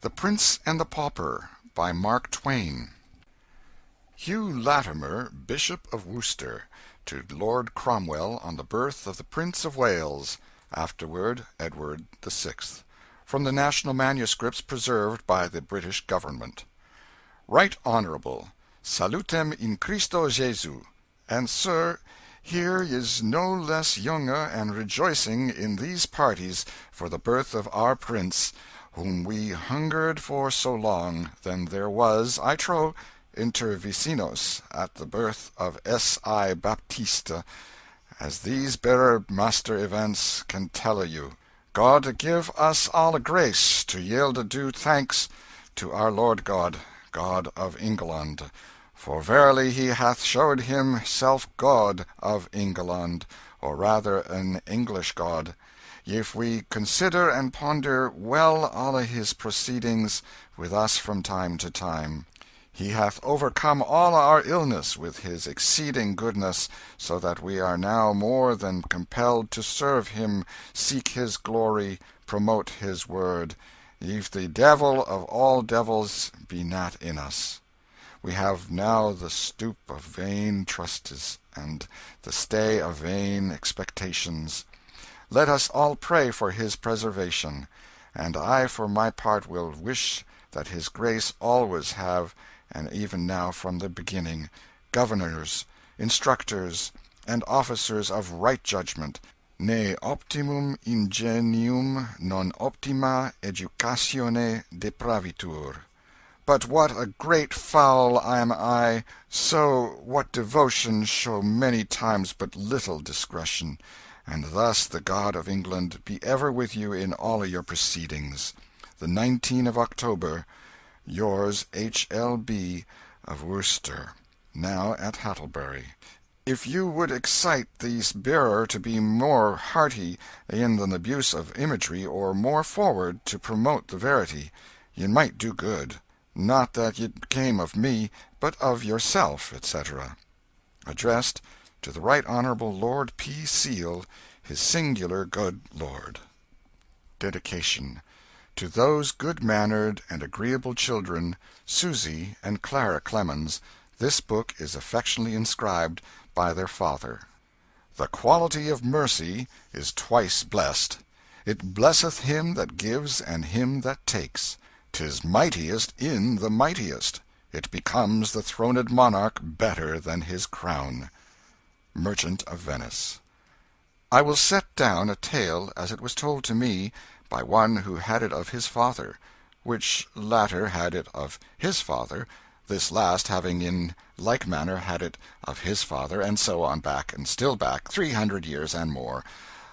THE PRINCE AND THE PAUPER by Mark Twain Hugh Latimer, Bishop of Worcester, to Lord Cromwell on the birth of the Prince of Wales, afterward Edward VI. From the National Manuscripts preserved by the British Government. Right Honorable Salutem in Christo Jesu. And Sir, here is no less younge and rejoicing in these parties for the birth of our Prince, whom we hungered for so long, than there was, I trow, inter vecinos, at the birth of S. I. Baptista, as these better master Evance can telle you. God give us alle grace to yielde due thanks to our Lord God, God of England, for verily he hath showed himself God of England, or rather an English God if we consider and ponder well alle his proceedings with us from time to time. He hath overcome all our illness with his exceeding goodness, so that we are now more than compelled to serve him, seek his glory, promote his word, if the devil of all devils be not in us. We have now the stoop of vain trustes, and the stay of vain expectations. Let us all pray for his preservation; and I for my part will wish that his grace always have, and even now from the beginning, governors, instructors, and officers of right judgment, ne optimum ingenium non optima educatione depravitur. But what a great fool am I, so what devotion show many times but little discretion. And thus the God of England be ever with you in all your proceedings. The 19 of October. Yours, H. L. B. of Worcester, now at Hartlebury. If you would excite this bearer to be more hearty in the abuse of imagery, or more forward to promote the verity, ye might do good. Not that it came of me, but of yourself, etc. Addressed to the Right Honourable Lord P. Sele, his singular good lord. DEDICATION. To those good mannered and agreeable children, Susy and Clara Clemens, this book is affectionately inscribed by their father. The quality of mercy is twice blessed. It blesseth him that gives and him that takes. 'Tis mightiest in the mightiest. It becomes the throned monarch better than his crown. Merchant of Venice. I will set down a tale as it was told to me by one who had it of his father, which latter had it of his father, this last having in like manner had it of his father, and so on back and still back, three hundred years and more,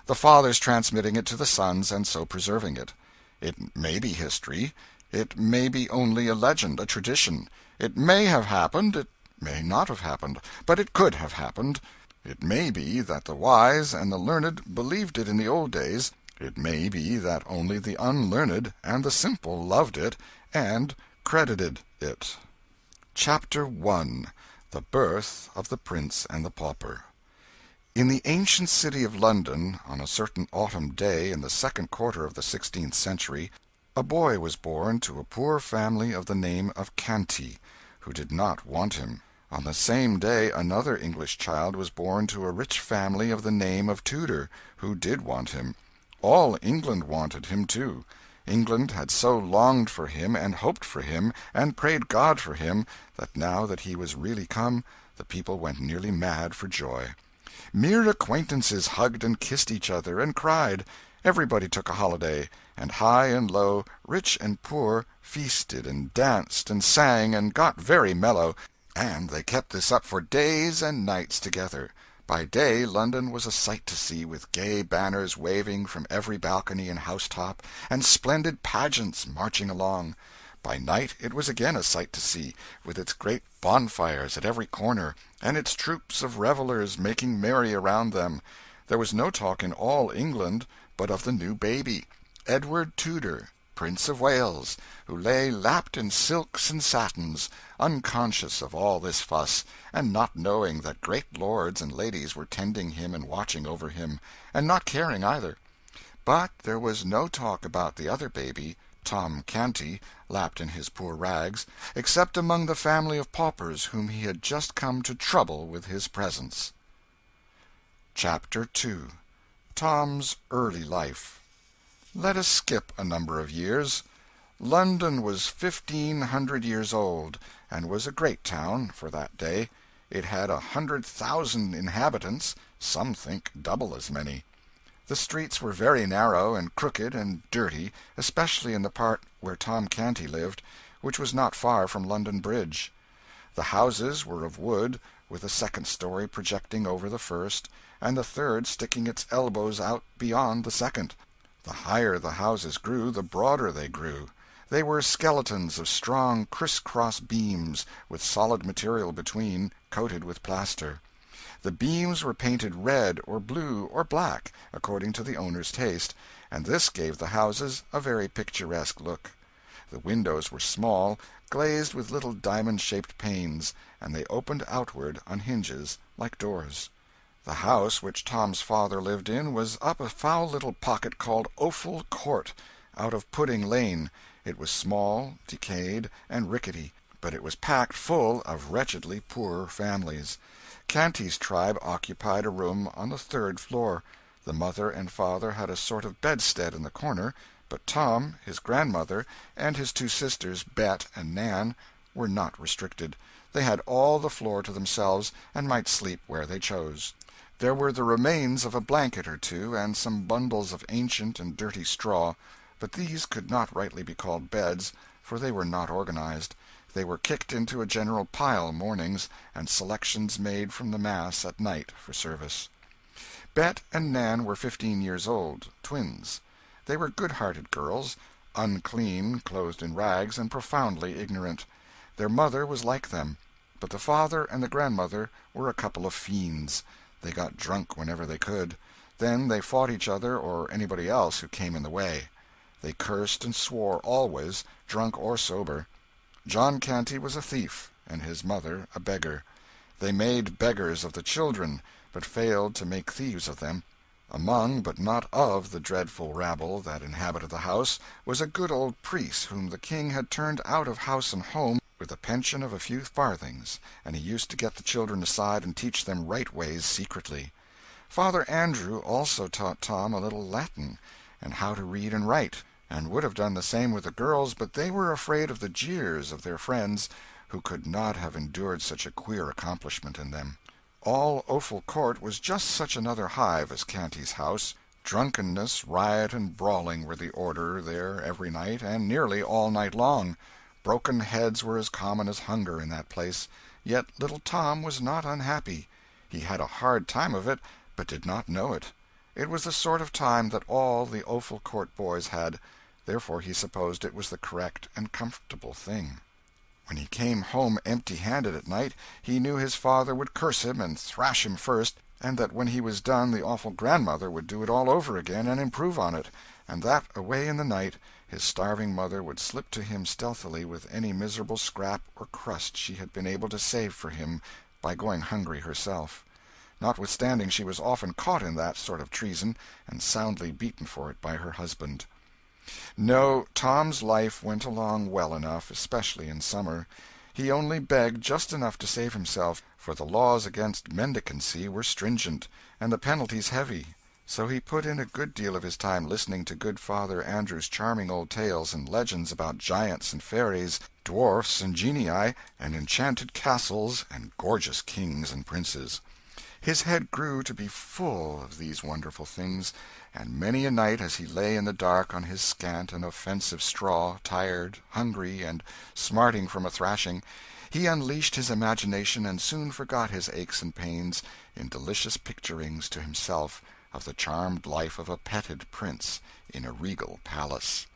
the fathers transmitting it to the sons and so preserving it. It may be history, it may be only a legend, a tradition; it may have happened, it may not have happened, but it could have happened. It may be that the wise and the learned believed it in the old days; it may be that only the unlearned and the simple loved it, and credited it. CHAPTER I. The Birth of the Prince and the Pauper. In the ancient city of London, on a certain autumn day in the second quarter of the sixteenth century, a boy was born to a poor family of the name of Canty, who did not want him. On the same day another English child was born to a rich family of the name of Tudor, who did want him. All England wanted him, too. England had so longed for him, and hoped for him, and prayed God for him, that now that he was really come, the people went nearly mad for joy. Mere acquaintances hugged and kissed each other, and cried; everybody took a holiday, and high and low, rich and poor, feasted and danced and sang and got very mellow. And they kept this up for days and nights together. By day London was a sight to see, with gay banners waving from every balcony and housetop, and splendid pageants marching along. By night it was again a sight to see, with its great bonfires at every corner, and its troops of revellers making merry around them. There was no talk in all England but of the new baby, Edward Tudor. Prince of Wales, who lay lapped in silks and satins, unconscious of all this fuss, and not knowing that great lords and ladies were tending him and watching over him, and not caring either. But there was no talk about the other baby, Tom Canty, lapped in his poor rags, except among the family of paupers whom he had just come to trouble with his presence. CHAPTER 2 Tom's Early Life. Let us skip a number of years. London was fifteen hundred years old, and was a great town, for that day. It had a hundred thousand inhabitants some think double as many. The streets were very narrow and crooked and dirty, especially in the part where Tom Canty lived, which was not far from London Bridge. The houses were of wood, with a second story projecting over the first, and the third sticking its elbows out beyond the second. The higher the houses grew, the broader they grew. They were skeletons of strong criss cross beams, with solid material between, coated with plaster. The beams were painted red or blue or black, according to the owner's taste, and this gave the houses a very picturesque look. The windows were small, glazed with little diamond shaped panes, and they opened outward, on hinges, like doors. The house which Tom's father lived in was up a foul little pocket called Offal Court, out of Pudding Lane. It was small, decayed, and rickety, but it was packed full of wretchedly poor families. Canty's tribe occupied a room on the third floor. The mother and father had a sort of bedstead in the corner, but Tom, his grandmother, and his two sisters, Bet and Nan, were not restricted; they had all the floor to themselves, and might sleep where they chose. There were the remains of a blanket or two, and some bundles of ancient and dirty straw but these could not rightly be called beds, for they were not organized; they were kicked into a general pile mornings, and selections made from the mass at night for service. Bet and Nan were fifteen years old twins. They were good hearted girls unclean, clothed in rags, and profoundly ignorant. Their mother was like them; but the father and the grandmother were a couple of fiends. They got drunk whenever they could; then they fought each other or anybody else who came in the way. They cursed and swore always, drunk or sober. John Canty was a thief, and his mother a beggar. They made beggars of the children, but failed to make thieves of them. Among, but not of, the dreadful rabble that inhabited the house, was a good old priest whom the King had turned out of house and home with a pension of a few farthings, and he used to get the children aside and teach them right ways secretly. Father Andrew also taught Tom a little Latin, and how to read and write and would have done the same with the girls, but they were afraid of the jeers of their friends, who could not have endured such a queer accomplishment in them. All Offal Court was just such another hive as Canty's house. Drunkenness, riot, and brawling were the order there every night, and nearly all night long. Broken heads were as common as hunger in that place. Yet little Tom was not unhappy. He had a hard time of it, but did not know it. It was the sort of time that all the Offal Court boys had, therefore he supposed it was the correct and comfortable thing. When he came home empty handed at night, he knew his father would curse him and thrash him first, and that when he was done the awful grandmother would do it all over again and improve on it, and that away in the night his starving mother would slip to him stealthily with any miserable scrap or crust she had been able to save for him by going hungry herself notwithstanding she was often caught in that sort of treason, and soundly beaten for it by her husband. No, Tom's life went along well enough, especially in summer. He only begged just enough to save himself, for the laws against mendicancy were stringent, and the penalties heavy; so he put in a good deal of his time listening to good Father Andrew's charming old tales and legends about giants and fairies, dwarfs and genii, and enchanted castles and gorgeous kings and princes. His head grew to be full of these wonderful things, and many a night as he lay in the dark on his scant and offensive straw, tired, hungry, and smarting from a thrashing, he unleashed his imagination and soon forgot his aches and pains in delicious picturings to himself of the charmed life of a petted prince in a regal palace.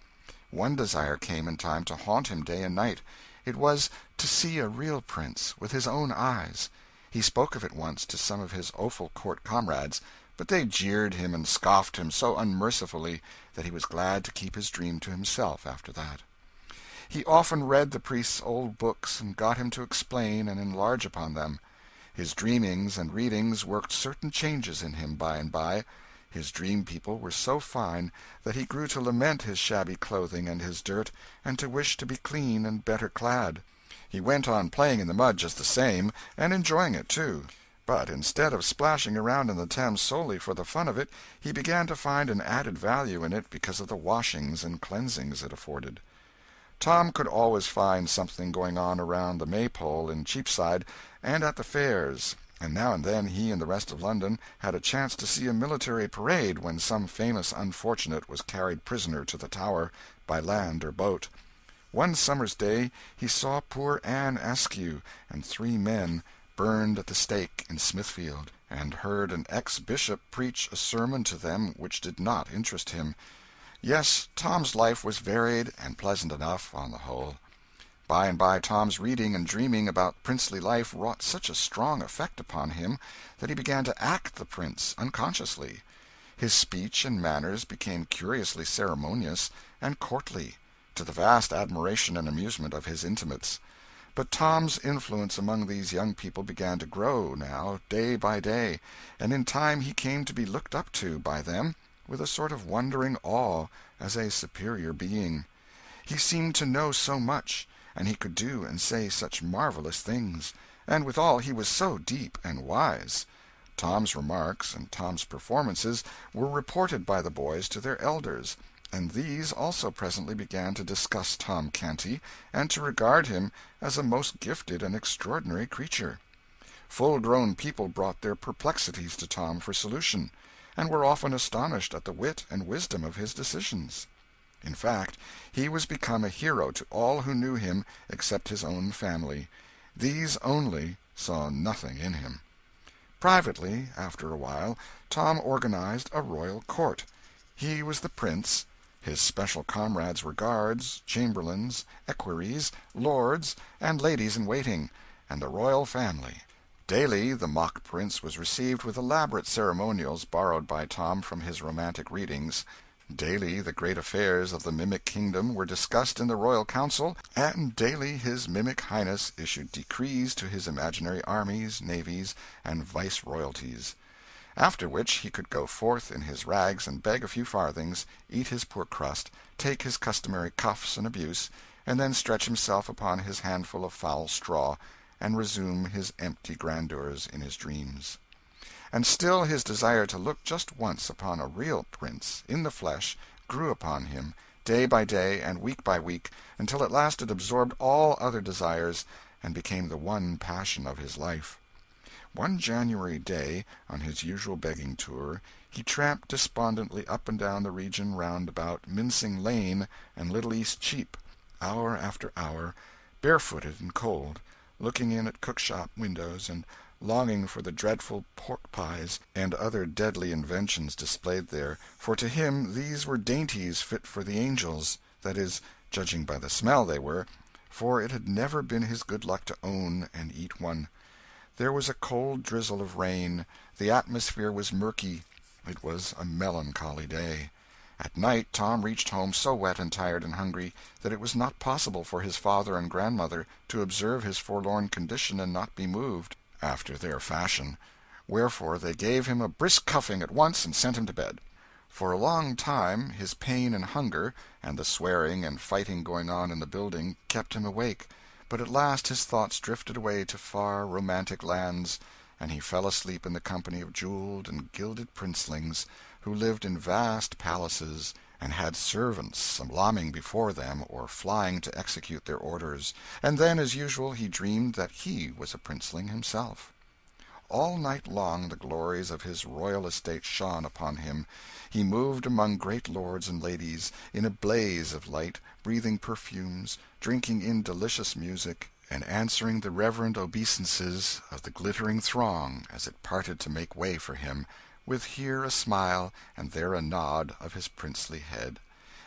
One desire came in time to haunt him day and night. It was to see a real prince, with his own eyes. He spoke of it once to some of his Offal Court comrades, but they jeered him and scoffed him so unmercifully that he was glad to keep his dream to himself after that. He often read the priest's old books and got him to explain and enlarge upon them. His dreamings and readings worked certain changes in him by and by. His dream people were so fine that he grew to lament his shabby clothing and his dirt, and to wish to be clean and better clad. He went on playing in the mud just the same, and enjoying it, too; but instead of splashing around in the Thames solely for the fun of it, he began to find an added value in it because of the washings and cleansings it afforded. Tom could always find something going on around the Maypole in Cheapside and at the fairs and now and then he and the rest of London had a chance to see a military parade when some famous unfortunate was carried prisoner to the Tower, by land or boat. One summer's day he saw poor Anne Askew and three men burned at the stake in Smithfield, and heard an ex bishop preach a sermon to them which did not interest him. Yes, Tom's life was varied and pleasant enough, on the whole. By and by Tom's reading and dreaming about princely life wrought such a strong effect upon him that he began to act the prince, unconsciously. His speech and manners became curiously ceremonious and courtly, to the vast admiration and amusement of his intimates. But Tom's influence among these young people began to grow, now, day by day, and in time he came to be looked up to, by them, with a sort of wondering awe, as a superior being. He seemed to know so much and he could do and say such marvellous things; and withal he was so deep and wise. Tom's remarks and Tom's performances were reported by the boys to their elders, and these also presently began to discuss Tom Canty, and to regard him as a most gifted and extraordinary creature. Full grown people brought their perplexities to Tom for solution, and were often astonished at the wit and wisdom of his decisions. In fact, he was become a hero to all who knew him except his own family. These only saw nothing in him. Privately, after a while, Tom organized a royal court. He was the prince; his special comrades were guards, chamberlains, equerries, lords, and ladies in waiting, and the royal family. Daily the mock prince was received with elaborate ceremonials borrowed by Tom from his romantic readings. Daily the great affairs of the mimic kingdom were discussed in the royal council, and daily his mimic highness issued decrees to his imaginary armies, navies, and viceroyalties; after which he could go forth in his rags and beg a few farthings, eat his poor crust, take his customary cuffs and abuse, and then stretch himself upon his handful of foul straw, and resume his empty grandeurs in his dreams. And still his desire to look just once upon a real prince, in the flesh, grew upon him, day by day and week by week, until at last it absorbed all other desires, and became the one passion of his life. One January day, on his usual begging tour, he tramped despondently up and down the region round about Mincing Lane and Little East Cheap, hour after hour, barefooted and cold, looking in at cookshop windows and longing for the dreadful pork pies and other deadly inventions displayed there, for to him these were dainties fit for the angels that is, judging by the smell, they were, for it had never been his good luck to own and eat one. There was a cold drizzle of rain, the atmosphere was murky, it was a melancholy day. At night Tom reached home so wet and tired and hungry that it was not possible for his father and grandmother to observe his forlorn condition and not be moved after their fashion; wherefore they gave him a brisk cuffing at once and sent him to bed. For a long time his pain and hunger, and the swearing and fighting going on in the building, kept him awake, but at last his thoughts drifted away to far romantic lands, and he fell asleep in the company of jewelled and gilded princelings, who lived in vast palaces and had servants salaaming before them or flying to execute their orders; and then, as usual, he dreamed that he was a princeling himself. All night long the glories of his royal estate shone upon him. He moved among great lords and ladies, in a blaze of light, breathing perfumes, drinking in delicious music, and answering the reverent obeisances of the glittering throng as it parted to make way for him with here a smile and there a nod of his princely head.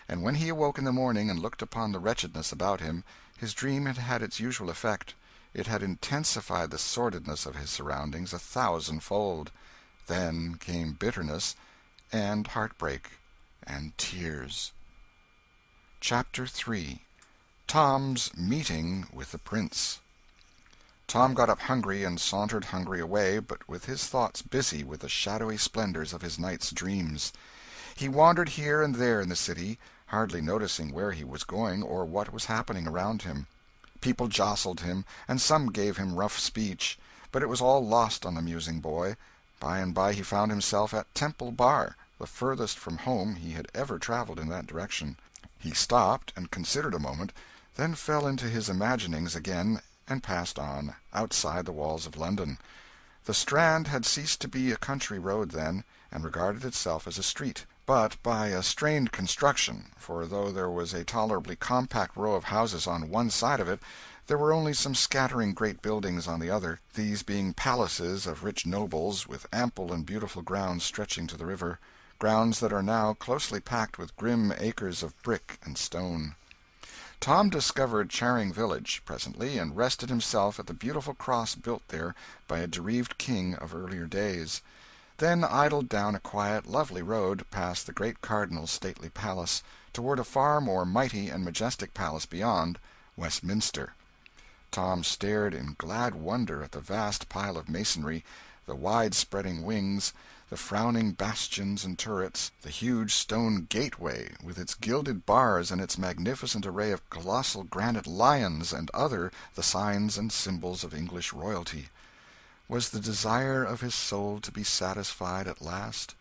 And when he awoke in the morning and looked upon the wretchedness about him, his dream had had its usual effect it had intensified the sordidness of his surroundings a thousandfold. Then came bitterness, and heartbreak, and tears. CHAPTER 3 Tom's Meeting with the Prince. Tom got up hungry, and sauntered hungry away, but with his thoughts busy with the shadowy splendors of his night's dreams. He wandered here and there in the city, hardly noticing where he was going or what was happening around him. People jostled him, and some gave him rough speech, but it was all lost on the musing boy. By and by he found himself at Temple Bar, the furthest from home he had ever travelled in that direction. He stopped and considered a moment, then fell into his imaginings again and passed on, outside the walls of London. The Strand had ceased to be a country road then, and regarded itself as a street but by a strained construction, for though there was a tolerably compact row of houses on one side of it, there were only some scattering great buildings on the other, these being palaces of rich nobles, with ample and beautiful grounds stretching to the river grounds that are now closely packed with grim acres of brick and stone. Tom discovered Charing village, presently, and rested himself at the beautiful cross built there by a bereaved king of earlier days then idled down a quiet, lovely road, past the great Cardinal's stately palace, toward a far more mighty and majestic palace beyond Westminster. Tom stared in glad wonder at the vast pile of masonry, the wide spreading wings, the frowning bastions and turrets, the huge stone gateway, with its gilded bars and its magnificent array of colossal granite lions and other the signs and symbols of English royalty. Was the desire of his soul to be satisfied at last?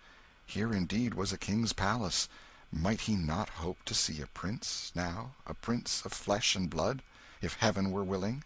Here indeed was a king's palace. Might he not hope to see a prince, now, a prince of flesh and blood, if Heaven were willing?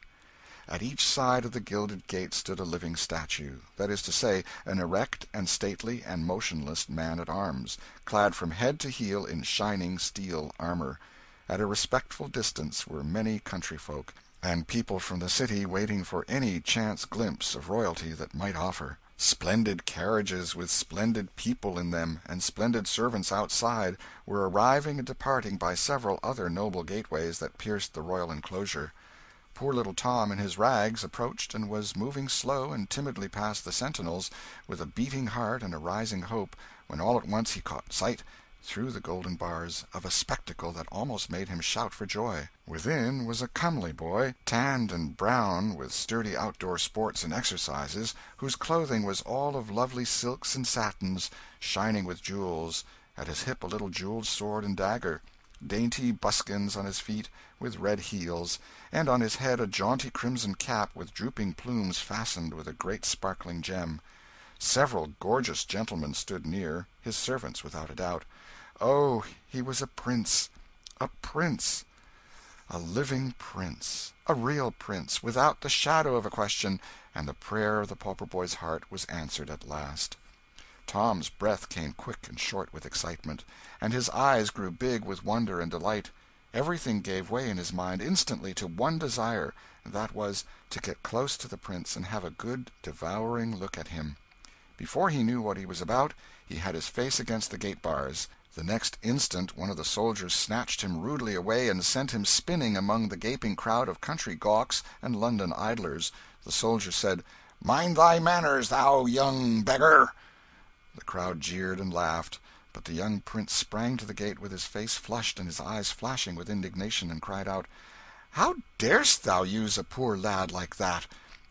At each side of the gilded gate stood a living statue that is to say, an erect and stately and motionless man at arms, clad from head to heel in shining steel armour. At a respectful distance were many country folk and people from the city waiting for any chance glimpse of royalty that might offer. Splendid carriages with splendid people in them, and splendid servants outside, were arriving and departing by several other noble gateways that pierced the royal enclosure. Poor little Tom, in his rags, approached and was moving slow and timidly past the sentinels, with a beating heart and a rising hope, when all at once he caught sight through the golden bars, of a spectacle that almost made him shout for joy. Within was a comely boy, tanned and brown with sturdy outdoor sports and exercises, whose clothing was all of lovely silks and satins, shining with jewels, at his hip a little jewelled sword and dagger, dainty buskins on his feet, with red heels, and on his head a jaunty crimson cap with drooping plumes fastened with a great sparkling gem. Several gorgeous gentlemen stood near, his servants without a doubt. Oh, he was a prince a prince a living prince, a real prince, without the shadow of a question, and the prayer of the pauper boy's heart was answered at last. Tom's breath came quick and short with excitement, and his eyes grew big with wonder and delight. Everything gave way in his mind instantly to one desire, and that was, to get close to the prince and have a good, devouring look at him. Before he knew what he was about, he had his face against the gate bars. The next instant one of the soldiers snatched him rudely away and sent him spinning among the gaping crowd of country gawks and London idlers. The soldier said, "Mind thy manners, thou young beggar!" The crowd jeered and laughed, but the young prince sprang to the gate with his face flushed and his eyes flashing with indignation, and cried out "How darest thou use a poor lad like that?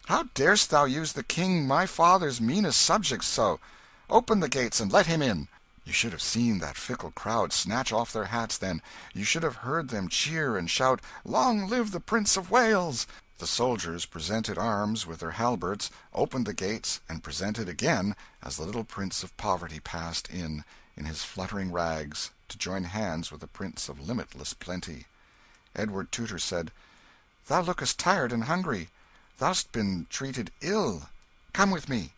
How darest thou use the King my father's meanest subject so? Open the gates and let him in!" You should have seen that fickle crowd snatch off their hats then; you should have heard them cheer and shout, "Long live the Prince of Wales!" The soldiers presented arms with their halberds, opened the gates, and presented again as the little Prince of Poverty passed in, in his fluttering rags, to join hands with the Prince of Limitless Plenty. Edward Tudor said, "Thou lookest tired and hungry. Thou'st been treated ill. Come with me."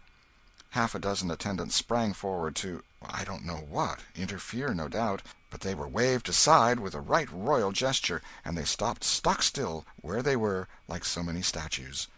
Half a dozen attendants sprang forward to I don't know what interfere, no doubt but they were waved aside with a right royal gesture, and they stopped stock still where they were, like so many statues.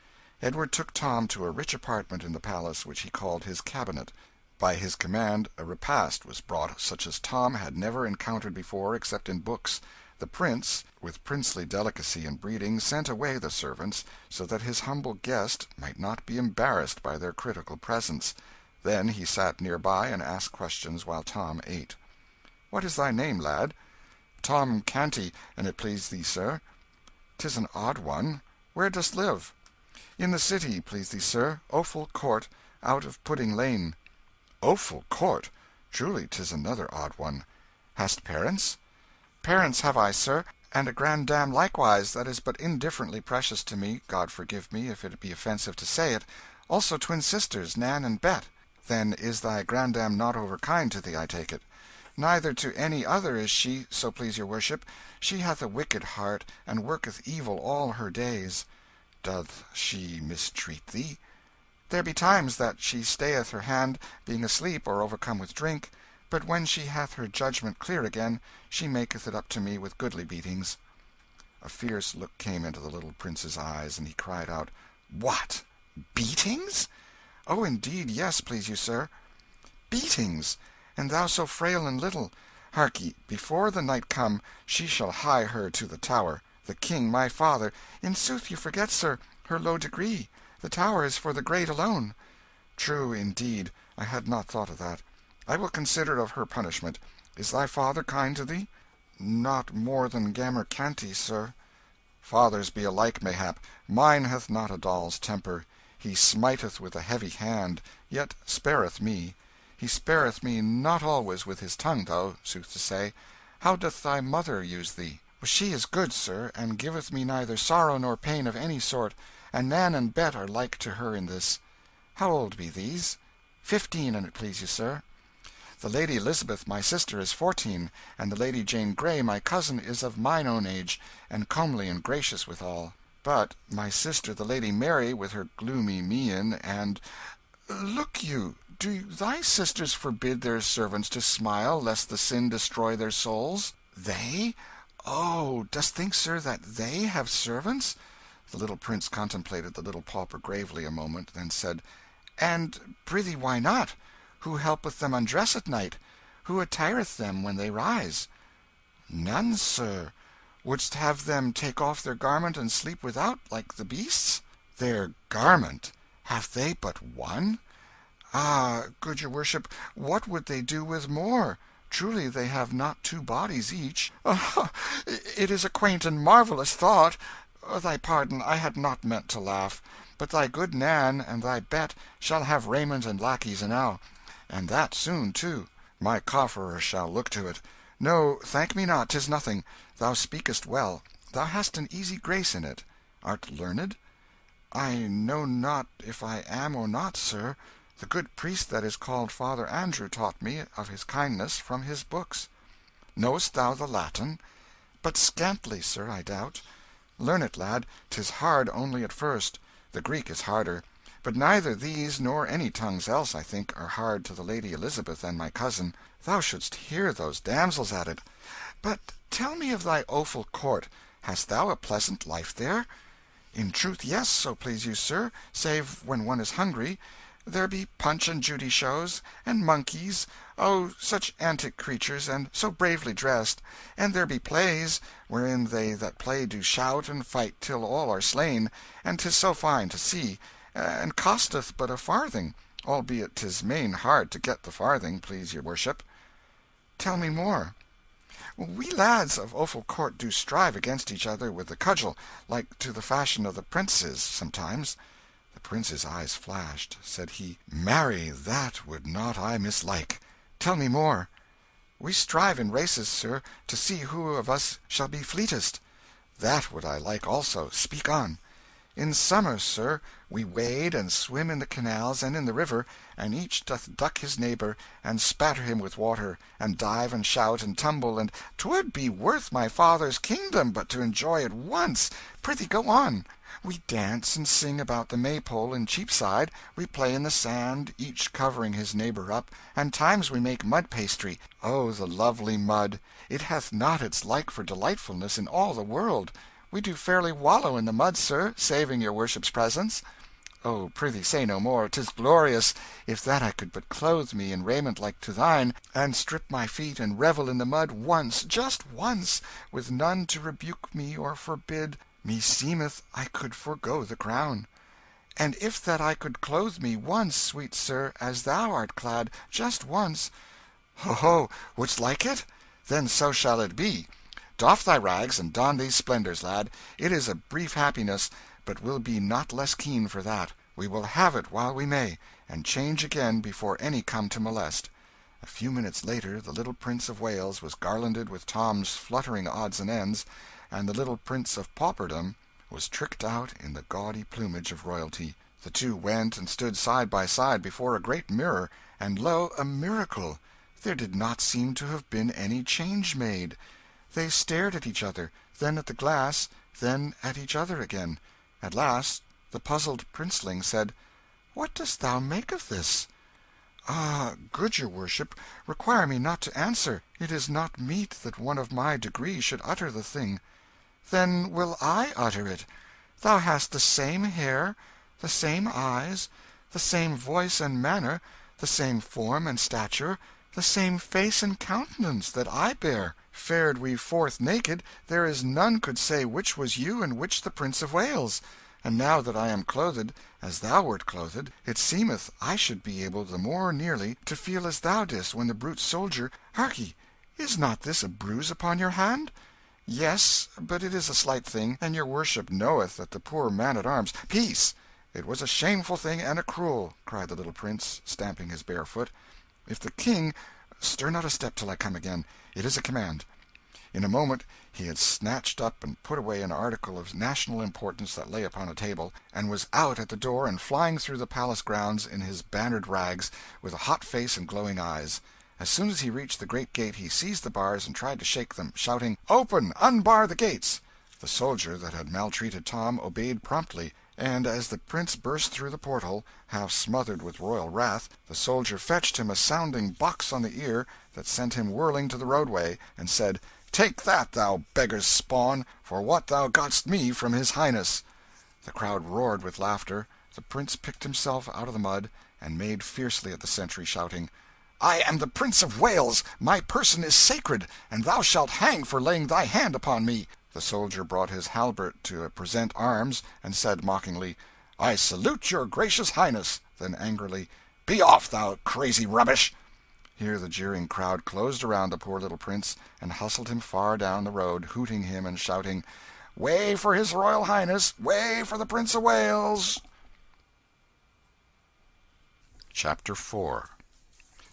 Edward took Tom to a rich apartment in the palace which he called his cabinet. By his command a repast was brought such as Tom had never encountered before except in books. The prince, with princely delicacy and breeding, sent away the servants, so that his humble guest might not be embarrassed by their critical presence. Then he sat near by and asked questions while Tom ate. "What is thy name, lad?" "Tom Canty, an' it please thee, sir." "'Tis an odd one. Where dost live?" "In the city, please thee, sir Offal Court, out of Pudding Lane." "Offal Court! Truly 'tis another odd one. Hast parents?" "Parents have I, sir, and a grandam likewise that is but indifferently precious to me God forgive me if it be offensive to say it also twin sisters, Nan and Bet." "Then is thy grandam not overkind to thee, I take it." "Neither to any other is she, so please your worship. She hath a wicked heart, and worketh evil all her days." "Doth she mistreat thee?" "There be times that she stayeth her hand, being asleep or overcome with drink; but when she hath her judgment clear again, she maketh it up to me with goodly beatings." A fierce look came into the little prince's eyes, and he cried out "What! Beatings?" "Oh, indeed, yes, please you, sir." "Beatings! and thou so frail and little! Harkye, before the night come, she shall hie her to the Tower. The King, my father "In sooth you forget, sir, her low degree. The Tower is for the great alone." "True, indeed I had not thought of that. I will consider of her punishment. Is thy father kind to thee?" "Not more than Gammer Canty, sir." "Fathers be alike, mayhap. Mine hath not a doll's temper. He smiteth with a heavy hand, yet spareth me. He spareth me not always with his tongue, though, sooth to say. How doth thy mother use thee?" "She is good, sir, and giveth me neither sorrow nor pain of any sort, and Nan and Bet are like to her in this. How old be these?" "Fifteen, an't please you, sir." "The Lady Elizabeth, my sister, is fourteen, and the Lady Jane Grey, my cousin, is of mine own age, and comely and gracious withal. But my sister the Lady Mary, with her gloomy mien, and Look you do thy sisters forbid their servants to smile, lest the sin destroy their souls?" "They? Oh, dost think, sir, that they have servants?" The little prince contemplated the little pauper gravely a moment, then said "And prithee why not? Who helpeth them undress at night? Who attireth them when they rise?" "None, sir. Wouldst have them take off their garment and sleep without, like the beasts?" "Their garment! Have they but one? Ah, good your worship, what would they do with more? Truly they have not two bodies each." "Ah, it is a quaint and marvellous thought. Thy pardon, I had not meant to laugh. But thy good Nan and thy Bet shall have raiment and lackeys enow, and that soon, too. My cofferer shall look to it. No, thank me not, 'tis nothing. Thou speakest well; thou hast an easy grace in it. Art learned?" "I know not if I am or not, sir. The good priest that is called Father Andrew taught me of his kindness from his books." "Knowest thou the Latin?" "But scantly, sir, I doubt." "Learn it, lad 'tis hard only at first. The Greek is harder. But neither these nor any tongues else, I think, are hard to the Lady Elizabeth and my cousin. Thou shouldst hear those damsels at it. But tell me of thy Offal Court. Hast thou a pleasant life there?" "In truth, yes, so please you, sir, save when one is hungry. There be Punch and Judy shows, and monkeys oh, such antic creatures, and so bravely dressed; and there be plays, wherein they that play do shout and fight till all are slain, and 'tis so fine to see, and costeth but a farthing, albeit 'tis main hard to get the farthing, please your worship." "Tell me more." "We lads of Offal Court do strive against each other with the cudgel, like to the fashion of the princes, sometimes. The prince's eyes flashed. Said he "Marry, that would not I mislike. Tell me more." "We strive in races, sir, to see who of us shall be fleetest." "That would I like also. Speak on." "In summer, sir, we wade and swim in the canals and in the river, and each doth duck his neighbour, and spatter him with water, and dive and shout and tumble, and 'twould be worth my father's kingdom but to enjoy it once. Prithee go on." We dance and sing about the Maypole in Cheapside; we play in the sand, each covering his neighbour up, and times we make mud pastry. Oh, the lovely mud! It hath not its like for delightfulness in all the world. We do fairly wallow in the mud, sir, saving your worship's presence." "Oh, prithee say no more 'tis glorious! If that I could but clothe me in raiment like to thine, and strip my feet and revel in the mud once, just once, with none to rebuke me or forbid meseemeth I could forego the crown. And if that I could clothe me once, sweet sir, as thou art clad, just once ho, ho, wouldst like it? Then so shall it be. Doff thy rags and don these splendours, lad. It is a brief happiness, but will be not less keen for that. We will have it while we may, and change again before any come to molest." A few minutes later the little Prince of Wales was garlanded with Tom's fluttering odds and ends, and the little Prince of Pauperdom was tricked out in the gaudy plumage of royalty. The two went and stood side by side before a great mirror, and lo, a miracle! there did not seem to have been any change made. They stared at each other, then at the glass, then at each other again. At last the puzzled princeling said, "What dost thou make of this?" "Ah, good your worship, require me not to answer. It is not meet that one of my degree should utter the thing." "Then will I utter it. Thou hast the same hair, the same eyes, the same voice and manner, the same form and stature, the same face and countenance, that I bear. Fared we forth naked, there is none could say which was you and which the Prince of Wales. And now that I am clothed as thou wert clothed, it seemeth I should be able the more nearly to feel as thou didst when the brute soldier Harkye, is not this a bruise upon your hand?" "Yes, but it is a slight thing, and your worship knoweth that the poor man at arms "Peace! It was a shameful thing and a cruel!" cried the little prince, stamping his bare foot. "If the King Stir not a step till I come again. It is a command." In a moment he had snatched up and put away an article of national importance that lay upon a table, and was out at the door and flying through the palace grounds in his bannered rags, with a hot face and glowing eyes. As soon as he reached the great gate he seized the bars and tried to shake them, shouting, "Open! Unbar the gates!" The soldier that had maltreated Tom obeyed promptly. And as the prince burst through the portal, half smothered with royal wrath, the soldier fetched him a sounding box on the ear that sent him whirling to the roadway, and said, "Take that, thou beggar's spawn, for what thou got'st me from his highness!" The crowd roared with laughter. The prince picked himself out of the mud, and made fiercely at the sentry, shouting, "I am the Prince of Wales! My person is sacred, and thou shalt hang for laying thy hand upon me! The soldier brought his halbert to present arms, and said mockingly, "I salute your gracious highness!" then angrily, "Be off, thou crazy rubbish!" Here the jeering crowd closed around the poor little prince, and hustled him far down the road, hooting him and shouting, "Way for his royal highness! Way for the Prince of Wales!" CHAPTER 4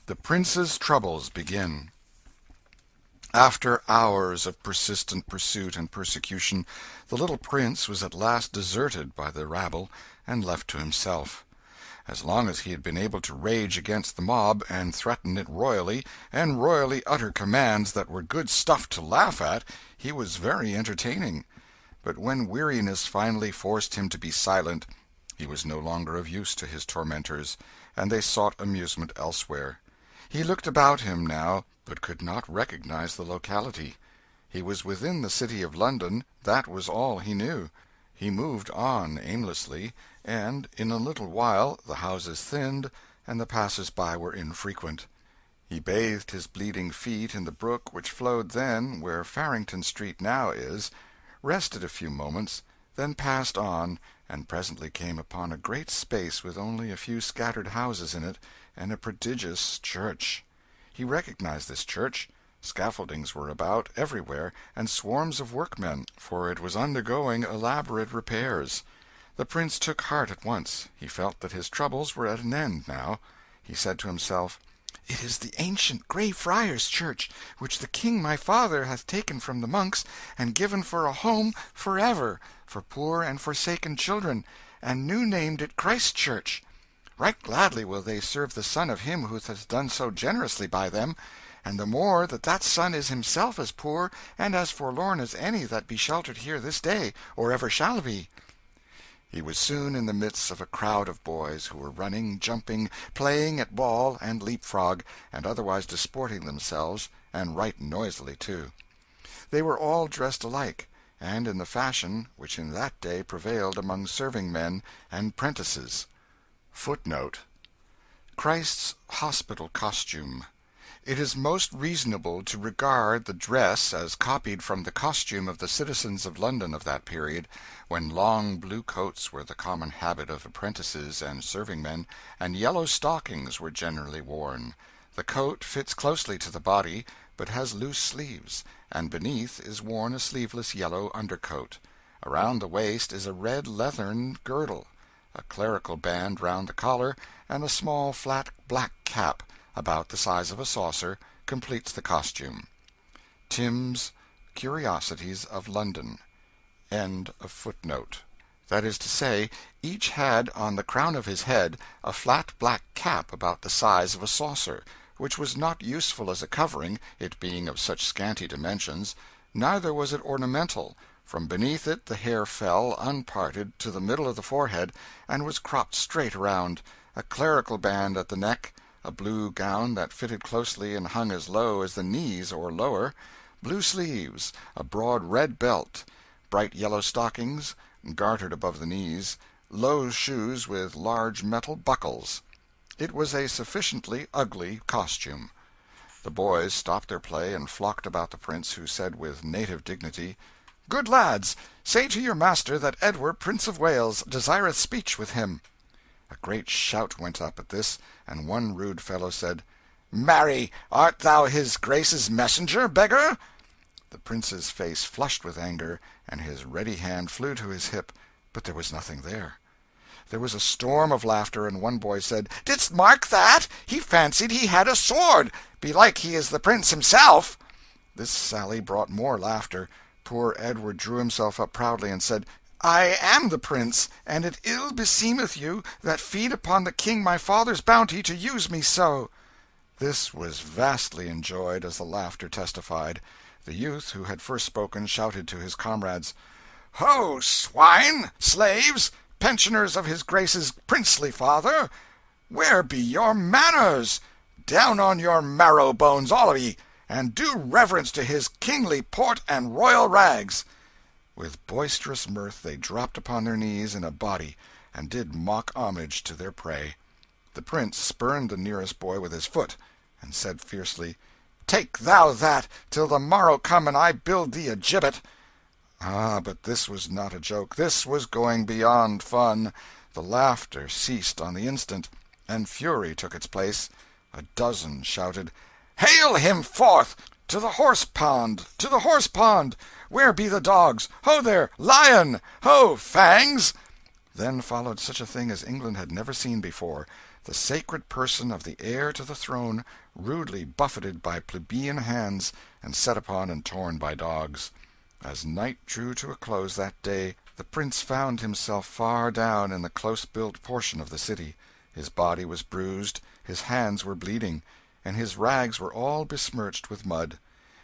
The prince's troubles begin. After hours of persistent pursuit and persecution, the little prince was at last deserted by the rabble and left to himself. As long as he had been able to rage against the mob, and threaten it royally, and royally utter commands that were good stuff to laugh at, he was very entertaining. But when weariness finally forced him to be silent, he was no longer of use to his tormentors, and they sought amusement elsewhere. He looked about him, now but could not recognize the locality. He was within the city of London that was all he knew. He moved on aimlessly, and in a little while the houses thinned and the passers by were infrequent. He bathed his bleeding feet in the brook which flowed then where Farringdon Street now is, rested a few moments, then passed on, and presently came upon a great space with only a few scattered houses in it, and a prodigious church. He recognized this church. Scaffoldings were about, everywhere, and swarms of workmen, for it was undergoing elaborate repairs. The prince took heart at once. He felt that his troubles were at an end, now. He said to himself, "It is the ancient Grey Friars Church, which the King my father hath taken from the monks, and given for a home for ever, for poor and forsaken children, and new named it Christ Church. Right gladly will they serve the son of him who hath done so generously by them, and the more that that son is himself as poor and as forlorn as any that be sheltered here this day, or ever shall be." He was soon in the midst of a crowd of boys, who were running, jumping, playing at ball and leap frog, and otherwise disporting themselves, and right noisily, too. They were all dressed alike, and in the fashion which in that day prevailed among serving men and prentices. [Footnote: Christ's hospital costume. It is most reasonable to regard the dress as copied from the costume of the citizens of London of that period, when long blue coats were the common habit of apprentices and serving men, and yellow stockings were generally worn. The coat fits closely to the body, but has loose sleeves, and beneath is worn a sleeveless yellow undercoat. Around the waist is a red leathern girdle, a clerical band round the collar, and a small flat black cap, about the size of a saucer, completes the costume. Timbs' Curiosities of London. End of Footnote That is to say, each had on the crown of his head a flat black cap about the size of a saucer, which was not useful as a covering, it being of such scanty dimensions, neither was it ornamental; from beneath it the hair fell, unparted, to the middle of the forehead, and was cropped straight around; a clerical band at the neck, a blue gown that fitted closely and hung as low as the knees or lower, blue sleeves, a broad red belt, bright yellow stockings gartered above the knees, low shoes with large metal buckles. It was a sufficiently ugly costume. The boys stopped their play and flocked about the prince, who said with native dignity "Good lads, say to your master that Edward, Prince of Wales, desireth speech with him." A great shout went up at this, and one rude fellow said "Marry, art thou his grace's messenger, beggar?" The prince's face flushed with anger, and his ready hand flew to his hip, but there was nothing there. There was a storm of laughter, and one boy said "Didst mark that? He fancied he had a sword. Belike he is the prince himself." This sally brought more laughter. Poor Edward drew himself up proudly, and said "I am the prince, and it ill beseemeth you, that feed upon the king my father's bounty, to use me so." This was vastly enjoyed, as the laughter testified. The youth who had first spoken shouted to his comrades "Ho, swine, slaves, pensioners of his grace's princely father! Where be your manners? Down on your marrow bones, all of ye, and do reverence to his kingly port and royal rags!" With boisterous mirth they dropped upon their knees in a body, and did mock homage to their prey. The prince spurned the nearest boy with his foot, and said fiercely Take thou that, till the morrow come and I build thee a gibbet!" Ah, but this was not a joke this was going beyond fun. The laughter ceased on the instant, and fury took its place. A dozen shouted "Hale him forth! To the horse pond! to the horse pond! Where be the dogs? Ho there, Lion! Ho, Fangs!" Then followed such a thing as England had never seen before the sacred person of the heir to the throne rudely buffeted by plebeian hands and set upon and torn by dogs. As night drew to a close that day, the prince found himself far down in the close built portion of the city. His body was bruised, his hands were bleeding, and his rags were all besmirched with mud.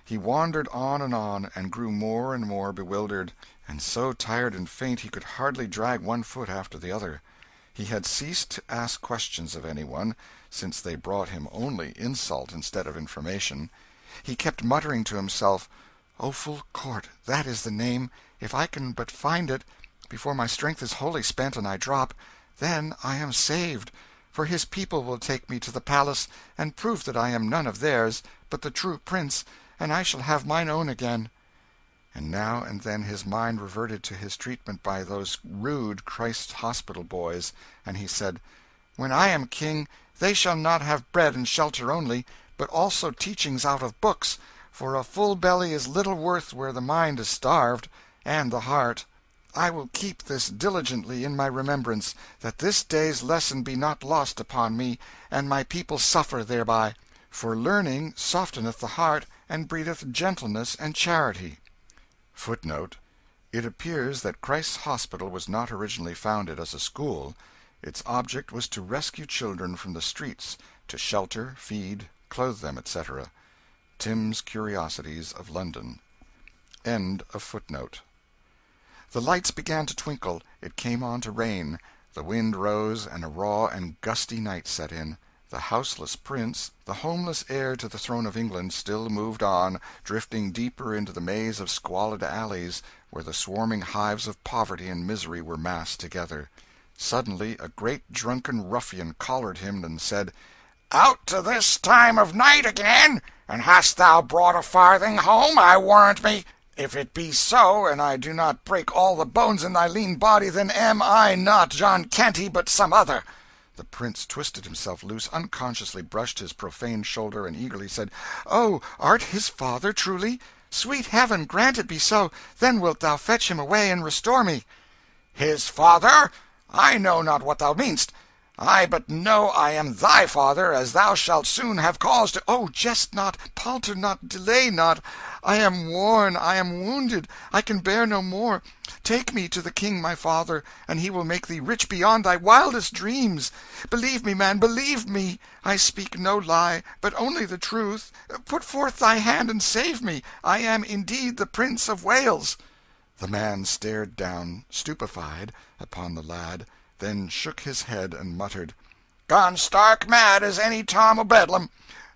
He wandered on and on, and grew more and more bewildered, and so tired and faint he could hardly drag one foot after the other. He had ceased to ask questions of any one, since they brought him only insult instead of information. He kept muttering to himself, "Offal Court that is the name. If I can but find it, before my strength is wholly spent and I drop, then I am saved; for his people will take me to the palace, and prove that I am none of theirs, but the true prince, and I shall have mine own again. And now and then his mind reverted to his treatment by those rude Christ's Hospital boys, and he said, "When I am king, they shall not have bread and shelter only, but also teachings out of books, for a full belly is little worth where the mind is starved, and the heart. I will keep this diligently in my remembrance, that this day's lesson be not lost upon me, and my people suffer thereby. For learning softeneth the heart, and breedeth gentleness and charity. [Footnote: It appears that Christ's Hospital was not originally founded as a school. Its object was to rescue children from the streets, to shelter, feed, clothe them, etc. Timbs' Curiosities of London.] The lights began to twinkle, it came on to rain, the wind rose, and a raw and gusty night set in. The houseless prince, the homeless heir to the throne of England, still moved on, drifting deeper into the maze of squalid alleys where the swarming hives of poverty and misery were massed together. Suddenly a great drunken ruffian collared him and said "Out to this time of night again! And hast thou brought a farthing home, I warrant me? If it be so, and I do not break all the bones in thy lean body, then am I not John Canty, but some other. The prince twisted himself loose, unconsciously brushed his profaned shoulder, and eagerly said, "Oh, art his father, truly?" Sweet Heaven grant it be so! Then wilt thou fetch him away and restore me." "His father? I know not what thou mean'st. I but know I am thy father, as thou shalt soon have cause to "Oh, jest not, palter not, delay not! I am worn, I am wounded, I can bear no more. Take me to the King my father, and he will make thee rich beyond thy wildest dreams. Believe me, man, believe me. I speak no lie, but only the truth. Put forth thy hand and save me. I am indeed the Prince of Wales." The man stared down, stupefied, upon the lad then shook his head and muttered "Gone stark mad as any Tom o' Bedlam!"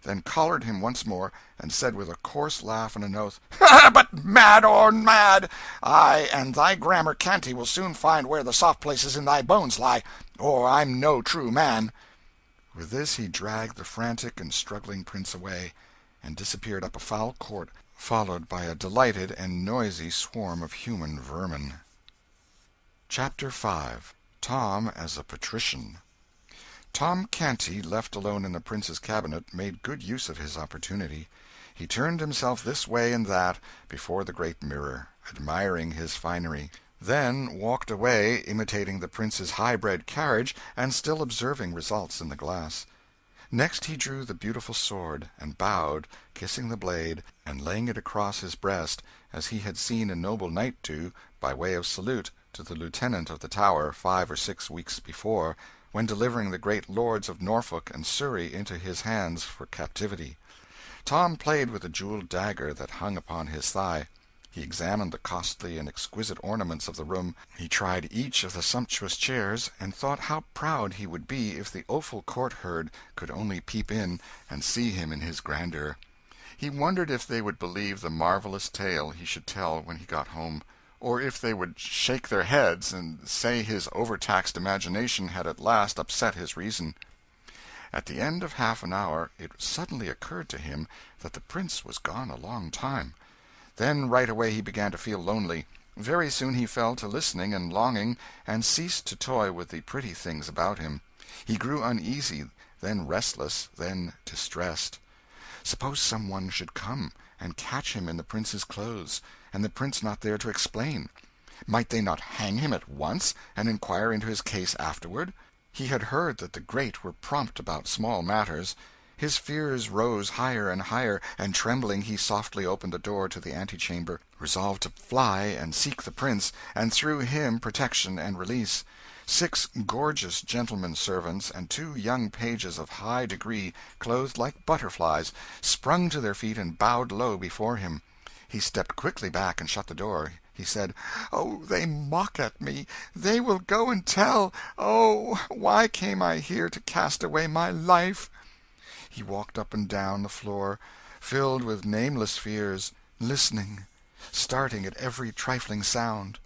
Then collared him once more, and said with a coarse laugh and an oath "But mad or mad, I and thy Gammer Canty will soon find where the soft places in thy bones lie, or I'm no true man." With this he dragged the frantic and struggling prince away, and disappeared up a foul court, followed by a delighted and noisy swarm of human vermin. CHAPTER 5 Tom as a Patrician. Tom Canty, left alone in the Prince's cabinet, made good use of his opportunity. He turned himself this way and that, before the great mirror, admiring his finery; then walked away, imitating the Prince's high bred carriage, and still observing results in the glass. Next he drew the beautiful sword, and bowed, kissing the blade, and laying it across his breast, as he had seen a noble knight do, by way of salute to the Lieutenant of the Tower, five or six weeks before, when delivering the great lords of Norfolk and Surrey into his hands for captivity. Tom played with the jewelled dagger that hung upon his thigh. He examined the costly and exquisite ornaments of the room, he tried each of the sumptuous chairs, and thought how proud he would be if the Offal Court herd could only peep in and see him in his grandeur. He wondered if they would believe the marvellous tale he should tell when he got home or if they would shake their heads and say his overtaxed imagination had at last upset his reason. At the end of half an hour it suddenly occurred to him that the Prince was gone a long time. Then right away he began to feel lonely. Very soon he fell to listening and longing, and ceased to toy with the pretty things about him. He grew uneasy, then restless, then distressed. Suppose some one should come and catch him in the Prince's clothes! And the Prince not there to explain. Might they not hang him at once, and inquire into his case afterward? He had heard that the great were prompt about small matters. His fears rose higher and higher, and trembling he softly opened the door to the antechamber, resolved to fly and seek the Prince, and through him protection and release. Six gorgeous gentlemen servants and two young pages of high degree, clothed like butterflies, sprung to their feet and bowed low before him. He stepped quickly back and shut the door. He said "Oh, they mock at me they will go and tell oh, why came I here to cast away my life?" He walked up and down the floor, filled with nameless fears, listening, starting at every trifling sound.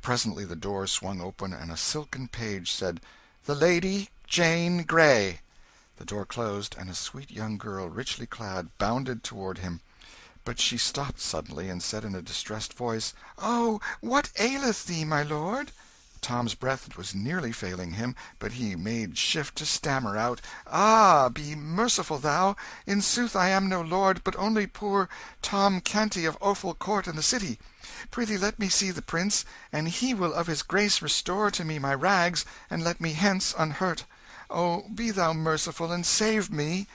Presently the door swung open, and a silken page said "The Lady Jane Grey." The door closed, and a sweet young girl, richly clad, bounded toward him. But she stopped suddenly, and said in a distressed voice "Oh, what aileth thee, my lord?" Tom's breath was nearly failing him, but he made shift to stammer out "Ah, be merciful, thou! In sooth I am no lord, but only poor Tom Canty of Offal Court in the city. Prithee let me see the prince, and he will of his grace restore to me my rags, and let me hence unhurt. Oh, be thou merciful, and save me!"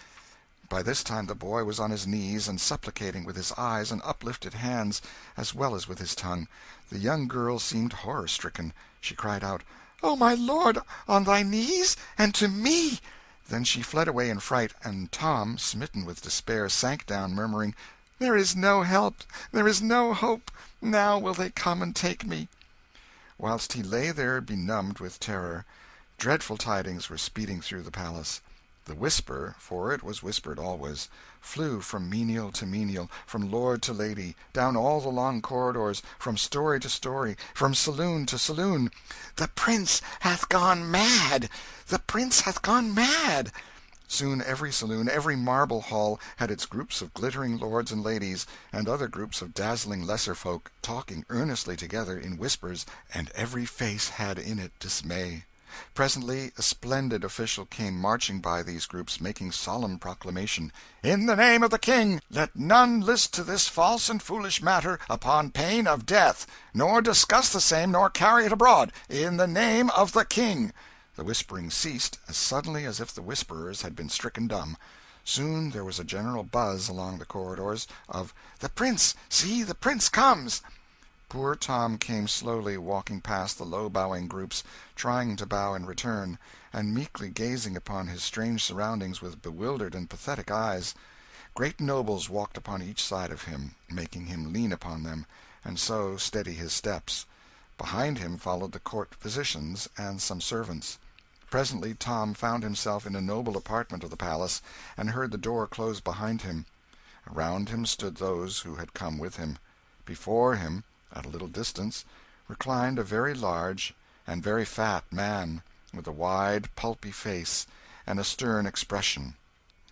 By this time the boy was on his knees, and supplicating with his eyes and uplifted hands, as well as with his tongue. The young girl seemed horror stricken. She cried out "Oh, my lord, on thy knees and to me!" Then she fled away in fright, and Tom, smitten with despair, sank down, murmuring "There is no help, there is no hope now will they come and take me!" Whilst he lay there benumbed with terror, dreadful tidings were speeding through the palace. The whisper for it was whispered always flew from menial to menial, from lord to lady, down all the long corridors, from story to story, from saloon to saloon "The prince hath gone mad! the prince hath gone mad!" Soon every saloon, every marble hall, had its groups of glittering lords and ladies, and other groups of dazzling lesser folk, talking earnestly together, in whispers, and every face had in it dismay. Presently a splendid official came marching by these groups, making solemn proclamation "In the name of the King, let none list to this false and foolish matter, upon pain of death, nor discuss the same nor carry it abroad. In the name of the King!" The whispering ceased as suddenly as if the whisperers had been stricken dumb. Soon there was a general buzz along the corridors, of "The Prince! See, the Prince comes!" Poor Tom came slowly walking past the low bowing groups, trying to bow in return, and meekly gazing upon his strange surroundings with bewildered and pathetic eyes. Great nobles walked upon each side of him, making him lean upon them, and so steady his steps. Behind him followed the court physicians and some servants. Presently Tom found himself in a noble apartment of the palace, and heard the door close behind him. Around him stood those who had come with him. Before him at a little distance, reclined a very large and very fat man, with a wide, pulpy face, and a stern expression.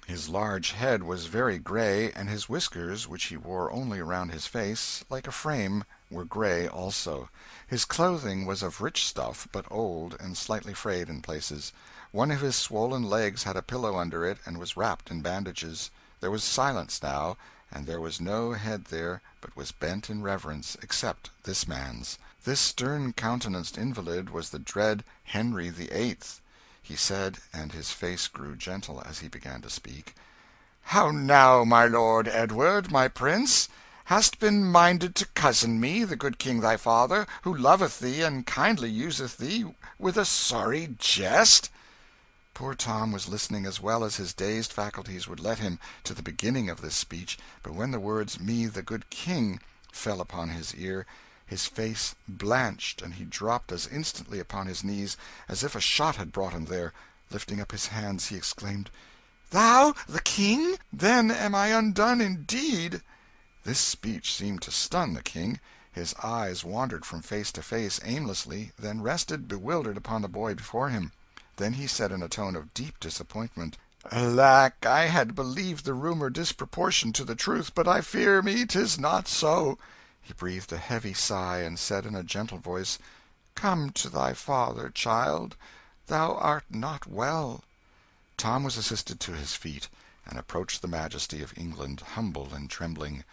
His large head was very gray, and his whiskers, which he wore only around his face, like a frame, were gray also. His clothing was of rich stuff, but old, and slightly frayed in places. One of his swollen legs had a pillow under it and was wrapped in bandages. There was silence now, and there was no head there but was bent in reverence, except this man's. This stern countenanced invalid was the dread Henry the Eighth. He said, and his face grew gentle as he began to speak "How now, my lord Edward, my prince? Hast been minded to cozen me, the good king thy father, who loveth thee and kindly useth thee, with a sorry jest?" Poor Tom was listening as well as his dazed faculties would let him, to the beginning of this speech, but when the words "me, the good King," fell upon his ear, his face blanched and he dropped as instantly upon his knees as if a shot had brought him there. Lifting up his hands, he exclaimed "Thou the King? Then am I undone indeed!" This speech seemed to stun the King. His eyes wandered from face to face aimlessly, then rested bewildered upon the boy before him. Then he said in a tone of deep disappointment "Alack, I had believed the rumour disproportioned to the truth, but I fear me 'tis not so." He breathed a heavy sigh, and said in a gentle voice "Come to thy father, child thou art not well." Tom was assisted to his feet, and approached the majesty of England, humble and trembling.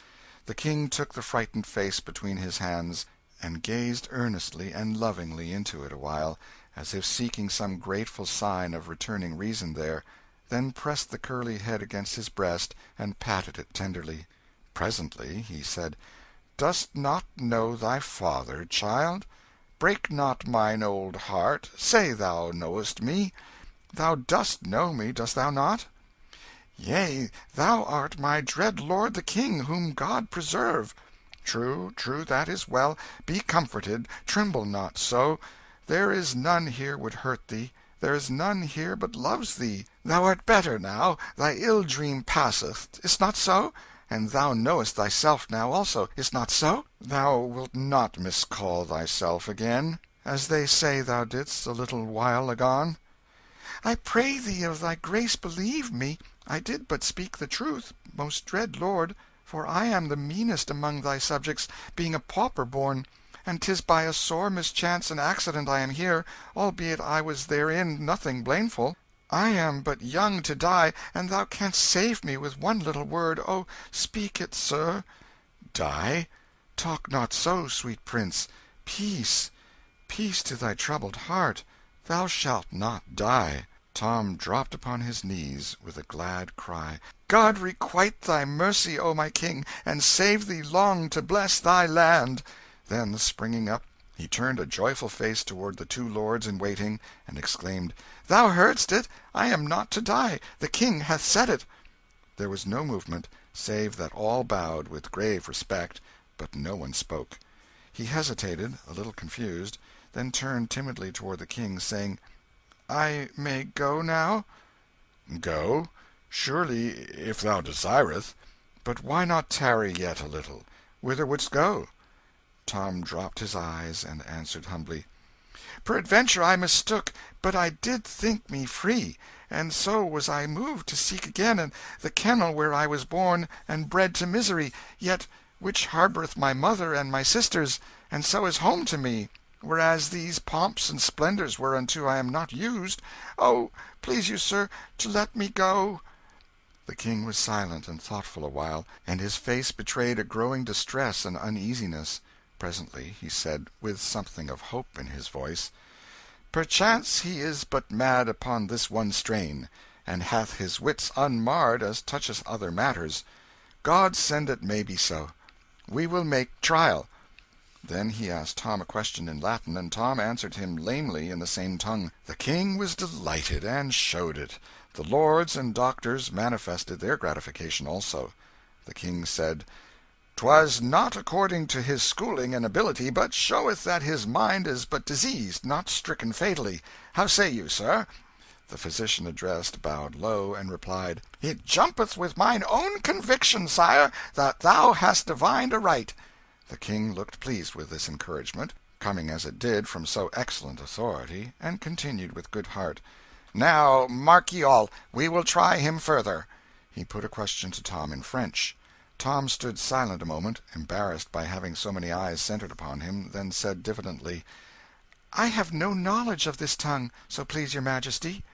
The King took the frightened face between his hands, and gazed earnestly and lovingly into it awhile as if seeking some grateful sign of returning reason there, then pressed the curly head against his breast and patted it tenderly. Presently he said "Dost not know thy father, child? Break not mine old heart say thou knowest me. Thou dost know me, dost thou not?" "Yea, thou art my dread lord the King, whom God preserve!" "True, true, that is well. Be comforted tremble not so. There is none here would hurt thee; there is none here but loves thee. Thou art better now thy ill dream passeth is't not so? And thou knowest thyself now, also is't not so? Thou wilt not miscall thyself again, as they say thou didst a little while agone?" "I pray thee of thy grace believe me. I did but speak the truth, most dread lord, for I am the meanest among thy subjects, being a pauper born and 'tis by a sore mischance and accident I am here, albeit I was therein nothing blameful. I am but young to die, and thou canst save me with one little word oh, speak it, sir!" "Die? Talk not so, sweet prince. Peace, peace to thy troubled heart. Thou shalt not die." Tom dropped upon his knees with a glad cry "God requite thy mercy, O my King, and save thee long to bless thy land!" Then, springing up, he turned a joyful face toward the two lords in waiting, and exclaimed "Thou heardst it! I am not to die the King hath said it!" There was no movement, save that all bowed, with grave respect, but no one spoke. He hesitated, a little confused, then turned timidly toward the King, saying "I may go now?" "Go? Surely, if thou desireth. But why not tarry yet a little? Whither wouldst go?" Tom dropped his eyes, and answered humbly "Peradventure I mistook, but I did think me free; and so was I moved to seek again the kennel where I was born and bred to misery, yet which harboureth my mother and my sisters, and so is home to me. whereas these pomps and splendours whereunto I am not used oh, please you, sir, to let me go." The King was silent and thoughtful awhile, and his face betrayed a growing distress and uneasiness. Presently he said, with something of hope in his voice "Perchance he is but mad upon this one strain, and hath his wits unmarred as toucheth other matters. God send it may be so. We will make trial." Then he asked Tom a question in Latin, and Tom answered him lamely in the same tongue. The King was delighted, and showed it. The lords and doctors manifested their gratification also. The King said "'Twas not according to his schooling and ability, but showeth that his mind is but diseased, not stricken fatally. How say you, sir?" The physician addressed bowed low, and replied "It jumpeth with mine own conviction, sire, that thou hast divined aright." The King looked pleased with this encouragement, coming as it did from so excellent authority, and continued with good heart "Now mark ye all, we will try him further." He put a question to Tom in French. Tom stood silent a moment, embarrassed by having so many eyes centred upon him, then said diffidently "I have no knowledge of this tongue, so please your Majesty."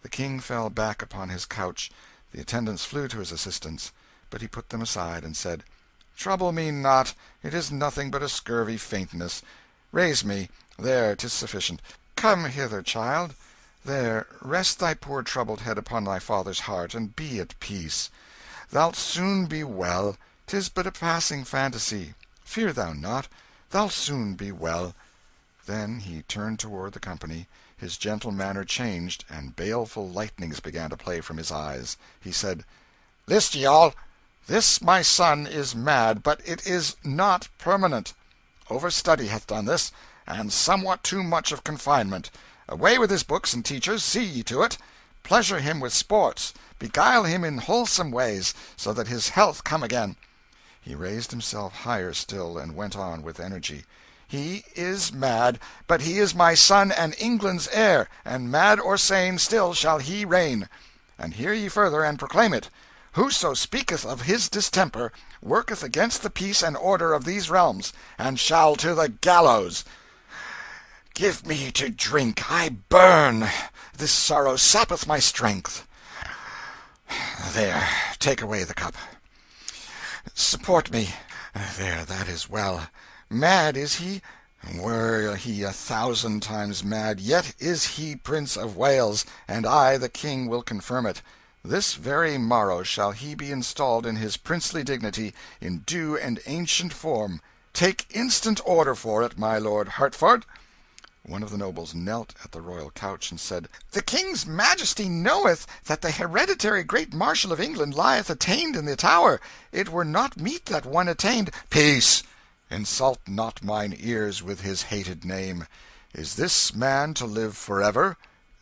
The King fell back upon his couch. The attendants flew to his assistance, but he put them aside, and said "Trouble me not, it is nothing but a scurvy faintness. Raise me there, 'tis sufficient. Come hither, child. There, rest thy poor troubled head upon thy father's heart, and be at peace. Thou'lt soon be well 'tis but a passing fantasy. Fear thou not thou'lt soon be well." Then he turned toward the company. His gentle manner changed, and baleful lightnings began to play from his eyes. He said "List ye all! This my son is mad, but it is not permanent. Overstudy hath done this, and somewhat too much of confinement. Away with his books and teachers see ye to it. Pleasure him with sports, beguile him in wholesome ways, so that his health come again." He raised himself higher still, and went on with energy. He is mad, but he is my son and England's heir, and mad or sane, still shall he reign. And hear ye further, and proclaim it: Whoso speaketh of his distemper, worketh against the peace and order of these realms, and shall to the gallows. Give me to drink I burn this sorrow sappeth my strength. There, take away the cup. Support me there, that is well. Mad is he? Were he a thousand times mad, yet is he Prince of Wales, and I the King will confirm it. This very morrow shall he be installed in his princely dignity, in due and ancient form. Take instant order for it, my Lord Hertford." One of the nobles knelt at the royal couch, and said "The King's majesty knoweth that the hereditary Great Marshal of England lieth attainted in the Tower. It were not meet that one attainted "Peace! Insult not mine ears with his hated name. Is this man to live forever?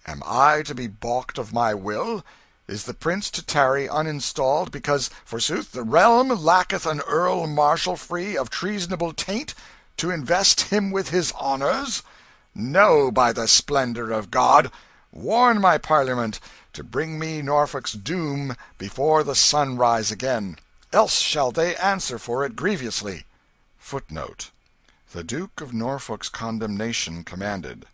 Am I to be balked of my will? Is the prince to tarry uninstalled, because, forsooth, the realm lacketh an Earl Marshal free of treasonable taint, to invest him with his honours? No, by the splendour of God! Warn my Parliament to bring me Norfolk's doom before the sun rise again, else shall they answer for it grievously. Footnote: The Duke of Norfolk's condemnation commanded.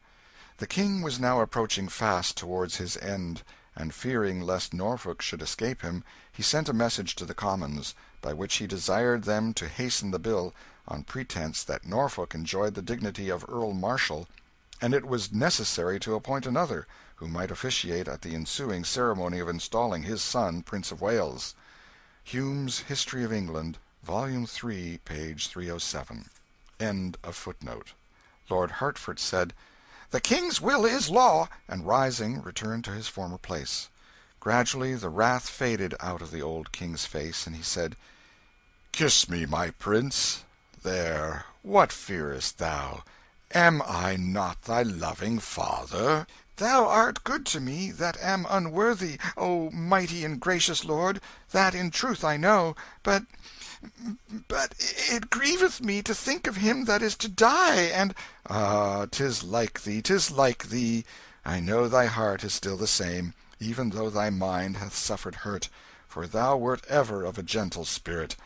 The King was now approaching fast towards his end, and fearing lest Norfolk should escape him, he sent a message to the Commons, by which he desired them to hasten the bill, on pretence that Norfolk enjoyed the dignity of Earl Marshal, and it was necessary to appoint another, who might officiate at the ensuing ceremony of installing his son Prince of Wales. Hume's History of England. Volume 3, page 307.] Lord Hertford said "The King's will is law," and rising, returned to his former place. Gradually the wrath faded out of the old King's face, and he said "Kiss me, my prince. There, what fearest thou? Am I not thy loving father?" "Thou art good to me that am unworthy, O mighty and gracious lord, that in truth I know; but but it grieveth me to think of him that is to die, and "Ah, 'tis like thee, 'tis like thee. I know thy heart is still the same, even though thy mind hath suffered hurt, for thou wert ever of a gentle spirit.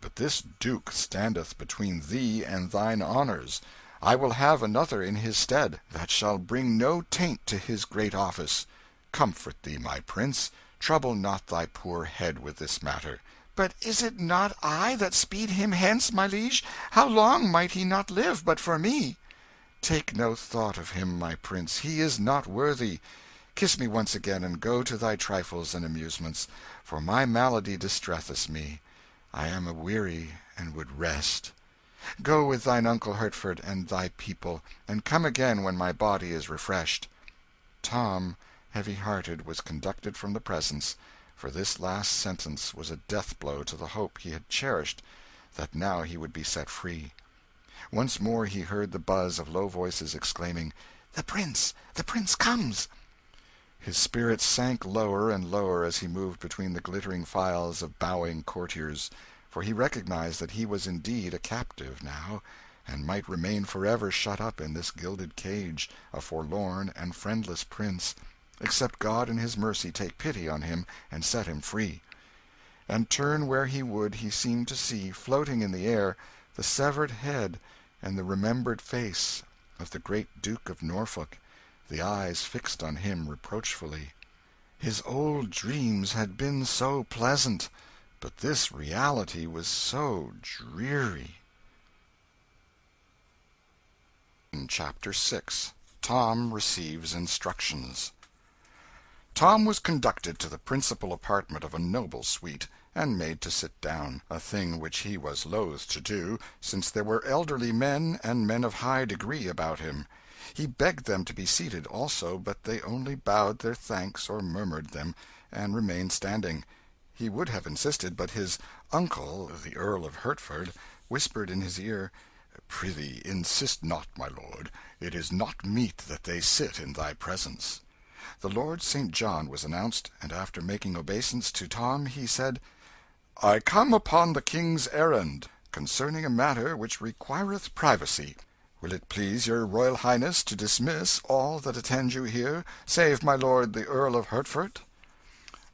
But this Duke standeth between thee and thine honours. I will have another in his stead, that shall bring no taint to his great office. Comfort thee, my prince, trouble not thy poor head with this matter." "But is it not I that speed him hence, my liege? How long might he not live, but for me?" "Take no thought of him, my prince, he is not worthy. Kiss me once again, and go to thy trifles and amusements, for my malady distresseth me. I am aweary and would rest. Go with thine uncle Hertford and thy people, and come again when my body is refreshed." Tom, heavy hearted, was conducted from the presence, for this last sentence was a death blow to the hope he had cherished that now he would be set free. Once more he heard the buzz of low voices exclaiming, "The prince! the prince comes!" His spirits sank lower and lower as he moved between the glittering files of bowing courtiers for he recognized that he was indeed a captive, now, and might remain forever shut up in this gilded cage, a forlorn and friendless prince, except God in his mercy take pity on him and set him free. And turn where he would, he seemed to see, floating in the air, the severed head and the remembered face of the great Duke of Norfolk, the eyes fixed on him reproachfully. His old dreams had been so pleasant! But this reality was so dreary. Chapter 6 Tom Receives Instructions Tom was conducted to the principal apartment of a noble suite, and made to sit down a thing which he was loath to do, since there were elderly men and men of high degree about him. He begged them to be seated, also, but they only bowed their thanks or murmured them, and remained standing. He would have insisted, but his uncle, the Earl of Hertford, whispered in his ear, "Prithee insist not, my lord; it is not meet that they sit in thy presence." The Lord St. John was announced, and after making obeisance to Tom, he said "I come upon the King's errand, concerning a matter which requireth privacy. Will it please your royal highness to dismiss all that attend you here, save my lord the Earl of Hertford?"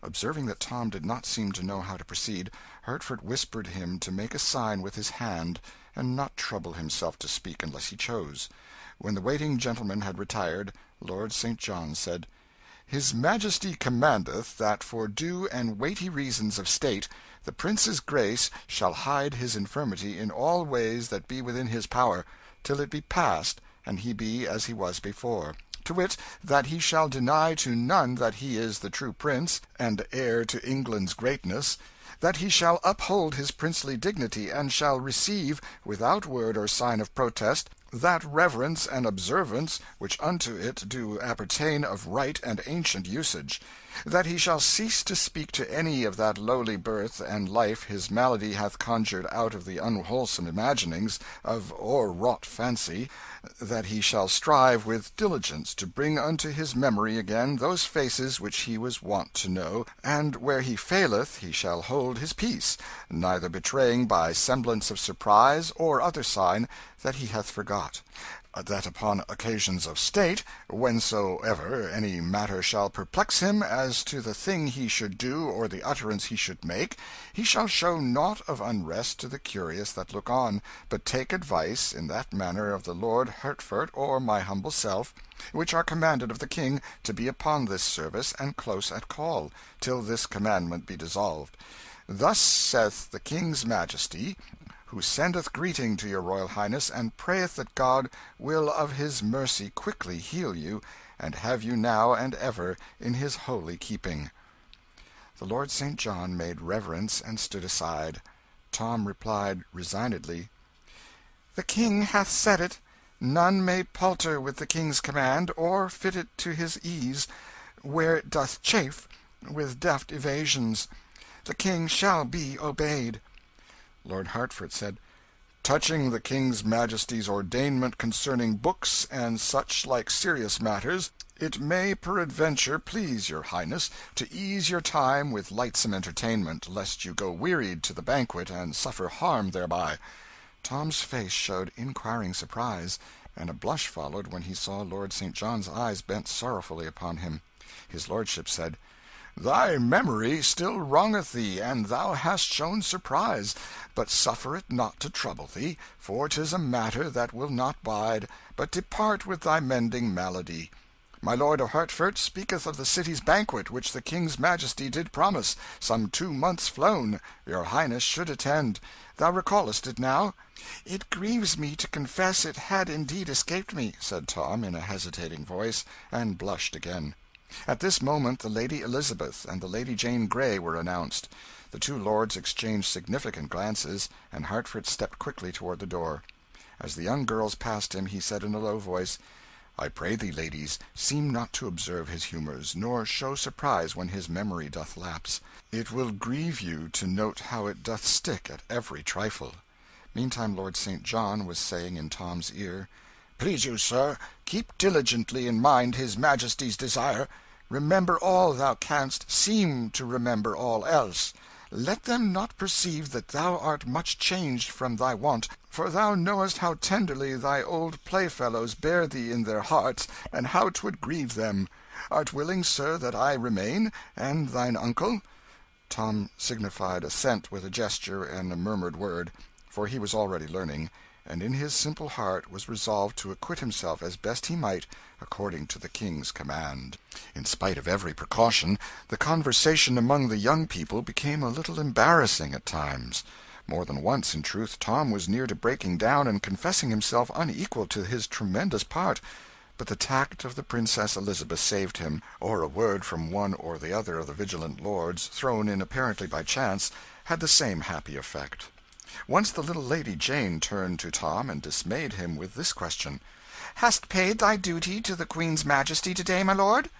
Observing that Tom did not seem to know how to proceed, Hertford whispered him to make a sign with his hand, and not trouble himself to speak unless he chose. When the waiting gentlemen had retired, Lord St. John said "His Majesty commandeth that for due and weighty reasons of state the Prince's grace shall hide his infirmity in all ways that be within his power, till it be past and he be as he was before to wit, that he shall deny to none that he is the true prince, and heir to England's greatness; that he shall uphold his princely dignity, and shall receive, without word or sign of protest, that reverence and observance which unto it do appertain of right and ancient usage; that he shall cease to speak to any of that lowly birth and life his malady hath conjured out of the unwholesome imaginings of o'erwrought fancy that he shall strive with diligence to bring unto his memory again those faces which he was wont to know, and where he faileth he shall hold his peace, neither betraying by semblance of surprise or other sign that he hath forgot that upon occasions of state, whensoever any matter shall perplex him as to the thing he should do or the utterance he should make, he shall show nought of unrest to the curious that look on, but take advice in that manner of the Lord Hertford or my humble self, which are commanded of the King to be upon this service and close at call, till this commandment be dissolved. Thus saith the King's Majesty who sendeth greeting to your royal highness, and prayeth that God will of his mercy quickly heal you, and have you now and ever in his holy keeping." The Lord St. John made reverence and stood aside. Tom replied resignedly "The King hath said it. None may palter with the King's command, or fit it to his ease, where it doth chafe, with deft evasions. The King shall be obeyed. Lord Hertford said "Touching the King's Majesty's ordainment concerning books and such like serious matters, it may peradventure please your highness to ease your time with lightsome entertainment, lest you go wearied to the banquet and suffer harm thereby." Tom's face showed inquiring surprise, and a blush followed when he saw Lord St. John's eyes bent sorrowfully upon him. His lordship said Thy memory still wrongeth thee, and thou hast shown surprise; but suffer it not to trouble thee, for 'tis a matter that will not bide, but depart with thy mending malady. My Lord of Hertford speaketh of the city's banquet which the King's majesty did promise, some two months flown, your highness should attend. Thou recallest it now?" "It grieves me to confess it had indeed escaped me," said Tom, in a hesitating voice, and blushed again. At this moment the Lady Elizabeth and the Lady Jane Grey were announced. The two lords exchanged significant glances, and Hertford stepped quickly toward the door. As the young girls passed him, he said in a low voice "I pray thee, ladies, seem not to observe his humours, nor show surprise when his memory doth lapse. It will grieve you to note how it doth stick at every trifle." Meantime Lord St. John was saying in Tom's ear "Please you, sir, keep diligently in mind his Majesty's desire. Remember all thou canst, seem to remember all else. Let them not perceive that thou art much changed from thy wont, for thou knowest how tenderly thy old playfellows bear thee in their hearts, and how 'twould grieve them. Art willing, sir, that I remain, and thine uncle?" Tom signified assent with a gesture and a murmured word, for he was already learning and in his simple heart was resolved to acquit himself as best he might according to the King's command. In spite of every precaution, the conversation among the young people became a little embarrassing at times. More than once, in truth, Tom was near to breaking down and confessing himself unequal to his tremendous part; but the tact of the Princess Elizabeth saved him, or a word from one or the other of the vigilant lords, thrown in apparently by chance, had the same happy effect. Once the little Lady Jane turned to Tom and dismayed him with this question "Hast paid thy duty to the Queen's majesty to day, my lord?"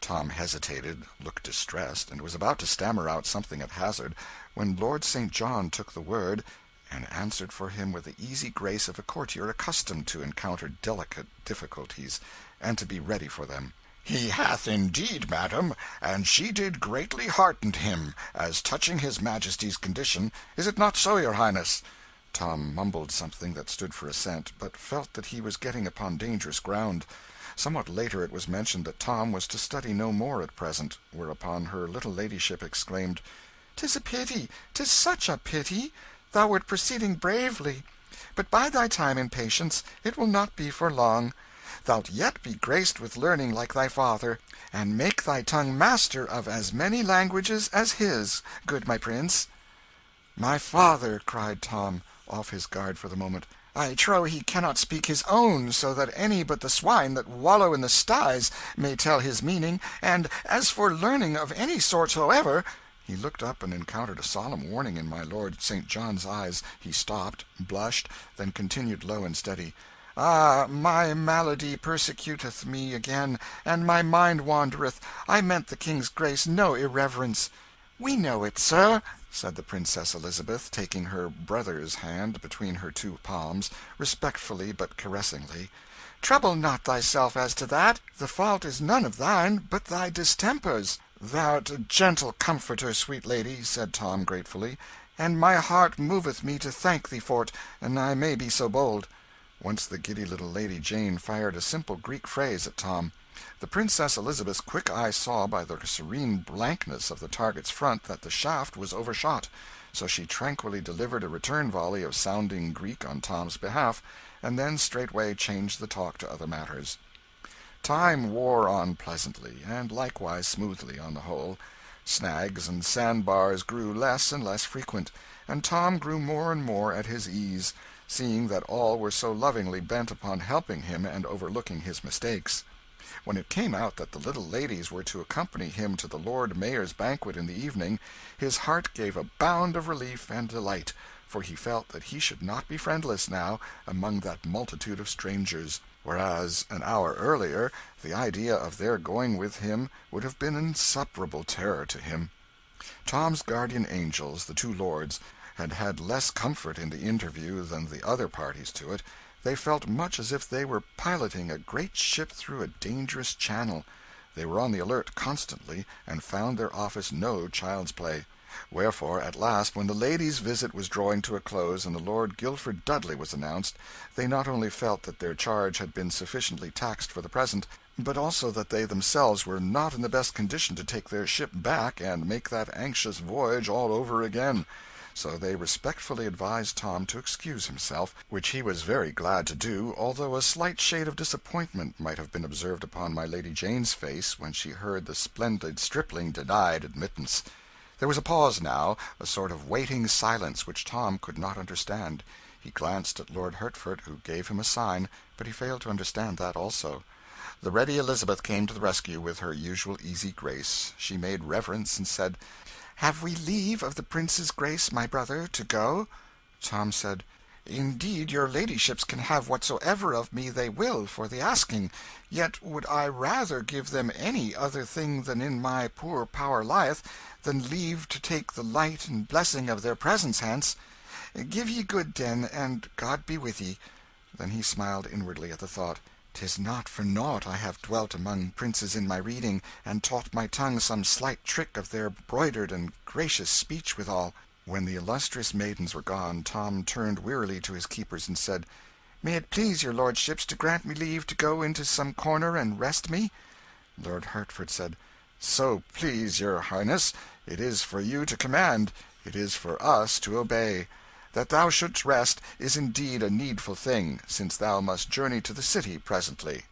Tom hesitated, looked distressed, and was about to stammer out something at hazard, when Lord St. John took the word, and answered for him with the easy grace of a courtier accustomed to encounter delicate difficulties, and to be ready for them. "He hath indeed, madam, and she did greatly hearten him, as touching his Majesty's condition is it not so, your highness?" Tom mumbled something that stood for assent, but felt that he was getting upon dangerous ground. Somewhat later it was mentioned that Tom was to study no more at present, whereupon her little ladyship exclaimed "'Tis a pity, 'tis such a pity! Thou wert proceeding bravely. But bide thy time in patience, it will not be for long thou'lt yet be graced with learning like thy father, and make thy tongue master of as many languages as his, good my prince." "My father!" cried Tom, off his guard for the moment. "I trow he cannot speak his own, so that any but the swine that wallow in the styes may tell his meaning; and as for learning of any sort soever He looked up and encountered a solemn warning in my Lord St. John's eyes. He stopped, blushed, then continued low and steady. Ah, my malady persecuteth me again, and my mind wandereth. I meant the King's grace no irreverence." "We know it, sir," said the Princess Elizabeth, taking her brother's hand between her two palms, respectfully but caressingly. "Trouble not thyself as to that. The fault is none of thine, but thy distemper's." "Thou'rt a gentle comforter, sweet lady," said Tom gratefully, "and my heart moveth me to thank thee for't, an I may be so bold. Once the giddy little Lady Jane fired a simple Greek phrase at Tom. The Princess Elizabeth's quick eye saw by the serene blankness of the target's front that the shaft was overshot; so she tranquilly delivered a return volley of sounding Greek on Tom's behalf, and then straightway changed the talk to other matters. Time wore on pleasantly, and likewise smoothly, on the whole. Snags and sandbars grew less and less frequent, and Tom grew more and more at his ease seeing that all were so lovingly bent upon helping him and overlooking his mistakes. When it came out that the little ladies were to accompany him to the Lord Mayor's banquet in the evening, his heart gave a bound of relief and delight, for he felt that he should not be friendless, now, among that multitude of strangers; whereas, an hour earlier, the idea of their going with him would have been insupportable terror to him. Tom's guardian angels, the two lords had had less comfort in the interview than the other parties to it, they felt much as if they were piloting a great ship through a dangerous channel. They were on the alert constantly, and found their office no child's play. Wherefore, at last, when the ladies' visit was drawing to a close and the Lord Guilford Dudley was announced, they not only felt that their charge had been sufficiently taxed for the present, but also that they themselves were not in the best condition to take their ship back and make that anxious voyage all over again. So they respectfully advised Tom to excuse himself, which he was very glad to do, although a slight shade of disappointment might have been observed upon my Lady Jane's face when she heard the splendid stripling denied admittance. There was a pause now, a sort of waiting silence which Tom could not understand. He glanced at Lord Hertford, who gave him a sign, but he failed to understand that also. The ready Elizabeth came to the rescue with her usual easy grace. She made reverence and said "Have we leave of the prince's grace, my brother, to go?" Tom said "Indeed your ladyships can have whatsoever of me they will, for the asking; yet would I rather give them any other thing than in my poor power lieth, than leave to take the light and blessing of their presence hence. Give ye good den, and God be with ye." Then he smiled inwardly at the thought. "'Tis not for naught I have dwelt among princes in my reading, and taught my tongue some slight trick of their broidered and gracious speech withal." When the illustrious maidens were gone, Tom turned wearily to his keepers and said "May it please your lordships to grant me leave to go into some corner and rest me?" Lord Hertford said "So please your highness, it is for you to command, it is for us to obey. That thou shouldst rest is indeed a needful thing, since thou must journey to the city presently."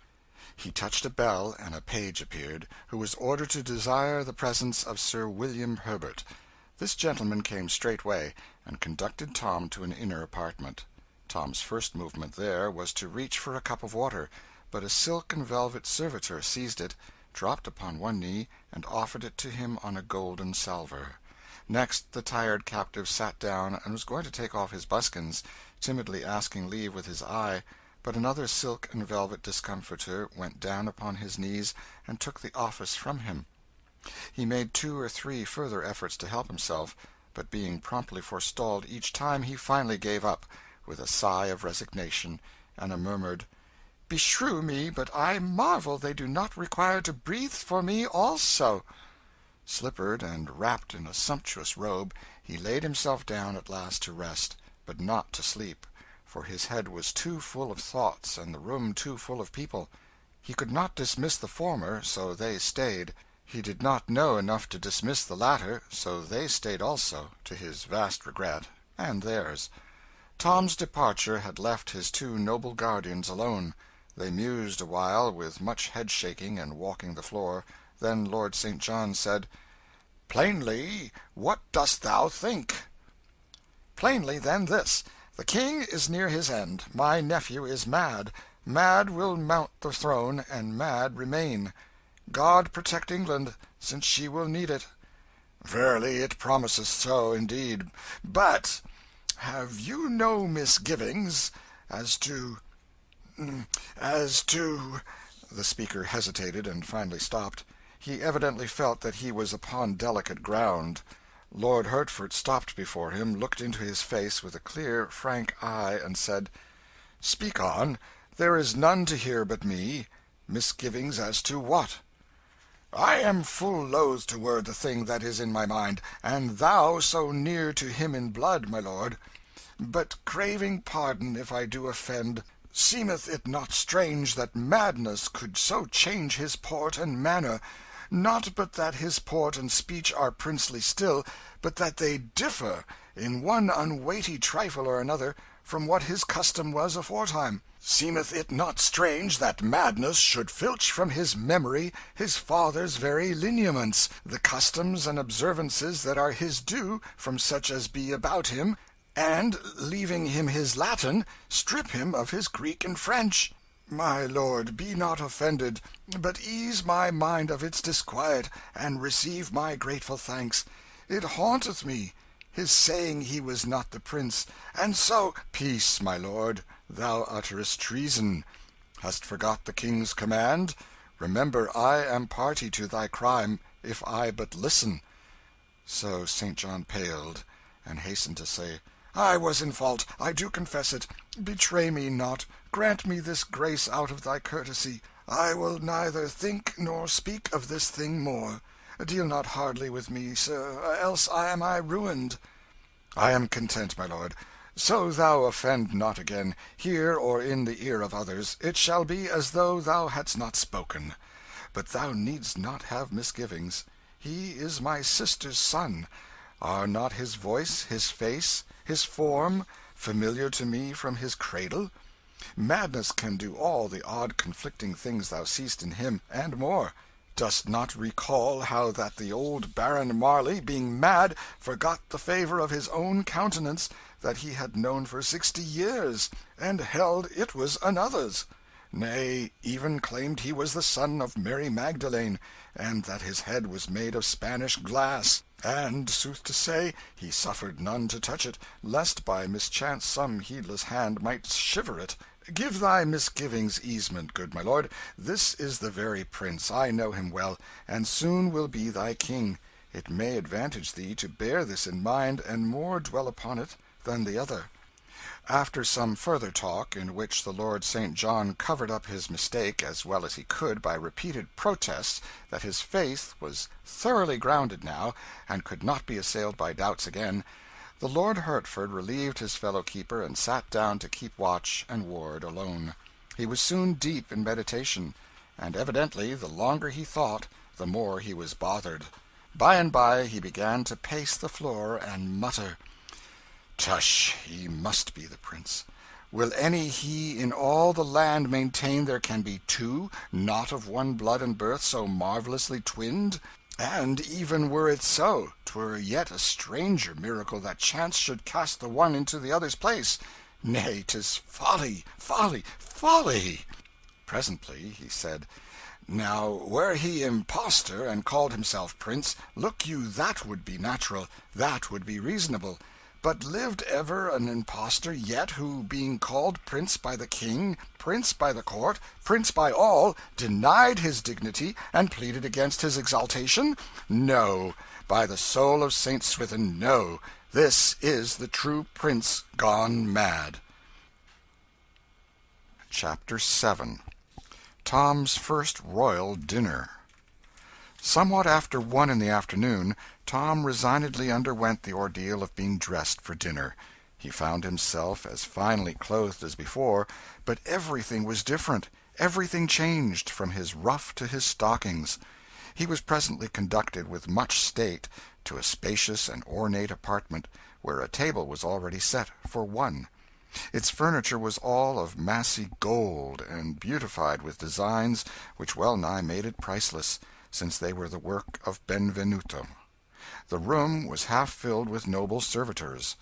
He touched a bell, and a page appeared, who was ordered to desire the presence of Sir William Herbert. This gentleman came straightway, and conducted Tom to an inner apartment. Tom's first movement there was to reach for a cup of water, but a silk and velvet servitor seized it, dropped upon one knee, and offered it to him on a golden salver. Next the tired captive sat down and was going to take off his buskins, timidly asking leave with his eye, but another silk and velvet discomfiture went down upon his knees and took the office from him. He made two or three further efforts to help himself, but being promptly forestalled each time, he finally gave up, with a sigh of resignation and a murmured "Beshrew me, but I marvel they do not require to breathe for me also." Slippered, and wrapped in a sumptuous robe, he laid himself down at last to rest, but not to sleep, for his head was too full of thoughts and the room too full of people. He could not dismiss the former, so they stayed; he did not know enough to dismiss the latter, so they stayed also, to his vast regret and theirs. Tom's departure had left his two noble guardians alone. They mused awhile, with much head shaking and walking the floor. Then Lord St. John said "Plainly, what dost thou think?" "Plainly, then, this: the King is near his end, my nephew is mad, mad will mount the throne, and mad remain. God protect England, since she will need it." "Verily, it promiseth so, indeed. But have you no misgivings as to mm, as to The speaker hesitated, and finally stopped. He evidently felt that he was upon delicate ground. Lord Hertford stopped before him, looked into his face with a clear, frank eye, and said "Speak on. There is none to hear but me. Misgivings as to what?" "I am full loath to word the thing that is in my mind, and thou so near to him in blood, my lord. But craving pardon if I do offend, seemeth it not strange that madness could so change his port and manner? Not but that his port and speech are princely still, but that they differ, in one unweighty trifle or another, from what his custom was aforetime. Seemeth it not strange that madness should filch from his memory his father's very lineaments, the customs and observances that are his due from such as be about him, and, leaving him his Latin, strip him of his Greek and French? My lord, be not offended, but ease my mind of its disquiet, and receive my grateful thanks. It haunteth me, his saying he was not the prince, and so "Peace, my lord, thou utterest treason. Hast forgot the King's command? Remember I am party to thy crime, if I but listen." So St. John paled, and hastened to say. I was in fault, I do confess it. Betray me not; grant me this grace out of thy courtesy. I will neither think nor speak of this thing more. Deal not hardly with me, sir, else am I ruined." "I am content, my lord. So thou offend not again, here or in the ear of others, it shall be as though thou hadst not spoken. But thou needst not have misgivings. He is my sister's son. Are not his voice, his face, his form, familiar to me from his cradle? Madness can do all the odd conflicting things thou seest in him, and more. Dost not recall how that the old Baron Marley, being mad, forgot the favour of his own countenance that he had known for sixty years, and held it was another's? nay, even claimed he was the son of Mary Magdalene, and that his head was made of Spanish glass; and, sooth to say, he suffered none to touch it, lest by mischance some heedless hand might shiver it. Give thy misgivings easement, good my lord. This is the very prince I know him well, and soon will be thy king. It may advantage thee to bear this in mind, and more dwell upon it than the other." After some further talk, in which the Lord St. John covered up his mistake as well as he could by repeated protests that his faith was thoroughly grounded now, and could not be assailed by doubts again. The Lord Hertford relieved his fellow keeper and sat down to keep watch and ward alone. He was soon deep in meditation, and evidently the longer he thought the more he was bothered. By and by he began to pace the floor and mutter "Tush, he must be the prince. Will any he in all the land maintain there can be two, not of one blood and birth, so marvellously twinned? And even were it so, 'twere yet a stranger miracle that chance should cast the one into the other's place. Nay, 'tis folly, folly, folly!" Presently he said "Now were he impostor, and called himself prince, look you that would be natural, that would be reasonable. But lived ever an impostor yet who, being called prince by the king, prince by the court, prince by all, denied his dignity and pleaded against his exaltation? No, by the soul of St. Swithin, no! This is the true prince gone mad." CHAPTER 7 Tom's First Royal Dinner. Somewhat after one in the afternoon, Tom resignedly underwent the ordeal of being dressed for dinner. He found himself as finely clothed as before, but everything was different, everything changed, from his ruff to his stockings. He was presently conducted with much state to a spacious and ornate apartment, where a table was already set, for one. Its furniture was all of massy gold, and beautified with designs which well nigh made it priceless since they were the work of Benvenuto. The room was half filled with noble servitors.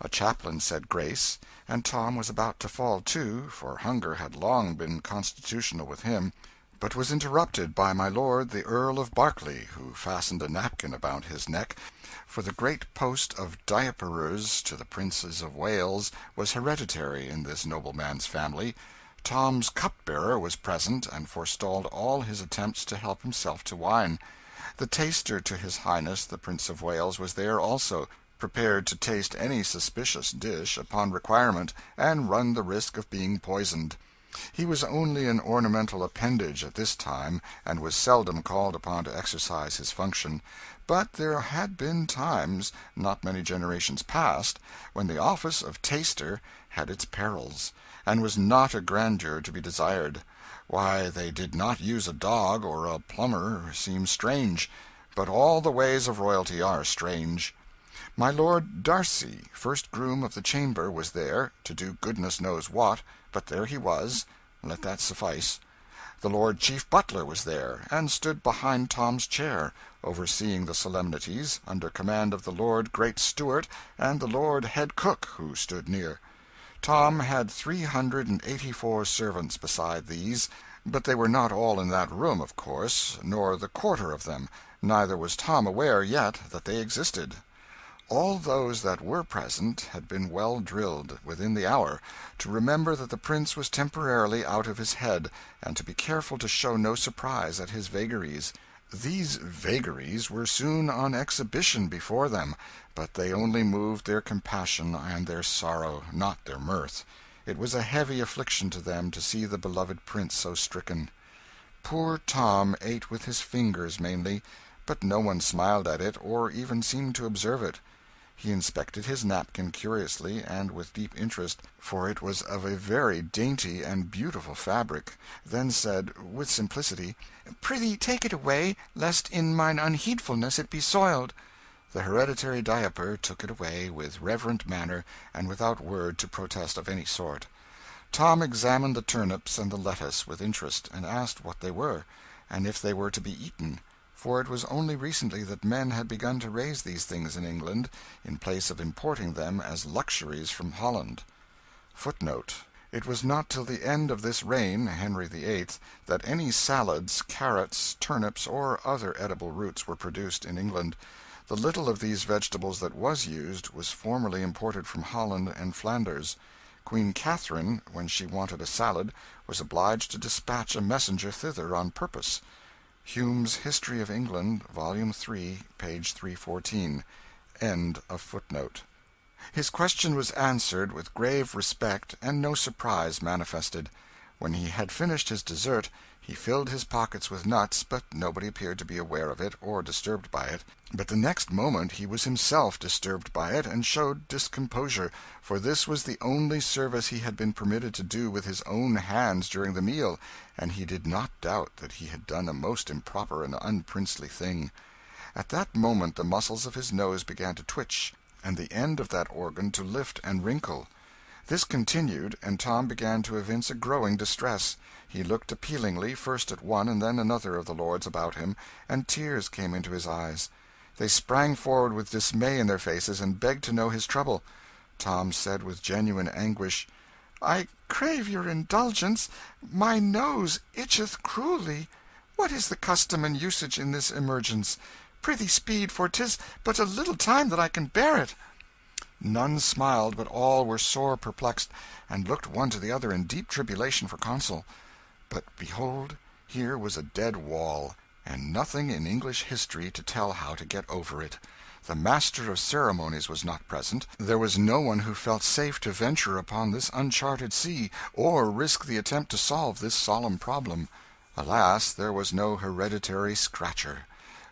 A chaplain said grace, and Tom was about to fall to, for hunger had long been constitutional with him, but was interrupted by my lord the Earl of Berkeley, who fastened a napkin about his neck, for the great post of diaperers to the princes of Wales was hereditary in this nobleman's family. Tom's cupbearer was present, and forestalled all his attempts to help himself to wine. The taster to his Highness the Prince of Wales was there also, prepared to taste any suspicious dish, upon requirement, and run the risk of being poisoned. He was only an ornamental appendage at this time, and was seldom called upon to exercise his function; but there had been times, not many generations past, when the office of taster had its perils and was not a grandeur to be desired. Why they did not use a dog or a plumber seems strange; but all the ways of royalty are strange. My Lord D'Arcy, first groom of the chamber, was there, to do goodness knows what, but there he was let that suffice. The Lord Chief Butler was there, and stood behind Tom's chair, overseeing the solemnities, under command of the Lord Great Steward and the Lord Head Cook, who stood near. Tom had three hundred and eighty four servants beside these, but they were not all in that room, of course, nor the quarter of them, neither was Tom aware yet that they existed. All those that were present had been well drilled, within the hour, to remember that the prince was temporarily out of his head, and to be careful to show no surprise at his vagaries. These vagaries were soon on exhibition before them, but they only moved their compassion and their sorrow, not their mirth. It was a heavy affliction to them to see the beloved prince so stricken. Poor Tom ate with his fingers mainly, but no one smiled at it, or even seemed to observe it. He inspected his napkin curiously, and with deep interest, for it was of a very dainty and beautiful fabric, then said, with simplicity "Prithee take it away, lest in mine unheedfulness it be soiled." The Hereditary Diaper took it away, with reverent manner, and without word to protest of any sort. Tom examined the turnips and the lettuce with interest, and asked what they were, and if they were to be eaten for it was only recently that men had begun to raise these things in England, in place of importing them as luxuries from Holland. [Footnote: It was not till the end of this reign (Henry VIII.) that any salads, carrots, turnips, or other edible roots were produced in England. The little of these vegetables that was used, was formerly imported from Holland and Flanders. Queen Catherine, when she wanted a salad, was obliged to despatch a messenger thither on purpose. Hume's History of England, Vol. 3, p. 314.] His question was answered with grave respect, and no surprise manifested. When he had finished his dessert, he filled his pockets with nuts, but nobody appeared to be aware of it or disturbed by it; but the next moment he was himself disturbed by it, and showed discomposure, for this was the only service he had been permitted to do with his own hands during the meal, and he did not doubt that he had done a most improper and unprincely thing. At that moment the muscles of his nose began to twitch, and the end of that organ to lift and wrinkle. This continued, and Tom began to evince a growing distress. He looked appealingly, first at one and then another of the lords about him, and tears came into his eyes. They sprang forward with dismay in their faces, and begged to know his trouble. Tom said with genuine anguish "I crave your indulgence my nose itcheth cruelly. What is the custom and usage in this emergence? Prithee speed, for 'tis but a little time that I can bear it." None smiled, but all were sore perplexed, and looked one to the other in deep tribulation for counsel. But behold, here was a dead wall, and nothing in English history to tell how to get over it. The master of ceremonies was not present; there was no one who felt safe to venture upon this uncharted sea, or risk the attempt to solve this solemn problem. Alas, there was no hereditary scratcher.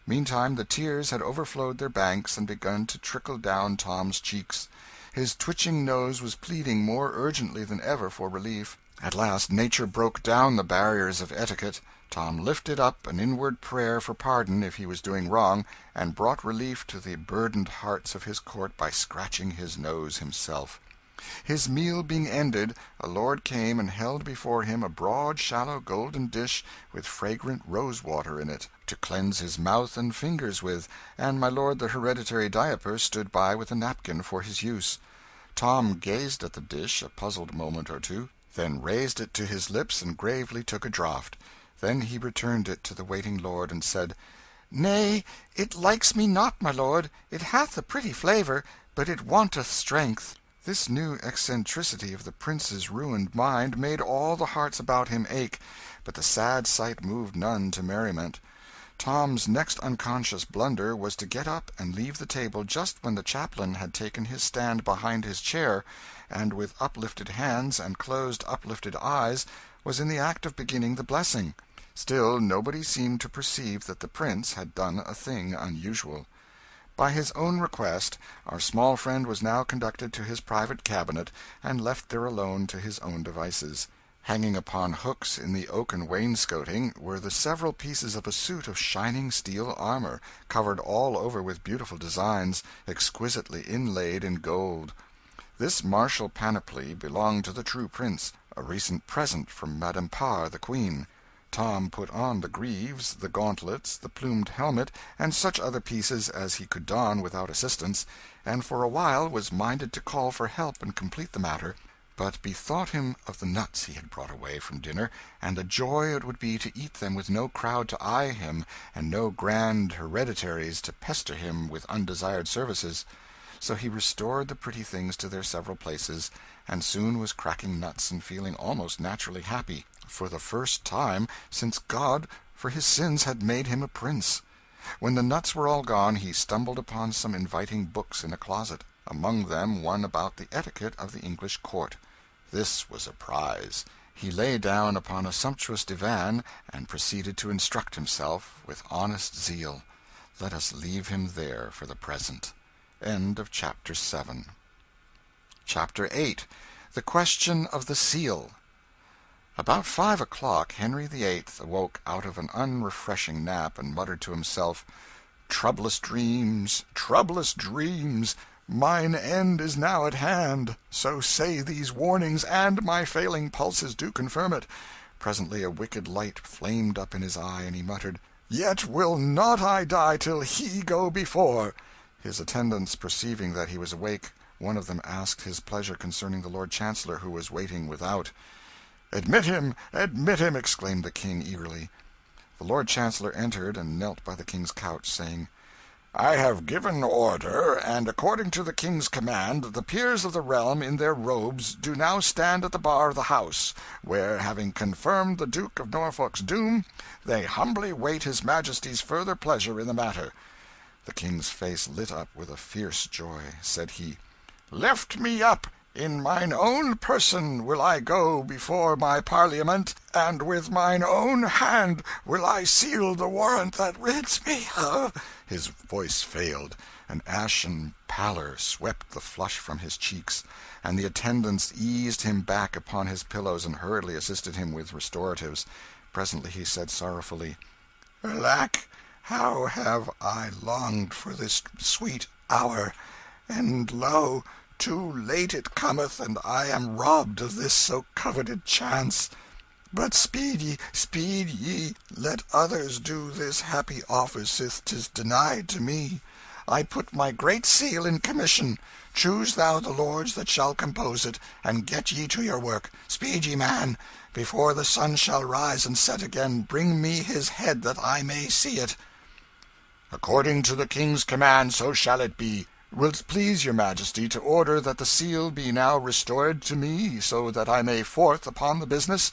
Meantime the tears had overflowed their banks and begun to trickle down Tom's cheeks. His twitching nose was pleading more urgently than ever for relief. At last nature broke down the barriers of etiquette. Tom lifted up an inward prayer for pardon if he was doing wrong, and brought relief to the burdened hearts of his court by scratching his nose himself. His meal being ended, a lord came and held before him a broad shallow golden dish with fragrant rose water in it, to cleanse his mouth and fingers with, and my lord the Hereditary Diaper stood by with a napkin for his use. Tom gazed at the dish a puzzled moment or two, then raised it to his lips and gravely took a draught. Then he returned it to the waiting lord, and said "Nay, it likes me not, my lord. It hath a pretty flavour, but it wanteth strength." This new eccentricity of the prince's ruined mind made all the hearts about him ache, but the sad sight moved none to merriment. Tom's next unconscious blunder was to get up and leave the table just when the chaplain had taken his stand behind his chair, and with uplifted hands and closed uplifted eyes was in the act of beginning the blessing. Still nobody seemed to perceive that the prince had done a thing unusual. By his own request, our small friend was now conducted to his private cabinet, and left there alone to his own devices. Hanging upon hooks in the oaken wainscoting were the several pieces of a suit of shining steel armour, covered all over with beautiful designs, exquisitely inlaid in gold. This martial panoply belonged to the true prince a recent present from Madam Parr the Queen. Tom put on the greaves, the gauntlets, the plumed helmet, and such other pieces as he could don without assistance, and for a while was minded to call for help and complete the matter, but bethought him of the nuts he had brought away from dinner, and the joy it would be to eat them with no crowd to eye him and no grand hereditaries to pester him with undesired services. So he restored the pretty things to their several places, and soon was cracking nuts and feeling almost naturally happy for the first time since God for his sins had made him a prince. When the nuts were all gone, he stumbled upon some inviting books in a closet among them one about the etiquette of the English court. This was a prize. He lay down upon a sumptuous divan, and proceeded to instruct himself with honest zeal. Let us leave him there for the present. End of chapter 7. CHAPTER 8 The Question of the Seal. About five o'clock Henry VIII. awoke out of an unrefreshing nap, and muttered to himself, Troublous dreams, troublous dreams! Mine end is now at hand so say these warnings, and my failing pulses do confirm it. Presently a wicked light flamed up in his eye, and he muttered, Yet will not I die till he go before. His attendants perceiving that he was awake, one of them asked his pleasure concerning the Lord Chancellor, who was waiting without. "Admit him, admit him!" exclaimed the King eagerly. The Lord Chancellor entered and knelt by the King's couch, saying I have given order, and according to the King's command, the peers of the realm, in their robes, do now stand at the bar of the House, where, having confirmed the Duke of Norfolk's doom, they humbly wait his Majesty's further pleasure in the matter." The King's face lit up with a fierce joy. Said he "Lift me up! In mine own person will I go before my Parliament, and with mine own hand will I seal the warrant that rids me of His voice failed, an ashen pallor swept the flush from his cheeks, and the attendants eased him back upon his pillows and hurriedly assisted him with restoratives. Presently he said sorrowfully "Alack, how have I longed for this sweet hour! And lo! Too late it cometh, and I am robbed of this so coveted chance. But speed ye, speed ye! Let others do this happy office sith 'tis denied to me. I put my great seal in commission. Choose thou the lords that shall compose it, and get ye to your work. Speed ye, man! Before the sun shall rise and set again, bring me his head that I may see it." "According to the King's command, so shall it be. Will't please your Majesty to order that the Seal be now restored to me, so that I may forth upon the business?"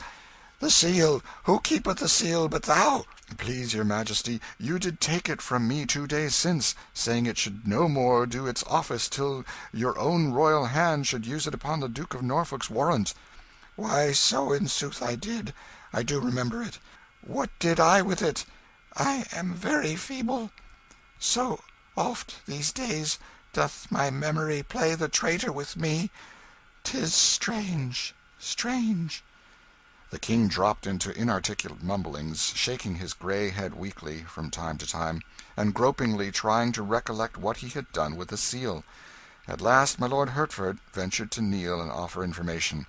"The Seal! Who keepeth the Seal but thou?" "Please your Majesty, you did take it from me two days since, saying it should no more do its office till your own royal hand should use it upon the Duke of Norfolk's warrant." "Why, so in sooth I did. I do remember it. What did I with it? I am very feeble. So oft, these days doth my memory play the traitor with me. 'Tis strange, strange!" The King dropped into inarticulate mumblings, shaking his gray head weakly, from time to time, and gropingly trying to recollect what he had done with the Seal. At last my Lord Hertford ventured to kneel and offer information.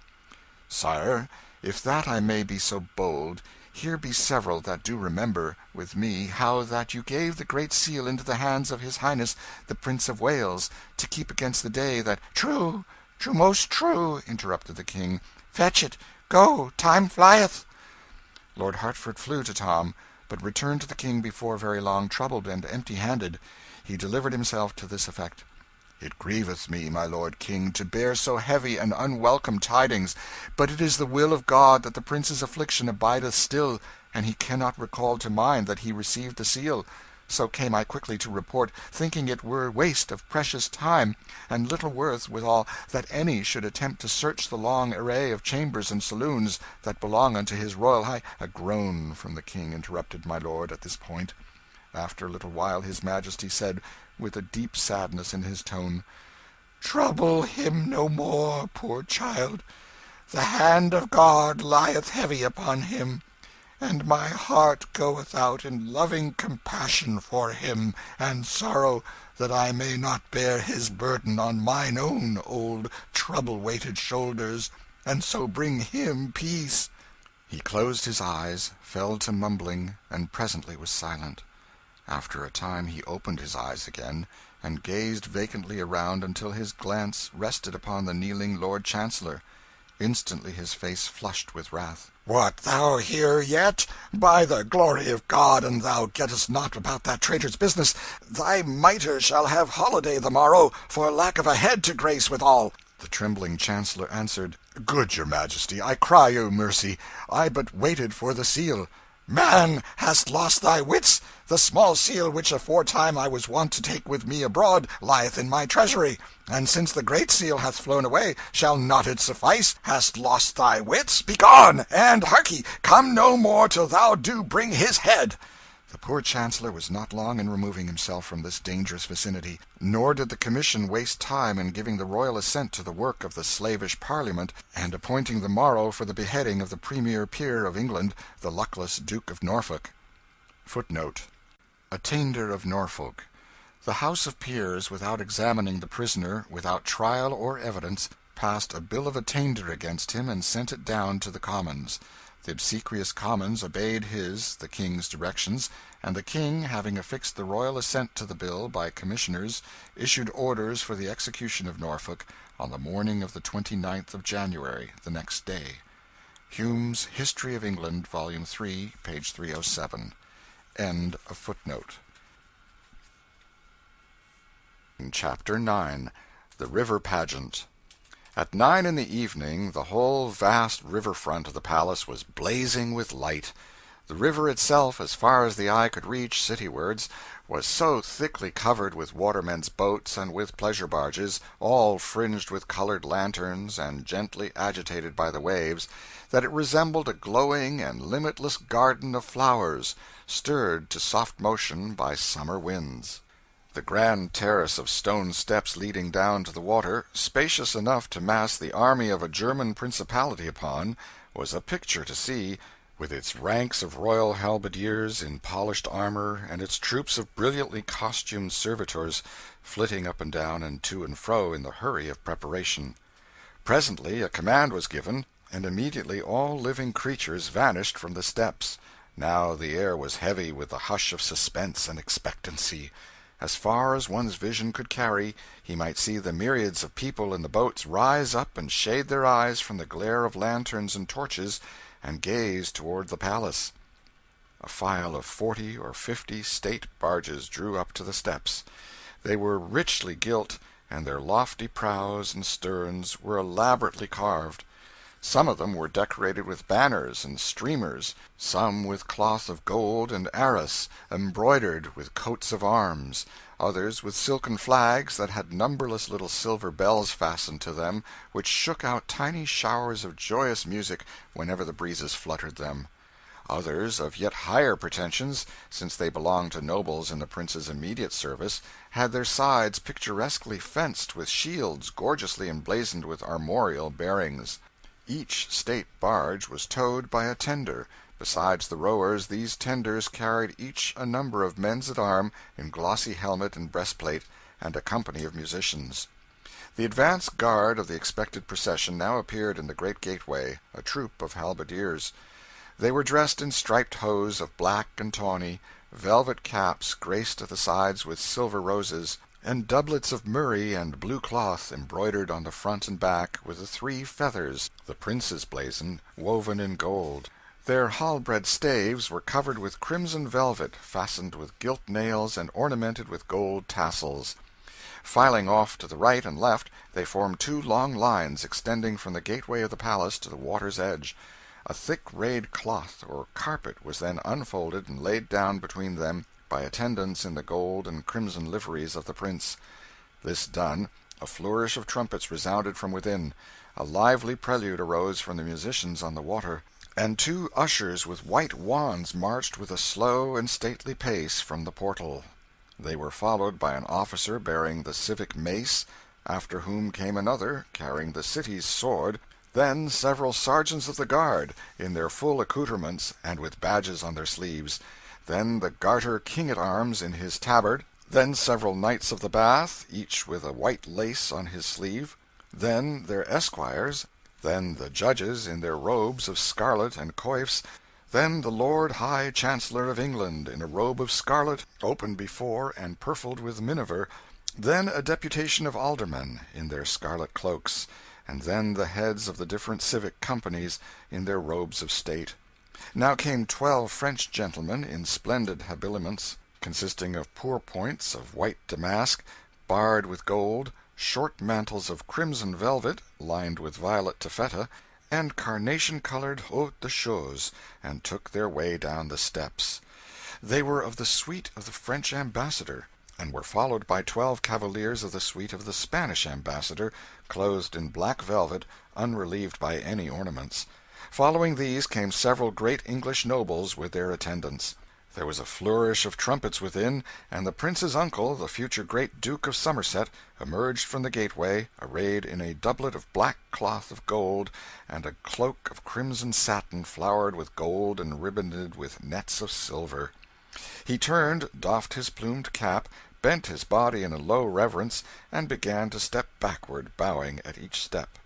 "Sire, if that I may be so bold. Here be several that do remember, with me, how that you gave the Great Seal into the hands of his Highness the Prince of Wales, to keep against the day that "True, true, most true," interrupted the King. "Fetch it! Go time flieth." Lord Hertford flew to Tom, but returned to the King before very long, troubled and empty handed. He delivered himself to this effect. It grieveth me, my lord King, to bear so heavy and unwelcome tidings, but it is the will of God that the prince's affliction abideth still, and he cannot recall to mind that he received the Seal. So came I quickly to report, thinking it were waste of precious time, and little worth withal, that any should attempt to search the long array of chambers and saloons that belong unto his royal high A groan from the King interrupted my lord at this point. After a little while his Majesty said with a deep sadness in his tone, "Trouble him no more, poor child. The hand of God lieth heavy upon him, and my heart goeth out in loving compassion for him, and sorrow that I may not bear his burden on mine own old trouble weighted shoulders, and so bring him peace." He closed his eyes, fell to mumbling, and presently was silent. After a time he opened his eyes again, and gazed vacantly around until his glance rested upon the kneeling Lord Chancellor. Instantly his face flushed with wrath. "What, thou here yet? By the glory of God, an thou gettest not about that traitor's business, thy mitre shall have holiday the morrow, for lack of a head to grace withal." The trembling Chancellor answered "Good your Majesty, I cry you mercy. I but waited for the Seal. "Man, hast lost thy wits? The small seal which aforetime I was wont to take with me abroad lieth in my treasury; and since the Great Seal hath flown away, shall not it suffice? Hast lost thy wits? Begone! and harkye, come no more till thou do bring his head." The poor chancellor was not long in removing himself from this dangerous vicinity, nor did the commission waste time in giving the royal assent to the work of the slavish Parliament and appointing the morrow for the beheading of the premier peer of England, the luckless Duke of Norfolk. [Footnote: Attainder of Norfolk. The House of Peers, without examining the prisoner, without trial or evidence, passed a bill of attainder against him and sent it down to the Commons. The obsequious Commons obeyed his (the King's) directions, and the King, having affixed the royal assent to the bill by commissioners, issued orders for the execution of Norfolk on the morning of the 29th of January, the next day. Hume's History of England, vol. iii, p. 307.] CHAPTER 9 The River Pageant. At nine in the evening the whole vast river front of the palace was blazing with light. The river itself, as far as the eye could reach citywards, was so thickly covered with watermen's boats and with pleasure barges, all fringed with colored lanterns and gently agitated by the waves, that it resembled a glowing and limitless garden of flowers, stirred to soft motion by summer winds. The grand terrace of stone steps leading down to the water, spacious enough to mass the army of a German principality upon, was a picture to see, with its ranks of royal halberdiers in polished armor, and its troops of brilliantly costumed servitors flitting up and down and to and fro in the hurry of preparation. Presently a command was given, and immediately all living creatures vanished from the steps. Now the air was heavy with the hush of suspense and expectancy. As far as one's vision could carry, he might see the myriads of people in the boats rise up and shade their eyes from the glare of lanterns and torches, and gaze toward the palace. A file of forty or fifty state barges drew up to the steps. They were richly gilt, and their lofty prows and sterns were elaborately carved. Some of them were decorated with banners and streamers, some with cloth of gold and arras, embroidered with coats of arms, others with silken flags that had numberless little silver bells fastened to them which shook out tiny showers of joyous music whenever the breezes fluttered them; others, of yet higher pretensions, since they belonged to nobles in the prince's immediate service, had their sides picturesquely fenced with shields gorgeously emblazoned with armorial bearings. Each state barge was towed by a tender; besides the rowers, these tenders carried each a number of men at arms in glossy helmet and breastplate, and a company of musicians. The advance guard of the expected procession now appeared in the great gateway, a troop of halberdiers. They were dressed in striped hose of black and tawny, velvet caps graced at the sides with silver roses and doublets of murrey and blue cloth embroidered on the front and back with the three feathers, the prince's blazon, woven in gold. Their halberd staves were covered with crimson velvet, fastened with gilt nails and ornamented with gold tassels. Filing off to the right and left, they formed two long lines extending from the gateway of the palace to the water's edge. A thick rayed cloth or carpet was then unfolded and laid down between them by attendants in the gold and crimson liveries of the prince. This done, a flourish of trumpets resounded from within, a lively prelude arose from the musicians on the water, and two ushers with white wands marched with a slow and stately pace from the portal. They were followed by an officer bearing the civic mace, after whom came another carrying the city's sword, then several sergeants of the guard, in their full accoutrements and with badges on their sleeves then the Garter King at Arms in his tabard; then several Knights of the Bath, each with a white lace on his sleeve; then their esquires; then the judges in their robes of scarlet and coifs; then the Lord High Chancellor of England in a robe of scarlet, open before and purfled with miniver; then a deputation of aldermen, in their scarlet cloaks; and then the heads of the different civic companies, in their robes of state. Now came twelve French gentlemen, in splendid habiliments, consisting of pourpoints of white damask, barred with gold, short mantles of crimson velvet, lined with violet taffeta, and carnation colored haut de chausses, and took their way down the steps. They were of the suite of the French ambassador, and were followed by twelve cavaliers of the suite of the Spanish ambassador, clothed in black velvet, unrelieved by any ornaments. Following these came several great English nobles with their attendants. There was a flourish of trumpets within, and the Prince's uncle, the future great Duke of Somerset, emerged from the gateway, arrayed in a doublet of black cloth of gold, and a cloak of crimson satin flowered with gold and ribanded with nets of silver. He turned, doffed his plumed cap, bent his body in a low reverence, and began to step backward, bowing at each step.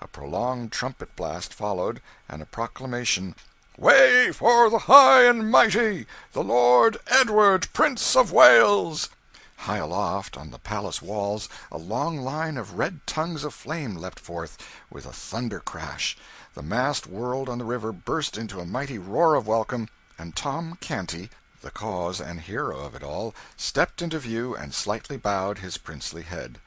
A prolonged trumpet blast followed, and a proclamation "Way for the high and mighty, the Lord Edward, Prince of Wales!" High aloft on the palace walls a long line of red tongues of flame leapt forth, with a thunder crash; the mast whirled on the river burst into a mighty roar of welcome, and Tom Canty, the cause and hero of it all, stepped into view and slightly bowed his princely head.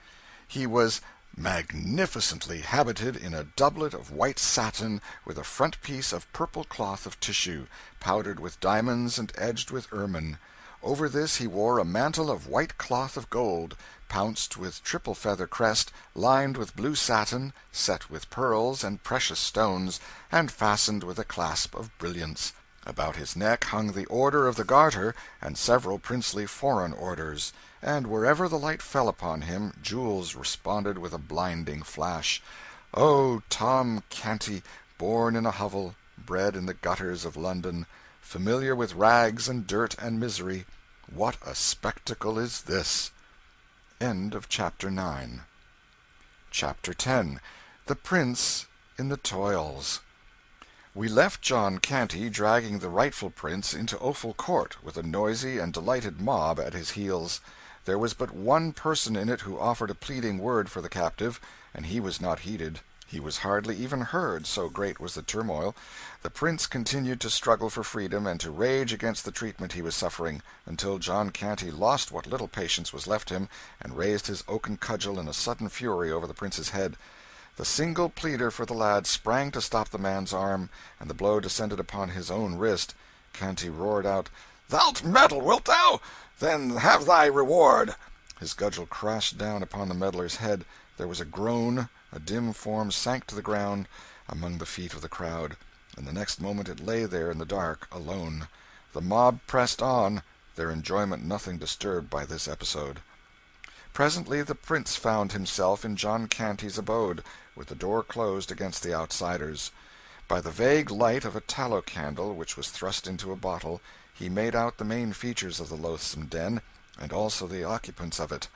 He was magnificently habited in a doublet of white satin with a front piece of purple cloth of tissue, powdered with diamonds and edged with ermine; over this he wore a mantle of white cloth of gold, pounced with triple feather crest, lined with blue satin, set with pearls and precious stones, and fastened with a clasp of brilliants. About his neck hung the Order of the Garter and several princely foreign orders and wherever the light fell upon him jewels responded with a blinding flash. Oh, Tom Canty, born in a hovel, bred in the gutters of London, familiar with rags and dirt and misery, what a spectacle is this! CHAPTER X. CHAPTER X. The Prince in the Toils. We left John Canty dragging the rightful prince into Offal Court, with a noisy and delighted mob at his heels. There was but one person in it who offered a pleading word for the captive, and he was not heeded. He was hardly even heard, so great was the turmoil. The prince continued to struggle for freedom and to rage against the treatment he was suffering, until John Canty lost what little patience was left him, and raised his oaken cudgel in a sudden fury over the prince's head. The single pleader for the lad sprang to stop the man's arm, and the blow descended upon his own wrist. Canty roared out "Thou'lt meddle, wilt thou? Then have thy reward!" His cudgel crashed down upon the meddler's head; there was a groan, a dim form sank to the ground among the feet of the crowd, and the next moment it lay there in the dark, alone. The mob pressed on, their enjoyment nothing disturbed by this episode. Presently the prince found himself in John Canty's abode, with the door closed against the outsiders. By the vague light of a tallow candle which was thrust into a bottle he made out the main features of the loathsome den, and also the occupants of it.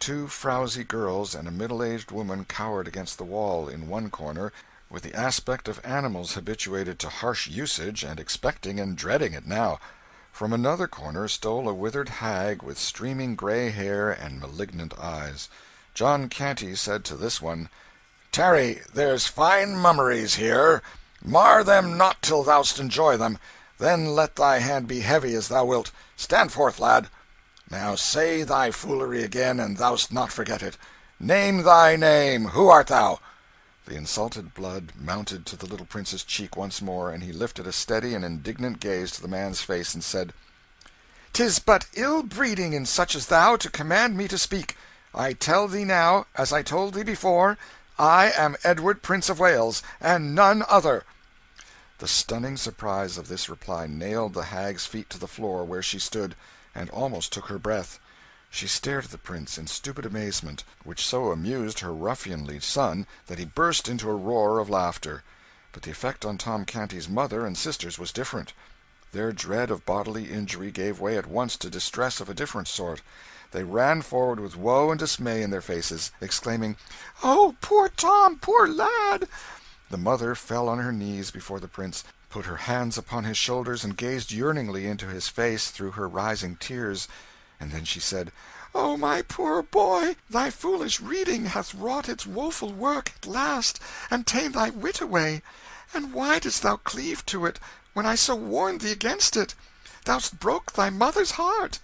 Two frowsy girls and a middle aged woman cowered against the wall, in one corner, with the aspect of animals habituated to harsh usage and expecting and dreading it now. From another corner stole a withered hag with streaming gray hair and malignant eyes. John Canty said to this one "Tarry, there's fine mummeries here. Mar them not till thou'st enjoy them. Then let thy hand be heavy as thou wilt. Stand forth, lad. Now say thy foolery again, and thou'st not forget it. Name thy name. Who art thou?" The insulted blood mounted to the little prince's cheek once more, and he lifted a steady and indignant gaze to the man's face, and said "'Tis but ill breeding in such as thou to command me to speak. I tell thee now, as I told thee before, I am Edward, Prince of Wales, and none other. The stunning surprise of this reply nailed the hag's feet to the floor where she stood, and almost took her breath. She stared at the prince in stupid amazement, which so amused her ruffianly son that he burst into a roar of laughter. But the effect on Tom Canty's mother and sisters was different. Their dread of bodily injury gave way at once to distress of a different sort. They ran forward with woe and dismay in their faces, exclaiming, "Oh, poor Tom, poor lad!" The mother fell on her knees before the prince, put her hands upon his shoulders, and gazed yearningly into his face through her rising tears; and then she said "Oh, my poor boy, thy foolish reading hath wrought its woeful work at last, and ta'en thy wit away. And why didst thou cleave to it, when I so warned thee against it? Thou'st broke thy mother's heart."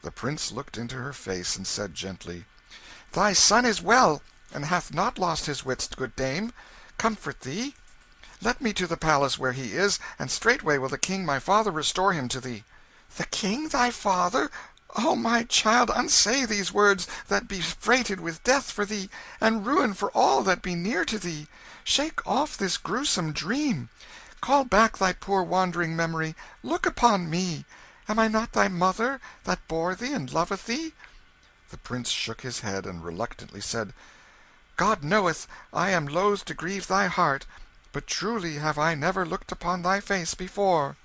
The prince looked into her face, and said gently "Thy son is well, and hath not lost his wits, good dame comfort thee. Let me to the palace where he is, and straightway will the King my father restore him to thee." "The King thy father? Oh, my child, unsay these words that be freighted with death for thee, and ruin for all that be near to thee. Shake off this gruesome dream. Call back thy poor wandering memory. Look upon me. Am I not thy mother, that bore thee and loveth thee?" The prince shook his head, and reluctantly said, "God knoweth I am loth to grieve thy heart, but truly have I never looked upon thy face before."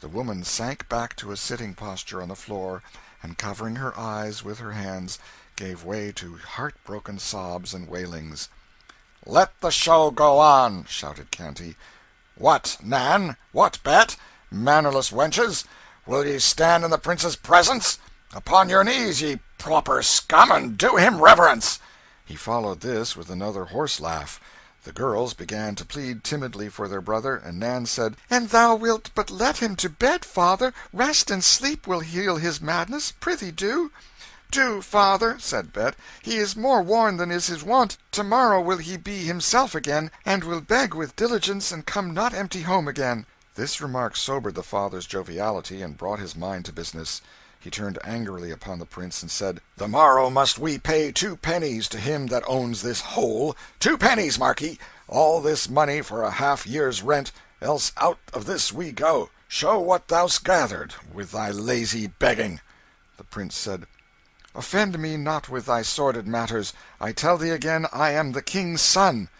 The woman sank back to a sitting posture on the floor, and covering her eyes with her hands, gave way to heart broken sobs and wailings. "Let the show go on!" shouted Canty. "What, Nan? What, Bet? Mannerless wenches! Will ye stand in the prince's presence? Upon your knees, ye pauper scum, and do him reverence!" He followed this with another horse laugh. The girls began to plead timidly for their brother, and Nan said, "An thou wilt but let him to bed, father, rest and sleep will heal his madness. Prithee do." "Do, father," said Bet. "He is more worn than is his wont. To morrow will he be himself again, and will beg with diligence and come not empty home again." This remark sobered the father's joviality, and brought his mind to business. He turned angrily upon the prince, and said "The morrow must we pay two pennies to him that owns this hole two pennies, mark ye all this money for a half year's rent, else out of this we go. Show what thou'st gathered, with thy lazy begging." The prince said "Offend me not with thy sordid matters. I tell thee again I am the King's son.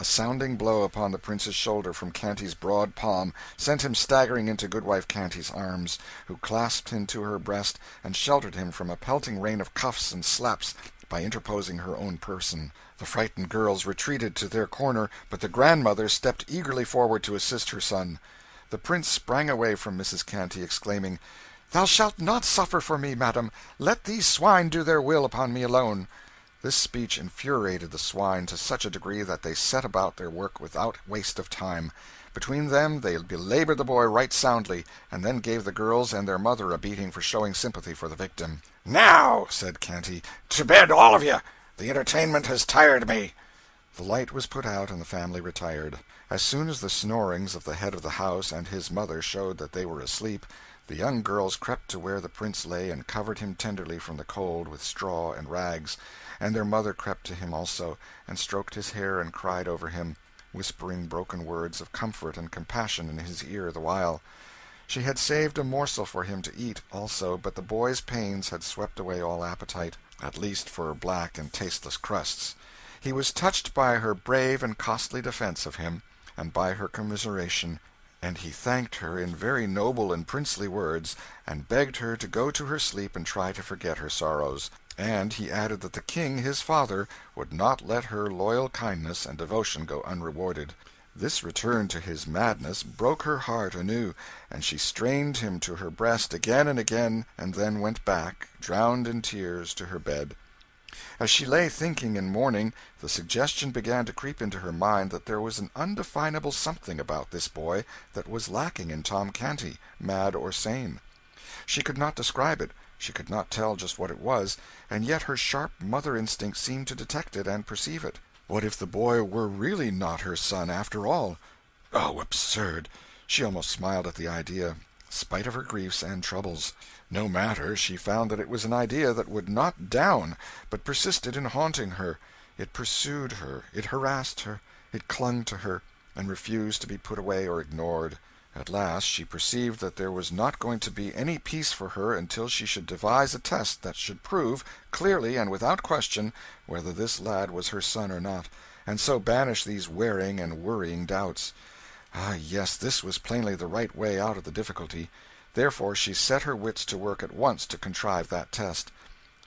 A sounding blow upon the prince's shoulder from Canty's broad palm sent him staggering into Goodwife Canty's arms, who clasped him to her breast and sheltered him from a pelting rain of cuffs and slaps by interposing her own person. The frightened girls retreated to their corner, but the grandmother stepped eagerly forward to assist her son. The prince sprang away from Mrs. Canty, exclaiming "Thou shalt not suffer for me, madam. Let these swine do their will upon me alone. This speech infuriated the swine to such a degree that they set about their work without waste of time. Between them they belaboured the boy right soundly, and then gave the girls and their mother a beating for showing sympathy for the victim. "Now," said Canty, "to bed, all of you. The entertainment has tired me." The light was put out and the family retired. As soon as the snorings of the head of the house and his mother showed that they were asleep, the young girls crept to where the prince lay and covered him tenderly from the cold with straw and rags and their mother crept to him also, and stroked his hair and cried over him, whispering broken words of comfort and compassion in his ear the while. She had saved a morsel for him to eat, also, but the boy's pains had swept away all appetite, at least for black and tasteless crusts. He was touched by her brave and costly defence of him, and by her commiseration, and he thanked her in very noble and princely words, and begged her to go to her sleep and try to forget her sorrows. And he added that the King, his father, would not let her loyal kindness and devotion go unrewarded. This return to his madness broke her heart anew, and she strained him to her breast again and again, and then went back, drowned in tears, to her bed. As she lay thinking and mourning, the suggestion began to creep into her mind that there was an undefinable something about this boy that was lacking in Tom Canty, mad or sane. She could not describe it, she could not tell just what it was, and yet her sharp mother instinct seemed to detect it and perceive it. What if the boy were really not her son, after all? Oh, absurd! She almost smiled at the idea, spite of her griefs and troubles. No matter, she found that it was an idea that would not down, but persisted in haunting her. It pursued her, it harassed her, it clung to her, and refused to be put away or ignored. At last she perceived that there was not going to be any peace for her until she should devise a test that should prove, clearly and without question, whether this lad was her son or not, and so banish these wearing and worrying doubts. Ah, yes, this was plainly the right way out of the difficulty. Therefore she set her wits to work at once to contrive that test.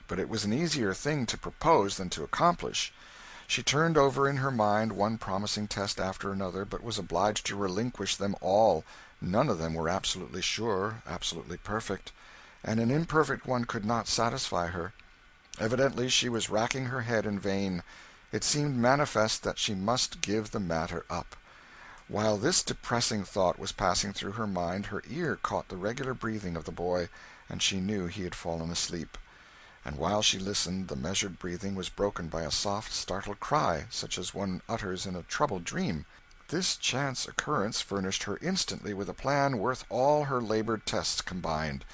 But it was an easier thing to propose than to accomplish. She turned over in her mind one promising test after another, but was obliged to relinquish them all none of them were absolutely sure, absolutely perfect, and an imperfect one could not satisfy her. Evidently she was racking her head in vain. It seemed manifest that she must give the matter up. While this depressing thought was passing through her mind, her ear caught the regular breathing of the boy, and she knew he had fallen asleep and while she listened the measured breathing was broken by a soft, startled cry, such as one utters in a troubled dream. This chance occurrence furnished her instantly with a plan worth all her labored tests combined.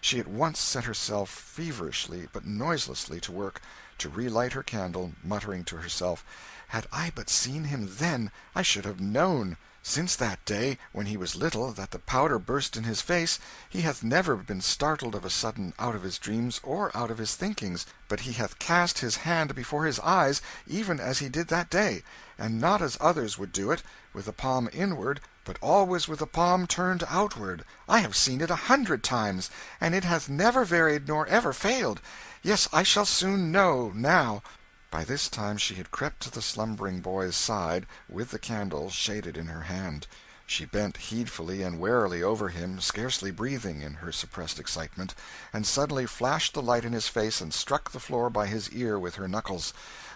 She at once set herself feverishly but noiselessly to work to relight her candle, muttering to herself, "Had I but seen him then, I should have known. Since that day, when he was little, that the powder burst in his face, he hath never been startled of a sudden out of his dreams or out of his thinkings, but he hath cast his hand before his eyes, even as he did that day; and not as others would do it, with the palm inward, but always with the palm turned outward. I have seen it a hundred times, and it hath never varied nor ever failed. Yes, I shall soon know, now." By this time she had crept to the slumbering boy's side, with the candle shaded in her hand. She bent heedfully and warily over him, scarcely breathing, in her suppressed excitement, and suddenly flashed the light in his face and struck the floor by his ear with her knuckles.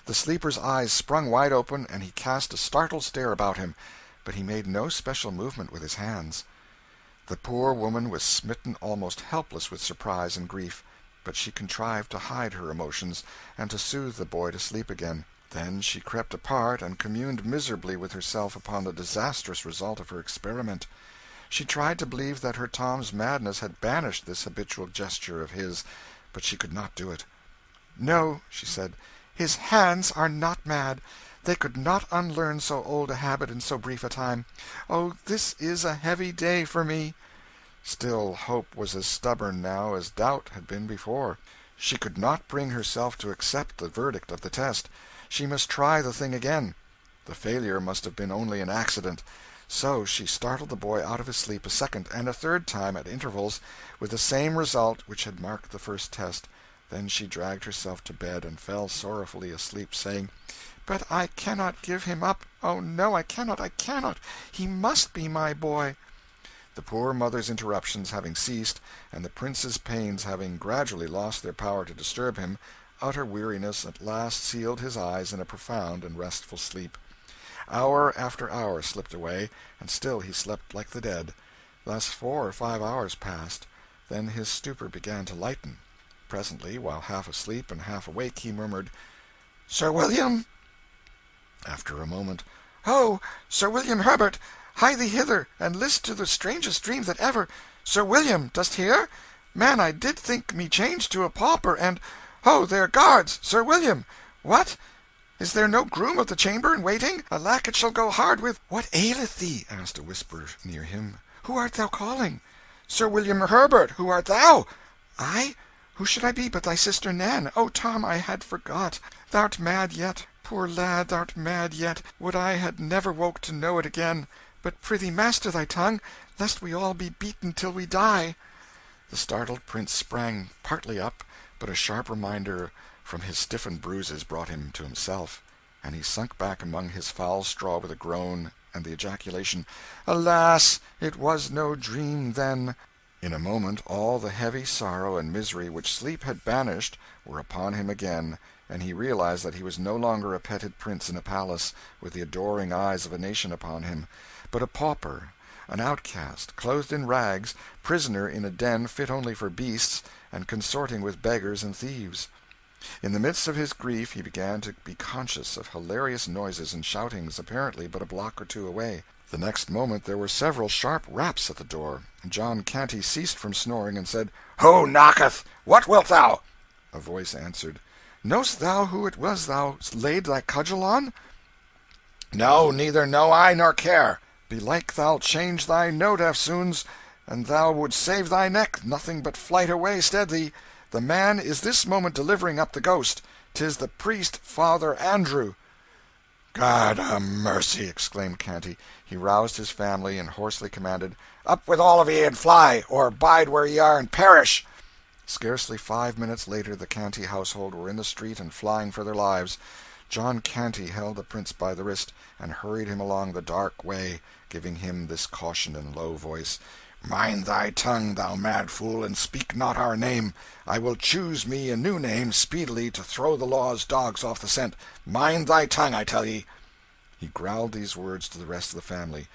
The sleeper's eyes sprung wide open, and he cast a startled stare about him, but he made no special movement with his hands. The poor woman was smitten almost helpless with surprise and grief but she contrived to hide her emotions, and to soothe the boy to sleep again. Then she crept apart and communed miserably with herself upon the disastrous result of her experiment. She tried to believe that her Tom's madness had banished this habitual gesture of his, but she could not do it. "No," she said, "his hands are not mad. They could not unlearn so old a habit in so brief a time. Oh, this is a heavy day for me!" Still, hope was as stubborn now as doubt had been before. She could not bring herself to accept the verdict of the test. She must try the thing again. The failure must have been only an accident. So she startled the boy out of his sleep a second and a third time, at intervals, with the same result which had marked the first test. Then she dragged herself to bed and fell sorrowfully asleep, saying, "But I cannot give him up oh no, I cannot, I cannot! He must be my boy!" The poor mother's interruptions having ceased, and the prince's pains having gradually lost their power to disturb him, utter weariness at last sealed his eyes in a profound and restful sleep. Hour after hour slipped away, and still he slept like the dead. Thus four or five hours passed; then his stupor began to lighten. Presently, while half asleep and half awake, he murmured "Sir William!" After a moment "Ho, Sir William Herbert! Hie thee hither, and list to the strangest dream that ever Sir William, dost hear? Man, I did think me changed to a pauper, and Ho, there, guards! Sir William! What? Is there no groom of the chamber in waiting? Alack, it shall go hard with "What aileth thee?" asked a whisper near him. "Who art thou calling?" "Sir William Herbert! Who art thou?" "I? Who should I be but thy sister Nan? Oh, Tom, I had forgot. Thou'rt mad yet poor lad, thou'rt mad yet would I had never woke to know it again. But prithee master thy tongue, lest we all be beaten till we die." The startled prince sprang partly up, but a sharp reminder from his stiffened bruises brought him to himself, and he sunk back among his foul straw with a groan and the ejaculation, "Alas, it was no dream, then!" In a moment all the heavy sorrow and misery which sleep had banished were upon him again, and he realized that he was no longer a petted prince in a palace, with the adoring eyes of a nation upon him but a pauper, an outcast, clothed in rags, prisoner in a den fit only for beasts, and consorting with beggars and thieves. In the midst of his grief he began to be conscious of hilarious noises and shoutings apparently but a block or two away. The next moment there were several sharp raps at the door. And John Canty ceased from snoring, and said, "Who knocketh? What wilt thou?" A voice answered, "Know'st thou who it was thou laid thy cudgel on?" "No, neither know I nor care. Belike thou'lt change thy note eftsoons, and thou wouldst save thy neck nothing but flight away stead thee. The man is this moment delivering up the ghost. 'Tis the priest Father Andrew." "God a mercy!" exclaimed Canty. He roused his family, and hoarsely commanded, "Up with all of ye and fly, or bide where ye are and perish!" Scarcely five minutes later the Canty household were in the street and flying for their lives. John Canty held the prince by the wrist, and hurried him along the dark way, giving him this caution in low voice "Mind thy tongue, thou mad fool, and speak not our name. I will choose me a new name, speedily, to throw the law's dogs off the scent. Mind thy tongue, I tell ye!" He growled these words to the rest of the family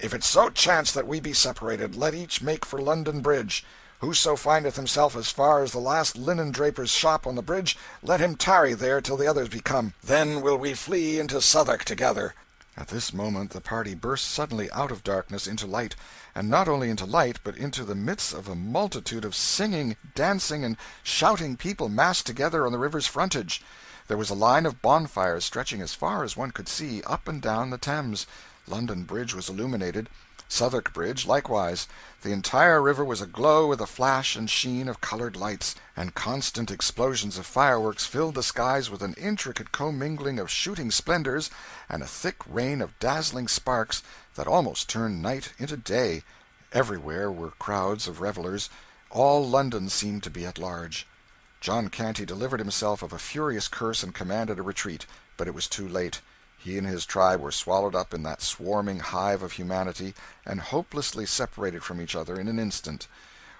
"If it so chance that we be separated, let each make for London Bridge. Whoso findeth himself as far as the last linen draper's shop on the bridge, let him tarry there till the others be come. Then will we flee into Southwark together." At this moment the party burst suddenly out of darkness into light; and not only into light, but into the midst of a multitude of singing, dancing, and shouting people massed together on the river's frontage. There was a line of bonfires stretching as far as one could see, up and down the Thames. London Bridge was illuminated, Southwark Bridge likewise. The entire river was aglow with the flash and sheen of colored lights, and constant explosions of fireworks filled the skies with an intricate commingling of shooting splendors and a thick rain of dazzling sparks that almost turned night into day. Everywhere were crowds of revellers; all London seemed to be at large. John Canty delivered himself of a furious curse and commanded a retreat, but it was too late. He and his tribe were swallowed up in that swarming hive of humanity, and hopelessly separated from each other in an instant.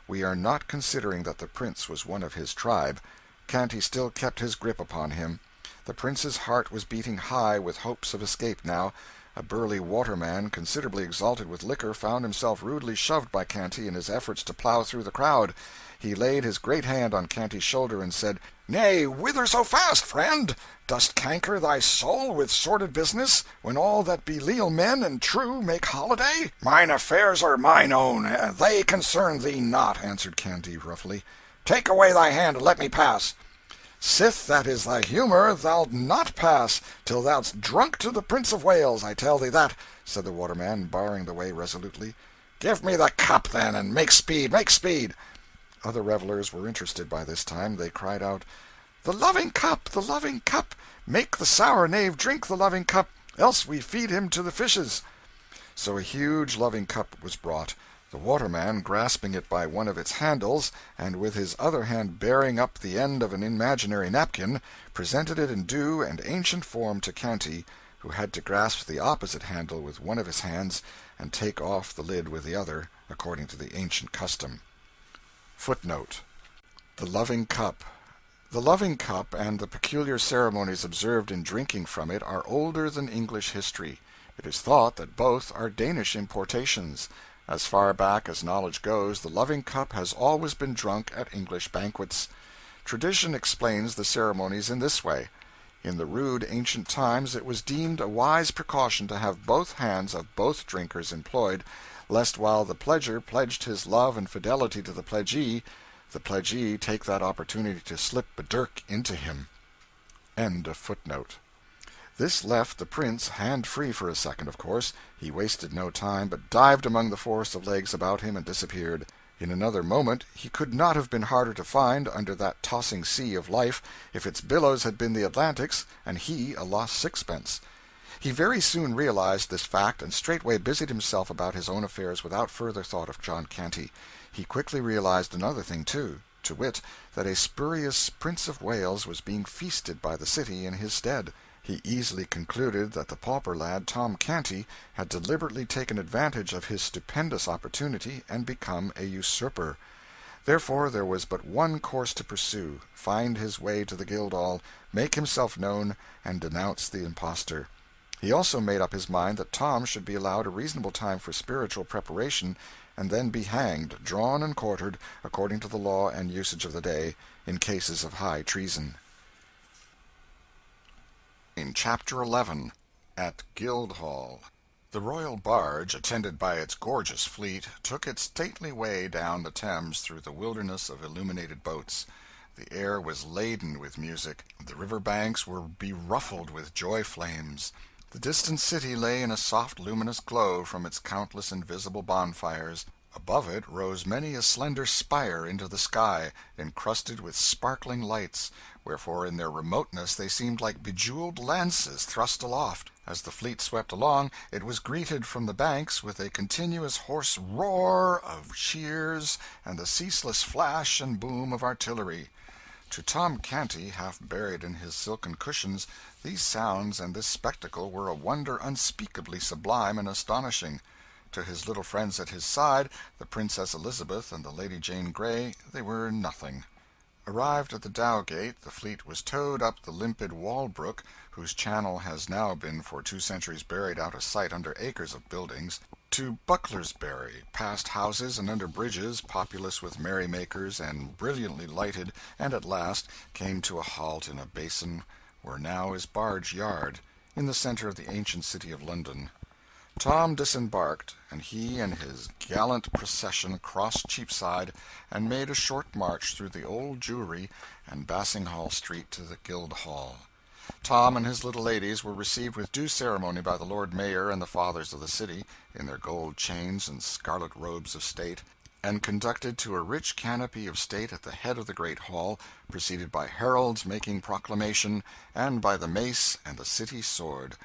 We are not considering that the prince was one of his tribe. Canty still kept his grip upon him. The prince's heart was beating high with hopes of escape now. A burly waterman, considerably exalted with liquor, found himself rudely shoved by Canty in his efforts to plough through the crowd. He laid his great hand on Canty's shoulder and said "Nay, whither so fast, friend? Dost canker thy soul with sordid business, when all that be leal men and true make holiday?" "Mine affairs are mine own; they concern thee not," answered Canty, roughly. "Take away thy hand and let me pass." "Sith that is thy humour, thou'lt not pass till thou'st drunk to the Prince of Wales, I tell thee that," said the waterman, barring the way resolutely. "Give me the cup, then, and make speed, make speed!" Other revellers were interested by this time. They cried out "The loving cup, the loving cup! Make the sour knave drink the loving cup, else we feed him to the fishes." So a huge loving cup was brought. The waterman, grasping it by one of its handles, and with his other hand bearing up the end of an imaginary napkin, presented it in due and ancient form to Canty, who had to grasp the opposite handle with one of his hands and take off the lid with the other, according to the ancient custom. [Footnote: The loving cup. The loving cup and the peculiar ceremonies observed in drinking from it are older than English history. It is thought that both are Danish importations. As far back as knowledge goes, the loving cup has always been drunk at English banquets. Tradition explains the ceremonies in this way. In the rude ancient times it was deemed a wise precaution to have both hands of both drinkers employed lest while the pledger pledged his love and fidelity to the pledgee, the pledgee take that opportunity to slip a dirk into him. This left the prince hand free for a second, of course. He wasted no time, but dived among the forest of legs about him and disappeared. In another moment he could not have been harder to find, under that tossing sea of life, if its billows had been the Atlantic's and he a lost sixpence. He very soon realized this fact, and straightway busied himself about his own affairs without further thought of John Canty. He quickly realized another thing, too to wit, that a spurious Prince of Wales was being feasted by the city in his stead. He easily concluded that the pauper lad, Tom Canty, had deliberately taken advantage of his stupendous opportunity and become a usurper. Therefore there was but one course to pursue find his way to the Guildhall, make himself known, and denounce the impostor. He also made up his mind that Tom should be allowed a reasonable time for spiritual preparation, and then be hanged, drawn and quartered, according to the law and usage of the day, in cases of high treason. In Chapter 11 At Guildhall The royal barge, attended by its gorgeous fleet, took its stately way down the Thames through the wilderness of illuminated boats. The air was laden with music, the river banks were beruffled with joy flames. The distant city lay in a soft luminous glow from its countless invisible bonfires; above it rose many a slender spire into the sky, encrusted with sparkling lights, wherefore in their remoteness they seemed like bejewelled lances thrust aloft. As the fleet swept along, it was greeted from the banks with a continuous hoarse roar of cheers and the ceaseless flash and boom of artillery. To Tom Canty, half buried in his silken cushions, these sounds and this spectacle were a wonder unspeakably sublime and astonishing. To his little friends at his side, the Princess Elizabeth and the Lady Jane Grey, they were nothing. Arrived at the Dowgate, the fleet was towed up the limpid Walbrook, whose channel has now been for two centuries buried out of sight under acres of buildings, to Bucklersbury, past houses and under bridges populous with merry makers and brilliantly lighted, and at last came to a halt in a basin where now is Barge Yard, in the centre of the ancient city of London. Tom disembarked, and he and his gallant procession crossed Cheapside and made a short march through the Old Jewry and Basinghall Street to the Guildhall. Tom and his little ladies were received with due ceremony by the Lord Mayor and the fathers of the city, in their gold chains and scarlet robes of state, and conducted to a rich canopy of state at the head of the great hall, preceded by heralds making proclamation, and by the mace and the city sword.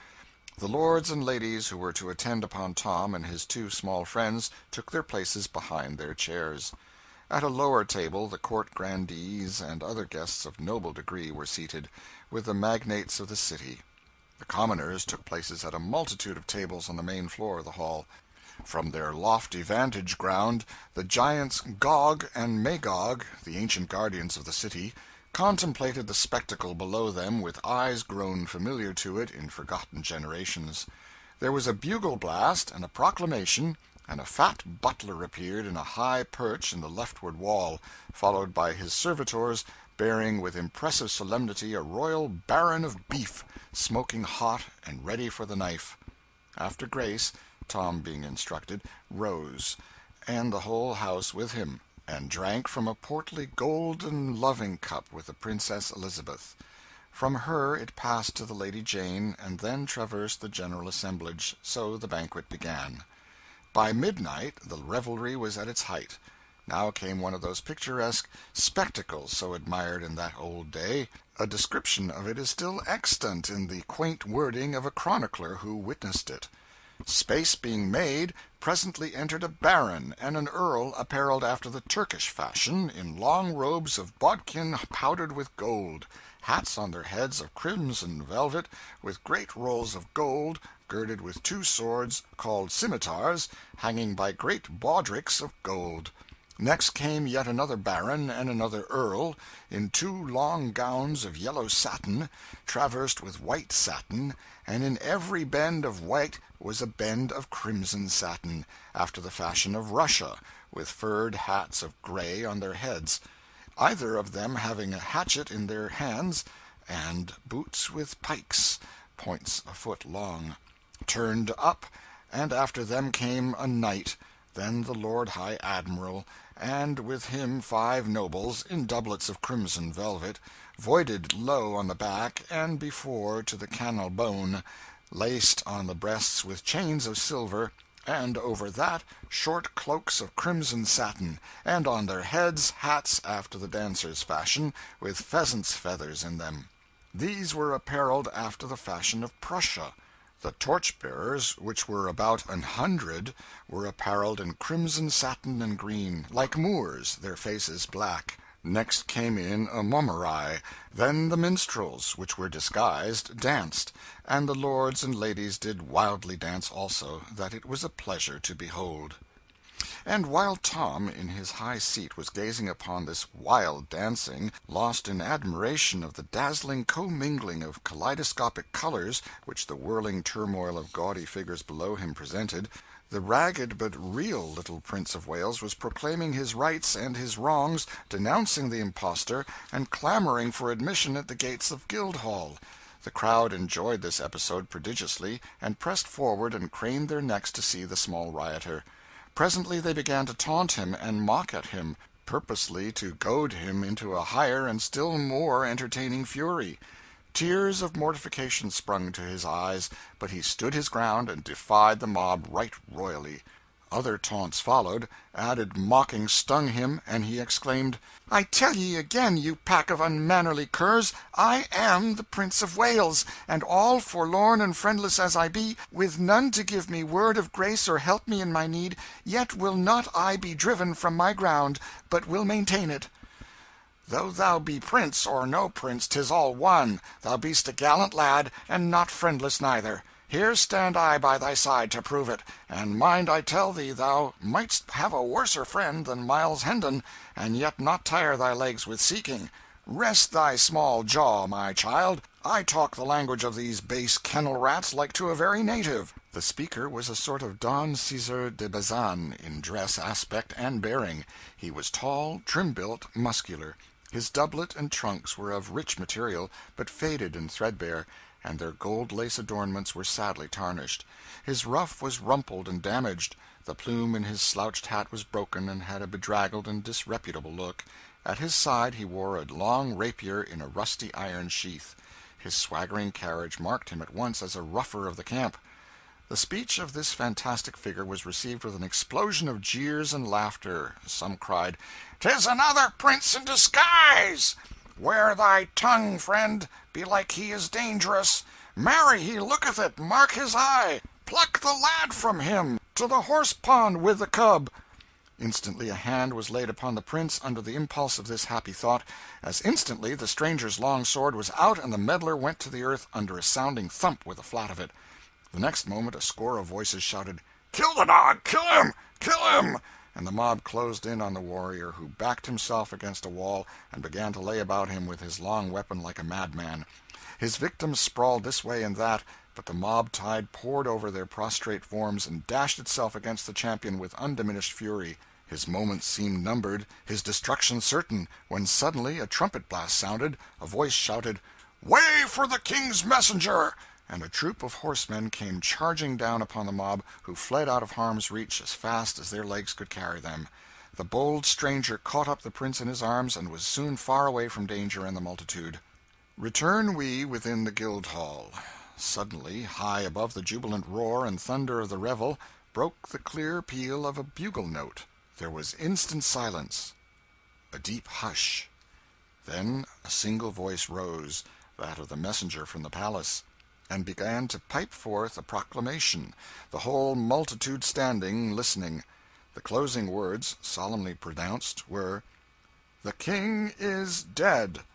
The lords and ladies who were to attend upon Tom and his two small friends took their places behind their chairs. At a lower table the court grandees and other guests of noble degree were seated, with the magnates of the city. The commoners took places at a multitude of tables on the main floor of the hall. From their lofty vantage ground the giants Gog and Magog, the ancient guardians of the city, contemplated the spectacle below them with eyes grown familiar to it in forgotten generations. There was a bugle blast and a proclamation and a fat butler appeared in a high perch in the leftward wall, followed by his servitors bearing with impressive solemnity a royal baron of beef, smoking hot and ready for the knife. After grace, Tom being instructed, rose, and the whole house with him, and drank from a portly golden loving cup with the Princess Elizabeth. From her it passed to the Lady Jane, and then traversed the general assemblage. So the banquet began. By midnight the revelry was at its height. Now came one of those picturesque spectacles so admired in that old day. A description of it is still extant in the quaint wording of a chronicler who witnessed it. Space being made, presently entered a baron and an earl apparelled after the Turkish fashion, in long robes of bawdkin powdered with gold, hats on their heads of crimson velvet, with great rolls of gold, girded with two swords, called scimitars, hanging by great baldricks of gold. Next came yet another baron and another earl, in two long gowns of yellow satin, traversed with white satin, and in every bend of white was a bend of crimson satin, after the fashion of Russia, with furred hats of gray on their heads, either of them having a hatchet in their hands, and boots with pikes, points a foot long turned up, and after them came a knight, then the Lord High Admiral, and with him five nobles, in doublets of crimson velvet, voided low on the back and before to the cannel bone, laced on the breasts with chains of silver, and over that short cloaks of crimson satin, and on their heads hats after the dancers' fashion, with pheasants' feathers in them. These were apparelled after the fashion of Prussia. The torch-bearers, which were about an hundred, were apparelled in crimson satin and green, like Moors, their faces black. Next came in a mummerie. Then the minstrels, which were disguised, danced; and the lords and ladies did wildly dance also, that it was a pleasure to behold. And while Tom, in his high seat, was gazing upon this wild dancing, lost in admiration of the dazzling commingling of kaleidoscopic colors which the whirling turmoil of gaudy figures below him presented, the ragged but real little Prince of Wales was proclaiming his rights and his wrongs, denouncing the impostor, and clamoring for admission at the gates of Guildhall. The crowd enjoyed this episode prodigiously, and pressed forward and craned their necks to see the small rioter. Presently they began to taunt him and mock at him, purposely to goad him into a higher and still more entertaining fury. Tears of mortification sprung to his eyes, but he stood his ground and defied the mob right royally. Other taunts followed; added mocking stung him, and he exclaimed "I tell ye again, you pack of unmannerly curs, I am the Prince of Wales, and all forlorn and friendless as I be, with none to give me word of grace or help me in my need, yet will not I be driven from my ground, but will maintain it." "Though thou be prince or no prince, 'tis all one. Thou be'st a gallant lad, and not friendless neither. Here stand I by thy side to prove it; and mind I tell thee thou mightst have a worser friend than Miles Hendon, and yet not tire thy legs with seeking. Rest thy small jaw, my child; I talk the language of these base kennel rats like to a very native." The speaker was a sort of Don Cesar de Bazan in dress, aspect, and bearing. He was tall, trim built, muscular. His doublet and trunks were of rich material, but faded and threadbare and their gold lace adornments were sadly tarnished. His ruff was rumpled and damaged; the plume in his slouched hat was broken and had a bedraggled and disreputable look; at his side he wore a long rapier in a rusty iron sheath. His swaggering carriage marked him at once as a ruffler of the camp. The speech of this fantastic figure was received with an explosion of jeers and laughter. Some cried, "'Tis another prince in disguise!" "Ware thy tongue, friend! Belike he is dangerous!" "Marry, he looketh it! Mark his eye!" "Pluck the lad from him! To the horse pond with the cub!" Instantly a hand was laid upon the prince under the impulse of this happy thought. As instantly the stranger's long sword was out and the meddler went to the earth under a sounding thump with the flat of it. The next moment a score of voices shouted, "Kill the dog! Kill him! Kill him!" and the mob closed in on the warrior, who backed himself against a wall and began to lay about him with his long weapon like a madman. His victims sprawled this way and that, but the mob tide poured over their prostrate forms and dashed itself against the champion with undiminished fury. His moments seemed numbered, his destruction certain, when suddenly a trumpet blast sounded, a voice shouted, "Way for the King's messenger!" And a troop of horsemen came charging down upon the mob, who fled out of harm's reach as fast as their legs could carry them. The bold stranger caught up the prince in his arms, and was soon far away from danger and the multitude. Return we within the Guildhall. Suddenly, high above the jubilant roar and thunder of the revel, broke the clear peal of a bugle note. There was instant silence, a deep hush. Then a single voice rose, that of the messenger from the palace and began to pipe forth a proclamation, the whole multitude standing, listening. The closing words, solemnly pronounced, were, "The King is dead!"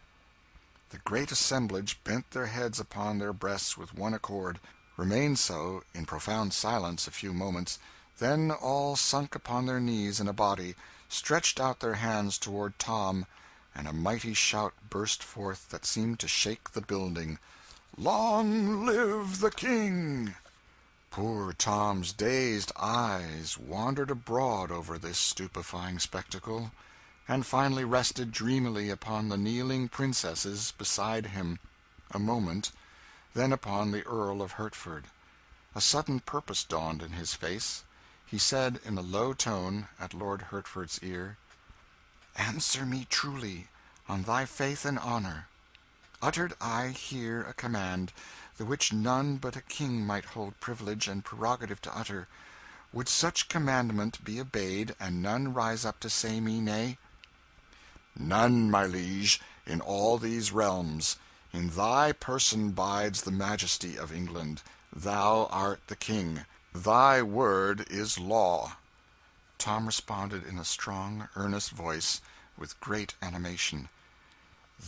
The great assemblage bent their heads upon their breasts with one accord, remained so, in profound silence, a few moments, then all sunk upon their knees in a body, stretched out their hands toward Tom, and a mighty shout burst forth that seemed to shake the building. Long live the King! Poor Tom's dazed eyes wandered abroad over this stupefying spectacle, and finally rested dreamily upon the kneeling princesses beside him a moment, then upon the Earl of Hertford. A sudden purpose dawned in his face. He said in a low tone, at Lord Hertford's ear "Answer me truly, on thy faith and honour. Uttered I here a command, the which none but a king might hold privilege and prerogative to utter, would such commandment be obeyed, and none rise up to say me nay?" "None, my liege, in all these realms. In thy person bides the majesty of England. Thou art the king. Thy word is law." Tom responded in a strong, earnest voice, with great animation.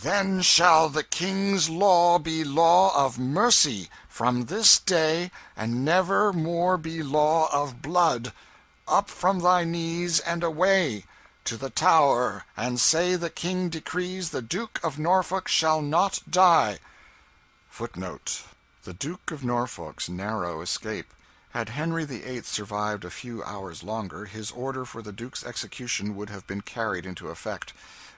Then shall the King's law be law of mercy, from this day, and never more be law of blood. Up from thy knees and away! To the Tower, and say the King decrees the Duke of Norfolk shall not die." [Footnote: The Duke of Norfolk's narrow escape. Had Henry VIII survived a few hours longer, his order for the Duke's execution would have been carried into effect.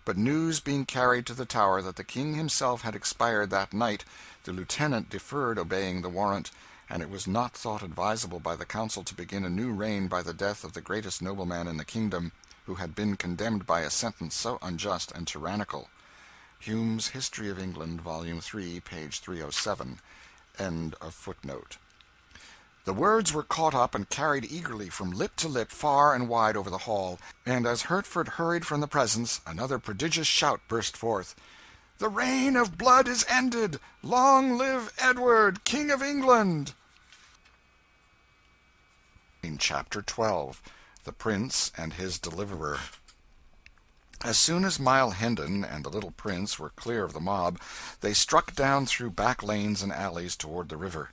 But news being carried to the Tower that the King himself had expired that night, the lieutenant deferred obeying the warrant, and it was not thought advisable by the Council to begin a new reign by the death of the greatest nobleman in the kingdom, who had been condemned by a sentence so unjust and tyrannical. Hume's History of England, Vol. 3, page 307.] End of footnote. The words were caught up and carried eagerly from lip to lip far and wide over the hall, and as Hertford hurried from the presence, another prodigious shout burst forth "The reign of blood is ended! Long live Edward, King of England!" CHAPTER 12 The Prince and His Deliverer As soon as Miles Hendon and the little prince were clear of the mob, they struck down through back lanes and alleys toward the river.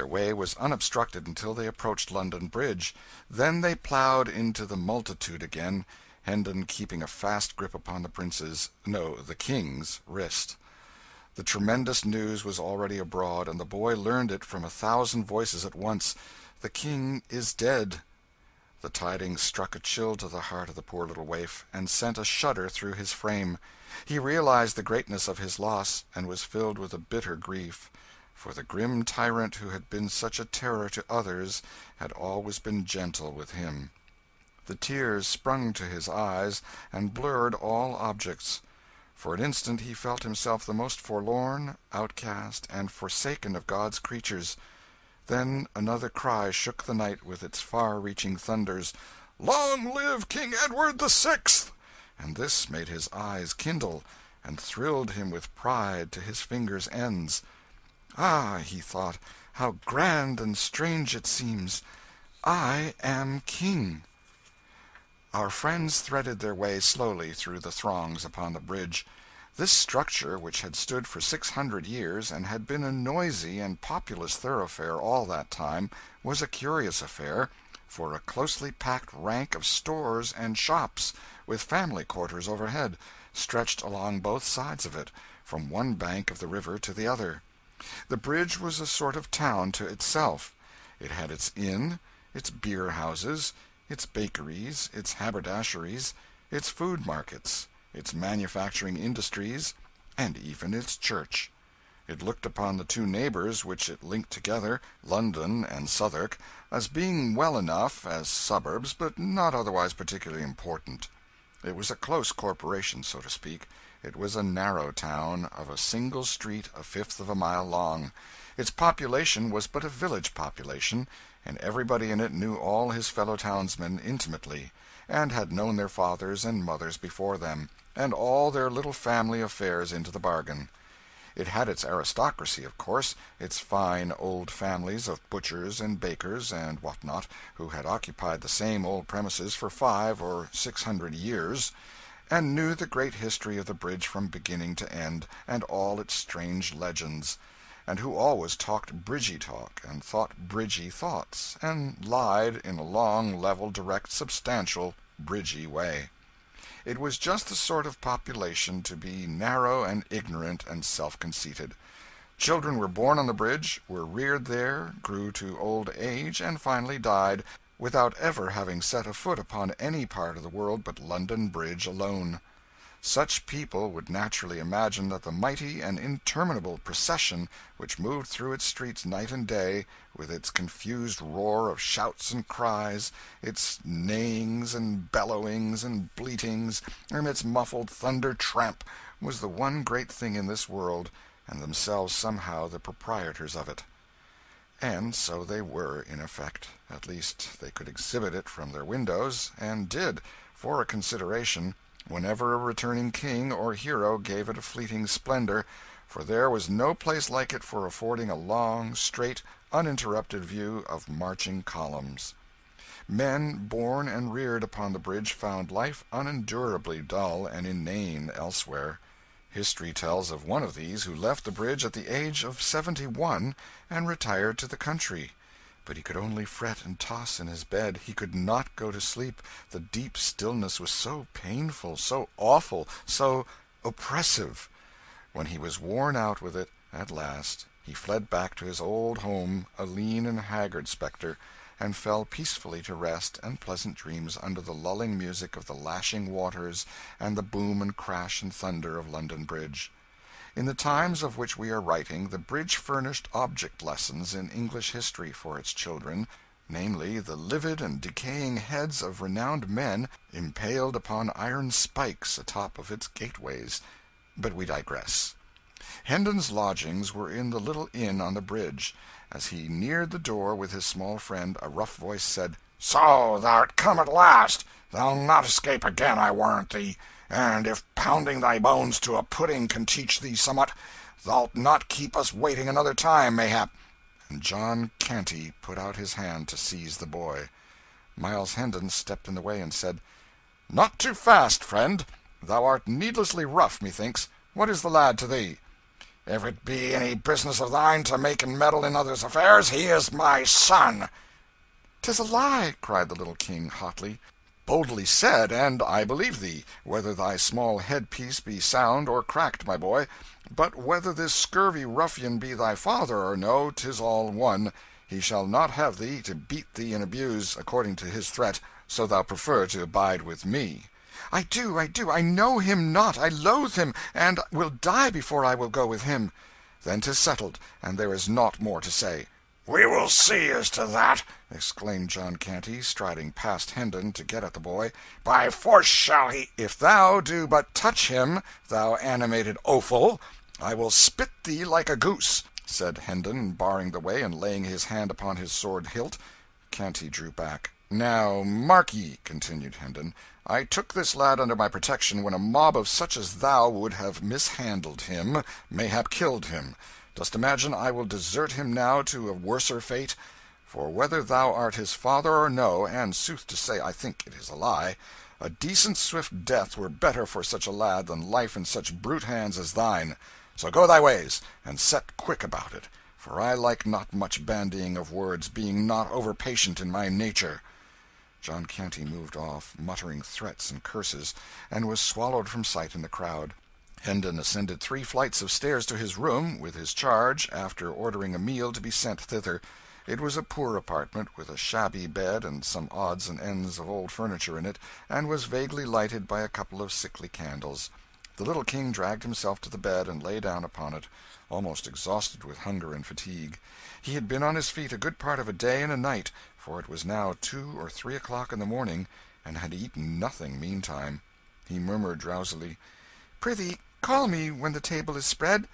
Their way was unobstructed until they approached London Bridge; then they ploughed into the multitude again, Hendon keeping a fast grip upon the prince's no, the King's wrist. The tremendous news was already abroad, and the boy learned it from a thousand voices at once the King is dead! The tidings struck a chill to the heart of the poor little waif, and sent a shudder through his frame. He realised the greatness of his loss, and was filled with a bitter grief for the grim tyrant who had been such a terror to others had always been gentle with him. The tears sprung to his eyes and blurred all objects. For an instant he felt himself the most forlorn, outcast, and forsaken of God's creatures. Then another cry shook the night with its far reaching thunders "Long live King Edward the Sixth!" and this made his eyes kindle, and thrilled him with pride to his fingers' ends. "Ah," he thought, "how grand and strange it seems! I am king!" Our friends threaded their way slowly through the throngs upon the bridge. This structure, which had stood for six hundred years, and had been a noisy and populous thoroughfare all that time, was a curious affair, for a closely packed rank of stores and shops, with family quarters overhead, stretched along both sides of it, from one bank of the river to the other. The bridge was a sort of town to itself. It had its inn, its beer houses its bakeries, its haberdasheries, its food markets, its manufacturing industries, and even its church. It looked upon the two neighbors which it linked together, London and Southwark, as being well enough as suburbs, but not otherwise particularly important. It was a close corporation, so to speak. It was a narrow town, of a single street a fifth of a mile long. Its population was but a village population and everybody in it knew all his fellow townsmen intimately, and had known their fathers and mothers before them, and all their little family affairs into the bargain. It had its aristocracy, of course, its fine old families of butchers and bakers and what not, who had occupied the same old premises for five or six hundred years, and knew the great history of the bridge from beginning to end, and all its strange legends and who always talked bridgy talk, and thought bridgy thoughts, and lied in a long, level, direct, substantial, bridgy way. It was just the sort of population to be narrow and ignorant and self conceited. Children were born on the bridge, were reared there, grew to old age, and finally died, without ever having set a foot upon any part of the world but London Bridge alone. Such people would naturally imagine that the mighty and interminable procession which moved through its streets night and day, with its confused roar of shouts and cries, its neighings and bellowings and bleatings, and its muffled thunder tramp, was the one great thing in this world, and themselves somehow the proprietors of it. And so they were, in effect; at least they could exhibit it from their windows, and did, for a consideration whenever a returning king or hero gave it a fleeting splendor, for there was no place like it for affording a long, straight, uninterrupted view of marching columns. Men born and reared upon the bridge found life unendurably dull and inane elsewhere. History tells of one of these who left the bridge at the age of seventy one and retired to the country. But he could only fret and toss in his bed; he could not go to sleep, the deep stillness was so painful, so awful, so oppressive. When he was worn out with it, at last, he fled back to his old home a lean and haggard spectre, and fell peacefully to rest and pleasant dreams under the lulling music of the lashing waters and the boom and crash and thunder of London Bridge. In the times of which we are writing, the bridge furnished object lessons in English history for its children namely, the livid and decaying heads of renowned men impaled upon iron spikes atop of its gateways. But we digress. Hendon's lodgings were in the little inn on the bridge. As he neared the door with his small friend, a rough voice said "So thou'rt come at last! Thou'lt not escape again, I warrant thee. And if pounding thy bones to a pudding can teach thee somewhat, thou'lt not keep us waiting another time, mayhap." And John Canty put out his hand to seize the boy. Miles Hendon stepped in the way and said "Not too fast, friend. Thou art needlessly rough, methinks. What is the lad to thee?" "If it be any business of thine to make and meddle in others' affairs, he is my son." "'Tis a lie!" cried the little King, hotly. "Boldly said, and I believe thee, whether thy small head piece be sound or cracked, my boy. But whether this scurvy ruffian be thy father or no, 'tis all one. He shall not have thee to beat thee and abuse, according to his threat, so thou prefer to abide with me." "I do, I do! I know him not, I loathe him, and will die before I will go with him." "Then 'tis settled, and there is nought more to say." "We will see as to that. exclaimed John Canty, striding past Hendon to get at the boy. "By force shall he "If thou do but touch him, thou animated offal, I will spit thee like a goose," said Hendon, barring the way and laying his hand upon his sword hilt. Canty drew back. "Now mark ye," continued Hendon, "I took this lad under my protection when a mob of such as thou would have mishandled him, mayhap killed him. Dost imagine I will desert him now to a worser fate? For whether thou art his father or no and sooth to say I think it is a lie a decent swift death were better for such a lad than life in such brute hands as thine. So go thy ways, and set quick about it, for I like not much bandying of words, being not over patient in my nature." John Canty moved off, muttering threats and curses, and was swallowed from sight in the crowd. Hendon ascended three flights of stairs to his room, with his charge, after ordering a meal to be sent thither. It was a poor apartment, with a shabby bed and some odds and ends of old furniture in it, and was vaguely lighted by a couple of sickly candles. The little King dragged himself to the bed and lay down upon it, almost exhausted with hunger and fatigue. He had been on his feet a good part of a day and a night, for it was now two or three o'clock in the morning, and had eaten nothing meantime. He murmured drowsily, "Prithee call me when the table is spread,"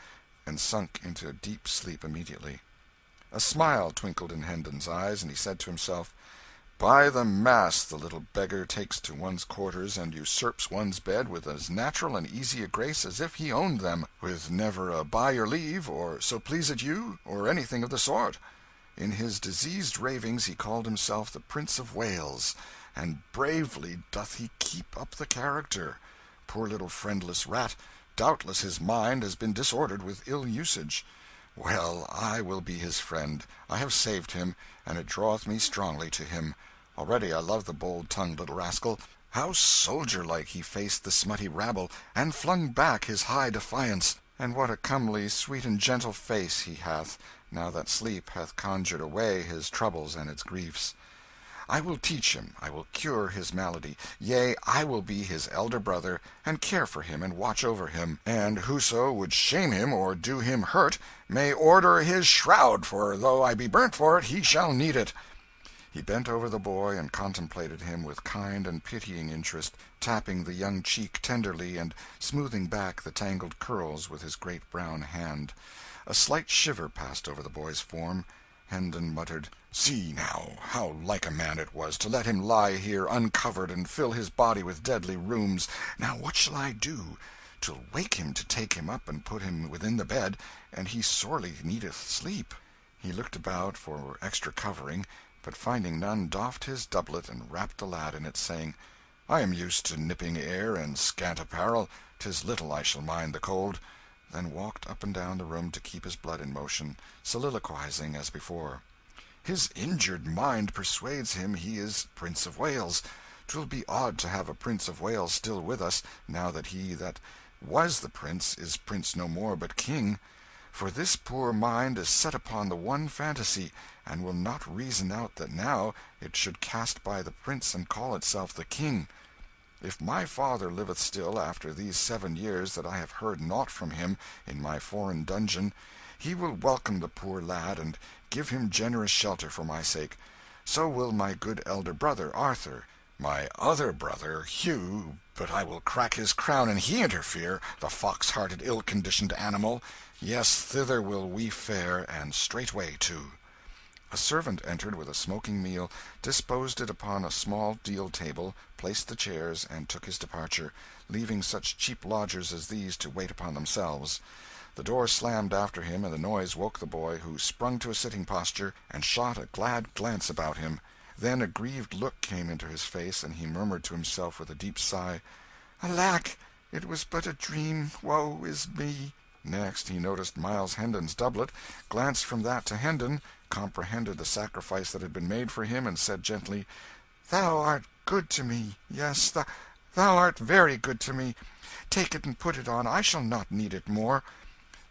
and sunk into a deep sleep immediately. A smile twinkled in Hendon's eyes, and he said to himself, "By the mass, the little beggar takes to one's quarters and usurps one's bed with as natural and easy a grace as if he owned them, with never a by your leave, or so please it you, or anything of the sort. In his diseased ravings he called himself the Prince of Wales, and bravely doth he keep up the character. Poor little friendless rat, doubtless his mind has been disordered with ill usage. Well, I will be his friend. I have saved him, and it draweth me strongly to him. Already I love the bold tongued little rascal. How soldier like he faced the smutty rabble, and flung back his high defiance! And what a comely, sweet, and gentle face he hath, now that sleep hath conjured away his troubles and its griefs. I will teach him, I will cure his malady; yea, I will be his elder brother, and care for him and watch over him; and whoso would shame him or do him hurt, may order his shroud, for though I be burnt for it, he shall need it." He bent over the boy and contemplated him with kind and pitying interest, tapping the young cheek tenderly and smoothing back the tangled curls with his great brown hand. A slight shiver passed over the boy's form. Hendon muttered. See, now, how like a man it was to let him lie here uncovered and fill his body with deadly rheums. Now what shall I do? 'Twill wake him to take him up and put him within the bed, and he sorely needeth sleep. He looked about for extra covering, but finding none, doffed his doublet and wrapped the lad in it, saying, I am used to nipping air and scant apparel; 'tis little I shall mind the cold; then walked up and down the room to keep his blood in motion, soliloquizing as before. His injured mind persuades him he is Prince of Wales. 'Twill be odd to have a Prince of Wales still with us, now that he that was the prince is prince no more, but king. For this poor mind is set upon the one fantasy, and will not reason out that now it should cast by the prince and call itself the king. If my father liveth still, after these seven years that I have heard naught from him in my foreign dungeon, he will welcome the poor lad and give him generous shelter for my sake. So will my good elder brother, Arthur. My other brother, Hugh but I will crack his crown an he interfere, the fox hearted, ill conditioned animal. Yes, thither will we fare, and straightway, too." A servant entered with a smoking meal, disposed it upon a small deal table, placed the chairs, and took his departure, leaving such cheap lodgers as these to wait upon themselves. The door slammed after him, and the noise woke the boy, who sprung to a sitting posture, and shot a glad glance about him. Then a grieved look came into his face, and he murmured to himself with a deep sigh, "Alack, it was but a dream woe is me!" Next he noticed Miles Hendon's doublet, glanced from that to Hendon, comprehended the sacrifice that had been made for him, and said gently, "Thou art good to me yes, thou art very good to me. Take it and put it on I shall not need it more.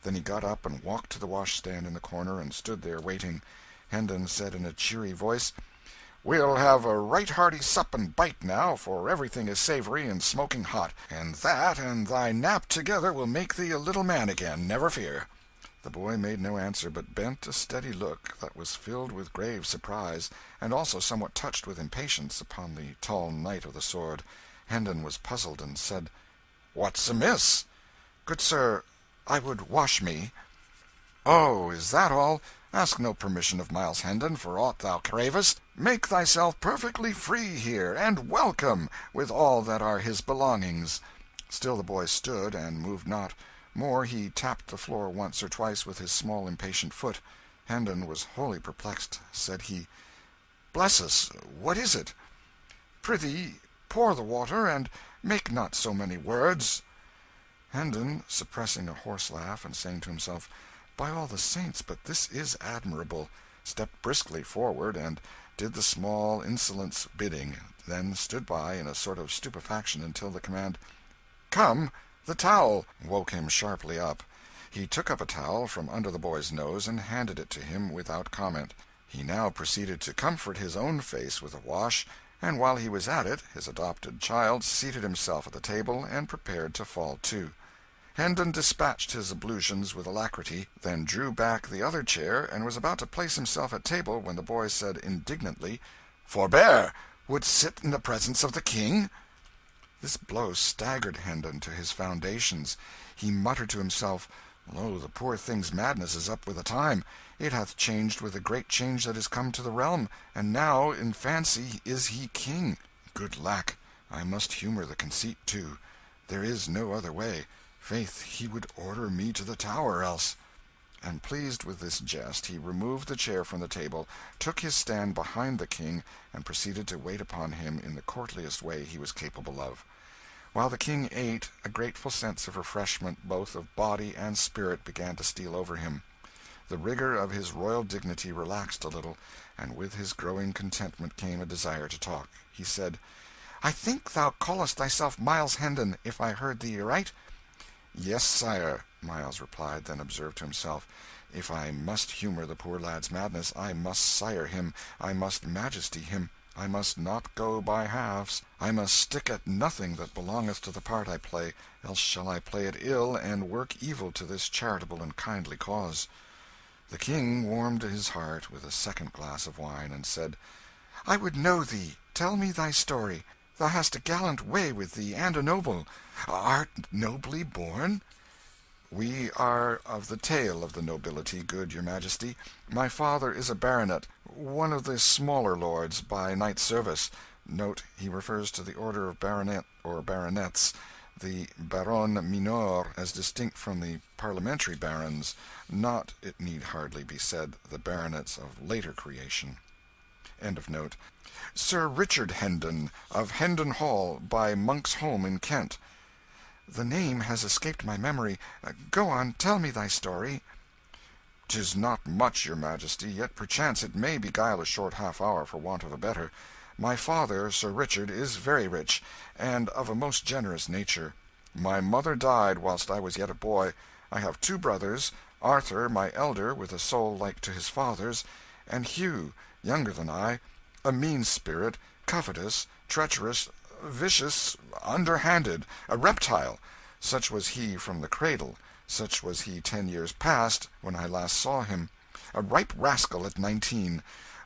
Then he got up and walked to the washstand in the corner, and stood there waiting. Hendon said in a cheery voice "We'll have a right hearty sup and bite now, for everything is savoury and smoking hot; and that and thy nap together will make thee a little man again, never fear." The boy made no answer, but bent a steady look, that was filled with grave surprise, and also somewhat touched with impatience, upon the tall knight of the sword. Hendon was puzzled, and said "What's amiss?" "Good sir, I would wash me." "Oh, is that all? Ask no permission of Miles Hendon for aught thou cravest. Make thyself perfectly free here, and welcome, with all that are his belongings." Still the boy stood, and moved not. More, he tapped the floor once or twice with his small impatient foot. Hendon was wholly perplexed. Said he "Bless us, what is it?" "Prithee pour the water, and make not so many words." Hendon, suppressing a horse laugh, and saying to himself, "By all the saints, but this is admirable!" stepped briskly forward, and did the small insolent's bidding, then stood by, in a sort of stupefaction, until the command, "Come! The towel!" woke him sharply up. He took up a towel from under the boy's nose and handed it to him without comment. He now proceeded to comfort his own face with a wash, and while he was at it, his adopted child seated himself at the table and prepared to fall to. Hendon dispatched his ablutions with alacrity, then drew back the other chair, and was about to place himself at table, when the boy said indignantly "Forbear! Wouldst sit in the presence of the King?" This blow staggered Hendon to his foundations. He muttered to himself, "Lo, the poor thing's madness is up with the time. It hath changed with the great change that is come to the realm, and now in fancy is he king. Good lack, I must humour the conceit, too. There is no other way. Faith, he would order me to the Tower, else." And pleased with this jest, he removed the chair from the table, took his stand behind the King, and proceeded to wait upon him in the courtliest way he was capable of. While the King ate, a grateful sense of refreshment both of body and spirit began to steal over him. The rigour of his royal dignity relaxed a little, and with his growing contentment came a desire to talk. He said "I think thou callest thyself Miles Hendon, if I heard thee aright?" "Yes, sire," Miles replied, then observed to himself, "If I must humour the poor lad's madness, I must sire him, I must majesty him. I must not go by halves. I must stick at nothing that belongeth to the part I play, else shall I play it ill and work evil to this charitable and kindly cause." The King warmed his heart with a second glass of wine, and said "I would know thee. Tell me thy story. Thou hast a gallant way with thee, and a noble. Art nobly born?" "We are of the tail of the nobility, good your Majesty. My father is a baronet one of the smaller lords, by knight service. Note, he refers to the order of baronet or baronets, the barones minores, as distinct from the parliamentary barons, not, it need hardly be said, the baronets of later creation. Sir Richard Hendon, of Hendon Hall, by Monk's Holm in Kent. The name has escaped my memory. Uh, go on, tell me thy story." "'Tis not much, your Majesty, yet perchance it may beguile a short half hour for want of a better. My father, Sir Richard, is very rich, and of a most generous nature. My mother died whilst I was yet a boy. I have two brothers Arthur, my elder, with a soul like to his father's, and Hugh, younger than I, a mean spirit, covetous, treacherous vicious, underhanded, a reptile. Such was he from the cradle; such was he ten years past, when I last saw him; a ripe rascal at nineteen,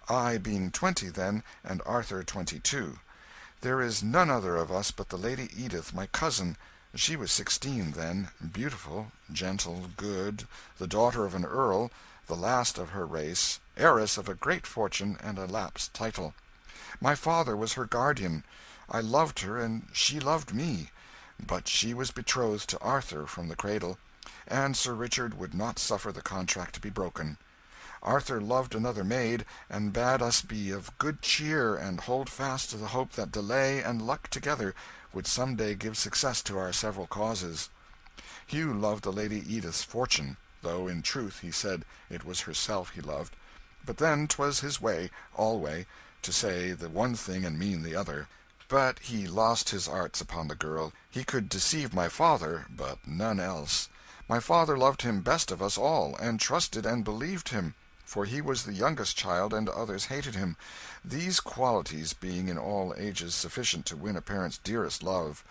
I being twenty then, and Arthur twenty two. There is none other of us but the Lady Edith, my cousin. She was sixteen then, beautiful, gentle, good, the daughter of an earl, the last of her race, heiress of a great fortune and a lapsed title. My father was her guardian. I loved her and she loved me; but she was betrothed to Arthur from the cradle, and Sir Richard would not suffer the contract to be broken. Arthur loved another maid, and bade us be of good cheer and hold fast to the hope that delay and luck together would some day give success to our several causes. Hugh loved the Lady Edith's fortune, though in truth he said it was herself he loved; but then 'twas his way, alway, to say the one thing and mean the other. But he lost his arts upon the girl. He could deceive my father, but none else. My father loved him best of us all, and trusted and believed him; for he was the youngest child, and others hated him these qualities being in all ages sufficient to win a parent's dearest love.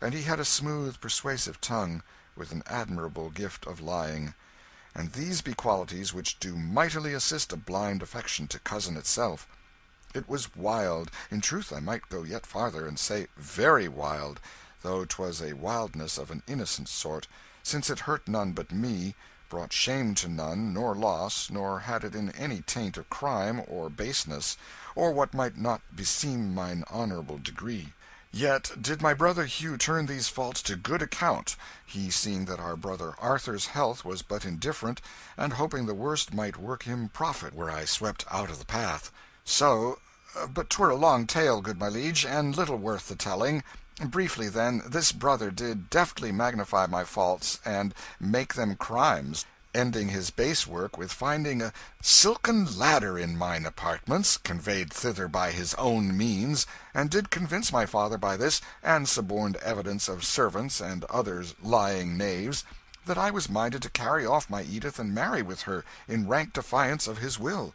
And he had a smooth, persuasive tongue, with an admirable gift of lying. And these be qualities which do mightily assist a blind affection to cozen itself. It was wild in truth I might go yet farther, and say very wild, though 'twas a wildness of an innocent sort, since it hurt none but me, brought shame to none, nor loss, nor had it in any taint of crime or baseness, or what might not beseem mine honourable degree. Yet did my brother Hugh turn these faults to good account, he seeing that our brother Arthur's health was but indifferent, and hoping the worst might work him profit were I swept out of the path. So uh, but 'twere a long tale, good my liege, and little worth the telling. Briefly, then, this brother did deftly magnify my faults and make them crimes, ending his base work with finding a silken ladder in mine apartments, conveyed thither by his own means, and did convince my father by this, and suborned evidence of servants and others lying knaves, that I was minded to carry off my Edith and marry with her, in rank defiance of his will.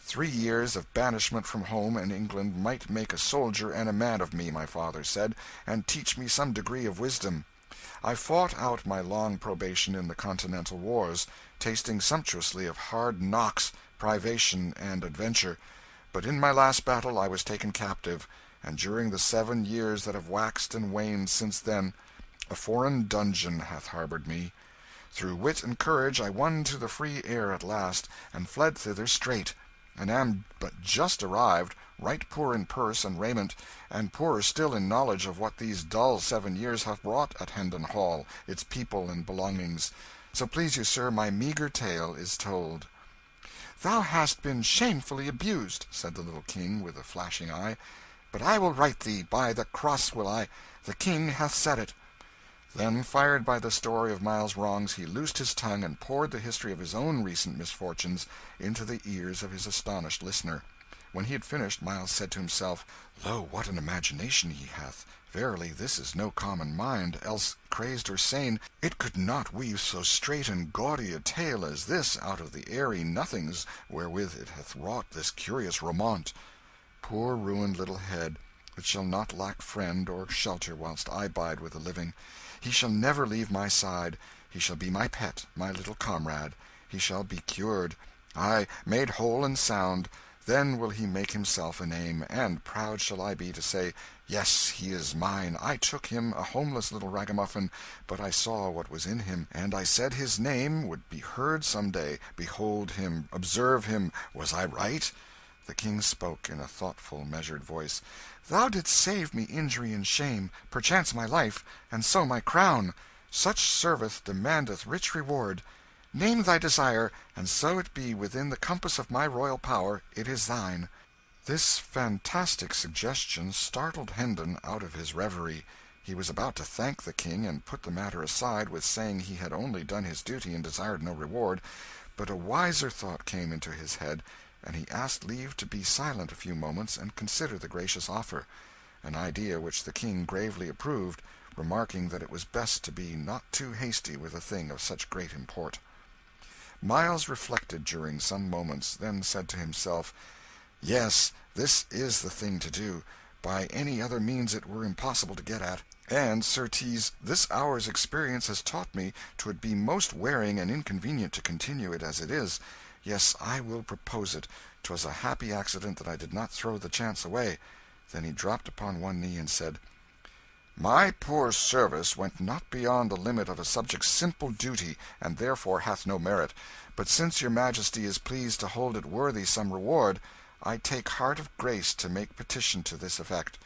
Three years of banishment from home and England might make a soldier and a man of me, my father said, and teach me some degree of wisdom. I fought out my long probation in the Continental wars, tasting sumptuously of hard knocks, privation, and adventure; but in my last battle I was taken captive, and during the seven years that have waxed and waned since then, a foreign dungeon hath harboured me. Through wit and courage I won to the free air at last, and fled thither straight and am but just arrived, right poor in purse and raiment, and poorer still in knowledge of what these dull seven years have wrought at Hendon Hall, its people and belongings. So please you, sir, my meagre tale is told." "Thou hast been shamefully abused," said the little King, with a flashing eye. "But I will right thee, by the cross will I. The King hath said it. Then, fired by the story of Miles's wrongs, he loosed his tongue and poured the history of his own recent misfortunes into the ears of his astonished listener. When he had finished, Miles said to himself, "Lo, what an imagination he hath! Verily this is no common mind, else, crazed or sane, it could not weave so straight and gaudy a tale as this out of the airy nothings wherewith it hath wrought this curious romaunt. Poor ruined little head, it shall not lack friend or shelter whilst I bide with the living. He shall never leave my side; he shall be my pet, my little comrade; he shall be cured ay, made whole and sound; then will he make himself a name, and proud shall I be to say, Yes, he is mine I took him, a homeless little ragamuffin, but I saw what was in him, and I said his name would be heard some day behold him, observe him was I right?" The King spoke, in a thoughtful, measured voice. Thou didst save me injury and shame, perchance my life, and so my crown. Such service demandeth rich reward. Name thy desire, and so it be within the compass of my royal power, it is thine." This fantastic suggestion startled Hendon out of his reverie. He was about to thank the King and put the matter aside with saying he had only done his duty and desired no reward, but a wiser thought came into his head and he asked leave to be silent a few moments and consider the gracious offer an idea which the King gravely approved, remarking that it was best to be not too hasty with a thing of such great import. Miles reflected during some moments, then said to himself, "Yes, this is the thing to do; by any other means it were impossible to get at; and, certes, this hour's experience has taught me 'twould be most wearing and inconvenient to continue it as it is. Yes, I will propose it. 'Twas a happy accident that I did not throw the chance away." Then he dropped upon one knee and said "My poor service went not beyond the limit of a subject's simple duty, and therefore hath no merit; but since your Majesty is pleased to hold it worthy some reward, I take heart of grace to make petition to this effect.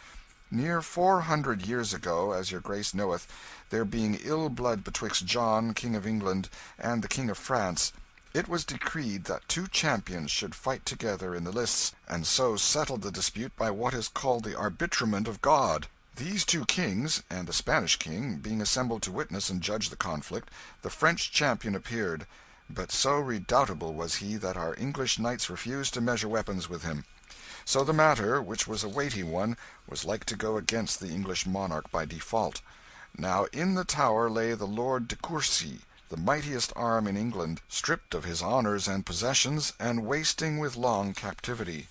Near four hundred years ago, as your Grace knoweth, there being ill blood betwixt John, King of England, and the King of France it was decreed that two champions should fight together in the lists, and so settle the dispute by what is called the arbitrament of God. These two kings, and the Spanish king, being assembled to witness and judge the conflict, the French champion appeared; but so redoubtable was he that our English knights refused to measure weapons with him. So the matter, which was a weighty one, was like to go against the English monarch by default. Now in the Tower lay the Lord de Courcy the mightiest arm in England, stripped of his honours and possessions, and wasting with long captivity.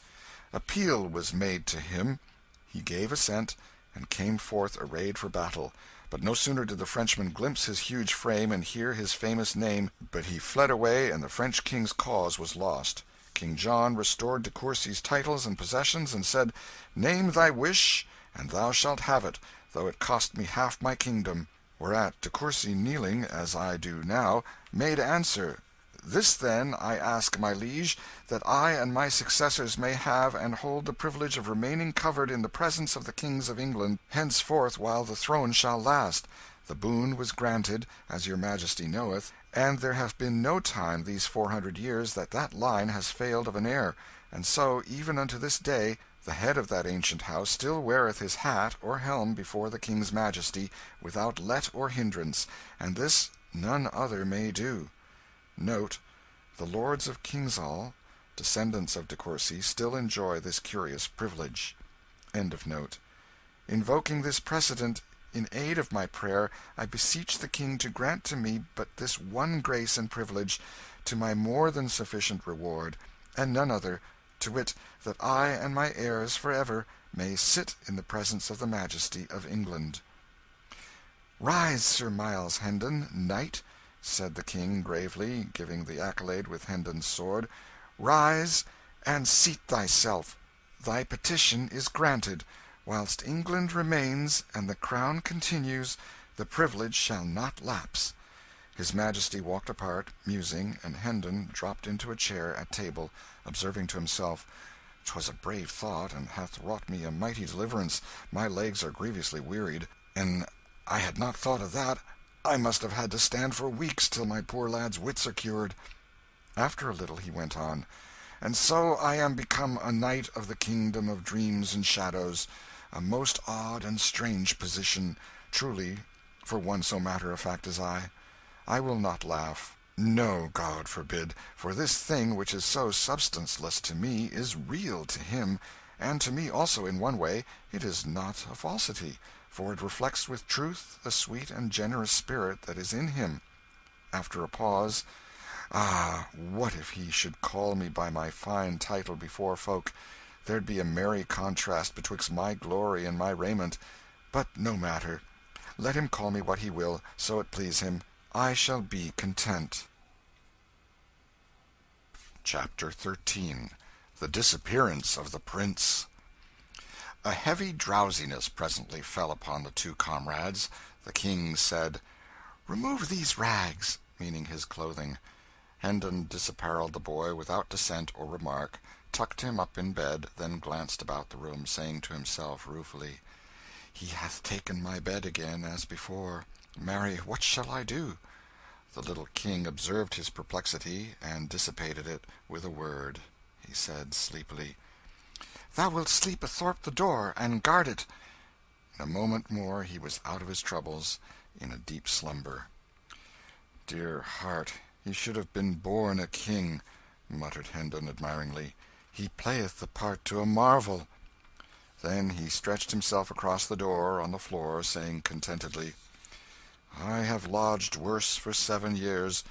Appeal was made to him; he gave assent, and came forth arrayed for battle. But no sooner did the Frenchman glimpse his huge frame and hear his famous name, but he fled away and the French King's cause was lost. King John restored de Courcy's titles and possessions, and said, "Name thy wish, and thou shalt have it, though it cost me half my kingdom." Whereat de Courcy kneeling, as I do now, made answer, "This then I ask, my liege, that I and my successors may have and hold the privilege of remaining covered in the presence of the kings of England henceforth while the throne shall last. The boon was granted, as your Majesty knoweth, and there hath been no time these four hundred years that that line has failed of an heir; and so, even unto this day, the head of that ancient house still weareth his hat or helm before the King's majesty, without let or hindrance, and this none other may do. Note: The lords of Kingsale, descendants of de Courcy, still enjoy this curious privilege. End of note. Invoking this precedent in aid of my prayer, I beseech the King to grant to me but this one grace and privilege, to my more than sufficient reward, and none other to wit, that I and my heirs for ever may sit in the presence of the Majesty of England." "Rise, Sir Miles Hendon, knight," said the King, gravely, giving the accolade with Hendon's sword "rise, and seat thyself. Thy petition is granted. Whilst England remains and the crown continues, the privilege shall not lapse. His Majesty walked apart, musing, and Hendon dropped into a chair at table, observing to himself, "'Twas a brave thought, and hath wrought me a mighty deliverance. My legs are grievously wearied. An I had not thought of that, I must have had to stand for weeks till my poor lad's wits are cured." After a little he went on, "And so I am become a knight of the kingdom of dreams and shadows a most odd and strange position, truly, for one so matter of fact as I. I will not laugh. No, God forbid; for this thing which is so substanceless to me is real to him, and to me also in one way it is not a falsity, for it reflects with truth the sweet and generous spirit that is in him." After a pause "Ah, what if he should call me by my fine title before folk! There'd be a merry contrast betwixt my glory and my raiment. But no matter; let him call me what he will, so it please him. I shall be content." CHAPTER 13 The Disappearance of the Prince. A heavy drowsiness presently fell upon the two comrades. The King said "Remove these rags," meaning his clothing. Hendon disapparelled the boy without dissent or remark, tucked him up in bed, then glanced about the room, saying to himself, ruefully, "He hath taken my bed again, as before. Marry, what shall I do?" The little King observed his perplexity, and dissipated it with a word. He said, sleepily "Thou wilt sleep athwart the door, and guard it." In a moment more he was out of his troubles, in a deep slumber. "Dear heart, he should have been born a king," muttered Hendon, admiringly. "He playeth the part to a marvel." Then he stretched himself across the door, on the floor, saying contentedly. I have lodged worse for seven years.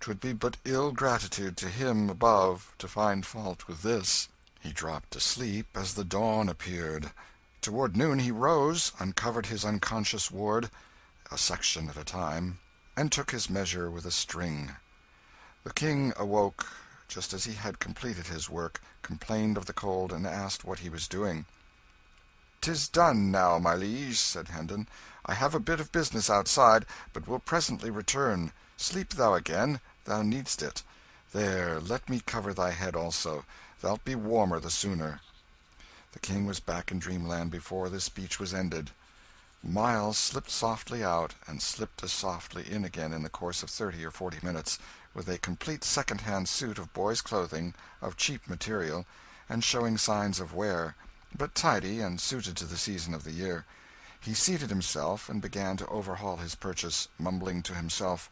'Twould be but ill gratitude to Him above to find fault with this." He dropped asleep as the dawn appeared. Toward noon he rose, uncovered his unconscious ward a section at a time and took his measure with a string. The King awoke just as he had completed his work, complained of the cold, and asked what he was doing. "'Tis done now, my liege," said Hendon. "I have a bit of business outside, but will presently return. Sleep thou again thou need'st it. There, let me cover thy head also thou'lt be warmer the sooner." The King was back in dreamland before this speech was ended. Miles slipped softly out, and slipped as softly in again in the course of thirty or forty minutes, with a complete second hand suit of boy's clothing, of cheap material, and showing signs of wear but tidy and suited to the season of the year. He seated himself and began to overhaul his purchase, mumbling to himself,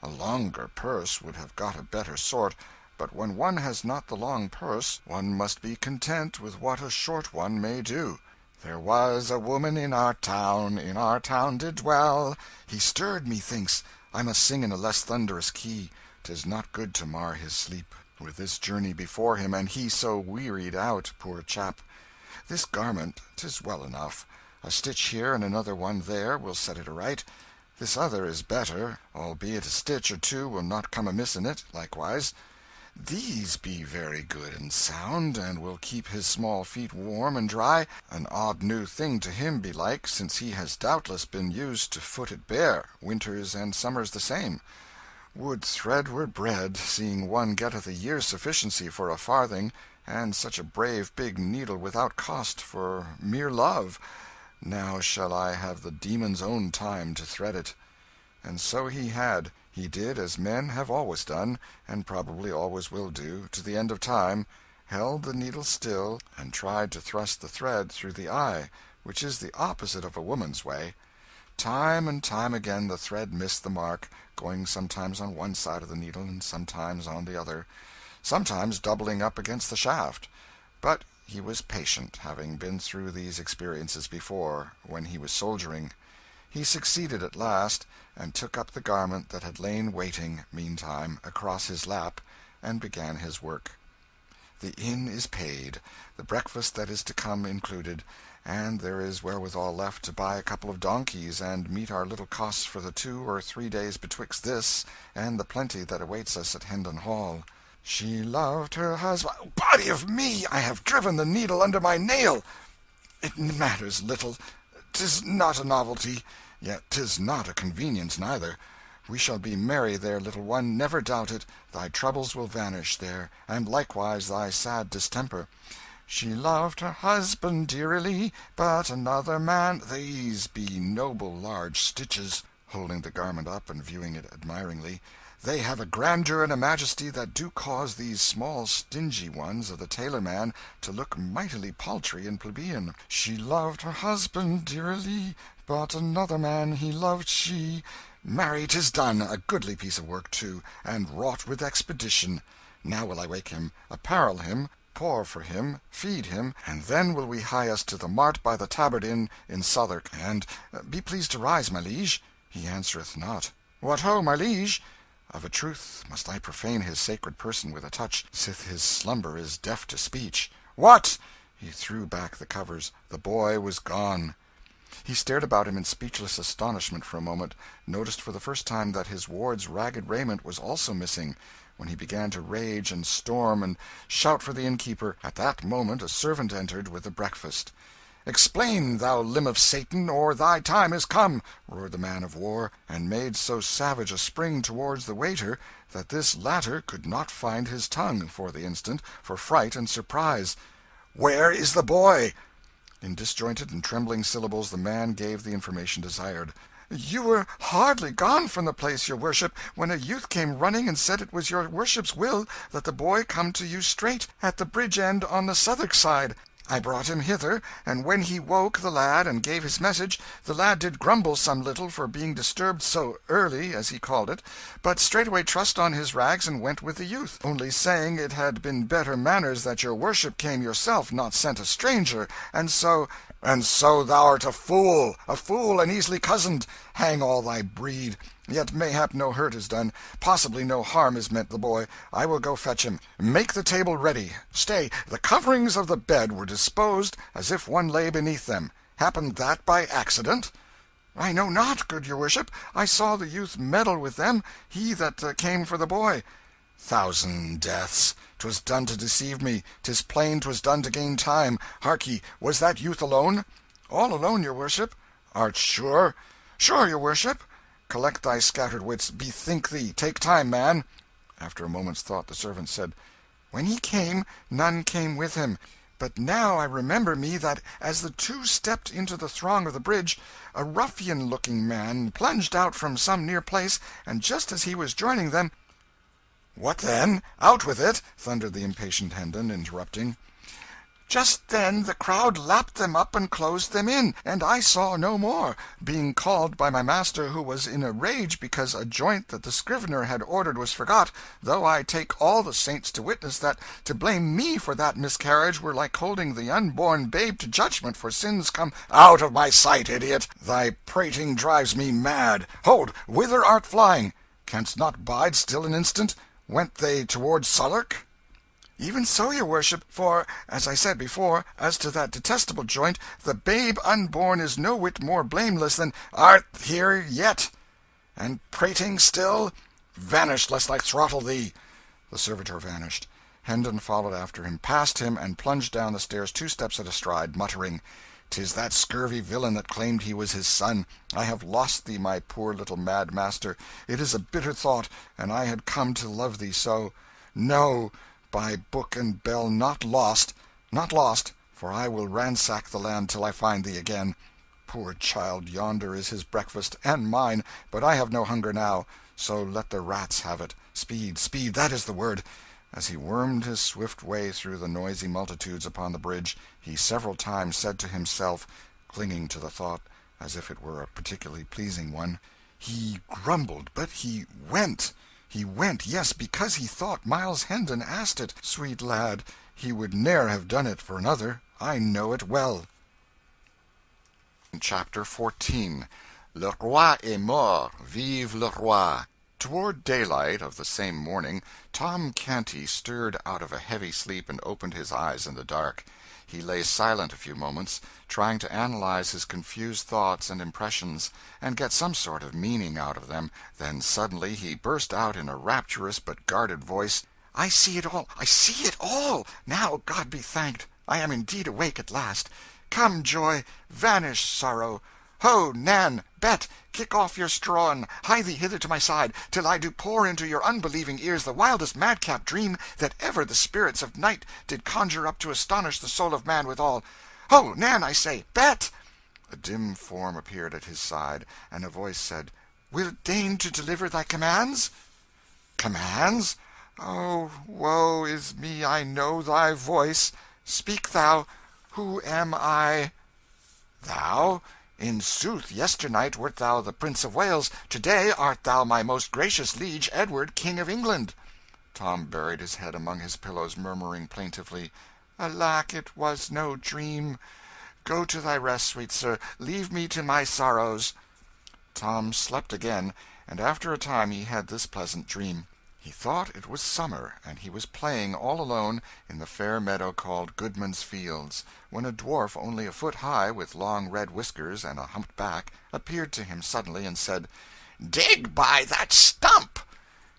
"A longer purse would have got a better sort, but when one has not the long purse, one must be content with what a short one may do. There was a woman in our town, in our town did dwell" He stirred, methinks. I must sing in a less thunderous key. 'Tis not good to mar his sleep, with this journey before him, and he so wearied out, poor chap. This garment 'tis well enough, A stitch here and another one there will set it aright. This other is better, albeit a stitch or two will not come amiss in it, likewise. These be very good and sound, and will keep his small feet warm and dry an odd new thing to him belike, since he has doubtless been used to foot it bare, winters and summers the same. Would thread were bread, seeing one getteth a year's sufficiency for a farthing, and such a brave big needle without cost, for mere love. Now shall I have the demon's own time to thread it." And so he had. He did as men have always done, and probably always will do, to the end of time held the needle still, and tried to thrust the thread through the eye, which is the opposite of a woman's way. Time and time again the thread missed the mark, going sometimes on one side of the needle and sometimes on the other, sometimes doubling up against the shaft. But he was patient, having been through these experiences before, when he was soldiering. He succeeded at last, and took up the garment that had lain waiting, meantime, across his lap, and began his work. The inn is paid, the breakfast that is to come included, and there is wherewithal left to buy a couple of donkeys and meet our little costs for the two or three days betwixt this and the plenty that awaits us at Hendon Hall. She loved her husband oh, Body of me, I have driven the needle under my nail! It matters little 'tis not a novelty. Yet 'tis not a convenience neither. We shall be merry there, little one, never doubt it; thy troubles will vanish there, and likewise thy sad distemper. She loved her husband dearly, but another man These be noble large stitches," holding the garment up and viewing it admiringly. "They have a grandeur and a majesty that do cause these small stingy ones of the tailor man to look mightily paltry and plebeian. She loved her husband dearly. But another man he loved she Marry, 'tis done a goodly piece of work, too, and wrought with expedition. Now will I wake him, apparel him, pour for him, feed him, and then will we hie us to the mart by the Tabard Inn in Southwark, and uh, be pleased to rise, my liege. He answereth not. What ho, my liege! Of a truth must I profane his sacred person with a touch, sith his slumber is deaf to speech. What! He threw back the covers the boy was gone! He stared about him in speechless astonishment for a moment, noticed for the first time that his ward's ragged raiment was also missing, when he began to rage and storm and shout for the innkeeper. At that moment a servant entered with the breakfast. "Explain, thou limb of Satan, or thy time is come!" roared the man of war, and made so savage a spring towards the waiter that this latter could not find his tongue, for the instant, for fright and surprise. "Where is the boy?" In disjointed and trembling syllables the man gave the information desired. "You were hardly gone from the place, your worship, when a youth came running and said it was your worship's will that the boy come to you straight, at the bridge end on the Southwark side. I brought him hither, and when he woke the lad and gave his message, the lad did grumble some little for being disturbed so early, as he called it, but straightway trussed on his rags and went with the youth, only saying it had been better manners that your worship came yourself, not sent a stranger, and so "And so thou'rt a fool a fool and easily cozened! Hang all thy breed! Yet mayhap no hurt is done possibly no harm is meant the boy. I will go fetch him. Make the table ready. Stay the coverings of the bed were disposed as if one lay beneath them. Happened that by accident?" "I know not, good your worship. I saw the youth meddle with them he that uh, came for the boy." "Thousand deaths! 'Twas done to deceive me 'tis plain 'twas done to gain time. Hark ye was that youth alone?" "All alone, your worship." "Art sure?" "Sure, your worship." "Collect thy scattered wits bethink thee take time, man." After a moment's thought the servant said "When he came, none came with him. But now I remember me that as the two stepped into the throng of the bridge, a ruffian looking man plunged out from some near place, and just as he was joining them "What then? Out with it!" thundered the impatient Hendon, interrupting. Just then the crowd lapped them up and closed them in, and I saw no more, being called by my master, who was in a rage because a joint that the scrivener had ordered was forgot, though I take all the saints to witness that to blame me for that miscarriage were like holding the unborn babe to judgment for sins come "Out of my sight, idiot! Thy prating drives me mad. Hold! Whither art flying? Canst not bide still an instant? Went they toward Southwark?" "Even so, your worship; for, as I said before, as to that detestable joint, the babe unborn is no whit more blameless than "Art here yet? And prating still? Vanish, lest I throttle thee!" The servitor vanished. Hendon followed after him, passed him, and plunged down the stairs two steps at a stride, muttering "'Tis that scurvy villain that claimed he was his son! I have lost thee, my poor little mad master it is a bitter thought, and I had come to love thee so. No, by book and bell, not lost not lost, for I will ransack the land till I find thee again. Poor child, yonder is his breakfast and mine but I have no hunger now, so let the rats have it. Speed, speed, that is the word!" As he wormed his swift way through the noisy multitudes upon the bridge, he several times said to himself, clinging to the thought as if it were a particularly pleasing one, "He grumbled, but he went! He went, yes, because he thought Miles Hendon asked it. Sweet lad, he would ne'er have done it for another I know it well." CHAPTER 14 Le Roi est mort! Vive le Roi! Toward daylight of the same morning, Tom Canty stirred out of a heavy sleep and opened his eyes in the dark. He lay silent a few moments, trying to analyse his confused thoughts and impressions, and get some sort of meaning out of them; then suddenly he burst out in a rapturous but guarded voice "I see it all, I see it all! Now, God be thanked, I am indeed awake at last! Come, joy! vanish, sorrow! Ho, Nan! Bet! kick off your straw and hie thee hither to my side, till I do pour into your unbelieving ears the wildest madcap dream that ever the spirits of night did conjure up to astonish the soul of man withal. Ho, Nan, I say! Bet!" A dim form appeared at his side, and a voice said "Wilt deign to deliver thy commands?" "Commands? Oh, woe is me, I know thy voice! Speak thou who am I?" "Thou? In sooth yesternight wert thou the Prince of Wales, to day art thou my most gracious liege Edward, King of England." Tom buried his head among his pillows, murmuring plaintively "Alack, it was no dream! Go to thy rest, sweet sir leave me to my sorrows." Tom slept again, and after a time he had this pleasant dream. He thought it was summer, and he was playing, all alone, in the fair meadow called Goodman's Fields, when a dwarf only a foot high, with long red whiskers and a humped back, appeared to him suddenly and said "Dig by that stump!"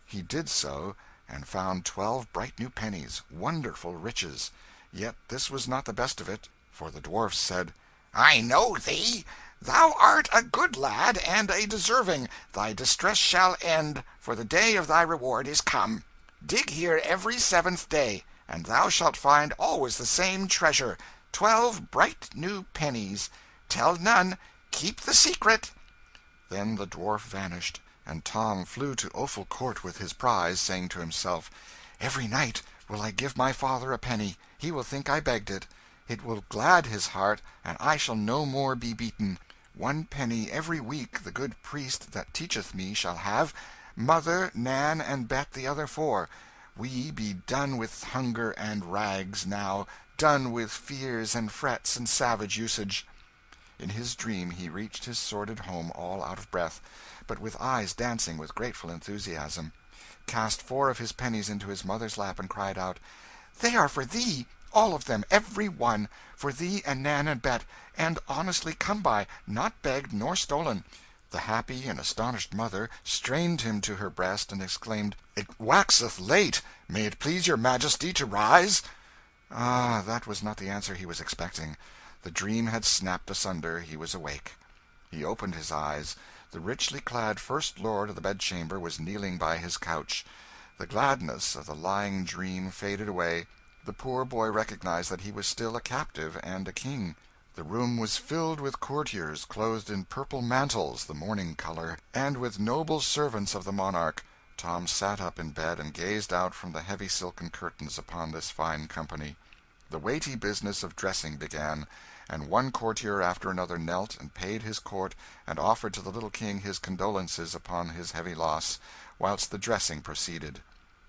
He did so, and found twelve bright new pennies wonderful riches. Yet this was not the best of it, for the dwarf said "I know thee. Thou art a good lad, and a deserving. Thy distress shall end, for the day of thy reward is come. Dig here every seventh day, and thou shalt find always the same treasure twelve bright new pennies. Tell none keep the secret." Then the dwarf vanished, and Tom flew to Offal Court with his prize, saying to himself, "Every night will I give my father a penny he will think I begged it. It will glad his heart, and I shall no more be beaten. One penny every week the good priest that teacheth me shall have; mother, Nan, and Bet the other four. We be done with hunger and rags, now done with fears and frets and savage usage." In his dream he reached his sordid home all out of breath, but with eyes dancing with grateful enthusiasm; cast four of his pennies into his mother's lap, and cried out "They are for thee! All of them, every one for thee and Nan and Bet, and honestly come by, not begged nor stolen." The happy and astonished mother strained him to her breast, and exclaimed "It waxeth late may it please your Majesty to rise?" Ah, that was not the answer he was expecting. The dream had snapped asunder he was awake. He opened his eyes. The richly clad First Lord of the Bedchamber was kneeling by his couch. The gladness of the lying dream faded away the poor boy recognised that he was still a captive and a king. The room was filled with courtiers clothed in purple mantles, the mourning colour, and with noble servants of the monarch. Tom sat up in bed and gazed out from the heavy silken curtains upon this fine company. The weighty business of dressing began, and one courtier after another knelt and paid his court and offered to the little King his condolences upon his heavy loss, whilst the dressing proceeded.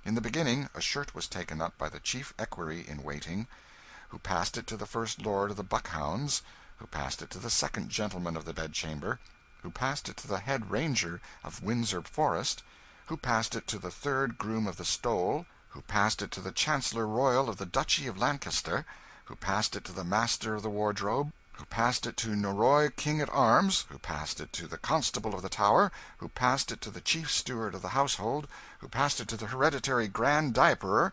In the beginning, a shirt was taken up by the chief equerry in waiting, who passed it to the First Lord of the Buckhounds, who passed it to the second gentleman of the bedchamber, who passed it to the head ranger of Windsor Forest, who passed it to the third groom of the Stole, who passed it to the Chancellor Royal of the Duchy of Lancaster, who passed it to the Master of the Wardrobe, who passed it to Norroy King at Arms, who passed it to the Constable of the Tower, who passed it to the Chief Steward of the Household, who passed it to the Hereditary Grand Diaperer,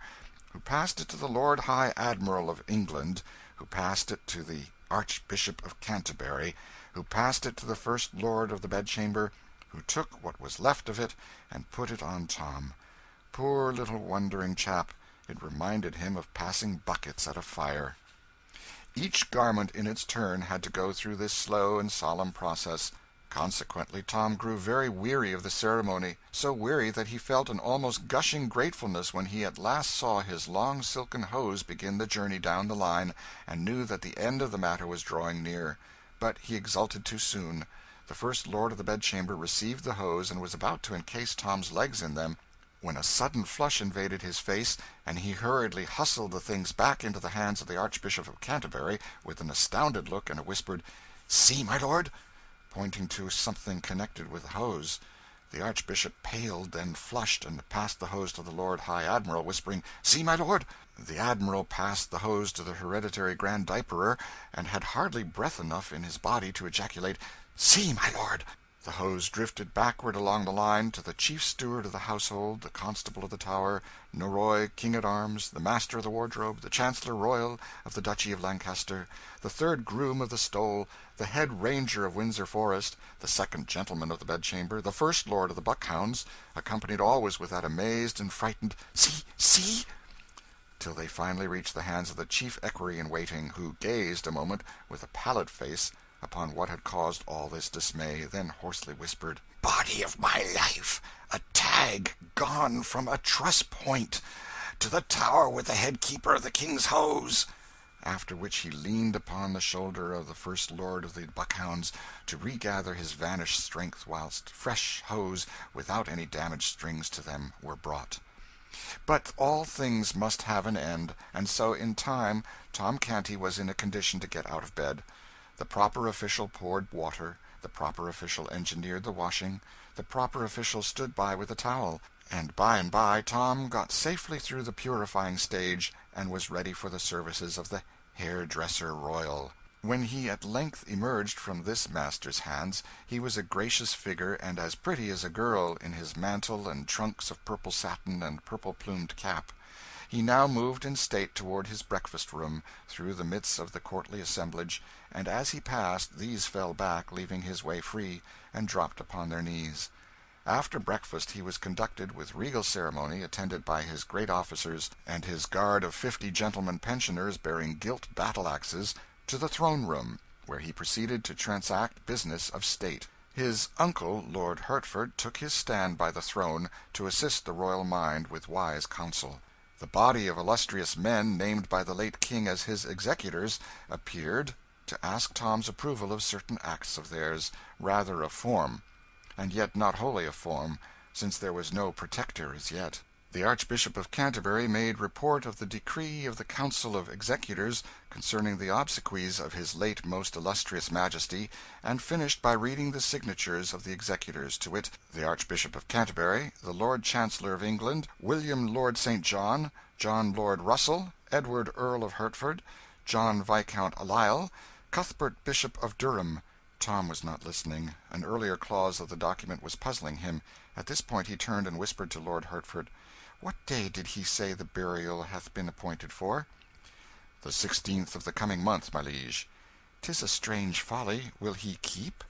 who passed it to the Lord High Admiral of England, who passed it to the Archbishop of Canterbury, who passed it to the First Lord of the Bedchamber, who took what was left of it and put it on Tom. Poor little wondering chap, it reminded him of passing buckets at a fire. Each garment in its turn had to go through this slow and solemn process. Consequently Tom grew very weary of the ceremony so weary that he felt an almost gushing gratefulness when he at last saw his long silken hose begin the journey down the line, and knew that the end of the matter was drawing near. But he exulted too soon. The First Lord of the Bedchamber received the hose and was about to encase Tom's legs in them, when a sudden flush invaded his face, and he hurriedly hustled the things back into the hands of the Archbishop of Canterbury, with an astounded look and a whispered "See, my lord!" pointing to something connected with the hose. The Archbishop paled, then flushed, and passed the hose to the Lord High Admiral, whispering, "See, my lord!" The Admiral passed the hose to the Hereditary Grand Diaperer, and had hardly breath enough in his body to ejaculate, "See, my lord!" The hose drifted backward along the line, to the Chief Steward of the Household, the Constable of the Tower, Norroy King at Arms, the Master of the Wardrobe, the Chancellor Royal of the Duchy of Lancaster, the Third Groom of the Stole, the Head Ranger of Windsor Forest, the Second Gentleman of the Bedchamber, the First Lord of the Buckhounds, accompanied always with that amazed and frightened "See, see!" till they finally reached the hands of the Chief Equerry in waiting, who gazed a moment, with a pallid face upon what had caused all this dismay, then hoarsely whispered "Body of my life, a tag gone from a truss point! To the Tower with the head keeper of the King's hose!" After which he leaned upon the shoulder of the First Lord of the Buckhounds to regather his vanished strength whilst fresh hose, without any damaged strings to them, were brought. But all things must have an end, and so, in time, Tom Canty was in a condition to get out of bed. The proper official poured water, the proper official engineered the washing, the proper official stood by with a towel; and by and by Tom got safely through the purifying stage, and was ready for the services of the Hairdresser Royal. When he at length emerged from this master's hands, he was a gracious figure and as pretty as a girl, in his mantle and trunks of purple satin and purple plumed cap. He now moved in state toward his breakfast room, through the midst of the courtly assemblage, and as he passed, these fell back, leaving his way free, and dropped upon their knees. After breakfast he was conducted with regal ceremony, attended by his great officers and his guard of fifty gentlemen pensioners bearing gilt battle axes, to the throne room, where he proceeded to transact business of state. His uncle, Lord Hertford, took his stand by the throne, to assist the royal mind with wise counsel. The body of illustrious men, named by the late King as his executors, appeared to ask Tom's approval of certain acts of theirs, rather a form, and yet not wholly a form, since there was no Protector as yet. The Archbishop of Canterbury made report of the decree of the Council of Executors concerning the obsequies of his late most illustrious Majesty, and finished by reading the signatures of the executors, to wit, the Archbishop of Canterbury, the Lord Chancellor of England, William Lord St. John, John Lord Russell, Edward Earl of Hertford, John Viscount Lisle, Cuthbert Bishop of Durham. Tom was not listening. An earlier clause of the document was puzzling him. At this point he turned and whispered to Lord Hertford "What day did he say the burial hath been appointed for?" "The sixteenth of the coming month, my liege." "'Tis a strange folly. Will he keep?"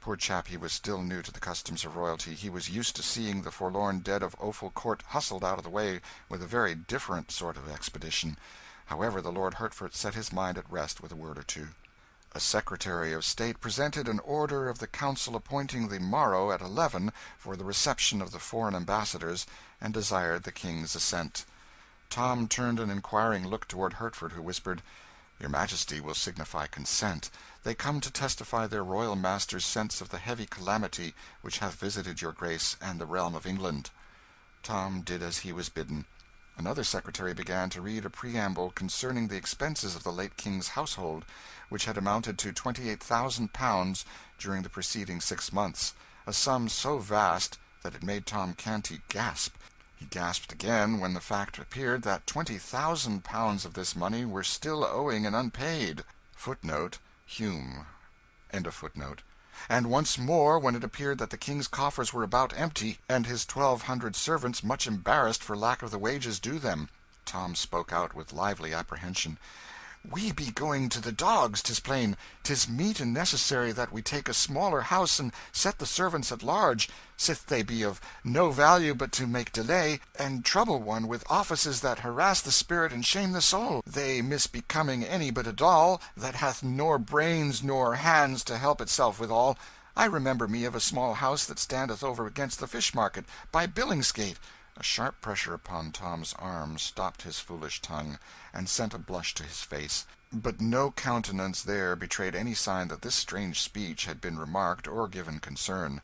Poor chap, he was still new to the customs of royalty. He was used to seeing the forlorn dead of Offal Court hustled out of the way with a very different sort of expedition. However, the Lord Hertford set his mind at rest with a word or two. A Secretary of State presented an order of the Council appointing the morrow at eleven for the reception of the foreign ambassadors, and desired the King's assent. Tom turned an inquiring look toward Hertford, who whispered "Your Majesty will signify consent. They come to testify their royal master's sense of the heavy calamity which hath visited your Grace and the realm of England." Tom did as he was bidden. Another secretary began to read a preamble concerning the expenses of the late King's household, which had amounted to twenty eight thousand pounds during the preceding six months a sum so vast that it made Tom Canty gasp. He gasped again when the fact appeared that twenty thousand pounds of this money were still owing and unpaid. [Footnote: Hume.] End a footnote and once more when it appeared that the King's coffers were about empty, and his twelve hundred servants much embarrassed for lack of the wages due them. Tom spoke out with lively apprehension "We be going to the dogs, 'tis plain. 'Tis meet and necessary that we take a smaller house and set the servants at large, sith they be of no value but to make delay, and trouble one with offices that harass the spirit and shame the soul, they misbecoming any but a doll, that hath nor brains nor hands to help itself withal. I remember me of a small house that standeth over against the fish market, by Billingsgate a sharp pressure upon Tom's arm stopped his foolish tongue, and sent a blush to his face; but no countenance there betrayed any sign that this strange speech had been remarked or given concern.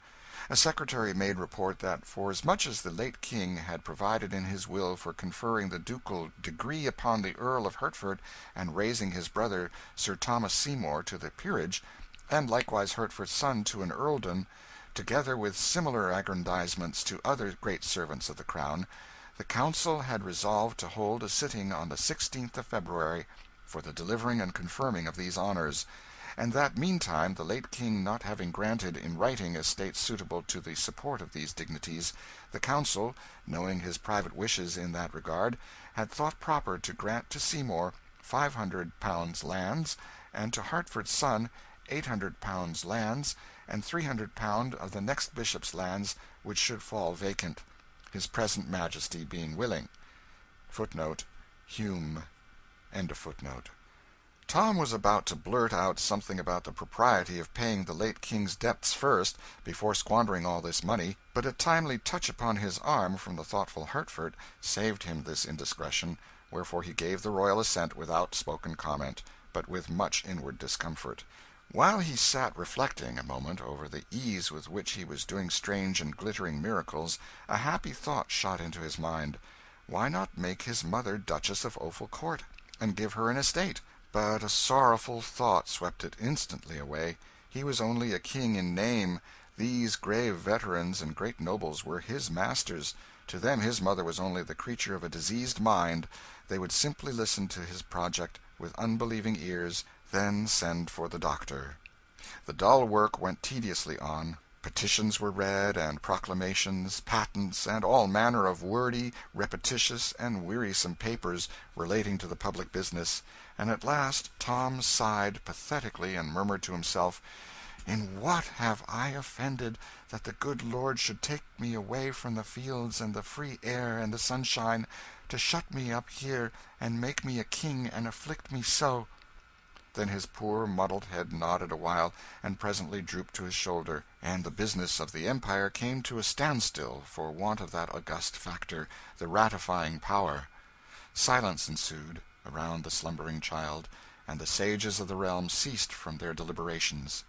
A secretary made report that forasmuch as the late King had provided in his will for conferring the ducal degree upon the Earl of Hertford and raising his brother Sir Thomas Seymour to the peerage, and likewise Hertford's son to an earldom together with similar aggrandizements to other great servants of the Crown, the Council had resolved to hold a sitting on the 16th of February for the delivering and confirming of these honours; and that meantime, the late King not having granted in writing estates suitable to the support of these dignities, the Council, knowing his private wishes in that regard, had thought proper to grant to Seymour five hundred pounds lands, and to Hertford's son eight hundred pounds lands and three hundred pound of the next bishop's lands which should fall vacant, his present Majesty being willing. [Footnote: Hume.]. Tom was about to blurt out something about the propriety of paying the late King's debts first, before squandering all this money, but a timely touch upon his arm from the thoughtful Hertford saved him this indiscretion, wherefore he gave the royal assent without spoken comment, but with much inward discomfort. While he sat reflecting, a moment, over the ease with which he was doing strange and glittering miracles, a happy thought shot into his mind. Why not make his mother Duchess of Offal Court, and give her an estate? But a sorrowful thought swept it instantly away. He was only a king in name; these grave veterans and great nobles were his masters; to them his mother was only the creature of a diseased mind; they would simply listen to his project with unbelieving ears then send for the doctor. The dull work went tediously on. Petitions were read, and proclamations, patents, and all manner of wordy, repetitious, and wearisome papers relating to the public business, and at last Tom sighed pathetically and murmured to himself, "In what have I offended, that the good Lord should take me away from the fields and the free air and the sunshine, to shut me up here and make me a king and afflict me so? Then his poor muddled head nodded awhile, and presently drooped to his shoulder, and the business of the empire came to a standstill for want of that august factor, the ratifying power. Silence ensued around the slumbering child, and the sages of the realm ceased from their deliberations.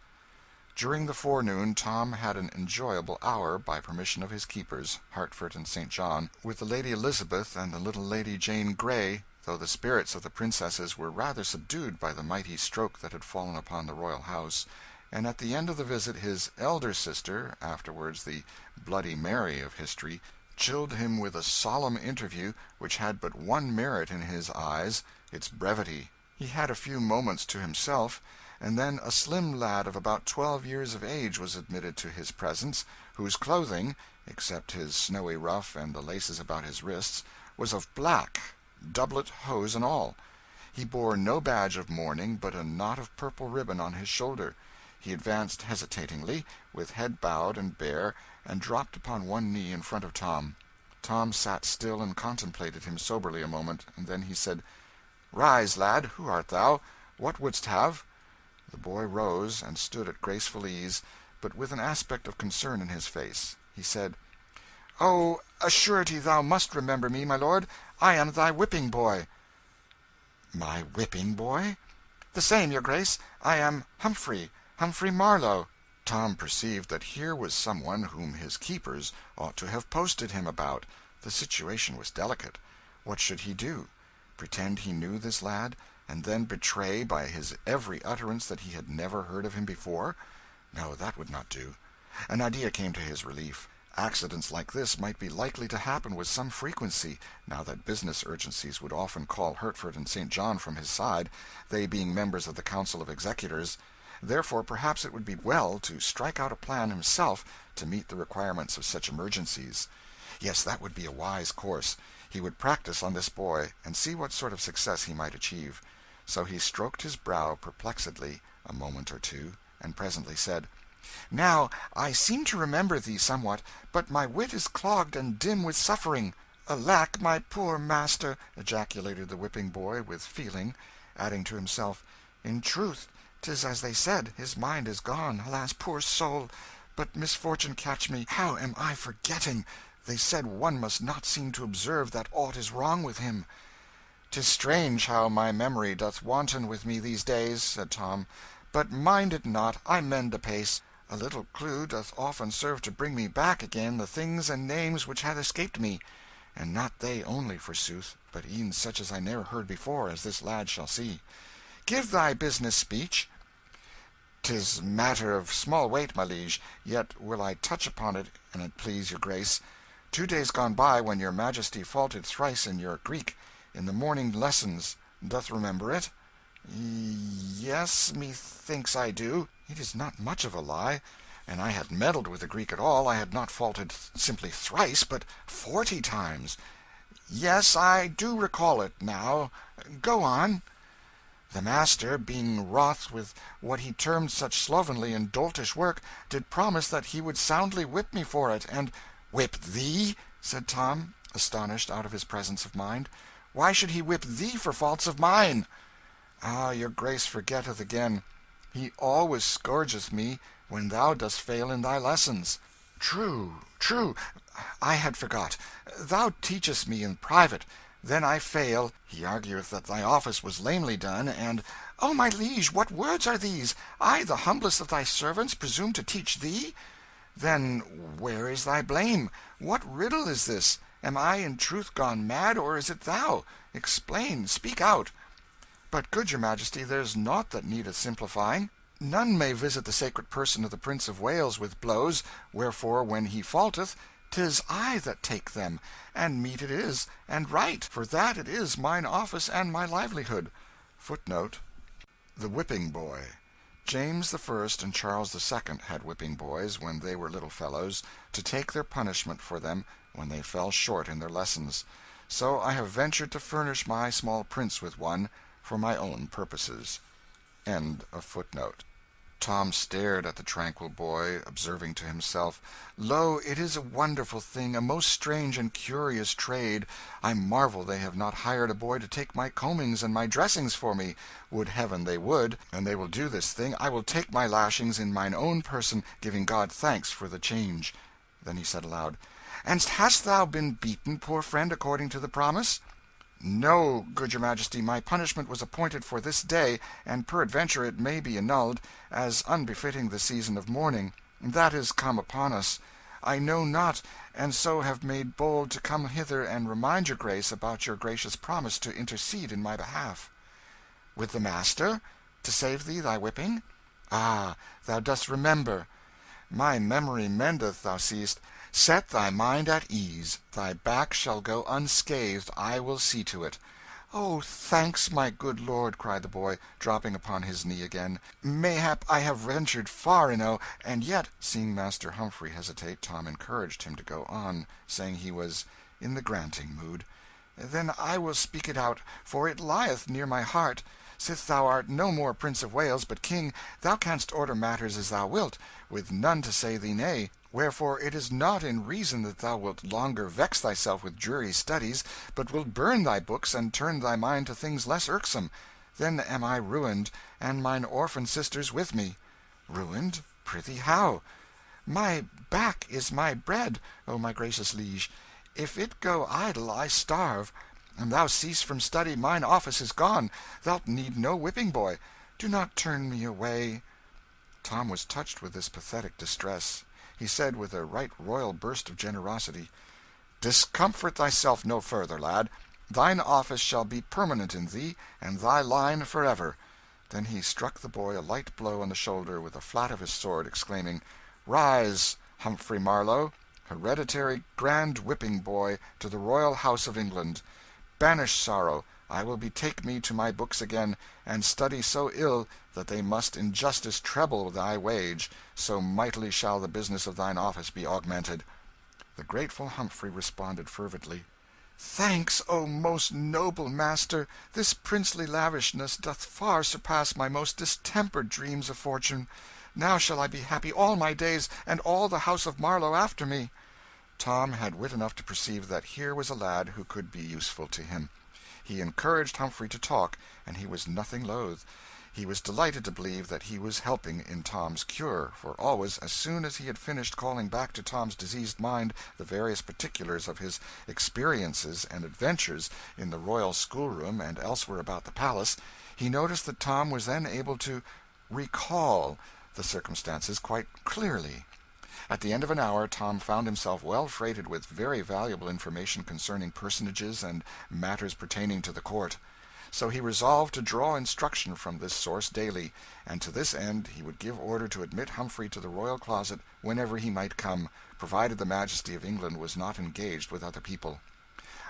During the forenoon Tom had an enjoyable hour, by permission of his keepers, Hertford and St. John, with the Lady Elizabeth and the little Lady Jane Grey though the spirits of the princesses were rather subdued by the mighty stroke that had fallen upon the royal house; and at the end of the visit his elder sister, afterwards the Bloody Mary of history, chilled him with a solemn interview which had but one merit in his eyes its brevity. He had a few moments to himself, and then a slim lad of about twelve years of age was admitted to his presence, whose clothing, except his snowy ruff and the laces about his wrists, was of black doublet, hose, and all. He bore no badge of mourning but a knot of purple ribbon on his shoulder. He advanced hesitatingly, with head bowed and bare, and dropped upon one knee in front of Tom. Tom sat still and contemplated him soberly a moment, and then he said "Rise, lad who art thou? What wouldst have?" The boy rose, and stood at graceful ease, but with an aspect of concern in his face. He said "Oh, a surety thou must remember me, my lord. I am thy whipping boy." "My whipping boy?" "The same, your grace. I am Humphrey Humphrey Marlow." Tom perceived that here was some one whom his keepers ought to have posted him about. The situation was delicate. What should he do? Pretend he knew this lad, and then betray by his every utterance that he had never heard of him before? No, that would not do. An idea came to his relief. Accidents like this might be likely to happen with some frequency, now that business urgencies would often call Hertford and St. John from his side, they being members of the Council of Executors; therefore perhaps it would be well to strike out a plan himself to meet the requirements of such emergencies. Yes, that would be a wise course. He would practise on this boy, and see what sort of success he might achieve. So he stroked his brow perplexedly a moment or two, and presently said "Now I seem to remember thee somewhat, but my wit is clogged and dim with suffering." "Alack, my poor master!" ejaculated the whipping boy, with feeling; adding to himself, "In truth, 'tis as they said, his mind is gone alas, poor soul! But misfortune catch me, how am I forgetting! They said one must not seem to observe that aught is wrong with him." "'Tis strange how my memory doth wanton with me these days," said Tom. "But mind it not, I mend apace. A little clue doth often serve to bring me back again the things and names which had escaped me; and not they only, forsooth, but e'en such as I ne'er heard before, as this lad shall see. Give thy business speech." "'Tis matter of small weight, my liege, yet will I touch upon it an' it please your grace. Two days gone by, when your majesty faulted thrice in your Greek, in the morning lessons doth remember it?" "Yes, methinks I do. It is not much of a lie. An' I had meddled with the Greek at all, I had not faulted simply thrice, but forty times. Yes, I do recall it, now. Go on." "The master, being wroth with what he termed such slovenly and doltish work, did promise that he would soundly whip me for it, and "Whip thee!" said Tom, astonished out of his presence of mind. "Why should he whip thee for faults of mine?" "Ah, your grace forgetteth again. He always scourgeth me when thou dost fail in thy lessons." "True, true I had forgot. Thou teachest me in private; then I fail, he argueth that thy office was lamely done, and "Oh, my liege, what words are these? I, the humblest of thy servants, presume to teach thee? Then where is thy blame? What riddle is this? Am I in truth gone mad, or is it thou? Explain speak out." "But, good your majesty, there's nought that needeth simplifying. None may visit the sacred person of the Prince of Wales with blows; wherefore when he faulteth, 'tis I that take them; and meet it is, and right, for that it is mine office and my livelihood." [Footnote: The whipping boy. James the First and Charles the Second had whipping boys, when they were little fellows, to take their punishment for them when they fell short in their lessons. So I have ventured to furnish my small prince with one for my own purposes. End of footnote. Tom stared at the tranquil boy, observing to himself, "Lo, it is a wonderful thing, a most strange and curious trade. I marvel they have not hired a boy to take my combings and my dressings for me. Would Heaven they would! And they will do this thing I will take my lashings in mine own person, giving God thanks for the change." Then he said aloud, "And hast thou been beaten, poor friend, according to the promise?" "No, good your majesty, my punishment was appointed for this day, and peradventure it may be annulled, as unbefitting the season of mourning. That is come upon us. I know not, and so have made bold to come hither and remind your grace about your gracious promise to intercede in my behalf." "With the master? To save thee thy whipping? Ah, thou dost remember. My memory mendeth, thou seest. Set thy mind at ease; thy back shall go unscathed I will see to it." "Oh, thanks, my good lord!" cried the boy, dropping upon his knee again. "Mayhap I have ventured far enow, and yet Seeing Master Humphrey hesitate, Tom encouraged him to go on, saying he was in the granting mood. "Then I will speak it out, for it lieth near my heart. Sith thou art no more Prince of Wales, but King, thou canst order matters as thou wilt, with none to say thee nay. Wherefore it is not in reason that thou wilt longer vex thyself with dreary studies, but wilt burn thy books and turn thy mind to things less irksome. Then am I ruined, and mine orphan sisters with me." "Ruined? Prithee, how?" "My back is my bread, O my gracious liege. If it go idle, I starve. An thou cease from study, mine office is gone. Thou'lt need no whipping boy. Do not turn me away." Tom was touched with this pathetic distress. He said, with a right royal burst of generosity "Discomfort thyself no further, lad. Thine office shall be permanent in thee, and thy line for ever." Then he struck the boy a light blow on the shoulder with the flat of his sword, exclaiming, "Rise, Humphrey Marlow! hereditary grand whipping boy to the royal house of England. Banish sorrow, I will betake me to my books again, and study so ill that they must in justice treble thy wage, so mightily shall the business of thine office be augmented." The grateful Humphrey responded fervently "Thanks, O most noble master! This princely lavishness doth far surpass my most distempered dreams of fortune. Now shall I be happy all my days, and all the house of Marlow after me." Tom had wit enough to perceive that here was a lad who could be useful to him. He encouraged Humphrey to talk, and he was nothing loath. He was delighted to believe that he was helping in Tom's cure, for always, as soon as he had finished calling back to Tom's diseased mind the various particulars of his experiences and adventures in the royal schoolroom and elsewhere about the palace, he noticed that Tom was then able to recall the circumstances quite clearly. At the end of an hour Tom found himself well freighted with very valuable information concerning personages and matters pertaining to the court. So he resolved to draw instruction from this source daily, and to this end he would give order to admit Humphrey to the royal closet whenever he might come, provided the Majesty of England was not engaged with other people.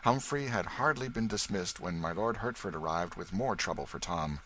Humphrey had hardly been dismissed when my Lord Hertford arrived with more trouble for Tom.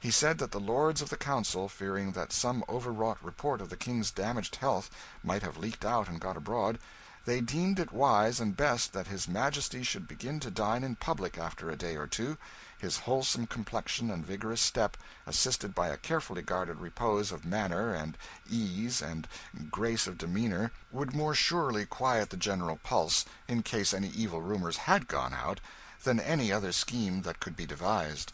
He said that the Lords of the Council, fearing that some overwrought report of the King's damaged health might have leaked out and got abroad, they deemed it wise and best that his Majesty should begin to dine in public after a day or two his wholesome complexion and vigorous step, assisted by a carefully guarded repose of manner and ease and grace of demeanour, would more surely quiet the general pulse, in case any evil rumours had gone out, than any other scheme that could be devised.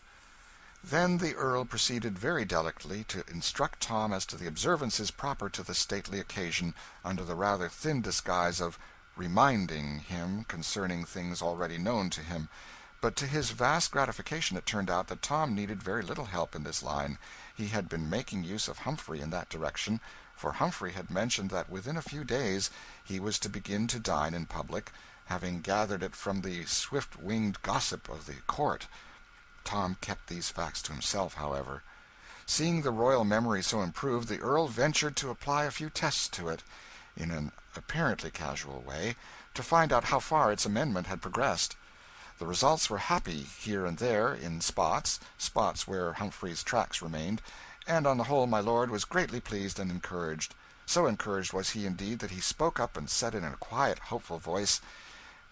Then the Earl proceeded very delicately to instruct Tom as to the observances proper to the stately occasion, under the rather thin disguise of reminding him concerning things already known to him. But to his vast gratification it turned out that Tom needed very little help in this line. He had been making use of Humphrey in that direction, for Humphrey had mentioned that within a few days he was to begin to dine in public, having gathered it from the swift winged gossip of the court. Tom kept these facts to himself, however. Seeing the royal memory so improved, the Earl ventured to apply a few tests to it, in an apparently casual way, to find out how far its amendment had progressed. The results were happy, here and there, in spots spots where Humphrey's tracks remained and on the whole my lord was greatly pleased and encouraged. So encouraged was he, indeed, that he spoke up and said in a quiet, hopeful voice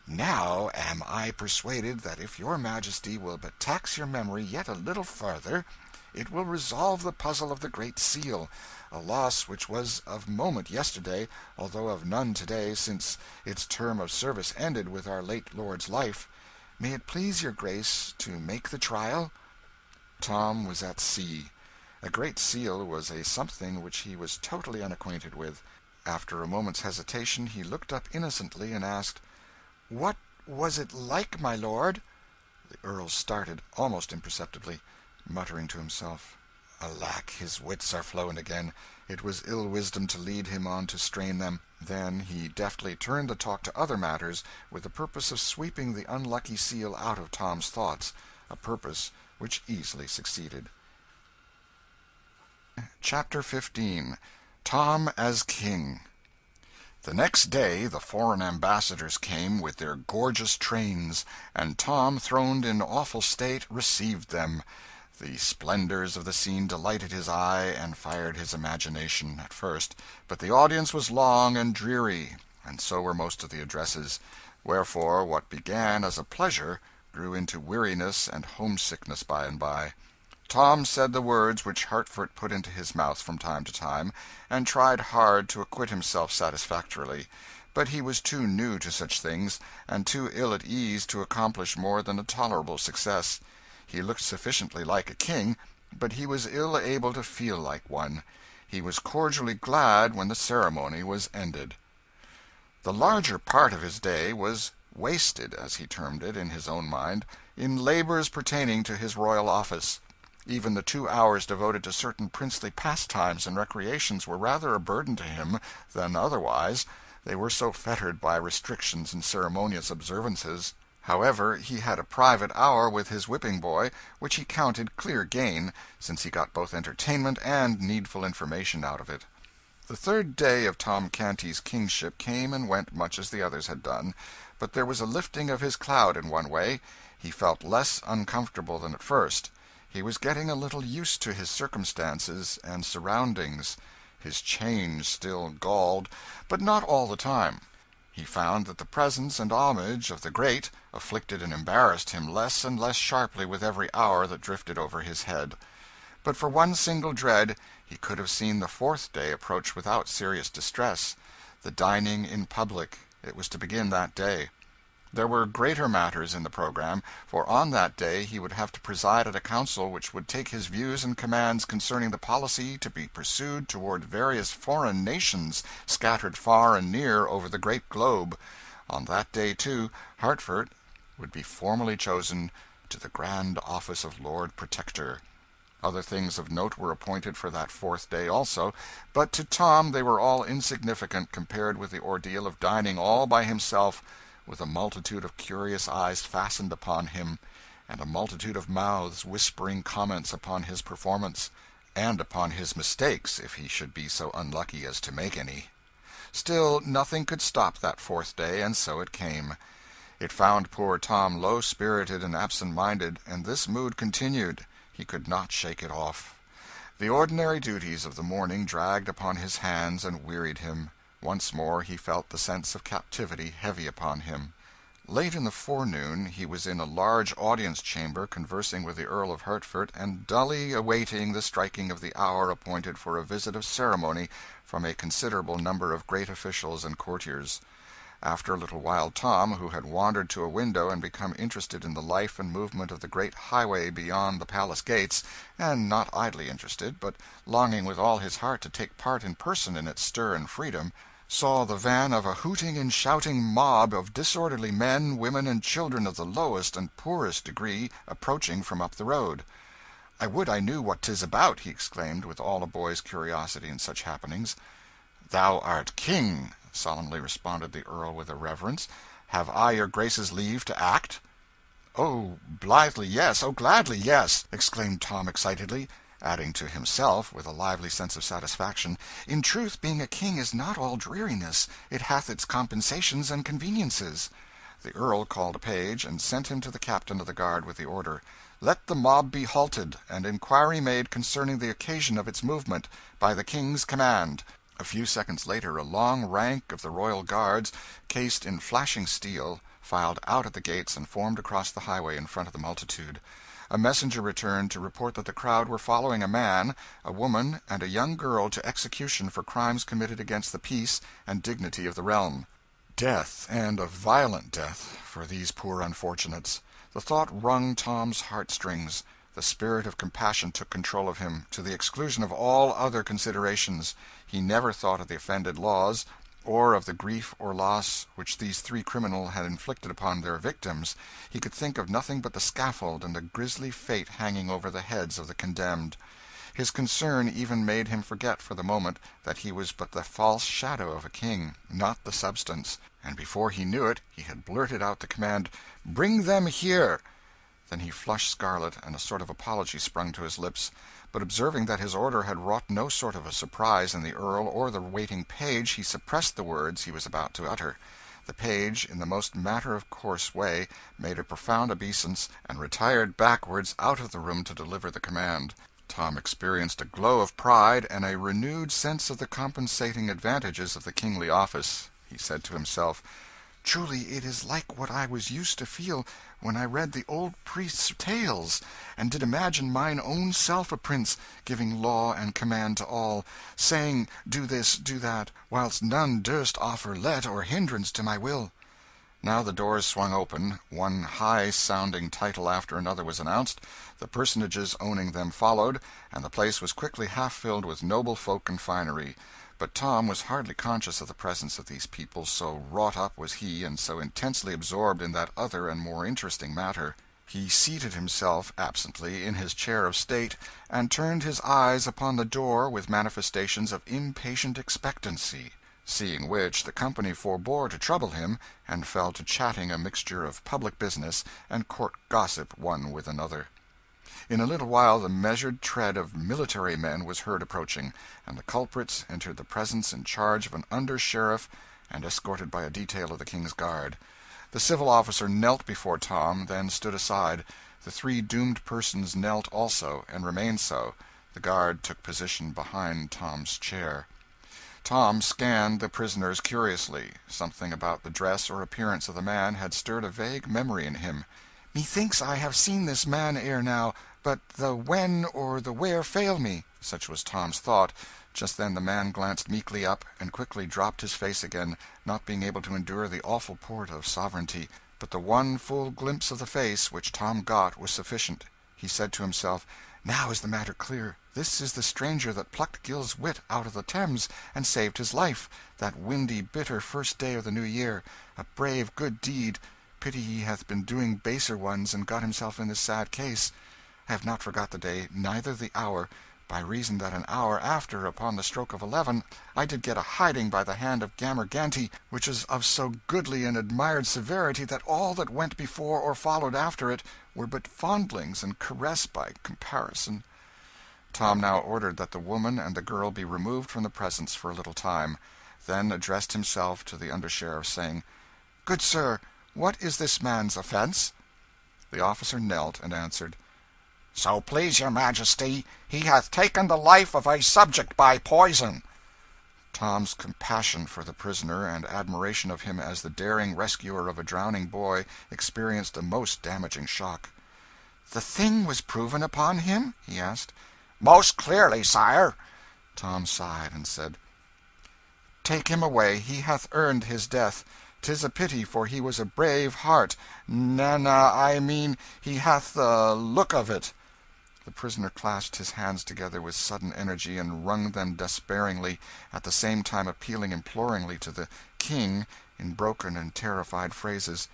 "Now am I persuaded that if your Majesty will but tax your memory yet a little farther, it will resolve the puzzle of the Great Seal a loss which was of moment yesterday, although of none to day, since its term of service ended with our late lord's life. May it please your grace to make the trial?" Tom was at sea. A great seal was a something which he was totally unacquainted with. After a moment's hesitation he looked up innocently and asked "What was it like, my lord?" The Earl started, almost imperceptibly, muttering to himself. Alack, his wits are flown again it was ill wisdom to lead him on to strain them. Then he deftly turned the talk to other matters, with the purpose of sweeping the unlucky seal out of Tom's thoughts a purpose which easily succeeded. CHAPTER 15 Tom as King the next day the foreign ambassadors came, with their gorgeous trains, and Tom, throned in awful state, received them. The splendours of the scene delighted his eye and fired his imagination, at first, but the audience was long and dreary, and so were most of the addresses; wherefore what began as a pleasure grew into weariness and homesickness by and by. Tom said the words which Hertford put into his mouth from time to time, and tried hard to acquit himself satisfactorily; but he was too new to such things, and too ill at ease to accomplish more than a tolerable success. He looked sufficiently like a king, but he was ill able to feel like one. He was cordially glad when the ceremony was ended. The larger part of his day was wasted, as he termed it in his own mind, in labours pertaining to his royal office. Even the two hours devoted to certain princely pastimes and recreations were rather a burden to him than otherwise, they were so fettered by restrictions and ceremonious observances. However, he had a private hour with his whipping boy, which he counted clear gain, since he got both entertainment and needful information out of it. The third day of Tom Canty's kingship came and went much as the others had done, but there was a lifting of his cloud in one way: he felt less uncomfortable than at first. He was getting a little used to his circumstances and surroundings. His change still galled, but not all the time. He found that the presence and homage of the great afflicted and embarrassed him less and less sharply with every hour that drifted over his head. But for one single dread, he could have seen the fourth day approach without serious distress the dining in public. It was to begin that day. There were greater matters in the programme, for on that day he would have to preside at a council which would take his views and commands concerning the policy to be pursued toward various foreign nations scattered far and near over the great globe. On that day, too, Hertford would be formally chosen to the grand office of Lord Protector. Other things of note were appointed for that fourth day also, but to Tom they were all insignificant compared with the ordeal of dining all by himself with a multitude of curious eyes fastened upon him, and a multitude of mouths whispering comments upon his performance, and upon his mistakes if he should be so unlucky as to make any. Still, nothing could stop that fourth day, and so it came. It found poor Tom low spirited and absent minded, and this mood continued; he could not shake it off. The ordinary duties of the morning dragged upon his hands and wearied him. Once more he felt the sense of captivity heavy upon him. Late in the forenoon he was in a large audience chamber conversing with the Earl of Hertford and dully awaiting the striking of the hour appointed for a visit of ceremony from a considerable number of great officials and courtiers. After a little while Tom, who had wandered to a window and become interested in the life and movement of the great highway beyond the palace gates and not idly interested, but longing with all his heart to take part in person in its stir and freedom saw the van of a hooting and shouting mob of disorderly men, women, and children of the lowest and poorest degree approaching from up the road. "I would I knew what 'tis about!" he exclaimed, with all a boy's curiosity in such happenings. "Thou art King," solemnly responded the Earl with a reverence. "Have I your Grace's leave to act?" "Oh, blithely, yes! oh, gladly, yes!" exclaimed Tom excitedly adding to himself, with a lively sense of satisfaction, "In truth, being a king is not all dreariness; it hath its compensations and conveniences." The Earl called a page, and sent him to the captain of the guard with the order, "Let the mob be halted, and inquiry made concerning the occasion of its movement, by the King's command." A few seconds later a long rank of the royal guards, cased in flashing steel, filed out at the gates and formed across the highway in front of the multitude a messenger returned to report that the crowd were following a man, a woman, and a young girl to execution for crimes committed against the peace and dignity of the realm. Death, and a violent death, for these poor unfortunates! The thought wrung Tom's heartstrings. The spirit of compassion took control of him, to the exclusion of all other considerations. He never thought of the offended laws, or of the grief or loss which these three criminals had inflicted upon their victims, he could think of nothing but the scaffold and the grisly fate hanging over the heads of the condemned. His concern even made him forget for the moment that he was but the false shadow of a king, not the substance, and before he knew it he had blurted out the command, "Bring them here!" Then he flushed scarlet, and a sort of apology sprung to his lips but observing that his order had wrought no sort of a surprise in the Earl or the waiting page, he suppressed the words he was about to utter. The page, in the most matter of course way, made a profound obeisance, and retired backwards out of the room to deliver the command. Tom experienced a glow of pride and a renewed sense of the compensating advantages of the kingly office. He said to himself, Truly it is like what I was used to feel when I read the old priest's tales, and did imagine mine own self a prince, giving law and command to all, saying do this, do that, whilst none durst offer let or hindrance to my will. Now the doors swung open, one high sounding title after another was announced, the personages owning them followed, and the place was quickly half filled with noble folk and finery. But Tom was hardly conscious of the presence of these people, so wrought up was he and so intensely absorbed in that other and more interesting matter. He seated himself absently in his chair of state, and turned his eyes upon the door with manifestations of impatient expectancy; seeing which, the company forbore to trouble him, and fell to chatting a mixture of public business and court gossip one with another. In a little while the measured tread of military men was heard approaching, and the culprits entered the presence in charge of an under sheriff and escorted by a detail of the King's guard. The civil officer knelt before Tom, then stood aside; the three doomed persons knelt also, and remained so; the guard took position behind Tom's chair. Tom scanned the prisoners curiously. Something about the dress or appearance of the man had stirred a vague memory in him. "Methinks I have seen this man ere now, but the when or the where fail me." Such was Tom's thought. Just then the man glanced meekly up, and quickly dropped his face again, not being able to endure the awful port of sovereignty. But the one full glimpse of the face which Tom got was sufficient. He said to himself. Now is the matter clear. This is the stranger that plucked Giles Witt out of the Thames and saved his life, that windy, bitter first day of the new year. A brave, good deed pity he hath been doing baser ones and got himself in this sad case. I have not forgot the day, neither the hour by reason that an hour after, upon the stroke of eleven, I did get a hiding by the hand of Gammer Canty, which is of so goodly and admired severity that all that went before or followed after it were but fondlings and caress by comparison. Tom now ordered that the woman and the girl be removed from the presence for a little time; then addressed himself to the under sheriff, saying, "Good sir, what is this man's offence?" The officer knelt, and answered. So please your majesty, he hath taken the life of a subject by poison." Tom's compassion for the prisoner, and admiration of him as the daring rescuer of a drowning boy, experienced a most damaging shock. "The thing was proven upon him?" he asked. "Most clearly, sire." Tom sighed, and said "Take him away he hath earned his death. 'Tis a pity, for he was a brave heart na na, I mean he hath the look of it. The prisoner clasped his hands together with sudden energy and wrung them despairingly, at the same time appealing imploringly to the King in broken and terrified phrases.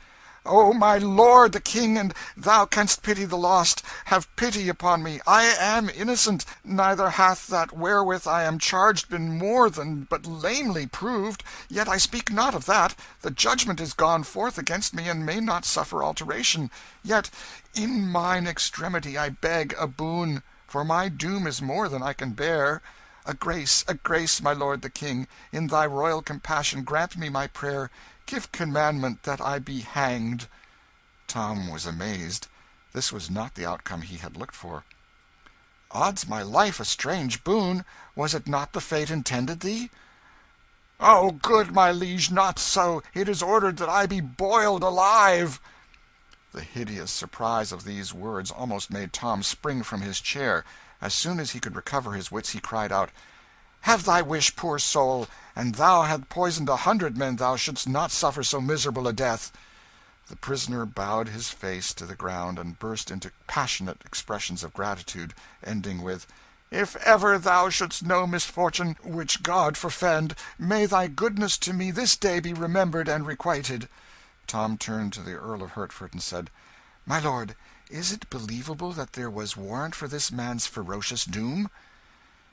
"O my lord the King, and thou canst pity the lost, have pity upon me. I am innocent, neither hath that wherewith I am charged been more than but lamely proved. Yet I speak not of that; the judgment is gone forth against me and may not suffer alteration. Yet in mine extremity I beg a boon, for my doom is more than I can bear. A grace, a grace, my lord the King; in thy royal compassion grant me my prayer give commandment that I be hanged." Tom was amazed. This was not the outcome he had looked for. "Odds my life, a strange boon! Was it not the fate intended thee?" "Oh, good my liege, not so! It is ordered that I be boiled alive." The hideous surprise of these words almost made Tom spring from his chair. As soon as he could recover his wits, he cried out "Have thy wish, poor soul! An thou had poisoned a hundred men thou shouldst not suffer so miserable a death." The prisoner bowed his face to the ground and burst into passionate expressions of gratitude, ending with "If ever thou shouldst know misfortune, which God forfend, may thy goodness to me this day be remembered and requited." Tom turned to the Earl of Hertford and said "My lord, is it believable that there was warrant for this man's ferocious doom?"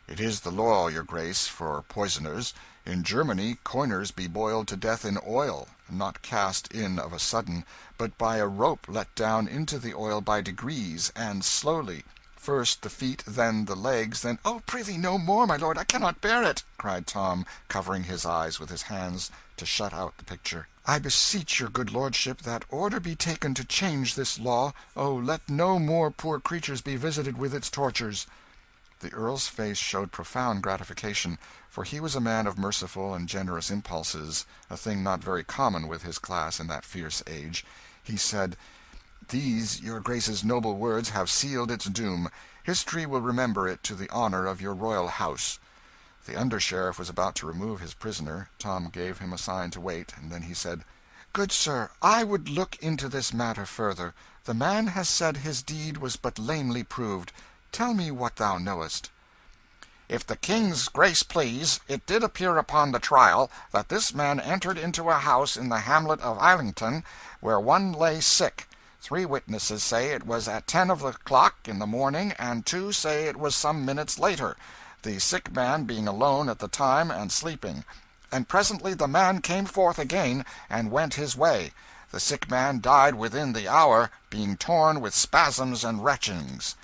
"It is the law, your grace, for poisoners. In Germany coiners be boiled to death in oil, not cast in of a sudden, but by a rope let down into the oil by degrees, and slowly first the feet, then the legs, then "Oh, prithee no more, my lord, I cannot bear it!" cried Tom, covering his eyes with his hands to shut out the picture. "I beseech your good lordship that order be taken to change this law. Oh, let no more poor creatures be visited with its tortures." The Earl's face showed profound gratification, for he was a man of merciful and generous impulses, a thing not very common with his class in that fierce age. He said "These your grace's noble words have sealed its doom. History will remember it to the honour of your royal house." The under sheriff was about to remove his prisoner. Tom gave him a sign to wait, and then he said "Good sir, I would look into this matter further. The man has said his deed was but lamely proved. Tell me what thou knowest." "If the King's grace please, it did appear upon the trial that this man entered into a house in the hamlet of Islington, where one lay sick. Three witnesses say it was at ten of the clock in the morning, and two say it was some minutes later, the sick man being alone at the time and sleeping. And presently the man came forth again, and went his way. The sick man died within the hour, being torn with spasms and retchings.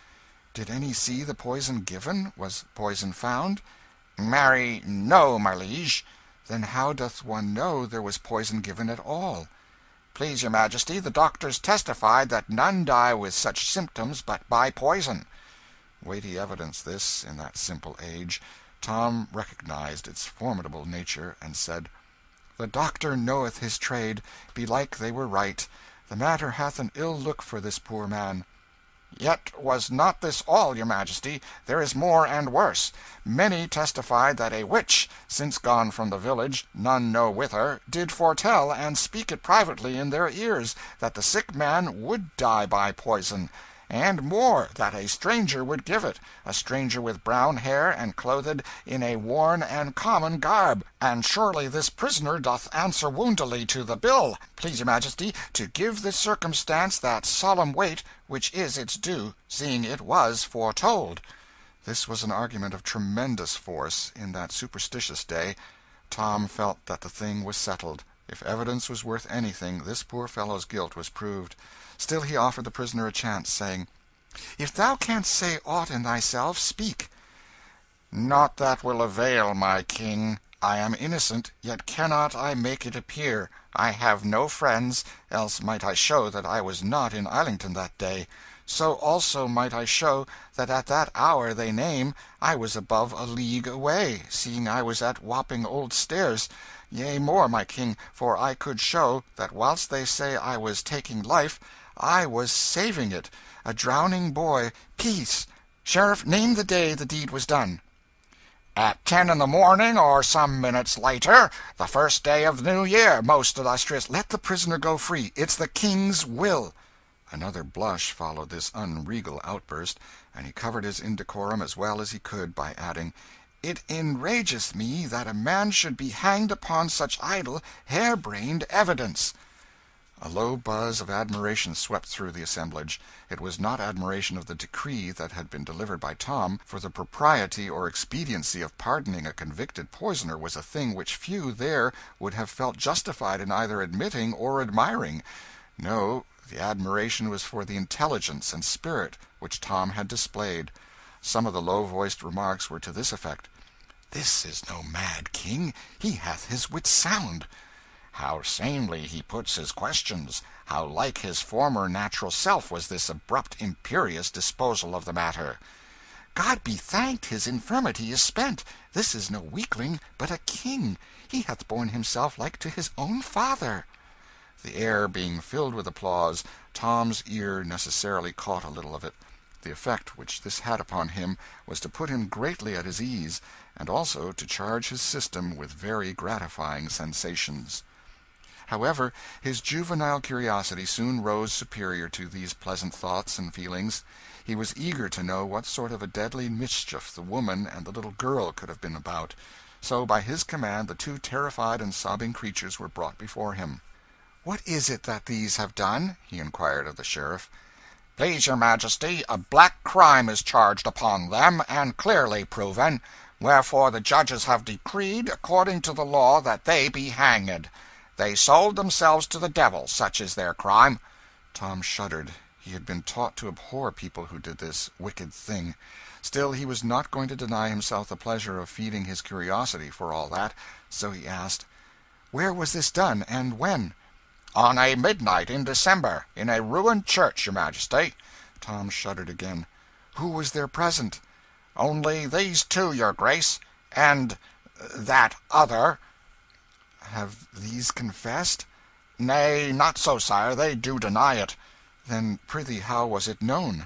Did any see the poison given? Was poison found?" "Marry, no, my liege." "Then how doth one know there was poison given at all?" "Please your Majesty, the doctors testified that none die with such symptoms but by poison." Weighty evidence this, in that simple age. Tom recognised its formidable nature, and said "The doctor knoweth his trade; belike they were right. The matter hath an ill look for this poor man." "Yet was not this all, your Majesty. There is more and worse. Many testified that a witch, since gone from the village, none know whither, did foretell, and speak it privately in their ears, that the sick man would die by poison and more, that a stranger would give it a stranger with brown hair, and clothed in a worn and common garb; and surely this prisoner doth answer woundily to the bill, please your Majesty to give this circumstance that solemn weight which is its due, seeing it was foretold." This was an argument of tremendous force, in that superstitious day. Tom felt that the thing was settled. If evidence was worth anything, this poor fellow's guilt was proved. Still he offered the prisoner a chance, saying "If thou canst say aught in thyself, speak." "Naught that will avail, my King. I am innocent, yet cannot I make it appear. I have no friends, else might I show that I was not in Islington that day. So also might I show that at that hour they name I was above a league away, seeing I was at Wapping Old Stairs. Yea, more, my King, for I could show that whilst they say I was taking life, I was saving it a drowning boy "Peace! Sheriff, name the day the deed was done." "At ten in the morning, or some minutes later, the first day of the new year, most illustrious "Let the prisoner go free. It's the King's will." Another blush followed this unregal outburst, and he covered his indecorum as well as he could, by adding, "It enrageth me that a man should be hanged upon such idle, hare brained evidence. A low buzz of admiration swept through the assemblage. It was not admiration of the decree that had been delivered by Tom, for the propriety or expediency of pardoning a convicted poisoner was a thing which few there would have felt justified in either admitting or admiring. No, the admiration was for the intelligence and spirit which Tom had displayed. Some of the low voiced remarks were to this effect "This is no mad king; he hath his wits sound. How sanely he puts his questions! How like his former natural self was this abrupt imperious disposal of the matter! God be thanked, his infirmity is spent. This is no weakling, but a king. He hath borne himself like to his own father." The air being filled with applause, Tom's ear necessarily caught a little of it. The effect which this had upon him was to put him greatly at his ease, and also to charge his system with very gratifying sensations. However, his juvenile curiosity soon rose superior to these pleasant thoughts and feelings. He was eager to know what sort of a deadly mischief the woman and the little girl could have been about. So by his command the two terrified and sobbing creatures were brought before him. "What is it that these have done?" he inquired of the sheriff. "Please your Majesty, a black crime is charged upon them, and clearly proven; wherefore the judges have decreed, according to the law, that they be hanged. They sold themselves to the devil such is their crime." Tom shuddered. He had been taught to abhor people who did this wicked thing. Still, he was not going to deny himself the pleasure of feeding his curiosity, for all that; so he asked "Where was this done, and when?" "On a midnight in December, in a ruined church, your Majesty." Tom shuddered again. "Who was there present?" "Only these two, your Grace, and that other. Have these confessed?" "Nay, not so, sire, they do deny it." "Then prithee how was it known?"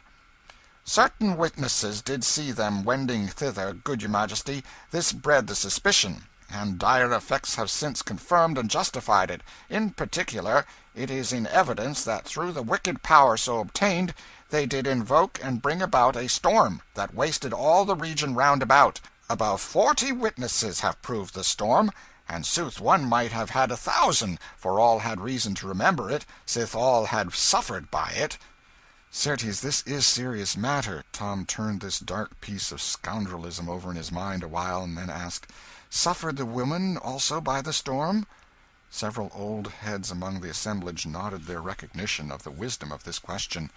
"Certain witnesses did see them wending thither, good your Majesty. This bred the suspicion, and dire effects have since confirmed and justified it. In particular, it is in evidence that through the wicked power so obtained, they did invoke and bring about a storm that wasted all the region round about. Above forty witnesses have proved the storm and sooth one might have had a thousand, for all had reason to remember it, sith all had suffered by it." "Certes, this is serious matter." Tom turned this dark piece of scoundrelism over in his mind awhile, and then asked "Suffered the woman also by the storm?" Several old heads among the assemblage nodded their recognition of the wisdom of this question.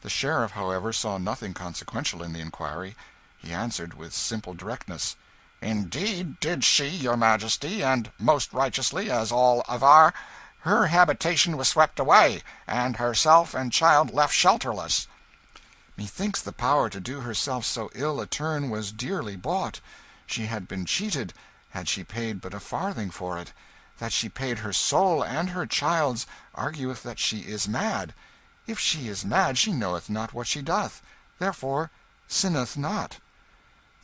The sheriff, however, saw nothing consequential in the inquiry. He answered with simple directness "Indeed did she, your Majesty, and most righteously, as all aver. Her habitation was swept away, and herself and child left shelterless." "Methinks the power to do herself so ill a turn was dearly bought. She had been cheated, had she paid but a farthing for it. That she paid her soul and her child's, argueth that she is mad. If she is mad, she knoweth not what she doth; therefore sinneth not."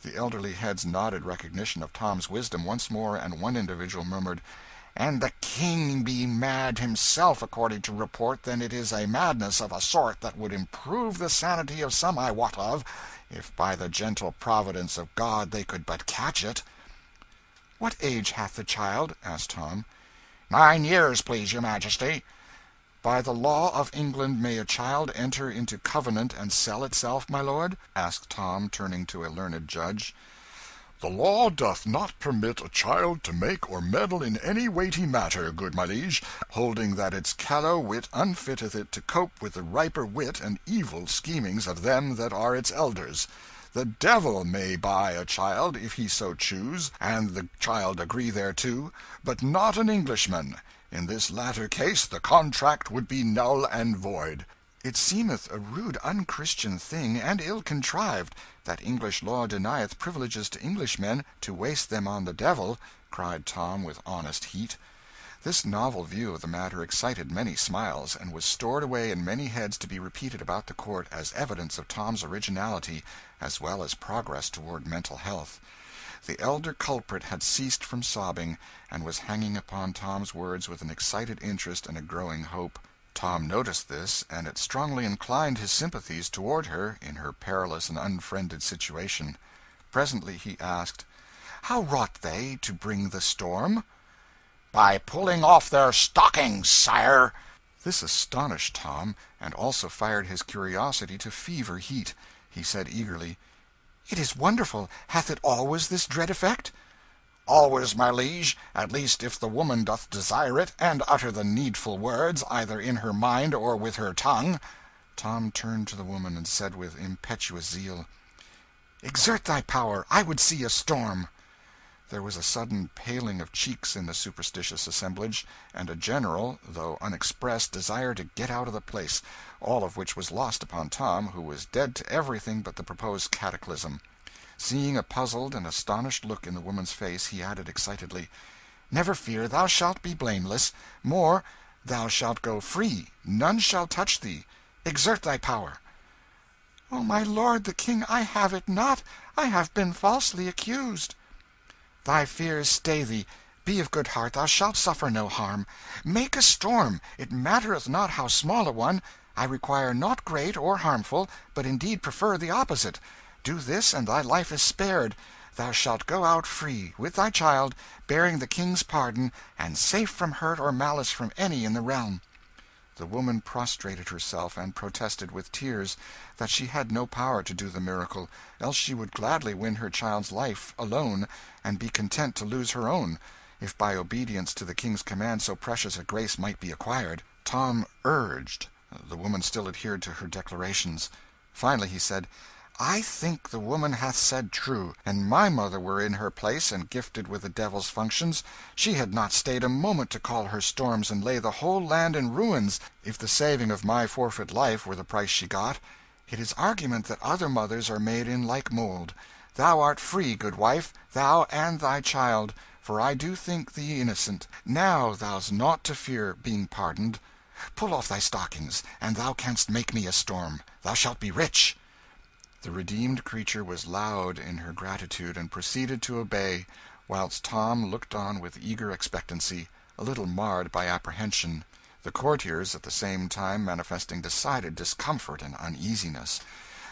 The elderly heads nodded recognition of Tom's wisdom once more, and one individual murmured "An' the King be mad himself, according to report, then it is a madness of a sort that would improve the sanity of some I wot of, if by the gentle providence of God they could but catch it." "What age hath the child?" asked Tom. "Nine years, please your Majesty." "By the law of England may a child enter into covenant and sell itself, my lord?" asked Tom, turning to a learned judge. "The law doth not permit a child to make or meddle in any weighty matter, good my liege, holding that its callow wit unfitteth it to cope with the riper wit and evil schemings of them that are its elders. The devil may buy a child, if he so choose, and the child agree thereto, but not an Englishman. In this latter case the contract would be null and void. It seemeth a rude unchristian thing, and ill contrived, that English law denieth privileges to Englishmen, to waste them on the devil," cried Tom, with honest heat. This novel view of the matter excited many smiles, and was stored away in many heads to be repeated about the court as evidence of Tom's originality as well as progress toward mental health. The elder culprit had ceased from sobbing, and was hanging upon Tom's words with an excited interest and a growing hope. Tom noticed this, and it strongly inclined his sympathies toward her in her perilous and unfriended situation. Presently he asked "How wrought they to bring the storm?" "By pulling off their stockings, sire." This astonished Tom, and also fired his curiosity to fever heat. He said eagerly "It is wonderful! Hath it always this dread effect?" "Always, my liege at least if the woman doth desire it, and utter the needful words, either in her mind or with her tongue." Tom turned to the woman, and said with impetuous zeal "Exert thy power I would see a storm." There was a sudden paling of cheeks in the superstitious assemblage, and a general, though unexpressed, desire to get out of the place all of which was lost upon Tom, who was dead to everything but the proposed cataclysm. Seeing a puzzled and astonished look in the woman's face, he added excitedly "Never fear, thou shalt be blameless. More, thou shalt go free none shall touch thee. Exert thy power." "O my lord the King, I have it not. I have been falsely accused." Thy fears stay thee. Be of good heart, thou shalt suffer no harm. Make a storm it mattereth not how small a one. I require naught great or harmful, but indeed prefer the opposite. Do this, and thy life is spared. Thou shalt go out free, with thy child, bearing the King's pardon, and safe from hurt or malice from any in the realm. The woman prostrated herself, and protested, with tears, that she had no power to do the miracle, else she would gladly win her child's life, alone, and be content to lose her own, if by obedience to the King's command so precious a grace might be acquired. Tom urged; the woman still adhered to her declarations. Finally he said I think the woman hath said true. An' my mother were in her place and gifted with the devil's functions, she had not stayed a moment to call her storms and lay the whole land in ruins, if the saving of my forfeit life were the price she got. It is argument that other mothers are made in like mould. Thou art free, good wife, thou and thy child, for I do think thee innocent. Now thou'st nought to fear, being pardoned. Pull off thy stockings, and thou canst make me a storm. Thou shalt be rich." The redeemed creature was loud in her gratitude, and proceeded to obey, whilst Tom looked on with eager expectancy, a little marred by apprehension, the courtiers at the same time manifesting decided discomfort and uneasiness.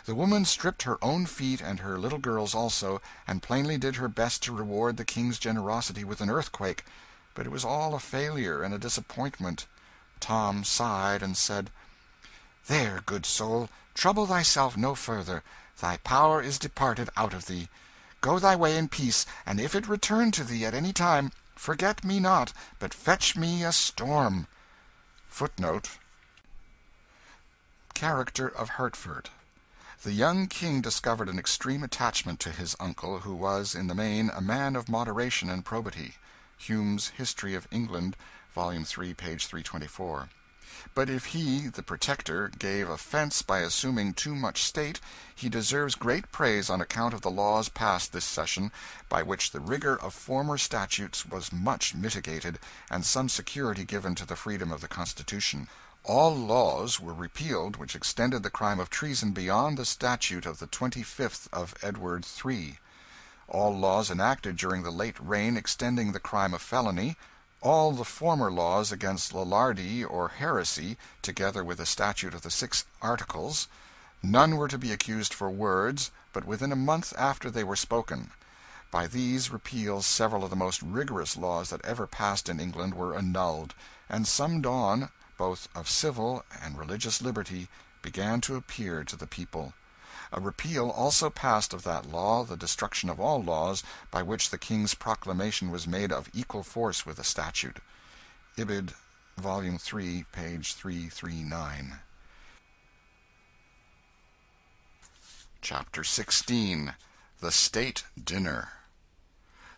The woman stripped her own feet and her little girl's also, and plainly did her best to reward the King's generosity with an earthquake; but it was all a failure and a disappointment. Tom sighed, and said "There, good soul. Trouble thyself no further; thy power is departed out of thee. Go thy way in peace, and if it return to thee at any time, forget me not, but fetch me a storm." Footnote. Character of Hertford. The young King discovered an extreme attachment to his uncle, who was, in the main, a man of moderation and probity. Hume's History of England, vol. iii, p. 324. But if he, the Protector, gave offence by assuming too much state, he deserves great praise on account of the laws passed this session, by which the rigour of former statutes was much mitigated, and some security given to the freedom of the constitution. All laws were repealed which extended the crime of treason beyond the statute of the 25th of Edward III. All laws enacted during the late reign extending the crime of felony all the former laws against Lollardy or heresy, together with the statute of the Six Articles none were to be accused for words but within a month after they were spoken. By these repeals several of the most rigorous laws that ever passed in England were annulled, and some dawn, both of civil and religious liberty, began to appear to the people. A repeal also passed of that law, the destruction of all laws, by which the King's proclamation was made of equal force with a statute. Ibid., vol. iii, p. 339. CHAPTER 16 The State Dinner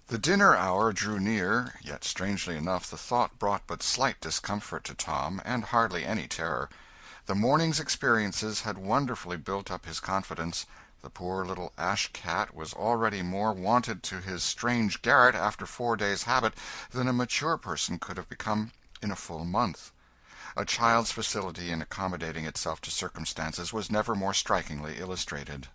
THE dinner hour drew near, yet strangely enough the thought brought but slight discomfort to Tom, and hardly any terror. The morning's experiences had wonderfully built up his confidence. The poor little ash cat was already more wonted to his strange garret, after four days' habit, than a mature person could have become in a full month. A child's facility in accommodating itself to circumstances was never more strikingly illustrated.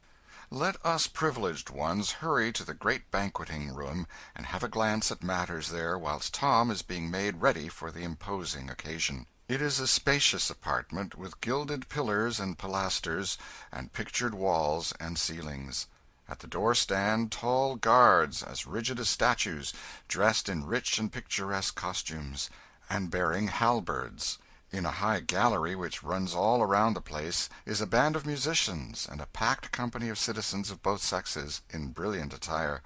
Let us privileged ones hurry to the great banqueting room and have a glance at matters there whilst Tom is being made ready for the imposing occasion. It is a spacious apartment, with gilded pillars and pilasters, and pictured walls and ceilings. At the door stand tall guards, as rigid as statues, dressed in rich and picturesque costumes, and bearing halberds. In a high gallery which runs all around the place is a band of musicians and a packed company of citizens of both sexes, in brilliant attire.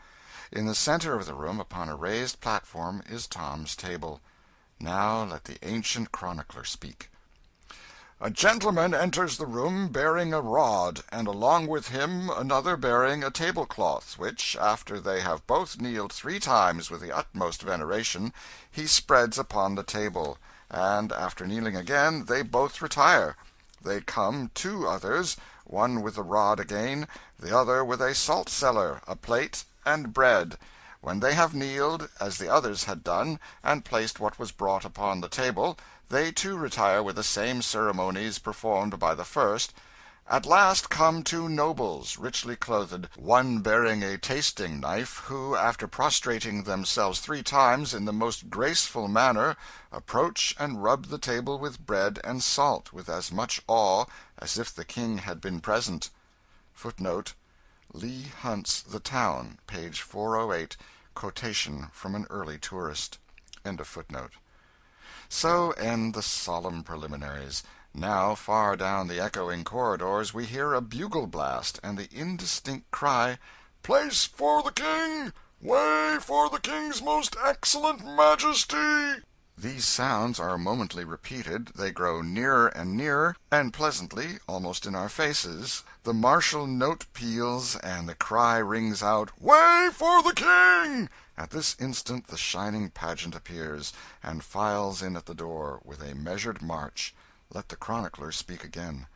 In the centre of the room, upon a raised platform, is Tom's table. Now let the ancient chronicler speak. A gentleman enters the room bearing a rod, and along with him another bearing a tablecloth, which, after they have both kneeled three times with the utmost veneration, he spreads upon the table; and after kneeling again, they both retire. They come two others, one with the rod again, the other with a salt cellar, a plate, and bread. When they have kneeled, as the others had done, and placed what was brought upon the table, they too retire with the same ceremonies performed by the first. At last come two nobles, richly clothed, one bearing a tasting knife, who, after prostrating themselves three times in the most graceful manner, approach and rub the table with bread and salt with as much awe as if the King had been present. Leigh Hunt's "The Town," p. 408 quotation from an early tourist.]. So end the solemn preliminaries. Now, far down the echoing corridors we hear a bugle blast, and the indistinct cry, "Place for the King! Way for the King's most excellent Majesty!" These sounds are momently repeated, they grow nearer and nearer, and presently, almost in our faces, the martial note peals, and the cry rings out, "Way for the King!" At this instant the shining pageant appears, and files in at the door, with a measured march. Let the chronicler speak again.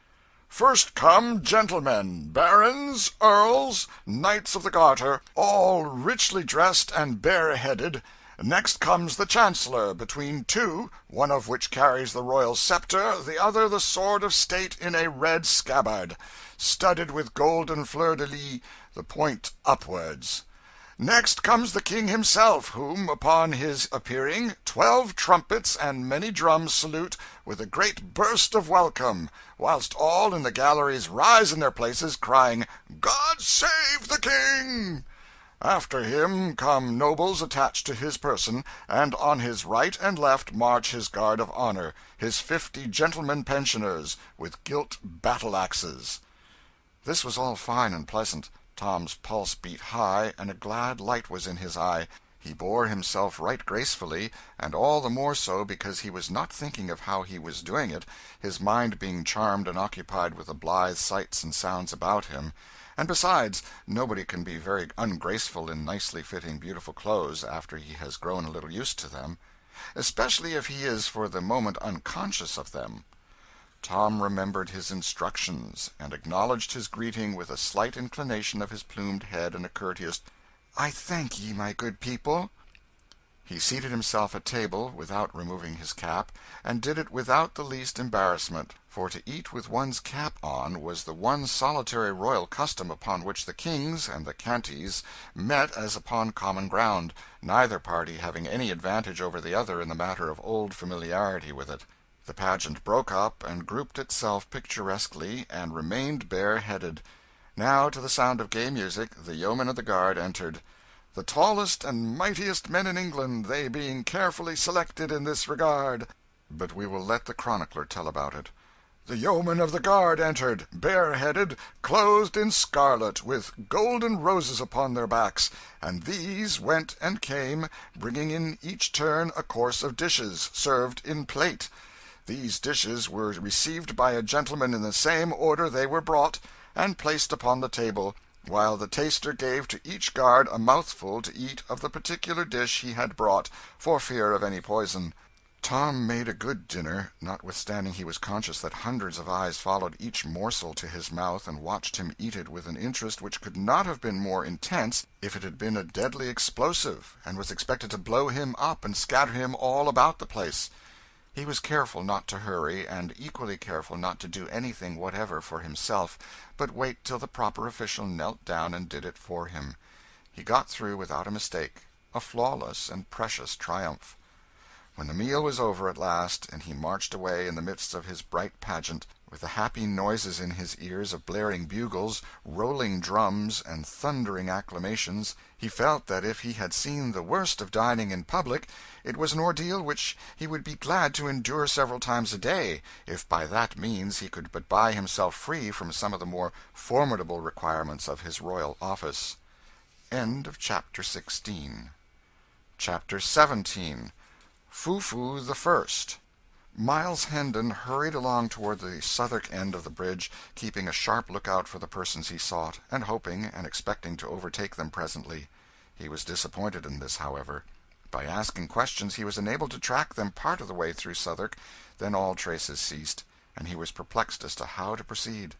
First come gentlemen, barons, earls, knights of the garter, all richly dressed and bareheaded. Next comes the chancellor, between two, one of which carries the royal sceptre, the other the sword of state in a red scabbard, studded with golden fleur de lis, the point upwards. Next comes the King himself, whom, upon his appearing, twelve trumpets and many drums salute with a great burst of welcome, whilst all in the galleries rise in their places, crying, "God save the King!" After him come nobles attached to his person, and on his right and left march his guard of honor, his fifty gentlemen pensioners, with gilt battle axes. This was all fine and pleasant. Tom's pulse beat high, and a glad light was in his eye. He bore himself right gracefully, and all the more so because he was not thinking of how he was doing it, his mind being charmed and occupied with the blithe sights and sounds about him; and besides, nobody can be very ungraceful in nicely fitting beautiful clothes after he has grown a little used to them especially if he is for the moment unconscious of them. Tom remembered his instructions, and acknowledged his greeting with a slight inclination of his plumed head and a courteous "I thank ye, my good people." He seated himself at table, without removing his cap, and did it without the least embarrassment; for to eat with one's cap on was the one solitary royal custom upon which the kings and the Cantys met as upon common ground, neither party having any advantage over the other in the matter of old familiarity with it. The pageant broke up and grouped itself picturesquely, and remained bareheaded. Now, to the sound of gay music, the yeomen of the guard entered the tallest and mightiest men in England, they being carefully selected in this regard. But we will let the chronicler tell about it. The yeomen of the guard entered, bareheaded, clothed in scarlet, with golden roses upon their backs, and these went and came, bringing in each turn a course of dishes, served in plate. These dishes were received by a gentleman in the same order they were brought, and placed upon the table while the taster gave to each guard a mouthful to eat of the particular dish he had brought, for fear of any poison. Tom made a good dinner, notwithstanding he was conscious that hundreds of eyes followed each morsel to his mouth and watched him eat it with an interest which could not have been more intense if it had been a deadly explosive and was expected to blow him up and scatter him all about the place. He was careful not to hurry, and equally careful not to do anything whatever for himself, but wait till the proper official knelt down and did it for him. He got through without a mistake a flawless and precious triumph. When the meal was over at last, and he marched away in the midst of his bright pageant, with the happy noises in his ears of blaring bugles, rolling drums, and thundering acclamations, he felt that if he had seen the worst of dining in public, it was an ordeal which he would be glad to endure several times a day, if by that means he could but buy himself free from some of the more formidable requirements of his royal office. CHAPTER 17. Foo Foo the First. Miles Hendon hurried along toward the Southwark end of the bridge, keeping a sharp lookout for the persons he sought, and hoping and expecting to overtake them presently. He was disappointed in this, however. By asking questions he was enabled to track them part of the way through Southwark, then all traces ceased, and he was perplexed as to how to proceed.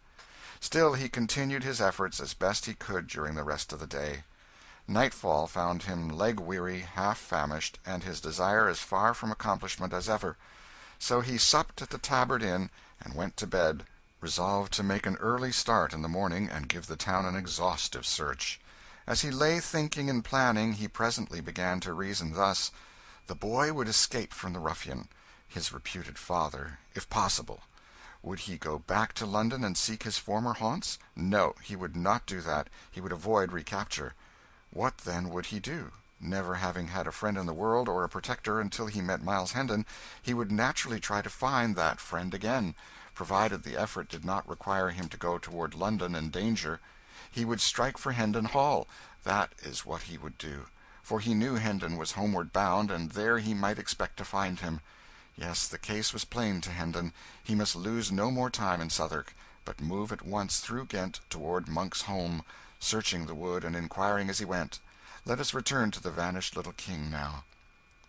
Still he continued his efforts as best he could during the rest of the day. Nightfall found him leg weary, half famished, and his desire as far from accomplishment as ever. So he supped at the Tabard Inn and went to bed, resolved to make an early start in the morning and give the town an exhaustive search. As he lay thinking and planning, he presently began to reason thus: the boy would escape from the ruffian, his reputed father, if possible. Would he go back to London and seek his former haunts? No, he would not do that; he would avoid recapture. What, then, would he do? Never having had a friend in the world, or a protector, until he met Miles Hendon, he would naturally try to find that friend again, provided the effort did not require him to go toward London and danger. He would strike for Hendon Hall that is what he would do; for he knew Hendon was homeward bound, and there he might expect to find him. Yes, the case was plain to Hendon he must lose no more time in Southwark, but move at once through Kent toward Monk's Holm, searching the wood and inquiring as he went. Let us return to the vanished little King now.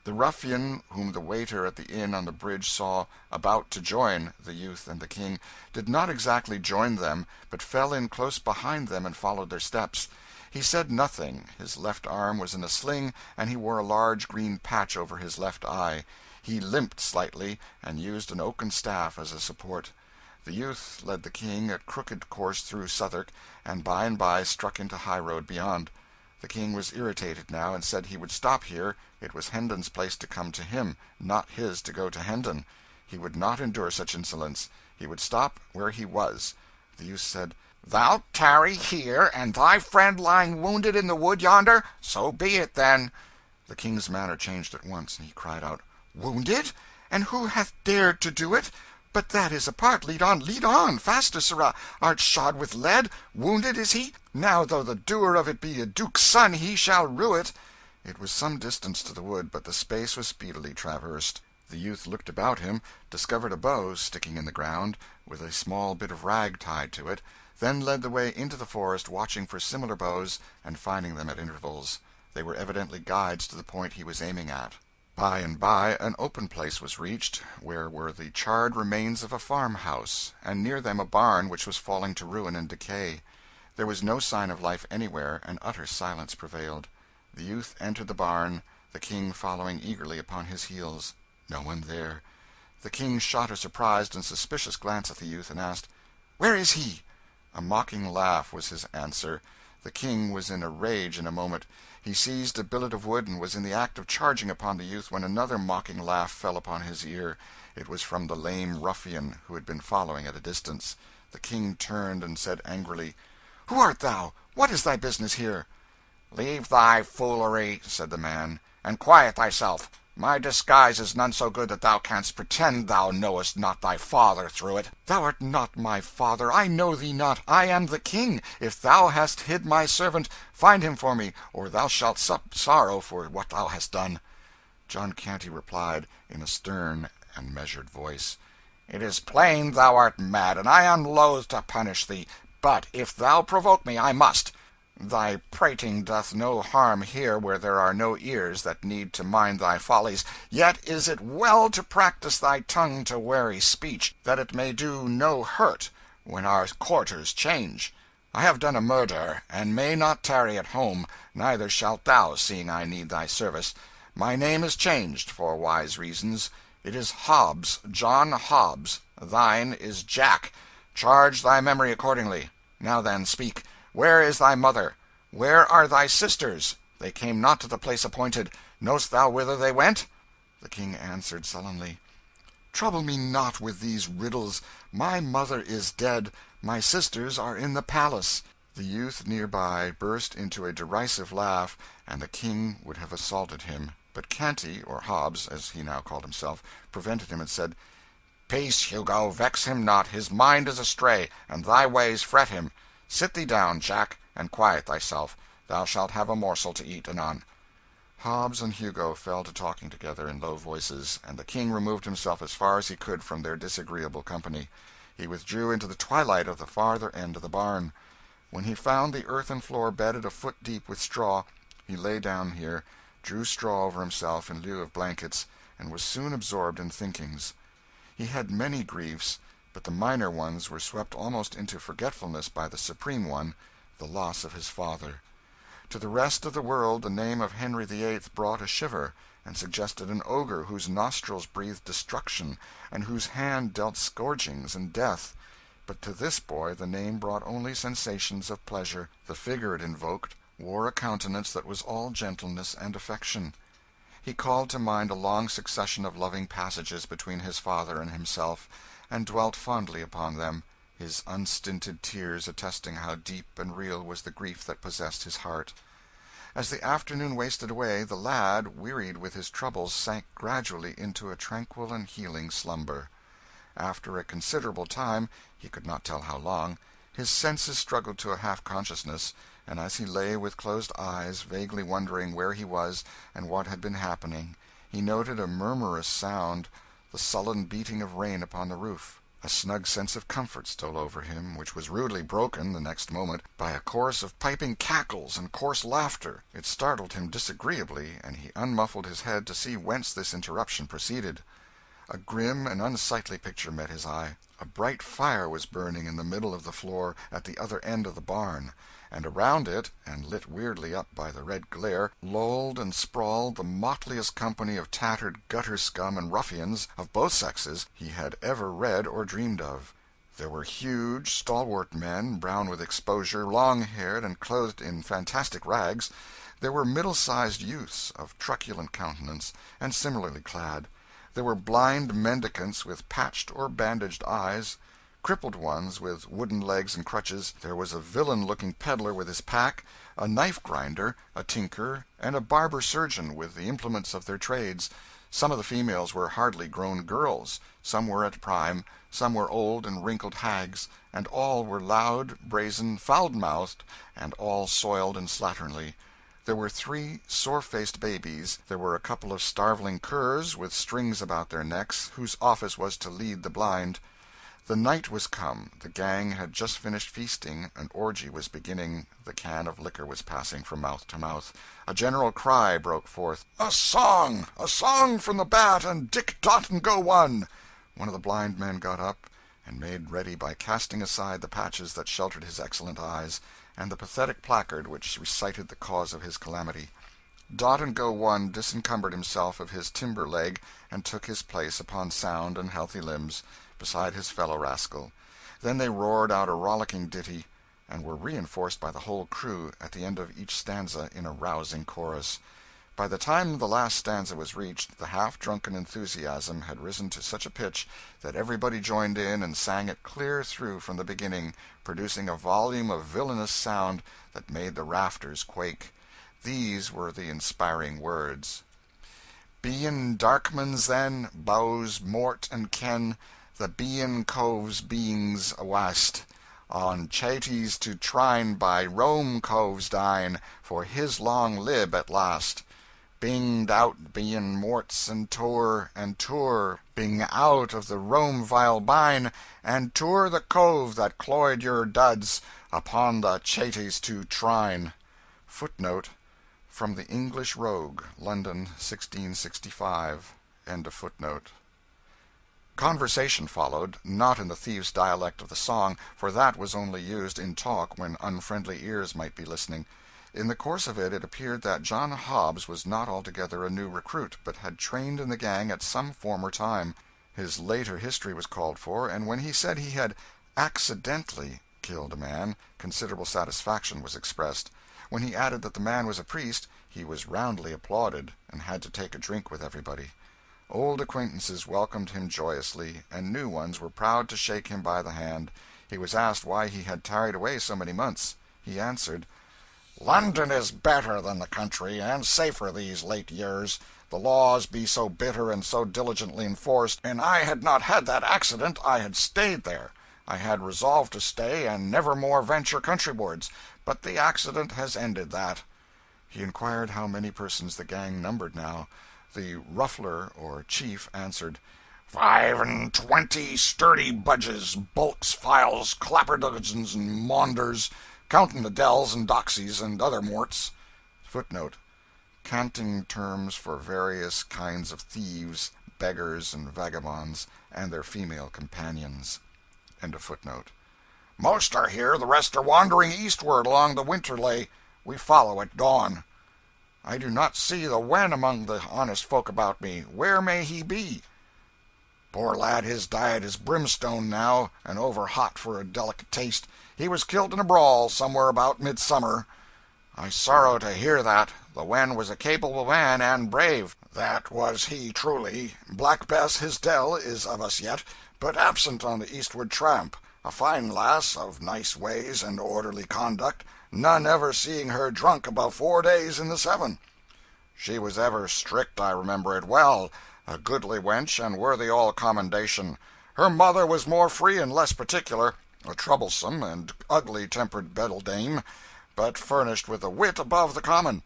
The ruffian whom the waiter at the inn on the bridge saw about to join the youth and the King, did not exactly join them, but fell in close behind them and followed their steps. He said nothing; his left arm was in a sling, and he wore a large green patch over his left eye. He limped slightly, and used an oaken staff as a support. The youth led the King a crooked course through Southwark, and by and by struck into high road beyond. The King was irritated now, and said he would stop here; it was Hendon's place to come to him, not his to go to Hendon. He would not endure such insolence; he would stop where he was. The youth said "Thou'lt tarry here, and thy friend lying wounded in the wood yonder? So be it, then." The King's manner changed at once, and he cried out "Wounded? And who hath dared to do it? But that is apart lead on, lead on faster, sirrah art shod with lead? Wounded, is he? Now though the doer of it be a duke's son, he shall rue it." It was some distance to the wood, but the space was speedily traversed. The youth looked about him, discovered a bow sticking in the ground, with a small bit of rag tied to it, then led the way into the forest, watching for similar bows, and finding them at intervals. They were evidently guides to the point he was aiming at. By and by an open place was reached, where were the charred remains of a farmhouse, and near them a barn which was falling to ruin and decay. There was no sign of life anywhere, and utter silence prevailed. The youth entered the barn, the King following eagerly upon his heels. No one there. The King shot a surprised and suspicious glance at the youth, and asked, "Where is he?" A mocking laugh was his answer. The King was in a rage in a moment. He seized a billet of wood and was in the act of charging upon the youth when another mocking laugh fell upon his ear. It was from the lame ruffian, who had been following at a distance. The King turned and said angrily "Who art thou? What is thy business here?" "Leave thy foolery," said the man, "and quiet thyself. My disguise is none so good that thou canst pretend thou knowest not thy father through it." "Thou art not my father. I know thee not. I am the King. If thou hast hid my servant, find him for me, or thou shalt sup sorrow for what thou hast done." John Canty replied, in a stern and measured voice "It is plain thou art mad, and I am loath to punish thee; but if thou provoke me, I must. Thy prating doth no harm here where there are no ears that need to mind thy follies, yet is it well to practise thy tongue to wary speech, that it may do no hurt when our quarters change. I have done a murder, and may not tarry at home, neither shalt thou, seeing I need thy service. My name is changed, for wise reasons. It is Hobbs, John Hobbs. Thine is Jack. Charge thy memory accordingly. Now then, speak. Where is thy mother? Where are thy sisters? They came not to the place appointed. Knowest thou whither they went?" The King answered sullenly "Trouble me not with these riddles. My mother is dead, my sisters are in the palace." The youth near by burst into a derisive laugh, and the King would have assaulted him; but Canty, or Hobbs, as he now called himself, prevented him, and said "Peace, Hugo, vex him not; his mind is astray, and thy ways fret him. Sit thee down, Jack, and quiet thyself; thou shalt have a morsel to eat anon." Hobbs and Hugo fell to talking together in low voices, and the King removed himself as far as he could from their disagreeable company. He withdrew into the twilight of the farther end of the barn. When he found the earthen floor bedded a foot deep with straw, he lay down here, drew straw over himself in lieu of blankets, and was soon absorbed in thinkings. He had many griefs but the minor ones were swept almost into forgetfulness by the supreme one the loss of his father. To the rest of the world the name of Henry VIII. brought a shiver, and suggested an ogre whose nostrils breathed destruction, and whose hand dealt scourgings and death; but to this boy the name brought only sensations of pleasure, the figure it invoked wore a countenance that was all gentleness and affection. He called to mind a long succession of loving passages between his father and himself and dwelt fondly upon them, his unstinted tears attesting how deep and real was the grief that possessed his heart. As the afternoon wasted away, the lad, wearied with his troubles, sank gradually into a tranquil and healing slumber. After a considerable time he could not tell how long his senses struggled to a half consciousness, and as he lay with closed eyes, vaguely wondering where he was and what had been happening, he noted a murmurous sound the sullen beating of rain upon the roof. A snug sense of comfort stole over him, which was rudely broken, the next moment, by a chorus of piping cackles and coarse laughter. It startled him disagreeably, and he unmuffled his head to see whence this interruption proceeded. A grim and unsightly picture met his eye. A bright fire was burning in the middle of the floor, at the other end of the barn and around it, and lit weirdly up by the red glare, lolled and sprawled the motliest company of tattered gutter scum and ruffians, of both sexes, he had ever read or dreamed of. There were huge, stalwart men, brown with exposure, long haired, and clothed in fantastic rags; there were middle sized youths, of truculent countenance, and similarly clad; there were blind mendicants with patched or bandaged eyes crippled ones with wooden legs and crutches; there was a villain looking peddler with his pack, a knife grinder, a tinker, and a barber surgeon, with the implements of their trades; some of the females were hardly grown girls, some were at prime, some were old and wrinkled hags, and all were loud, brazen, foul mouthed, and all soiled and slatternly. There were three sore faced babies, there were a couple of starveling curs with strings about their necks, whose office was to lead the blind. The night was come, the gang had just finished feasting, an orgy was beginning, the can of liquor was passing from mouth to mouth. A general cry broke forth "A song! a song from the Bat and Dick Dot and Go One!" One of the blind men got up and made ready by casting aside the patches that sheltered his excellent eyes and the pathetic placard which recited the cause of his calamity. Dot and Go One disencumbered himself of his timber leg and took his place upon sound and healthy limbs, beside his fellow rascal. Then they roared out a rollicking ditty, and were reinforced by the whole crew, at the end of each stanza, in a rousing chorus. By the time the last stanza was reached, the half drunken enthusiasm had risen to such a pitch that everybody joined in and sang it clear through from the beginning, producing a volume of villainous sound that made the rafters quake. These were the inspiring words Bien Darkmans then, Bowes, Mort, and Ken, the Bien Coves beings awast, on Chates to trine by Rome coves dine, for his long lib at last binged out bein morts and tour and tour bing out of the Rome vile bine, and tour the cove that cloyed your duds upon the chates to trine. Footnote From the English Rogue, London, 1665. Conversation followed, not in the thieves' dialect of the song, for that was only used in talk when unfriendly ears might be listening. In the course of it, it appeared that John Hobbs was not altogether a new recruit, but had trained in the gang at some former time. His later history was called for, and when he said he had "accidentally" killed a man, considerable satisfaction was expressed. When he added that the man was a priest, he was roundly applauded, and had to take a drink with everybody. Old acquaintances welcomed him joyously, and new ones were proud to shake him by the hand. He was asked why he had tarried away so many months. He answered. London is better than the country, and safer these late years. The laws be so bitter and so diligently enforced, and I had not had that accident I had stayed there. I had resolved to stay and never more venture countrywards, but the accident has ended that." He inquired how many persons the gang numbered now. The ruffler, or chief, answered "Five and twenty sturdy budges, bulks, files, clapperdogeons, and maunders counting the dells and doxies and other morts. [Footnote: Canting terms for various kinds of thieves, beggars, and vagabonds, and their female companions.] Most are here, the rest are wandering eastward along the winter lay. We follow at dawn. I do not see the wen among the honest folk about me. Where may he be? Poor lad, his diet is brimstone now, and over hot for a delicate taste. He was killed in a brawl, somewhere about midsummer. I sorrow to hear that. The wen was a capable man, and brave. That was he, truly. Black Bess, his dell, is of us yet, but absent on the eastward tramp. A fine lass, of nice ways and orderly conduct, none ever seeing her drunk above four days in the seven. She was ever strict, I remember it well a goodly wench and worthy all commendation. Her mother was more free and less particular a troublesome and ugly tempered beldame, but furnished with a wit above the common.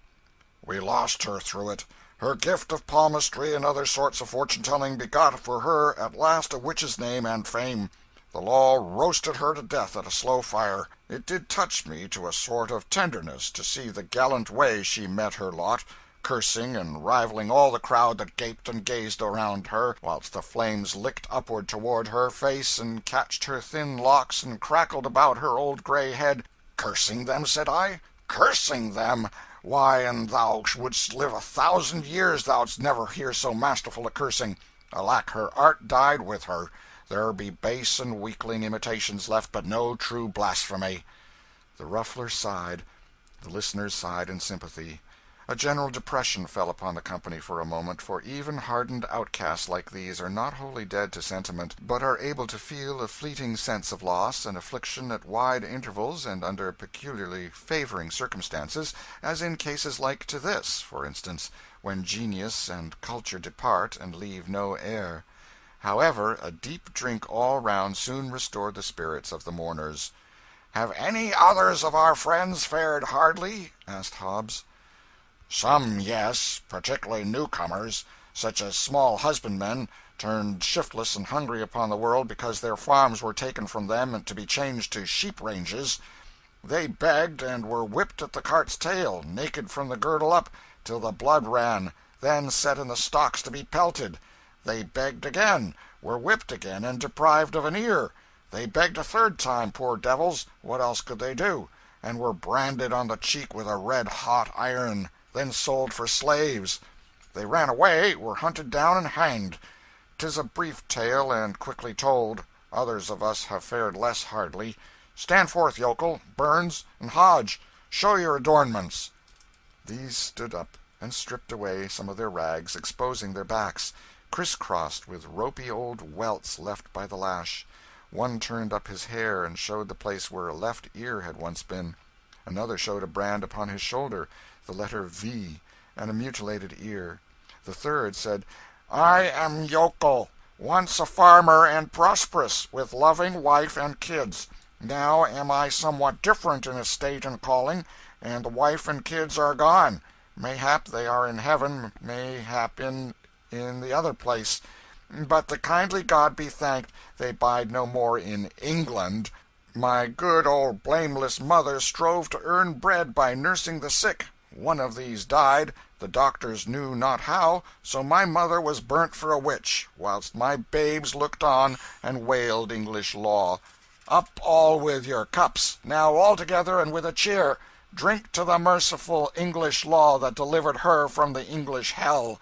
We lost her through it. Her gift of palmistry and other sorts of fortune telling begot for her at last a witch's name and fame. The law roasted her to death at a slow fire. It did touch me to a sort of tenderness to see the gallant way she met her lot cursing and rivaling all the crowd that gaped and gazed around her, whilst the flames licked upward toward her face and catched her thin locks and crackled about her old gray head. Cursing them, said I? Cursing them! Why, an' thou wouldst live a thousand years thou'dst never hear so masterful a cursing. Alack, her art died with her. There be base and weakling imitations left, but no true blasphemy." The Ruffler sighed, the listeners sighed in sympathy. A general depression fell upon the company for a moment, for even hardened outcasts like these are not wholly dead to sentiment, but are able to feel a fleeting sense of loss and affliction at wide intervals and under peculiarly favoring circumstances, as in cases like to this, for instance, when genius and culture depart and leave no heir. However, a deep drink all round soon restored the spirits of the mourners. "Have any others of our friends fared hardly?" asked Hobbs. Some, yes particularly newcomers, such as small husbandmen, turned shiftless and hungry upon the world because their farms were taken from them and to be changed to sheep ranges. They begged, and were whipped at the cart's tail, naked from the girdle up, till the blood ran, then set in the stocks to be pelted. They begged again, were whipped again, and deprived of an ear. They begged a third time, poor devils what else could they do? and were branded on the cheek with a red hot iron, then sold for slaves. They ran away, were hunted down, and hanged. 'Tis a brief tale, and quickly told. Others of us have fared less hardly. Stand forth, yokel, Burns, and Hodge show your adornments." These stood up, and stripped away some of their rags, exposing their backs, criss-crossed with ropy old welts left by the lash. One turned up his hair and showed the place where a left ear had once been. Another showed a brand upon his shoulder, the letter V, and a mutilated ear. The third said, "I am Yokel, once a farmer and prosperous, with loving wife and kids. Now am I somewhat different in estate and calling, and the wife and kids are gone. Mayhap they are in heaven, mayhap in in the other place. But the kindly God be thanked, they bide no more in England. My good old blameless mother strove to earn bread by nursing the sick. One of these died, the doctors knew not how, so my mother was burnt for a witch, whilst my babes looked on and wailed English law. Up all with your cups! now all together and with a cheer! Drink to the merciful English law that delivered her from the English hell!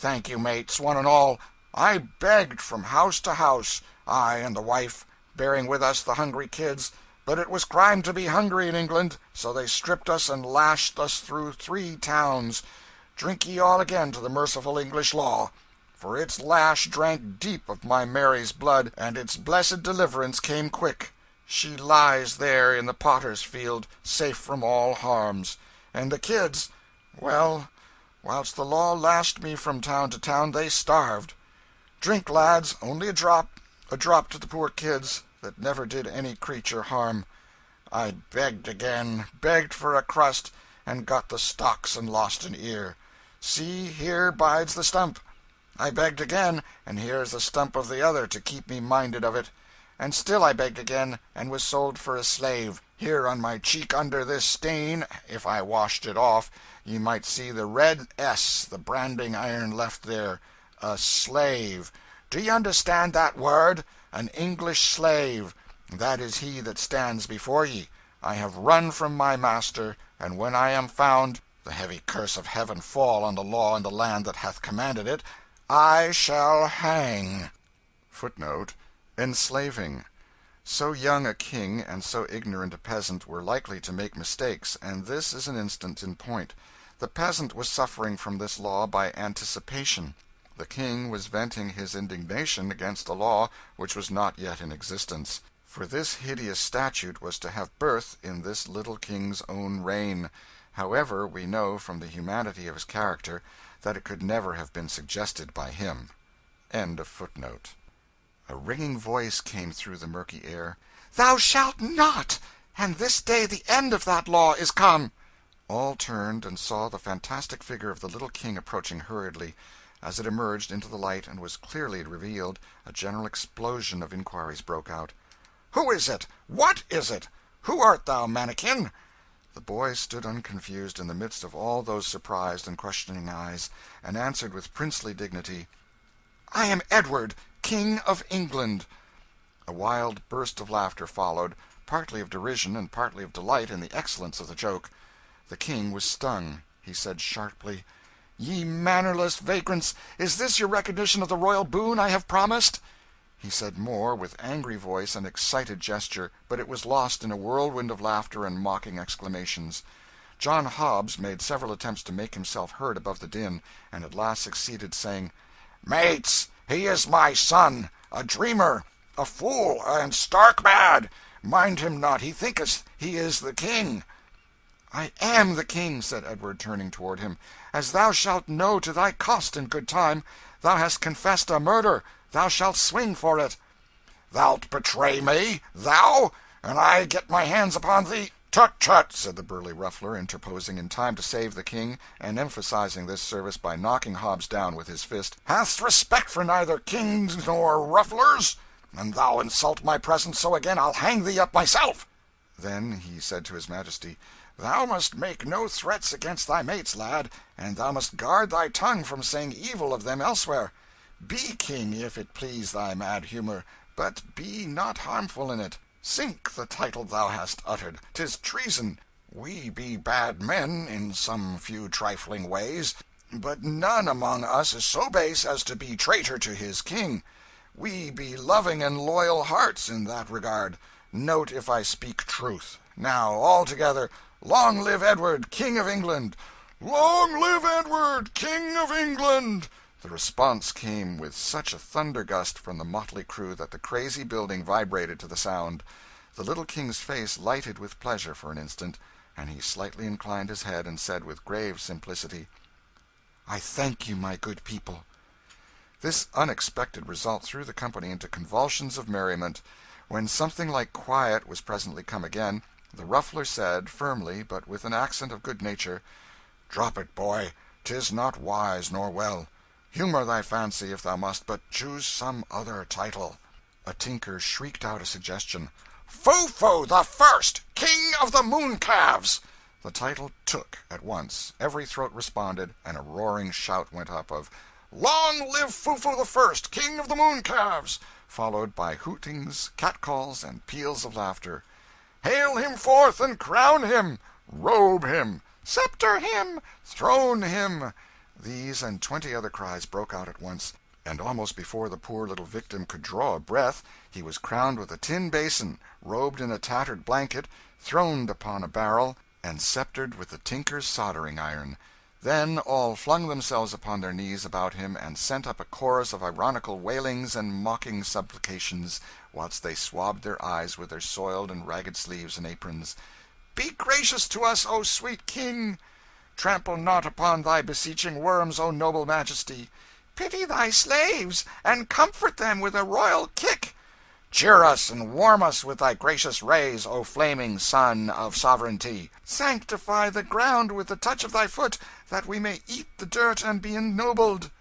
Thank you, mates, one and all. I begged from house to house, I and the wife, bearing with us the hungry kids, but it was crime to be hungry in England, so they stripped us and lashed us through three towns. Drink ye all again to the merciful English law! For its lash drank deep of my Mary's blood, and its blessed deliverance came quick. She lies there in the potter's field, safe from all harms. And the kids well, whilst the law lashed me from town to town, they starved. Drink, lads only a drop a drop to the poor kids, that never did any creature harm. I begged again begged for a crust, and got the stocks and lost an ear. See, here bides the stump. I begged again, and here's the stump of the other to keep me minded of it. And still I begged again, and was sold for a slave. Here on my cheek under this stain, if I washed it off, ye might see the red S the branding iron left there a slave. Do you understand that word? An English slave. That is he that stands before ye. I have run from my master, and when I am found the heavy curse of heaven fall on the law and the land that hath commanded it I shall hang. [Footnote: Enslaving. So young a king and so ignorant a peasant were likely to make mistakes, and this is an instance in point. The peasant was suffering from this law by anticipation. The King was venting his indignation against a law which was not yet in existence; for this hideous statute was to have birth in this little King's own reign. However, we know from the humanity of his character that it could never have been suggested by him. A ringing voice came through the murky air "Thou shalt not! And this day the end of that law is come!" All turned, and saw the fantastic figure of the little King approaching hurriedly. As it emerged into the light and was clearly revealed, a general explosion of inquiries broke out "Who is it? What is it? Who art thou, mannikin?" The boy stood unconfused in the midst of all those surprised and questioning eyes, and answered with princely dignity "I am Edward, King of England." A wild burst of laughter followed, partly of derision and partly of delight in the excellence of the joke. The King was stung. He said sharply Ye mannerless vagrants, is this your recognition of the royal boon I have promised?" He said more, with angry voice and excited gesture, but it was lost in a whirlwind of laughter and mocking exclamations. John Hobbs made several attempts to make himself heard above the din, and at last succeeded, saying "Mates, he is my son a dreamer, a fool, and stark mad. Mind him not he thinketh he is the King." "I am the King," said Edward, turning toward him, "as thou shalt know to thy cost in good time. Thou hast confessed a murder thou shalt swing for it." "Thou'lt betray me thou? and I get my hands upon thee "Tut, tut!" said the burly Ruffler, interposing in time to save the King, and emphasising this service by knocking Hobbs down with his fist. "Hast respect for neither kings nor rufflers? An' thou insult my presence so again, I'll hang thee up myself." Then he said to his Majesty, "Thou must make no threats against thy mates, lad, and thou must guard thy tongue from saying evil of them elsewhere. Be king, if it please thy mad humour, but be not harmful in it. Sink the title thou hast uttered 'tis treason. We be bad men, in some few trifling ways, but none among us is so base as to be traitor to his king. We be loving and loyal hearts, in that regard. Note if I speak truth. Now, all together, long live Edward, King of England!" "Long live Edward, King of England!" The response came with such a thunder gust from the motley crew that the crazy building vibrated to the sound. The little King's face lighted with pleasure for an instant, and he slightly inclined his head and said with grave simplicity "I thank you, my good people." This unexpected result threw the company into convulsions of merriment. When something like quiet was presently come again, the Ruffler said, firmly, but with an accent of good nature "Drop it, boy 'tis not wise nor well. Humour thy fancy, if thou must, but choose some other title." A tinker shrieked out a suggestion "Foo foo the First, King of the Mooncalves!" The title "took" at once, every throat responded, and a roaring shout went up of "Long live foo the First, King of the Mooncalves!" followed by hootings, catcalls, and peals of laughter. "Hale him forth and crown him!" "Robe him!" "Sceptre him!" "Throne him!" These and twenty other cries broke out at once, and almost before the poor little victim could draw a breath, he was crowned with a tin basin, robed in a tattered blanket, throned upon a barrel, and sceptred with the tinker's soldering iron. Then all flung themselves upon their knees about him and sent up a chorus of ironical wailings and mocking supplications, whilst they swabbed their eyes with their soiled and ragged sleeves and aprons. "Be gracious to us, O sweet King! Trample not upon thy beseeching worms, O noble Majesty! Pity thy slaves, and comfort them with a royal kick! Cheer us and warm us with thy gracious rays, O flaming sun of sovereignty! Sanctify the ground with the touch of thy foot, that we may eat the dirt and be ennobled!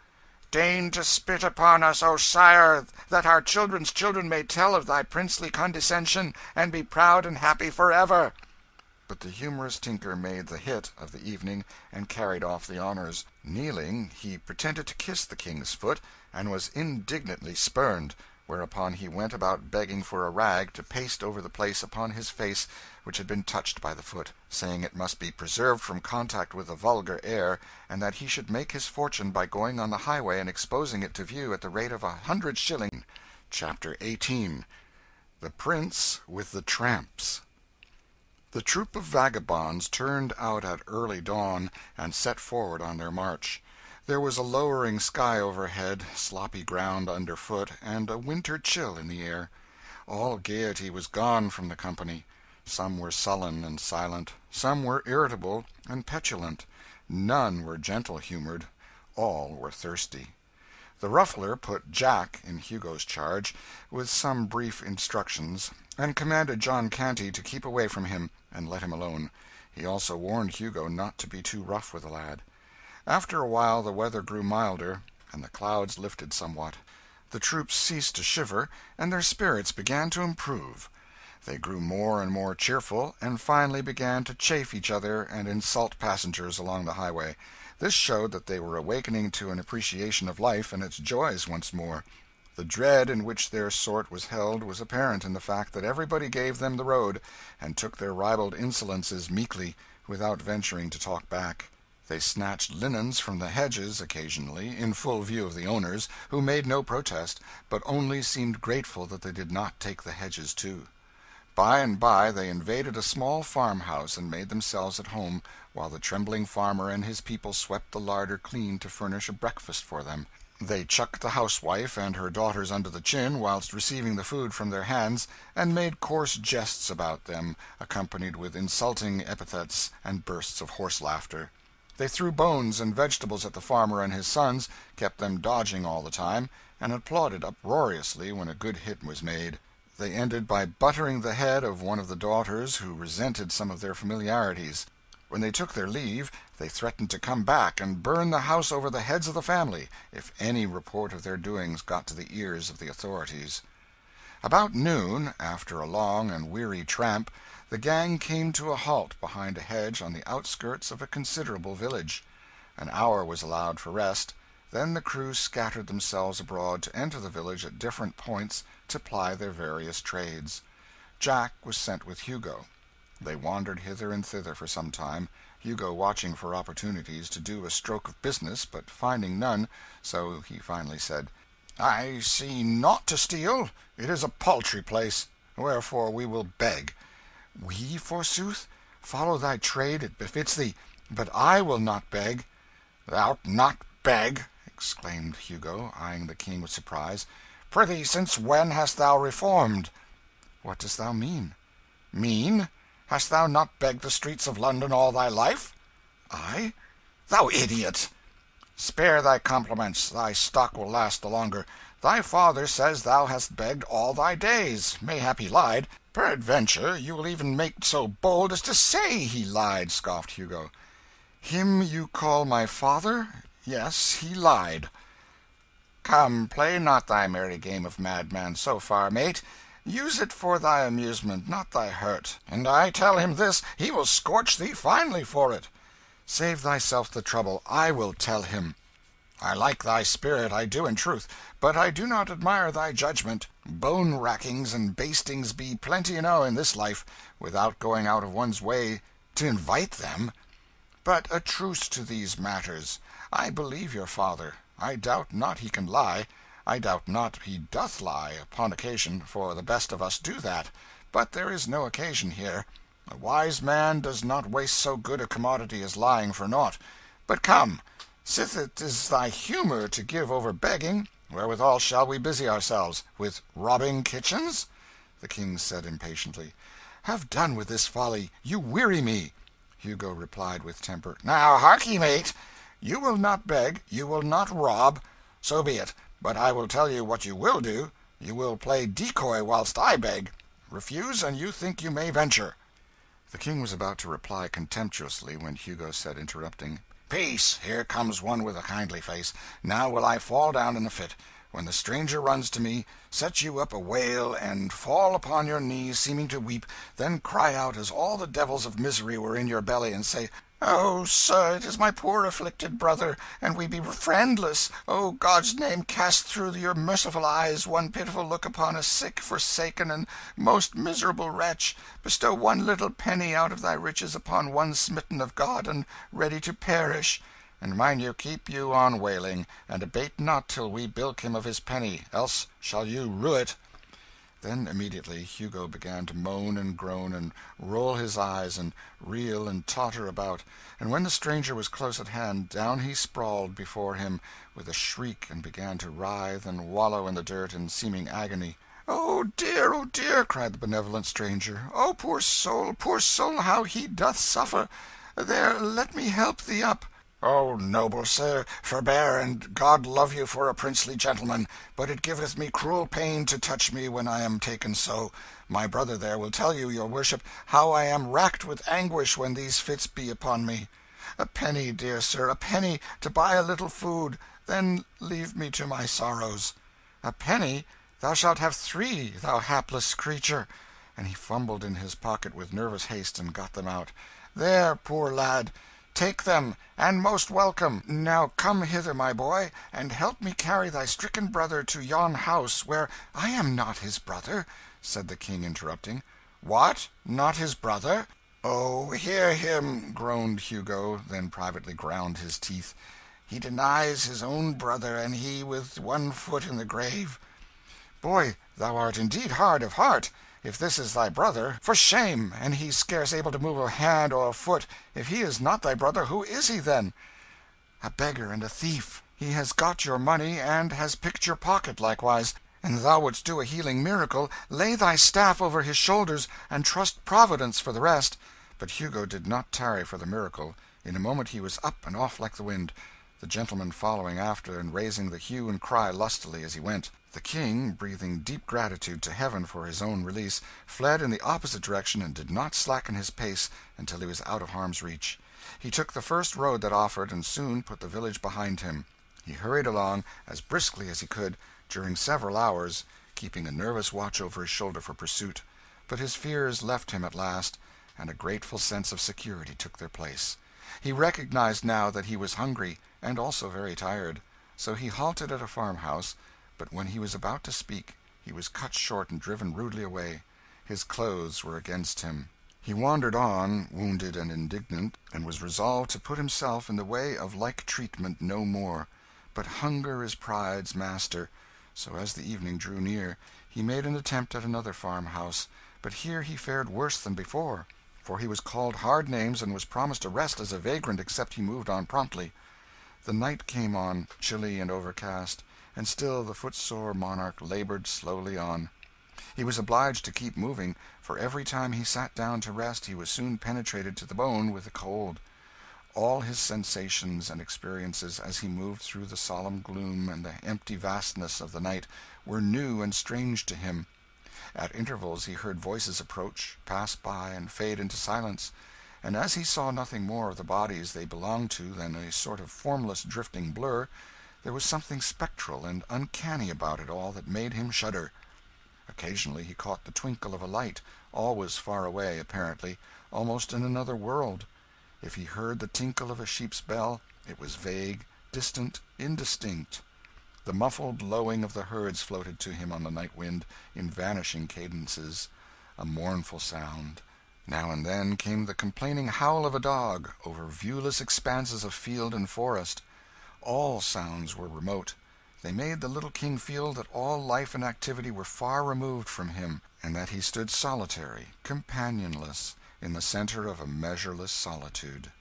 Deign to spit upon us, O sire, that our children's children may tell of thy princely condescension, and be proud and happy for ever! But the humorous tinker made the hit of the evening and carried off the honours. Kneeling, he pretended to kiss the King's foot, and was indignantly spurned; whereupon he went about begging for a rag to paste over the place upon his face which had been touched by the foot, saying it must be preserved from contact with the vulgar air, and that he should make his fortune by going on the highway and exposing it to view at the rate of a hundred shilling. CHAPTER 18 The Prince with the Tramps. The troop of vagabonds turned out at early dawn, and set forward on their march. There was a lowering sky overhead, sloppy ground underfoot, and a winter chill in the air. All gaiety was gone from the company. Some were sullen and silent, some were irritable and petulant, none were gentle humoured, all were thirsty. The Ruffler put Jack in Hugo's charge, with some brief instructions, and commanded John Canty to keep away from him and let him alone. He also warned Hugo not to be too rough with the lad. After a while the weather grew milder, and the clouds lifted somewhat. The troops ceased to shiver, and their spirits began to improve. They grew more and more cheerful, and finally began to chaff each other and insult passengers along the highway. This showed that they were awakening to an appreciation of life and its joys once more. The dread in which their sort was held was apparent in the fact that everybody gave them the road, and took their ribald insolences meekly, without venturing to talk back. They snatched linens from the hedges occasionally, in full view of the owners, who made no protest, but only seemed grateful that they did not take the hedges too. By and by they invaded a small farmhouse and made themselves at home, while the trembling farmer and his people swept the larder clean to furnish a breakfast for them. They chucked the housewife and her daughters under the chin whilst receiving the food from their hands, and made coarse jests about them, accompanied with insulting epithets and bursts of horse laughter. They threw bones and vegetables at the farmer and his sons, kept them dodging all the time, and applauded uproariously when a good hit was made. They ended by buttering the head of one of the daughters, who resented some of their familiarities. When they took their leave, they threatened to come back and burn the house over the heads of the family if any report of their doings got to the ears of the authorities. About noon, after a long and weary tramp, the gang came to a halt behind a hedge on the outskirts of a considerable village. An hour was allowed for rest, then the crew scattered themselves abroad to enter the village at different points to ply their various trades. Jack was sent with Hugo. They wandered hither and thither for some time, Hugo watching for opportunities to do a stroke of business, but finding none, so he finally said "I see nought to steal. It is a paltry place; wherefore we will beg." "We, forsooth? Follow thy trade, it befits thee; but I will not beg." "Thou'lt not beg!" exclaimed Hugo, eyeing the King with surprise. "Prithee, since when hast thou reformed?" "What dost thou mean?" "Mean? Hast thou not begged the streets of London all thy life?" "I? Thou idiot! Spare thy compliments, thy stock will last the longer. Thy father says thou hast begged all thy days. Mayhap he lied. Peradventure you will even make so bold as to say he lied," scoffed Hugo. "Him you call my father? Yes, he lied." "Come, play not thy merry game of madman so far, mate. Use it for thy amusement, not thy hurt. And I tell him this, he will scorch thee finely for it." "Save thyself the trouble. I will tell him." "I like thy spirit, I do in truth, but I do not admire thy judgment. Bone rackings and bastings be plenty enow in this life, without going out of one's way to invite them. But a truce to these matters. I believe your father. I doubt not he can lie. I doubt not he doth lie, upon occasion, for the best of us do that; but there is no occasion here. A wise man does not waste so good a commodity as lying for nought. But come, sith it is thy humour to give over begging, wherewithal shall we busy ourselves? With robbing kitchens?" The King said impatiently "Have done with this folly you weary me." Hugo replied with temper "Now harkye, mate. You will not beg, you will not rob. So be it. But I will tell you what you will do you will play decoy whilst I beg. Refuse, and you think you may venture." The King was about to reply contemptuously, when Hugo said, interrupting "Peace! Here comes one with a kindly face. Now will I fall down in a fit. When the stranger runs to me, set you up a wail, and fall upon your knees, seeming to weep, then cry out as all the devils of misery were in your belly, and say "Oh, sir, it is my poor afflicted brother, and we be friendless. Oh, God's name, cast through your merciful eyes one pitiful look upon a sick, forsaken, and most miserable wretch. Bestow one little penny out of thy riches upon one smitten of God and ready to perish. And mind you keep you on wailing, and abate not till we bilk him of his penny, else shall you rue it. Then immediately Hugo began to moan and groan, and roll his eyes, and reel and totter about; and when the stranger was close at hand, down he sprawled before him with a shriek and began to writhe and wallow in the dirt in seeming agony. "Oh dear, oh dear!" cried the benevolent stranger. "Oh poor soul, poor soul, how he doth suffer! There, let me help thee up. "Oh, noble sir, forbear, and God love you for a princely gentleman; but it giveth me cruel pain to touch me when I am taken so. My brother there will tell you, your worship, how I am racked with anguish when these fits be upon me. A penny, dear sir, a penny, to buy a little food then leave me to my sorrows." "A penny! Thou shalt have three, thou hapless creature!" And he fumbled in his pocket with nervous haste and got them out. "There, poor lad! Take them, and most welcome. Now come hither, my boy, and help me carry thy stricken brother to yon house, where "I am not his brother," said the King, interrupting. "What? Not his brother? "Oh, hear him!" groaned Hugo, then privately ground his teeth. "He denies his own brother, and he with one foot in the grave. Boy, thou art indeed hard of heart. If this is thy brother "For shame! and he scarce able to move a hand or a foot. If he is not thy brother, who is he, then?" "A beggar and a thief. He has got your money, and has picked your pocket likewise. An thou wouldst do a healing miracle, lay thy staff over his shoulders, and trust Providence for the rest." But Hugo did not tarry for the miracle. In a moment he was up and off like the wind, the gentleman following after and raising the hue and cry lustily as he went. The King, breathing deep gratitude to Heaven for his own release, fled in the opposite direction and did not slacken his pace until he was out of harm's reach. He took the first road that offered, and soon put the village behind him. He hurried along, as briskly as he could, during several hours, keeping a nervous watch over his shoulder for pursuit; but his fears left him at last, and a grateful sense of security took their place. He recognised now that he was hungry, and also very tired; so he halted at a farmhouse but when he was about to speak, he was cut short and driven rudely away. His clothes were against him. He wandered on, wounded and indignant, and was resolved to put himself in the way of like treatment no more. But hunger is pride's master; so as the evening drew near, he made an attempt at another farmhouse; but here he fared worse than before, for he was called hard names and was promised arrest as a vagrant except he moved on promptly. The night came on, chilly and overcast and still the footsore monarch laboured slowly on. He was obliged to keep moving, for every time he sat down to rest he was soon penetrated to the bone with the cold. All his sensations and experiences, as he moved through the solemn gloom and the empty vastness of the night, were new and strange to him. At intervals he heard voices approach, pass by, and fade into silence; and as he saw nothing more of the bodies they belonged to than a sort of formless drifting blur. There was something spectral and uncanny about it all that made him shudder. Occasionally he caught the twinkle of a light, always far away, apparently, almost in another world. If he heard the tinkle of a sheep's bell, it was vague, distant, indistinct. The muffled lowing of the herds floated to him on the night wind, in vanishing cadences a mournful sound. Now and then came the complaining howl of a dog, over viewless expanses of field and forest. All sounds were remote; they made the little King feel that all life and activity were far removed from him, and that he stood solitary, companionless, in the centre of a measureless solitude.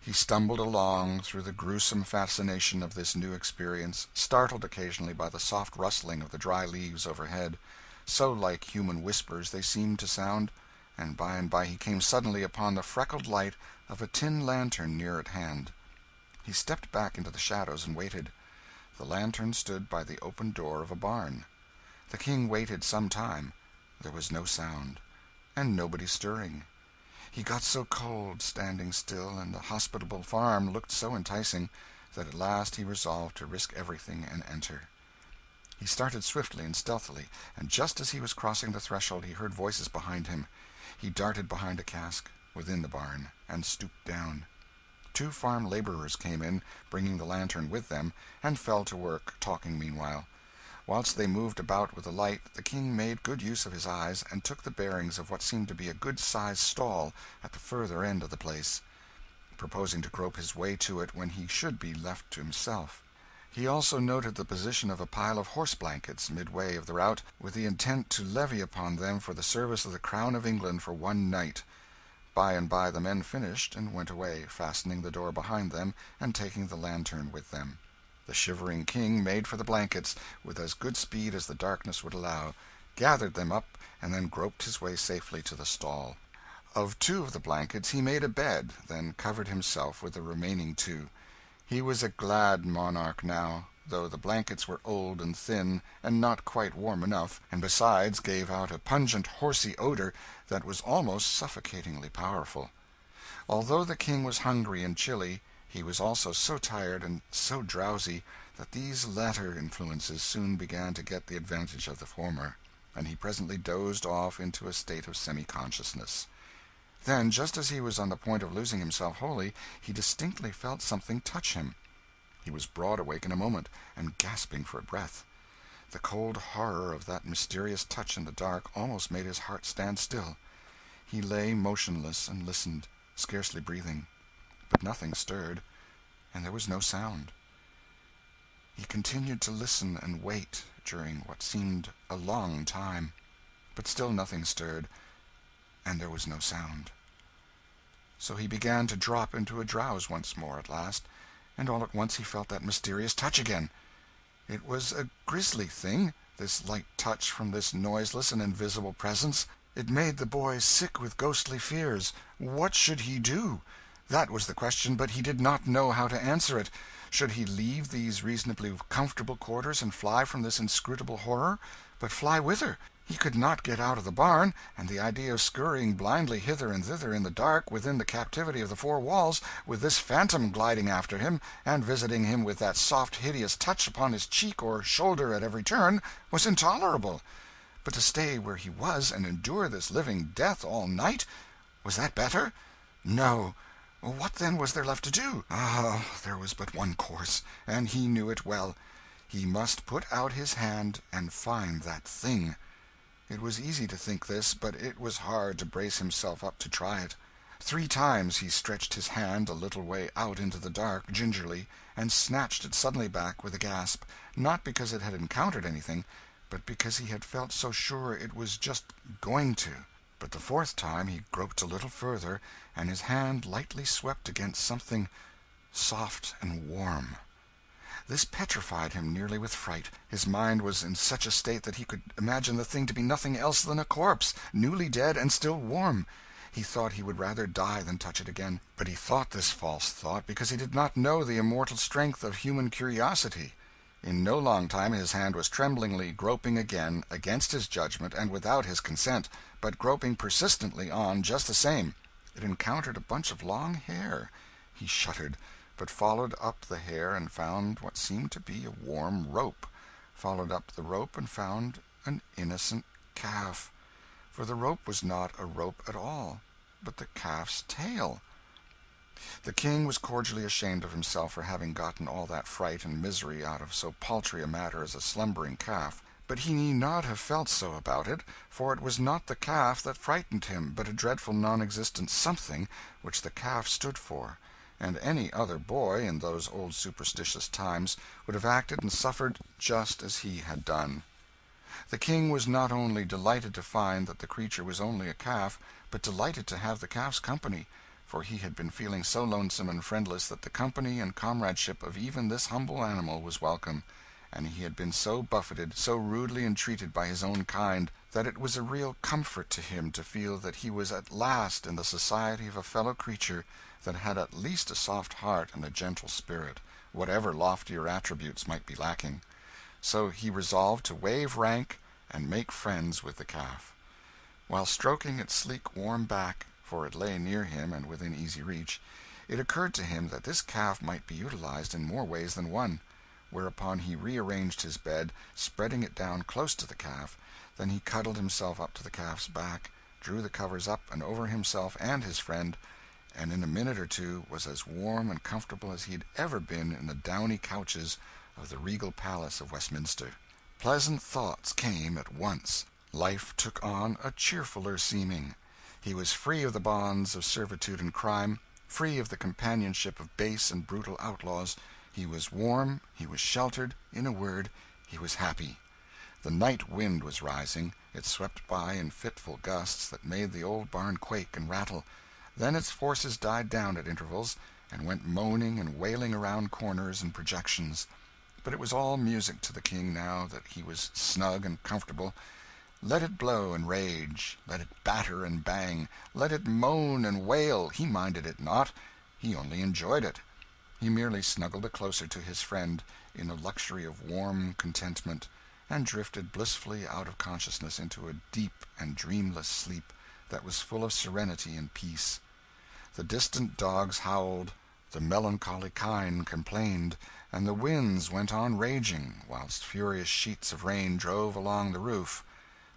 He stumbled along, through the gruesome fascination of this new experience, startled occasionally by the soft rustling of the dry leaves overhead so like human whispers they seemed to sound and by and by he came suddenly upon the freckled light of a tin lantern near at hand. He stepped back into the shadows and waited. The lantern stood by the open door of a barn. The King waited some time. There was no sound, and nobody stirring. He got so cold, standing still, and the hospitable farm looked so enticing, that at last he resolved to risk everything and enter. He started swiftly and stealthily, and just as he was crossing the threshold he heard voices behind him. He darted behind a cask, within the barn, and stooped down. Two farm labourers came in, bringing the lantern with them, and fell to work, talking meanwhile. Whilst they moved about with the light, the King made good use of his eyes, and took the bearings of what seemed to be a good sized stall at the further end of the place, proposing to grope his way to it when he should be left to himself. He also noted the position of a pile of horse blankets, midway of the route, with the intent to levy upon them for the service of the crown of England for one night. By and by the men finished, and went away, fastening the door behind them and taking the lantern with them. The shivering King made for the blankets, with as good speed as the darkness would allow, gathered them up, and then groped his way safely to the stall. Of two of the blankets he made a bed, then covered himself with the remaining two. He was a glad monarch now though the blankets were old and thin, and not quite warm enough, and besides gave out a pungent horsey odour that was almost suffocatingly powerful. Although the King was hungry and chilly, he was also so tired and so drowsy that these latter influences soon began to get the advantage of the former, and he presently dozed off into a state of semi consciousness. Then, just as he was on the point of losing himself wholly, he distinctly felt something touch him. He was broad awake in a moment, and gasping for breath. The cold horror of that mysterious touch in the dark almost made his heart stand still. He lay motionless and listened, scarcely breathing; but nothing stirred, and there was no sound. He continued to listen and wait, during what seemed a long time; but still nothing stirred, and there was no sound. So he began to drop into a drowse once more, at last and all at once he felt that mysterious touch again. It was a grisly thing, this light touch from this noiseless and invisible presence. It made the boy sick with ghostly fears. What should he do? That was the question, but he did not know how to answer it. Should he leave these reasonably comfortable quarters and fly from this inscrutable horror? But fly whither? He could not get out of the barn, and the idea of scurrying blindly hither and thither in the dark, within the captivity of the four walls, with this phantom gliding after him, and visiting him with that soft hideous touch upon his cheek or shoulder at every turn, was intolerable. But to stay where he was, and endure this living death all night was that better? No. What then was there left to do? Ah, there was but one course, and he knew it well. He must put out his hand and find that thing. It was easy to think this, but it was hard to brace himself up to try it. Three times he stretched his hand a little way out into the dark, gingerly, and snatched it suddenly back with a gasp, not because it had encountered anything, but because he had felt so sure it was just going to. But the fourth time he groped a little further, and his hand lightly swept against something soft and warm. This petrified him nearly with fright. His mind was in such a state that he could imagine the thing to be nothing else than a corpse, newly dead and still warm. He thought he would rather die than touch it again; but he thought this false thought because he did not know the immortal strength of human curiosity. In no long time his hand was tremblingly groping again, against his judgment and without his consent, but groping persistently on just the same. It encountered a bunch of long hair. He shuddered, but followed up the hair and found what seemed to be a warm rope; followed up the rope and found an innocent calf. For the rope was not a rope at all, but the calf's tail. The King was cordially ashamed of himself for having gotten all that fright and misery out of so paltry a matter as a slumbering calf; but he need not have felt so about it, for it was not the calf that frightened him, but a dreadful non existent something which the calf stood for; and any other boy, in those old superstitious times, would have acted and suffered just as he had done. The King was not only delighted to find that the creature was only a calf, but delighted to have the calf's company for he had been feeling so lonesome and friendless that the company and comradeship of even this humble animal was welcome; and he had been so buffeted, so rudely entreated by his own kind, that it was a real comfort to him to feel that he was at last in the society of a fellow creature that had at least a soft heart and a gentle spirit, whatever loftier attributes might be lacking. So he resolved to waive rank and make friends with the calf. While stroking its sleek warm back for it lay near him and within easy reach, it occurred to him that this calf might be utilized in more ways than one; whereupon he rearranged his bed, spreading it down close to the calf; then he cuddled himself up to the calf's back, drew the covers up and over himself and his friend, and in a minute or two was as warm and comfortable as he had ever been in the downy couches of the regal palace of Westminster. Pleasant thoughts came at once. Life took on a cheerfuller seeming. He was free of the bonds of servitude and crime, free of the companionship of base and brutal outlaws; he was warm, he was sheltered in a word, he was happy. The night wind was rising; it swept by in fitful gusts that made the old barn quake and rattle; then its forces died down at intervals, and went moaning and wailing around corners and projections. But it was all music to the King now that he was snug and comfortable. Let it blow and rage, let it batter and bang, let it moan and wail, he minded it not, he only enjoyed it. He merely snuggled closer to his friend, in a luxury of warm contentment, and drifted blissfully out of consciousness into a deep and dreamless sleep that was full of serenity and peace. The distant dogs howled, the melancholy kine complained, and the winds went on raging, whilst furious sheets of rain drove along the roof.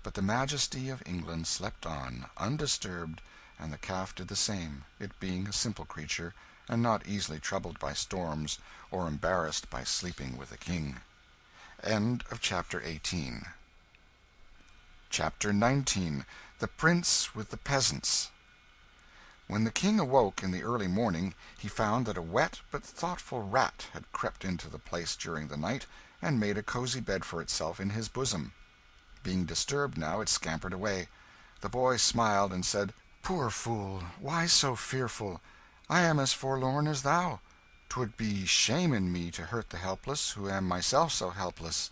But the majesty of England slept on, undisturbed, and the calf did the same, it being a simple creature, and not easily troubled by storms or embarrassed by sleeping with a King. End of chapter 18 CHAPTER 19 The Prince with the Peasants WHEN the King awoke in the early morning, he found that a wet but thoughtful rat had crept into the place during the night, and made a cosy bed for itself in his bosom. Being disturbed now, it scampered away. The boy smiled, and said, "Poor fool, why so fearful? I am as forlorn as thou. 'Twould be shame in me to hurt the helpless, who am myself so helpless.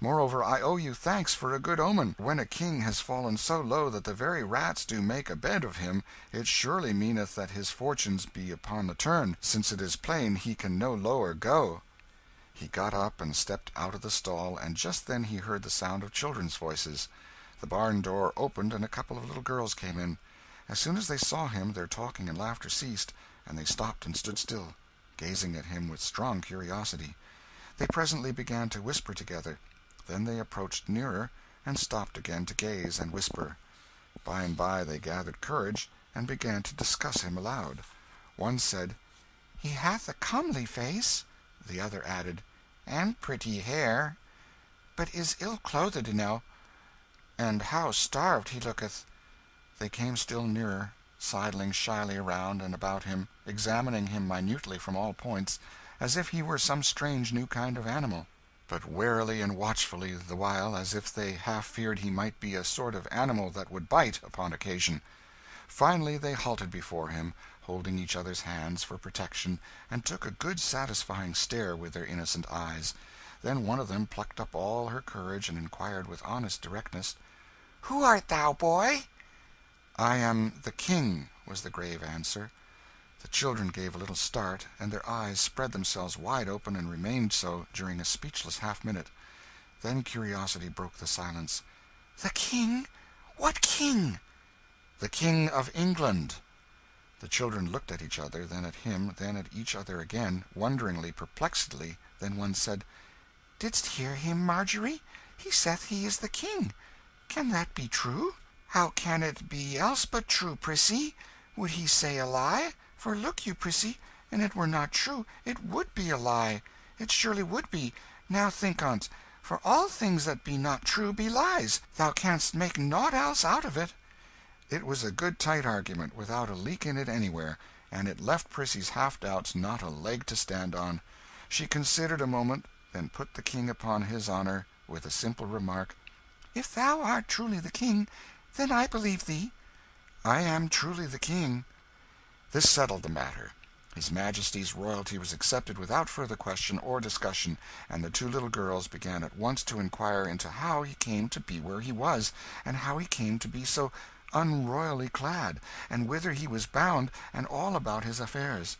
Moreover, I owe you thanks for a good omen. When a king has fallen so low that the very rats do make a bed of him, it surely meaneth that his fortunes be upon the turn, since it is plain he can no lower go." He got up and stepped out of the stall, and just then he heard the sound of children's voices. The barn door opened and a couple of little girls came in. As soon as they saw him, their talking and laughter ceased, and they stopped and stood still, gazing at him with strong curiosity. They presently began to whisper together. Then they approached nearer, and stopped again to gaze and whisper. By and by they gathered courage, and began to discuss him aloud. One said, "He hath a comely face." The other added, "And pretty hair, but is ill clothed enow, and how starved he looketh!" They came still nearer, sidling shyly around and about him, examining him minutely from all points, as if he were some strange new kind of animal but warily and watchfully the while, as if they half feared he might be a sort of animal that would bite, upon occasion. Finally they halted before him, holding each other's hands for protection, and took a good satisfying stare with their innocent eyes. Then one of them plucked up all her courage and inquired with honest directness "Who art thou, boy?" "I am the King," was the grave answer. The children gave a little start, and their eyes spread themselves wide open and remained so, during a speechless half minute. Then curiosity broke the silence. "The King? What King?" "The King of England." The children looked at each other, then at him, then at each other again, wonderingly, perplexedly. Then one said "Didst hear him, Margery? He saith he is the King. Can that be true?" "How can it be else but true, Prissy? Would he say a lie? For look you, Prissy, an it were not true, it would be a lie. It surely would be. Now think on't. For all things that be not true be lies. Thou canst make nought else out of it." It was a good tight argument, without a leak in it anywhere, and it left Prissy's half doubts not a leg to stand on. She considered a moment, then put the King upon his honour, with the simple remark "If thou art truly the King, then I believe thee." "I am truly the King." This settled the matter. His Majesty's royalty was accepted without further question or discussion, and the two little girls began at once to inquire into how he came to be where he was, and how he came to be so unroyally clad, and whither he was bound, and all about his affairs.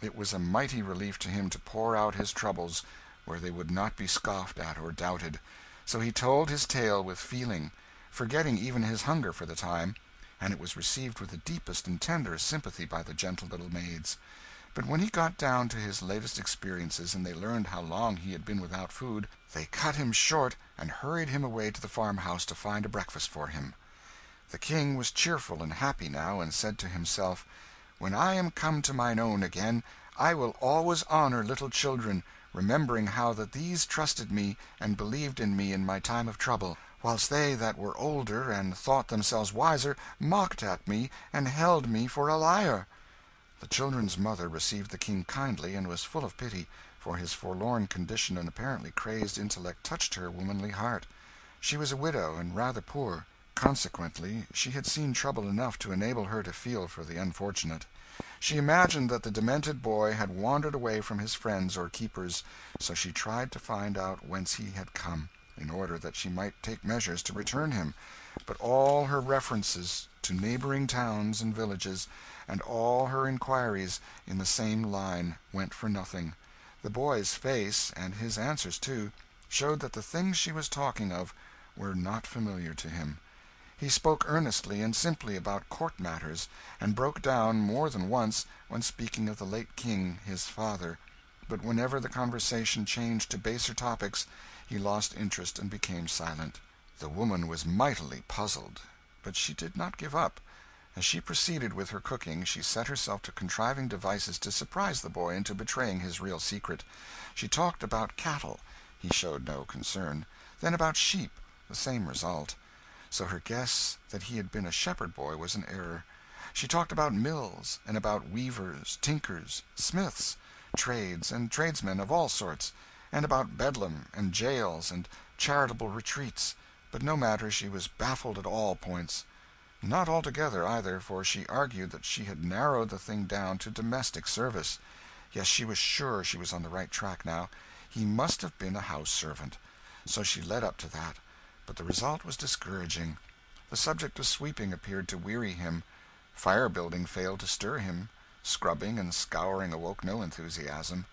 It was a mighty relief to him to pour out his troubles where they would not be scoffed at or doubted; so he told his tale with feeling, forgetting even his hunger for the time and it was received with the deepest and tenderest sympathy by the gentle little maids. But when he got down to his latest experiences, and they learned how long he had been without food, they cut him short and hurried him away to the farmhouse to find a breakfast for him. The King was cheerful and happy now, and said to himself, "When I am come to mine own again, I will always honour little children, remembering how that these trusted me and believed in me in my time of trouble whilst they that were older and thought themselves wiser mocked at me and held me for a liar." The children's mother received the King kindly, and was full of pity, for his forlorn condition and apparently crazed intellect touched her womanly heart. She was a widow, and rather poor; consequently she had seen trouble enough to enable her to feel for the unfortunate. She imagined that the demented boy had wandered away from his friends or keepers, so she tried to find out whence he had come in order that she might take measures to return him; but all her references to neighbouring towns and villages, and all her inquiries in the same line, went for nothing. The boy's face, and his answers too, showed that the things she was talking of were not familiar to him. He spoke earnestly and simply about court matters, and broke down, more than once, when speaking of the late King, his father; but whenever the conversation changed to baser topics he lost interest and became silent. The woman was mightily puzzled, but she did not give up. As she proceeded with her cooking, she set herself to contriving devices to surprise the boy into betraying his real secret. She talked about cattle he showed no concern; then about sheep the same result; so her guess that he had been a shepherd boy was an error. She talked about mills, and about weavers, tinkers, smiths, trades and tradesmen of all sorts and about Bedlam, and jails, and charitable retreats; but no matter, she was baffled at all points. Not altogether, either, for she argued that she had narrowed the thing down to domestic service. Yes, she was sure she was on the right track now; he must have been a house servant. so she led up to that; but the result was discouraging. The subject of sweeping appeared to weary him; fire building failed to stir him; scrubbing and scouring awoke no enthusiasm.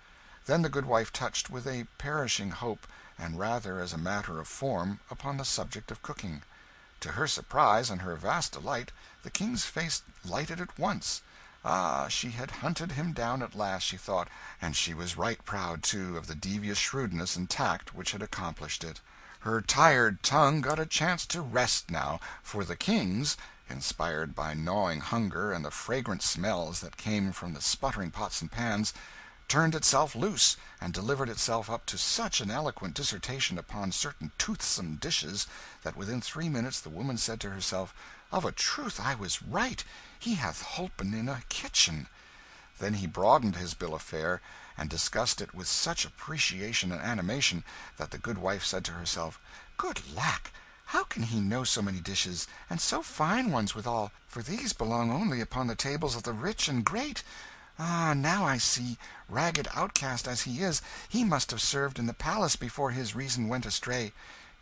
Then the goodwife touched, with a perishing hope, and rather as a matter of form, upon the subject of cooking. To her surprise and her vast delight, the King's face lighted at once. Ah, she had hunted him down at last, she thought, and she was right proud, too, of the devious shrewdness and tact which had accomplished it. Her tired tongue got a chance to rest, now, for the King's inspired by gnawing hunger and the fragrant smells that came from the sputtering pots and pans turned itself loose, and delivered itself up to such an eloquent dissertation upon certain toothsome dishes, that within three minutes the woman said to herself, "Of a truth I was right he hath holpen in a kitchen." Then he broadened his bill of fare, and discussed it with such appreciation and animation, that the goodwife said to herself, "Good lack, how can he know so many dishes, and so fine ones withal? For these belong only upon the tables of the rich and great. Ah, now I see ragged outcast as he is, he must have served in the palace before his reason went astray.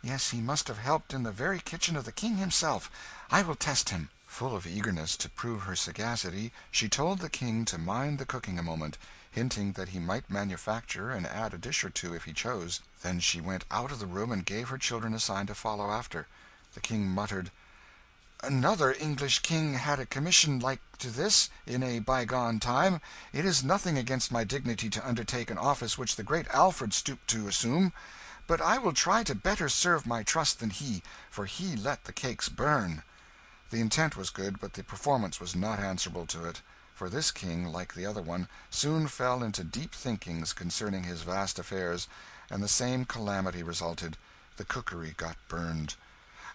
Yes, he must have helped in the very kitchen of the King himself. I will test him." Full of eagerness to prove her sagacity, she told the King to mind the cooking a moment, hinting that he might manufacture and add a dish or two if he chose. Then she went out of the room and gave her children a sign to follow after. The King muttered Another English king had a commission like to this, in a bygone time. It is nothing against my dignity to undertake an office which the great Alfred stooped to assume. But I will try to better serve my trust than he, for he let the cakes burn." The intent was good, but the performance was not answerable to it; for this king, like the other one, soon fell into deep thinkings concerning his vast affairs, and the same calamity resulted the cookery got burned.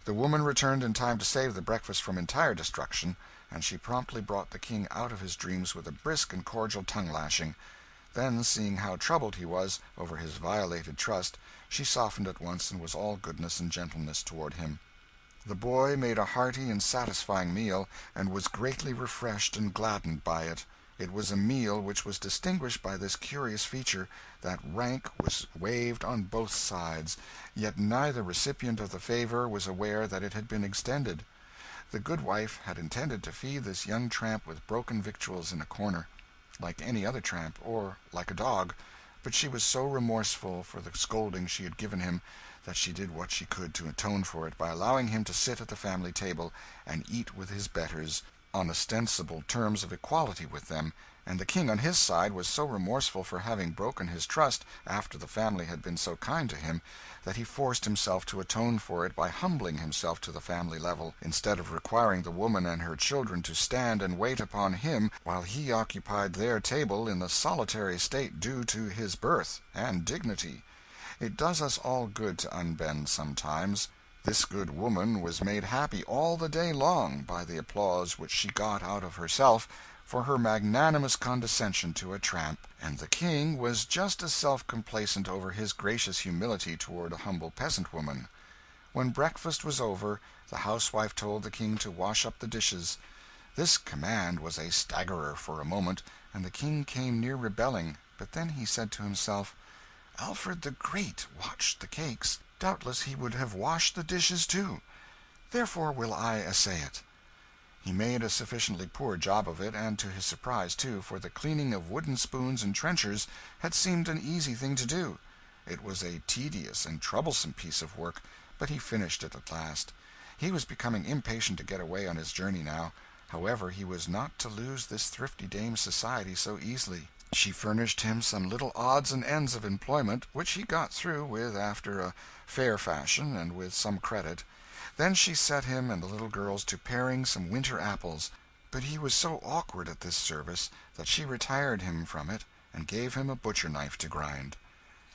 The woman returned in time to save the breakfast from entire destruction, and she promptly brought the King out of his dreams with a brisk and cordial tongue lashing. Then, seeing how troubled he was over his violated trust, she softened at once and was all goodness and gentleness toward him. The boy made a hearty and satisfying meal, and was greatly refreshed and gladdened by it. It was a meal which was distinguished by this curious feature, that rank was waived on both sides, yet neither recipient of the favour was aware that it had been extended. The goodwife had intended to feed this young tramp with broken victuals in a corner, like any other tramp, or like a dog, but she was so remorseful for the scolding she had given him, that she did what she could to atone for it by allowing him to sit at the family table and eat with his betters on ostensible terms of equality with them, and the King on his side was so remorseful for having broken his trust, after the family had been so kind to him, that he forced himself to atone for it by humbling himself to the family level, instead of requiring the woman and her children to stand and wait upon him while he occupied their table in the solitary state due to his birth and dignity. It does us all good to unbend sometimes. This good woman was made happy all the day long by the applause which she got out of herself for her magnanimous condescension to a tramp, and the King was just as self complacent over his gracious humility toward a humble peasant woman. When breakfast was over, the housewife told the King to wash up the dishes. This command was a staggerer for a moment, and the King came near rebelling; but then he said to himself, "Alfred the Great watched the cakes. Doubtless he would have washed the dishes too. Therefore will I essay it." He made a sufficiently poor job of it, and to his surprise, too, for the cleaning of wooden spoons and trenchers had seemed an easy thing to do. It was a tedious and troublesome piece of work, but he finished it at last. He was becoming impatient to get away on his journey now. However, he was not to lose this thrifty dame's society so easily. She furnished him some little odds and ends of employment, which he got through with after a fair fashion and with some credit. Then she set him and the little girls to paring some winter apples; but he was so awkward at this service that she retired him from it and gave him a butcher knife to grind.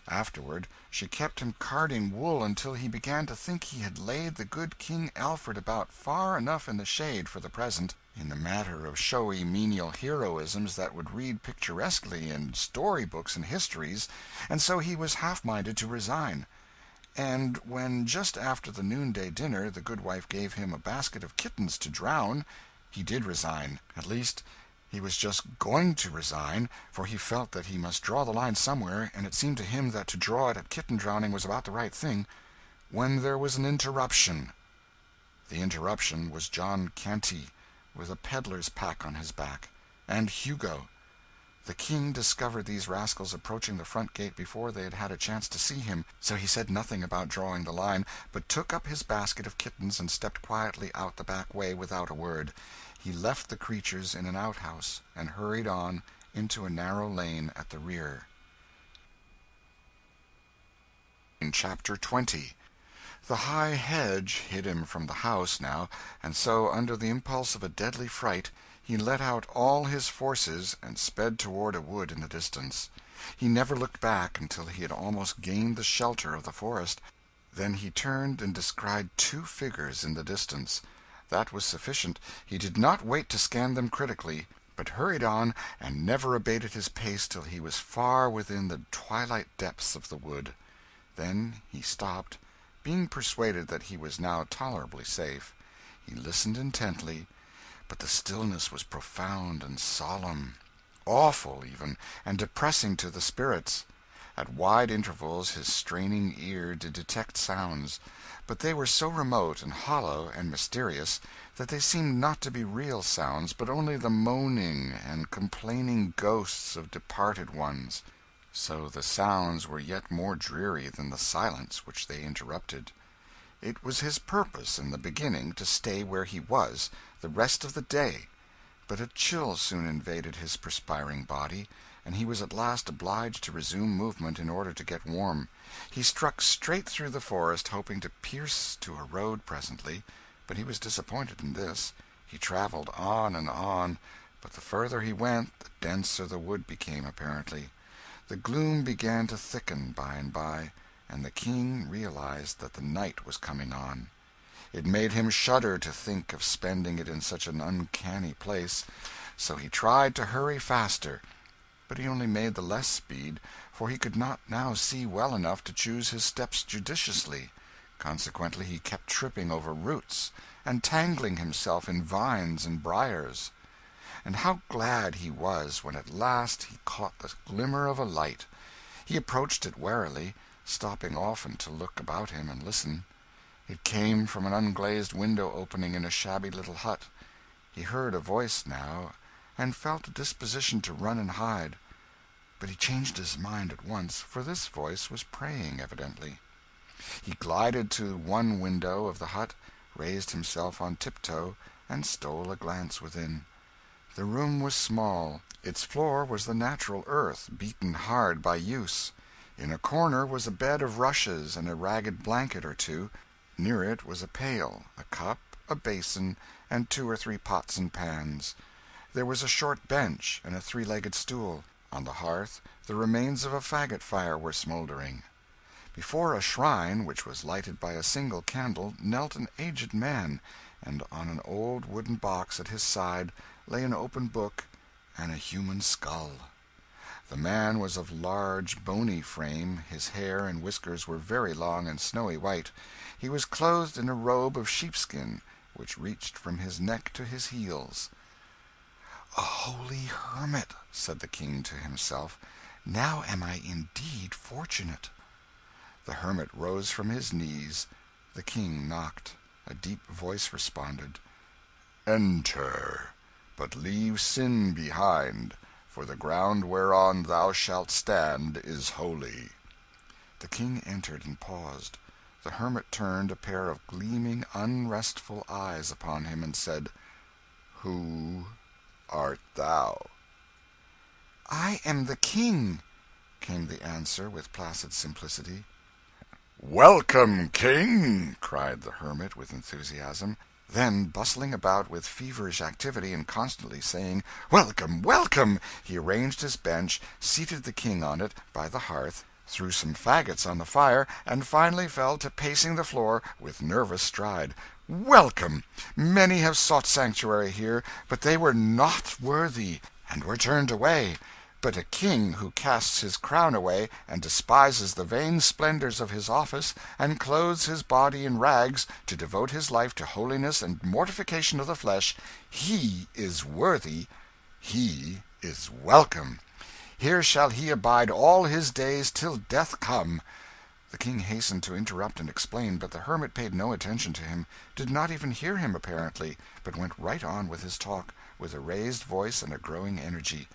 Afterward she kept him carding wool until he began to think he had laid the good King Alfred about far enough in the shade for the present in the matter of showy menial heroisms that would read picturesquely in story books and histories, and so he was half minded to resign. And when, just after the noonday dinner, the goodwife gave him a basket of kittens to drown, he did resign at least, he was just going to resign, for he felt that he must draw the line somewhere, and it seemed to him that to draw it at kitten drowning was about the right thing. when there was an interruption. The interruption was John Canty, with a pedlar's pack on his back, and Hugo. The King discovered these rascals approaching the front gate before they had had a chance to see him, so he said nothing about drawing the line, but took up his basket of kittens and stepped quietly out the back way without a word. He left the creatures in an outhouse, and hurried on into a narrow lane at the rear. In Chapter 20 The high hedge hid him from the house, now, and so, under the impulse of a deadly fright, he let out all his forces and sped toward a wood in the distance. He never looked back until he had almost gained the shelter of the forest; then he turned and descried two figures in the distance. That was sufficient. He did not wait to scan them critically, but hurried on, and never abated his pace till he was far within the twilight depths of the wood. Then he stopped, being persuaded that he was now tolerably safe. He listened intently but the stillness was profound and solemn awful, even, and depressing to the spirits. At wide intervals his straining ear did detect sounds, but they were so remote, and hollow, and mysterious, that they seemed not to be real sounds, but only the moaning and complaining ghosts of departed ones. So the sounds were yet more dreary than the silence which they interrupted. It was his purpose, in the beginning, to stay where he was the rest of the day; but a chill soon invaded his perspiring body, and he was at last obliged to resume movement in order to get warm. He struck straight through the forest, hoping to pierce to a road presently, but he was disappointed in this. He travelled on and on, but the further he went the denser the wood became, apparently. The gloom began to thicken by and by, and the King realised that the night was coming on. It made him shudder to think of spending it in such an uncanny place, so he tried to hurry faster; but he only made the less speed, for he could not now see well enough to choose his steps judiciously; consequently he kept tripping over roots, and tangling himself in vines and briers. And how glad he was when at last he caught the glimmer of a light! He approached it warily, stopping often to look about him and listen. It came from an unglazed window opening in a shabby little hut. He heard a voice, now, and felt a disposition to run and hide; but he changed his mind at once, for this voice was praying, evidently. He glided to one window of the hut, raised himself on tiptoe, and stole a glance within. The room was small. Its floor was the natural earth, beaten hard by use. In a corner was a bed of rushes and a ragged blanket or two. Near it was a pail, a cup, a basin, and two or three pots and pans. There was a short bench and a three legged stool. On the hearth the remains of a faggot fire were smouldering. Before a shrine, which was lighted by a single candle, knelt an aged man, and on an old wooden box at his side lay an open book and a human skull. The man was of large, bony frame, his hair and whiskers were very long and snowy white. He was clothed in a robe of sheepskin, which reached from his neck to his heels. "A holy hermit!" said the King to himself. "Now am I indeed fortunate." The hermit rose from his knees. The King knocked. A deep voice responded "Enter, but leave sin behind, for the ground whereon thou shalt stand is holy." The King entered and paused. The hermit turned a pair of gleaming, unrestful eyes upon him, and said "Who art thou?" "I am the King," came the answer, with placid simplicity. "Welcome, King!" cried the hermit, with enthusiasm. Then, bustling about with feverish activity, and constantly saying, "Welcome, welcome!" he arranged his bench, seated the King on it, by the hearth threw some faggots on the fire, and finally fell to pacing the floor with nervous stride. "Welcome! Many have sought sanctuary here, but they were not worthy, and were turned away. But a king who casts his crown away, and despises the vain splendours of his office, and clothes his body in rags to devote his life to holiness and mortification of the flesh he is worthy, he is welcome. Here shall he abide all his days till death come. The King hastened to interrupt and explain, but the hermit paid no attention to him did not even hear him, apparently, but went right on with his talk, with a raised voice and a growing energy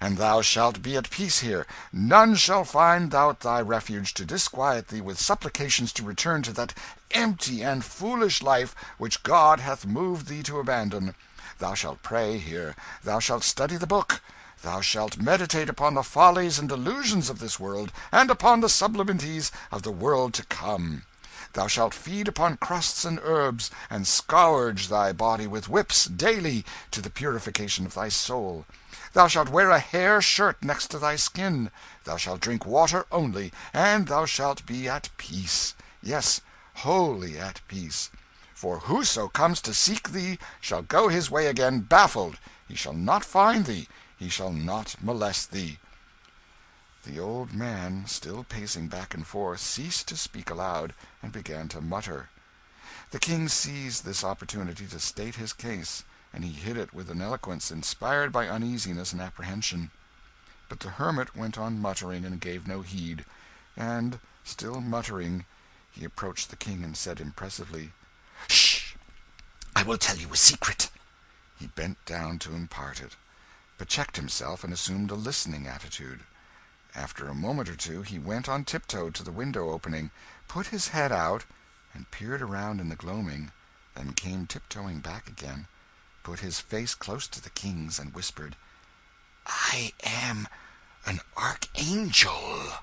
and thou shalt be at peace here. None shall find out thy refuge to disquiet thee with supplications to return to that empty and foolish life which God hath moved thee to abandon. Thou shalt pray here, thou shalt study the Book, thou shalt meditate upon the follies and delusions of this world, and upon the sublimities of the world to come. Thou shalt feed upon crusts and herbs, and scourge thy body with whips daily, to the purification of thy soul. Thou shalt wear a hair shirt next to thy skin. Thou shalt drink water only, and thou shalt be at peace yes, wholly at peace. For whoso comes to seek thee shall go his way again baffled; he shall not find thee, he shall not molest thee." The old man, still pacing back and forth, ceased to speak aloud, and began to mutter. The King seized this opportunity to state his case and he hid it with an eloquence inspired by uneasiness and apprehension. But the hermit went on muttering and gave no heed; and, still muttering, he approached the King and said impressively "Sh! I will tell you a secret." He bent down to impart it, but checked himself and assumed a listening attitude. After a moment or two he went on tiptoe to the window opening, put his head out, and peered around in the gloaming, then came tiptoeing back again put his face close to the King's, and whispered "I am an archangel."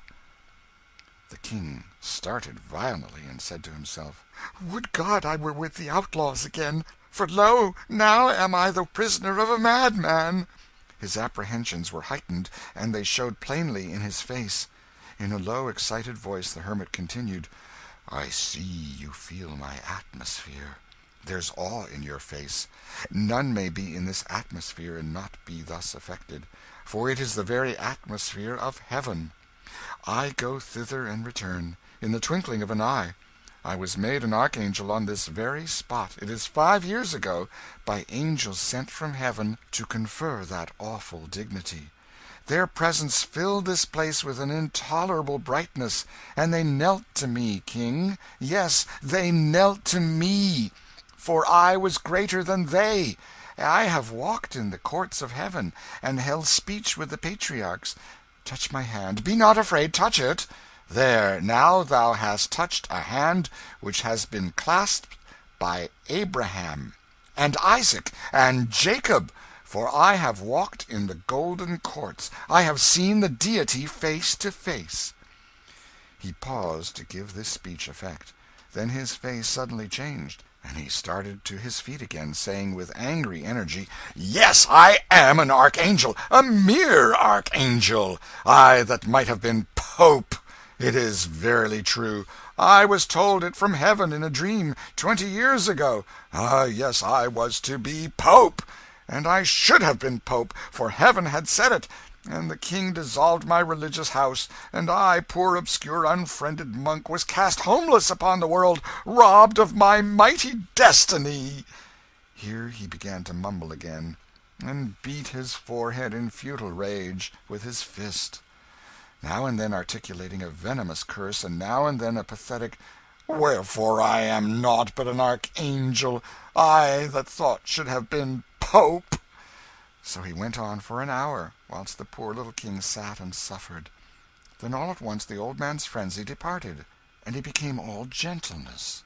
The King started violently, and said to himself "Would God I were with the outlaws again! For lo, now am I the prisoner of a madman!" His apprehensions were heightened, and they showed plainly in his face. In a low, excited voice the hermit continued "I see you feel my atmosphere. There's awe in your face. None may be in this atmosphere and not be thus affected, for it is the very atmosphere of heaven. I go thither and return, in the twinkling of an eye. I was made an archangel on this very spot it is five years ago by angels sent from heaven to confer that awful dignity. Their presence filled this place with an intolerable brightness, and they knelt to me, King yes, they knelt to me for I was greater than they. I have walked in the courts of heaven, and held speech with the patriarchs. Touch my hand be not afraid touch it. There now thou hast touched a hand which has been clasped by Abraham, and Isaac, and Jacob for I have walked in the golden courts, I have seen the Deity face to face." He paused to give this speech effect; then his face suddenly changed and he started to his feet again, saying with angry energy "Yes, I am an archangel a mere archangel I that might have been pope. It is verily true. I was told it from heaven in a dream, twenty years ago. Ah, yes, I was to be pope! And I should have been pope, for heaven had said it and the King dissolved my religious house, and I, poor obscure unfriended monk, was cast homeless upon the world, robbed of my mighty destiny." Here he began to mumble again, and beat his forehead in futile rage with his fist, now and then articulating a venomous curse, and now and then a pathetic "Wherefore I am nought but an archangel I that thought should have been pope!" So he went on for an hour, whilst the poor little King sat and suffered. Then all at once the old man's frenzy departed, and he became all gentleness.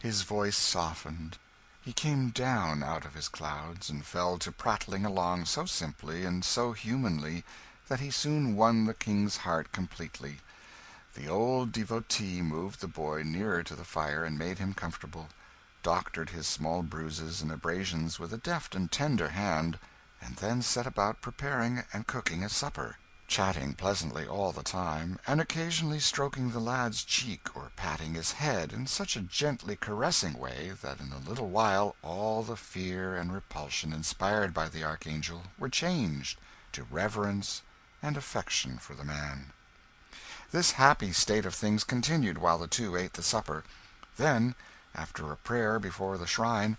His voice softened, he came down out of his clouds, and fell to prattling along so simply and so humanly that he soon won the King's heart completely. The old devotee moved the boy nearer to the fire and made him comfortable, doctored his small bruises and abrasions with a deft and tender hand and then set about preparing and cooking a supper, chatting pleasantly all the time, and occasionally stroking the lad's cheek or patting his head in such a gently caressing way that in a little while all the fear and repulsion inspired by the archangel were changed to reverence and affection for the man. This happy state of things continued while the two ate the supper. Then, after a prayer before the shrine,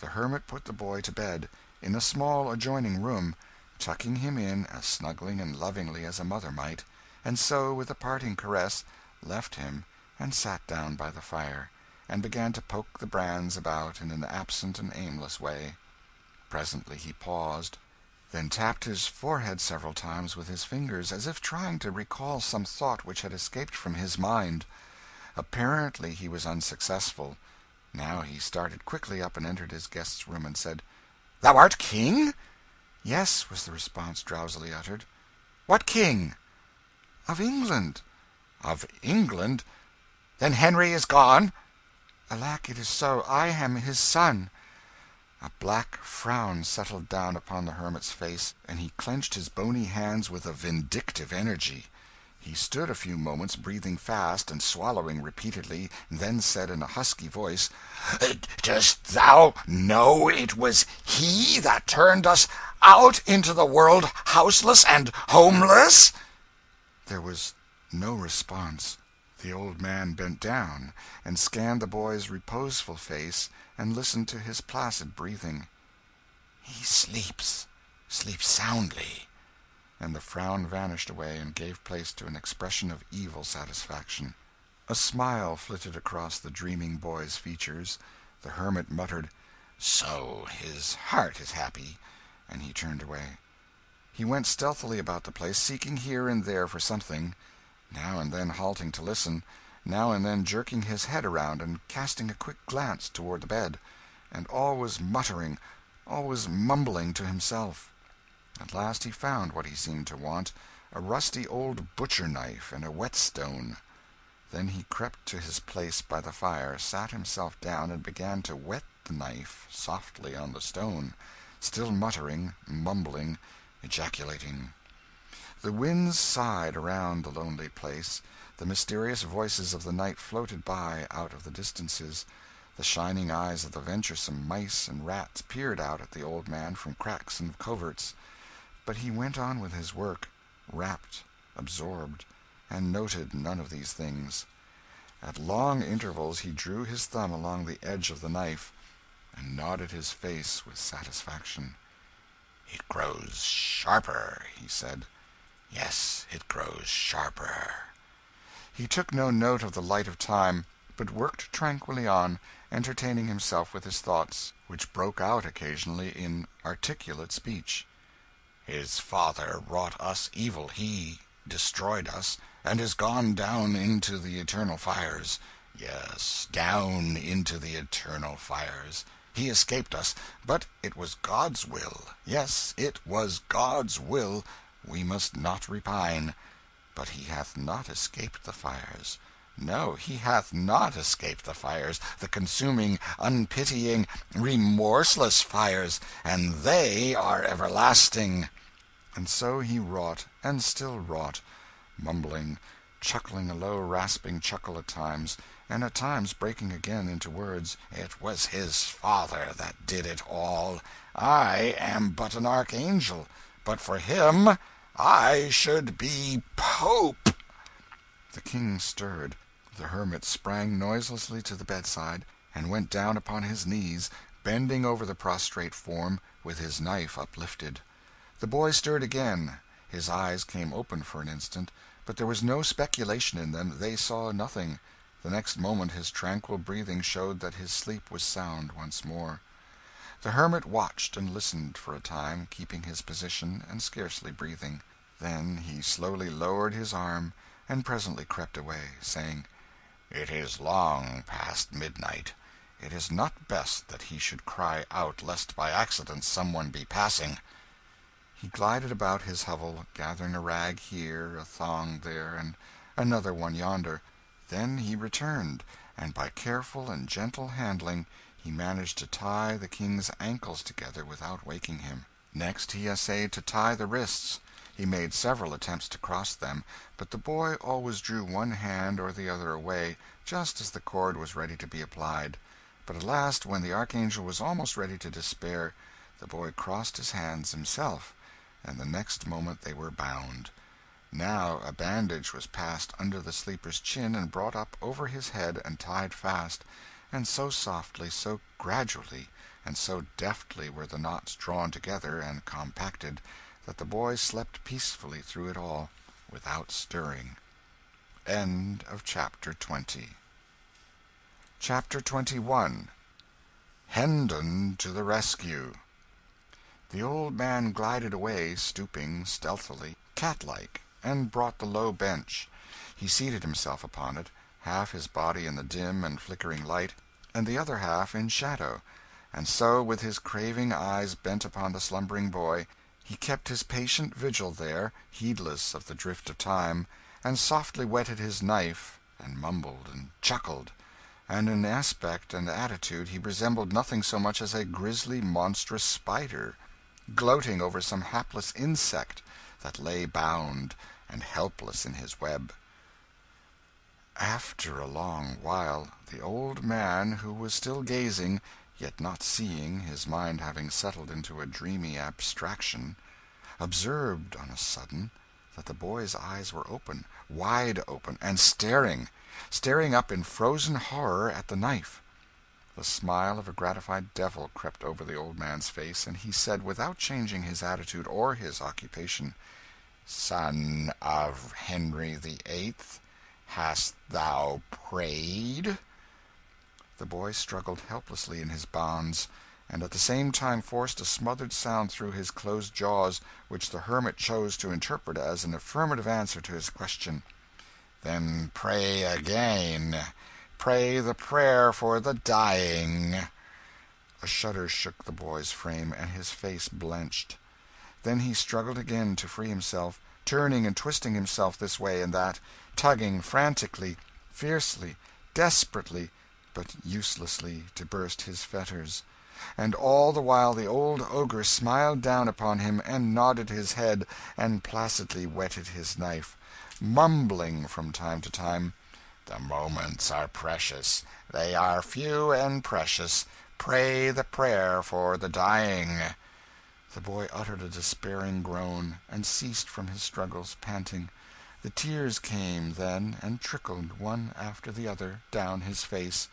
the hermit put the boy to bed in a small adjoining room, tucking him in as snugly and lovingly as a mother might, and so, with a parting caress, left him and sat down by the fire, and began to poke the brands about in an absent and aimless way. Presently he paused, then tapped his forehead several times with his fingers, as if trying to recall some thought which had escaped from his mind. Apparently he was unsuccessful. Now he started quickly up and entered his guest's room, and said "Thou art King?" "Yes," was the response, drowsily uttered. "What king?" "Of England." "Of England? Then Henry is gone?" "Alack, it is so. I am his son." A black frown settled down upon the hermit's face, and he clenched his bony hands with a vindictive energy. He stood a few moments breathing fast and swallowing repeatedly, then said in a husky voice "Dost thou know it was he that turned us out into the world houseless and homeless?" There was no response. The old man bent down and scanned the boy's reposeful face and listened to his placid breathing. "He sleeps sleeps soundly." And the frown vanished away and gave place to an expression of evil satisfaction. A smile flitted across the dreaming boy's features. The hermit muttered, "So his heart is happy," and he turned away. He went stealthily about the place, seeking here and there for something now and then halting to listen, now and then jerking his head around and casting a quick glance toward the bed and always muttering, always mumbling to himself. At last he found what he seemed to want a rusty old butcher knife and a whetstone. Then he crept to his place by the fire, sat himself down, and began to whet the knife softly on the stone, still muttering, mumbling, ejaculating. The winds sighed around the lonely place, the mysterious voices of the night floated by out of the distances, the shining eyes of the venturesome mice and rats peered out at the old man from cracks and coverts; but he went on with his work, rapt, absorbed, and noted none of these things. At long intervals he drew his thumb along the edge of the knife, and nodded his face with satisfaction. "It grows sharper," he said. Yes, it grows sharper." He took no note of the light of time, but worked tranquilly on, entertaining himself with his thoughts, which broke out occasionally in articulate speech. "His father wrought us evil he destroyed us, and is gone down into the eternal fires. Yes, down into the eternal fires. He escaped us, but it was God's will yes, it was God's will we must not repine. But he hath not escaped the fires. No, he hath not escaped the fires, the consuming, unpitying, remorseless fires, and they are everlasting." And so he wrought, and still wrought, mumbling, chuckling a low rasping chuckle at times, and at times breaking again into words "It was his father that did it all. I am but an archangel; but for him I should be pope." The King stirred. The hermit sprang noiselessly to the bedside, and went down upon his knees, bending over the prostrate form, with his knife uplifted. The boy stirred again. His eyes came open for an instant, but there was no speculation in them they saw nothing. The next moment his tranquil breathing showed that his sleep was sound once more. The hermit watched and listened for a time, keeping his position and scarcely breathing. Then he slowly lowered his arm, and presently crept away, saying "It is long past midnight. It is not best that he should cry out, lest by accident some one be passing." He glided about his hovel, gathering a rag here, a thong there, and another one yonder. Then he returned, and by careful and gentle handling he managed to tie the King's ankles together without waking him. Next he essayed to tie the wrists. He made several attempts to cross them, but the boy always drew one hand or the other away, just as the cord was ready to be applied. But at last, when the archangel was almost ready to despair, the boy crossed his hands himself, and the next moment they were bound. Now a bandage was passed under the sleeper's chin and brought up over his head and tied fast and so softly, so gradually, and so deftly were the knots drawn together and compacted, that the boy slept peacefully through it all, without stirring. End of Chapter 20 CHAPTER 21 Hendon to the Rescue THE old man glided away, stooping stealthily, cat like, and brought the low bench. He seated himself upon it, half his body in the dim and flickering light, and the other half in shadow; and so, with his craving eyes bent upon the slumbering boy, he kept his patient vigil there, heedless of the drift of time and softly whetted his knife, and mumbled and chuckled; and in aspect and attitude he resembled nothing so much as a grisly monstrous spider, gloating over some hapless insect that lay bound and helpless in his web. After a long while, the old man, who was still gazing, yet not seeing, his mind having settled into a dreamy abstraction, observed on a sudden that the boy's eyes were open wide open, and staring staring up in frozen horror at the knife. The smile of a gratified devil crept over the old man's face, and he said, without changing his attitude or his occupation "Son of Henry the Eighth, hast thou prayed?" The boy struggled helplessly in his bonds and at the same time forced a smothered sound through his closed jaws, which the hermit chose to interpret as an affirmative answer to his question. "Then pray again. Pray the prayer for the dying." A shudder shook the boy's frame, and his face blenched. Then he struggled again to free himself, turning and twisting himself this way and that, tugging frantically, fiercely, desperately, but uselessly, to burst his fetters. And all the while the old ogre smiled down upon him, and nodded his head, and placidly whetted his knife, mumbling from time to time "The moments are precious, they are few and precious pray the prayer for the dying." The boy uttered a despairing groan, and ceased from his struggles, panting. The tears came, then, and trickled, one after the other, down his face.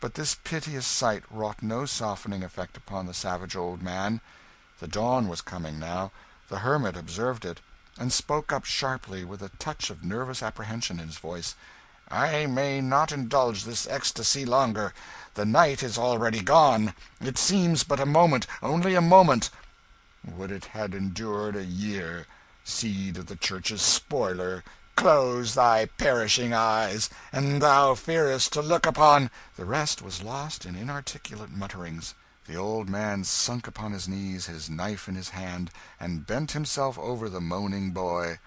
But this piteous sight wrought no softening effect upon the savage old man. The dawn was coming, now. The hermit observed it, and spoke up sharply, with a touch of nervous apprehension in his voice "I may not indulge this ecstasy longer. The night is already gone. It seems but a moment only a moment. Would it had endured a year! Seed of the Church's spoiler! Close thy perishing eyes, an thou fearest to look upon The rest was lost in inarticulate mutterings. The old man sunk upon his knees, his knife in his hand, and bent himself over the moaning boy.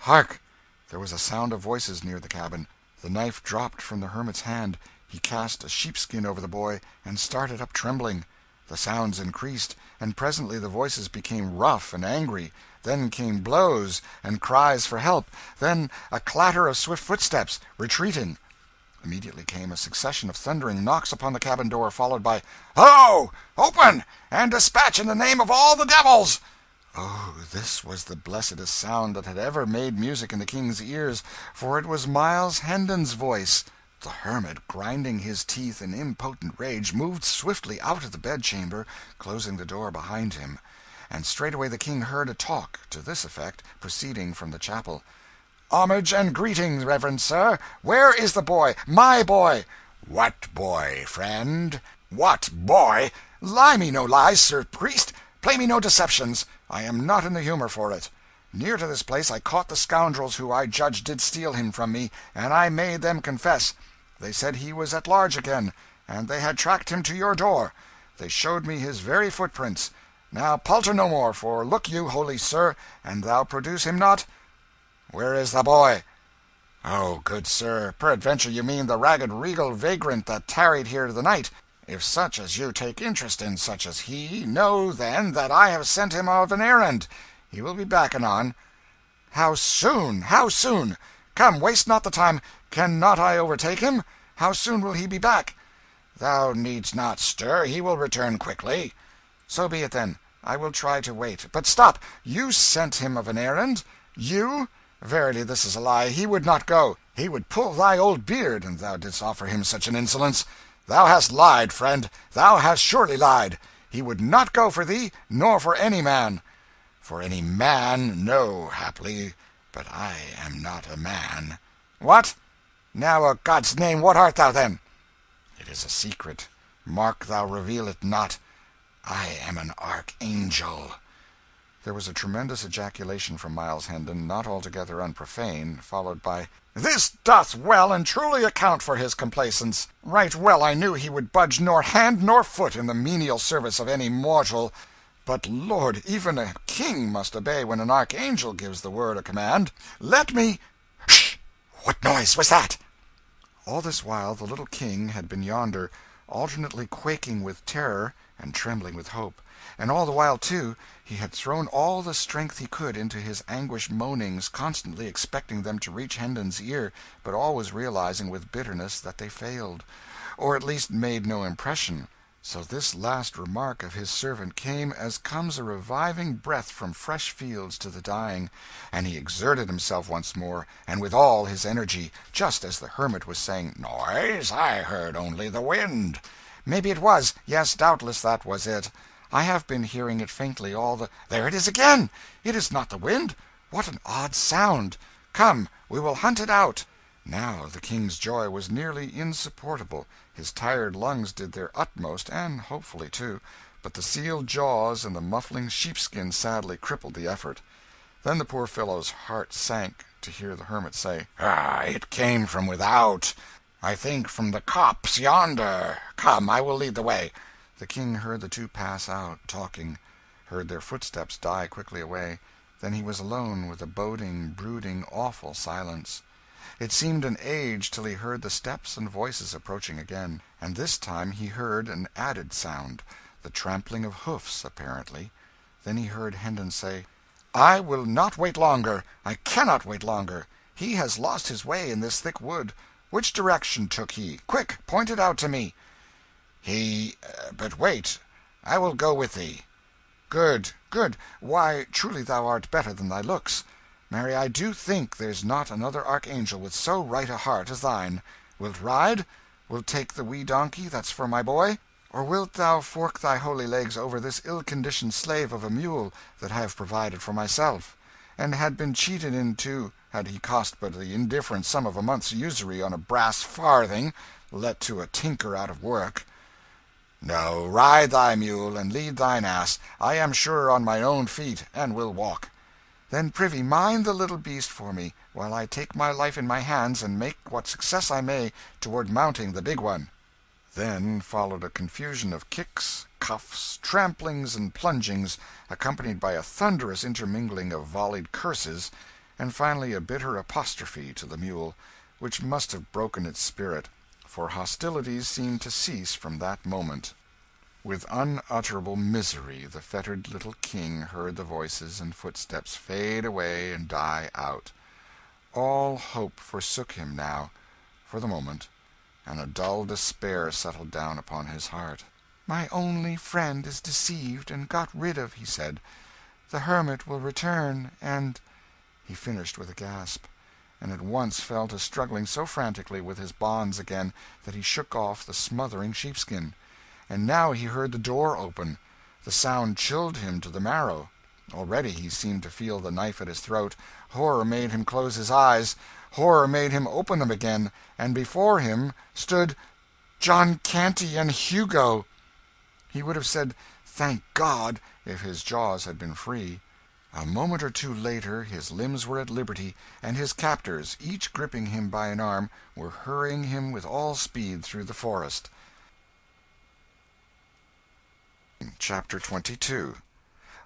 Hark! There was a sound of voices near the cabin. The knife dropped from the hermit's hand. He cast a sheepskin over the boy, and started up trembling. The sounds increased, and presently the voices became rough and angry. Then came blows, and cries for help; then a clatter of swift footsteps, retreating. Immediately came a succession of thundering knocks upon the cabin door, followed by "Ho! Open, and despatch in the name of all the devils!" Oh, this was the blessedest sound that had ever made music in the King's ears, for it was Miles Hendon's voice! The hermit, grinding his teeth in impotent rage, moved swiftly out of the bedchamber, closing the door behind him and straightway the King heard a talk, to this effect, proceeding from the chapel "Homage and greeting, reverend sir! Where is the boy my boy?" "What boy, friend? What boy? Lie me no lies, sir priest play me no deceptions I am not in the humour for it. Near to this place I caught the scoundrels who I judge did steal him from me, and I made them confess. They said he was at large again, and they had tracked him to your door. They showed me his very footprints. Now palter no more, for look you, holy sir, an thou produce him not Where is the boy?" "Oh, good sir, peradventure you mean the ragged regal vagrant that tarried here the night. If such as you take interest in such as he, know then that I have sent him of an errand. He will be back anon." "How soon? how soon? Come, waste not the time. Cannot I overtake him? How soon will he be back?" "Thou needst not stir he will return quickly." "So be it, then. I will try to wait. But stop! You sent him of an errand? You? Verily this is a lie. He would not go. He would pull thy old beard, an thou didst offer him such an insolence. Thou hast lied, friend, thou hast surely lied. He would not go for thee, nor for any man." "For any man, no, haply. But I am not a man." What? Now, a God's name, what art thou, then?" "It is a secret. Mark thou reveal it not. I am an archangel." There was a tremendous ejaculation from Miles Hendon, not altogether unprofane, followed by "This doth well and truly account for his complaisance. Right well I knew he would budge nor hand nor foot in the menial service of any mortal. But Lord, even a king must obey when an archangel gives the word o' command. Let me "Sh! What noise was that?" All this while the little King had been yonder, alternately quaking with terror and trembling with hope; and all the while, too, he had thrown all the strength he could into his anguished moanings, constantly expecting them to reach Hendon's ear, but always realising with bitterness that they failed, or at least made no impression. So this last remark of his servant came as comes a reviving breath from fresh fields to the dying, and he exerted himself once more, and with all his energy, just as the hermit was saying, "Noise? I heard only the wind." "Maybe it was yes, doubtless that was it. I have been hearing it faintly all the there it is again! It is not the wind. What an odd sound! Come, we will hunt it out." Now the King's joy was nearly insupportable. His tired lungs did their utmost, and hopefully, too, but the sealed jaws and the muffling sheepskin sadly crippled the effort. Then the poor fellow's heart sank to hear the hermit say "Ah, it came from without. I think from the copse yonder. Come, I will lead the way." The King heard the two pass out, talking; heard their footsteps die quickly away; then he was alone with a boding, brooding, awful silence. It seemed an age till he heard the steps and voices approaching again; and this time he heard an added sound the trampling of hoofs, apparently. Then he heard Hendon say "I will not wait longer I cannot wait longer. He has lost his way in this thick wood. Which direction took he? Quick, point it out to me." "He uh, but wait I will go with thee." "Good, good. Why, truly thou art better than thy looks. Marry, I do think there's not another archangel with so right a heart as thine. Wilt ride? Wilt take the wee donkey that's for my boy? Or wilt thou fork thy holy legs over this ill conditioned slave of a mule that I have provided for myself, and had been cheated into, had he cost but the indifferent sum of a month's usury on a brass farthing, let to a tinker out of work? No, ride thy mule, and lead thine ass. I am sure on mine own feet, and will walk. "Then prithee mind the little beast for me, while I take my life in my hands and make what success I may toward mounting the big one." Then followed a confusion of kicks, cuffs, tramplings, and plungings, accompanied by a thunderous intermingling of volleyed curses, and finally a bitter apostrophe to the mule, which must have broken its spirit, for hostilities seemed to cease from that moment. With unutterable misery the fettered little King heard the voices and footsteps fade away and die out. All hope forsook him now, for the moment, and a dull despair settled down upon his heart. "My only friend is deceived and got rid of," he said. "The hermit will return, and He finished with a gasp, and at once fell to struggling so frantically with his bonds again that he shook off the smothering sheepskin. And now he heard the door open. The sound chilled him to the marrow. Already he seemed to feel the knife at his throat; horror made him close his eyes, horror made him open them again, and before him stood John Canty and Hugo! He would have said, "Thank God!" if his jaws had been free. A moment or two later his limbs were at liberty, and his captors, each gripping him by an arm, were hurrying him with all speed through the forest. CHAPTER 22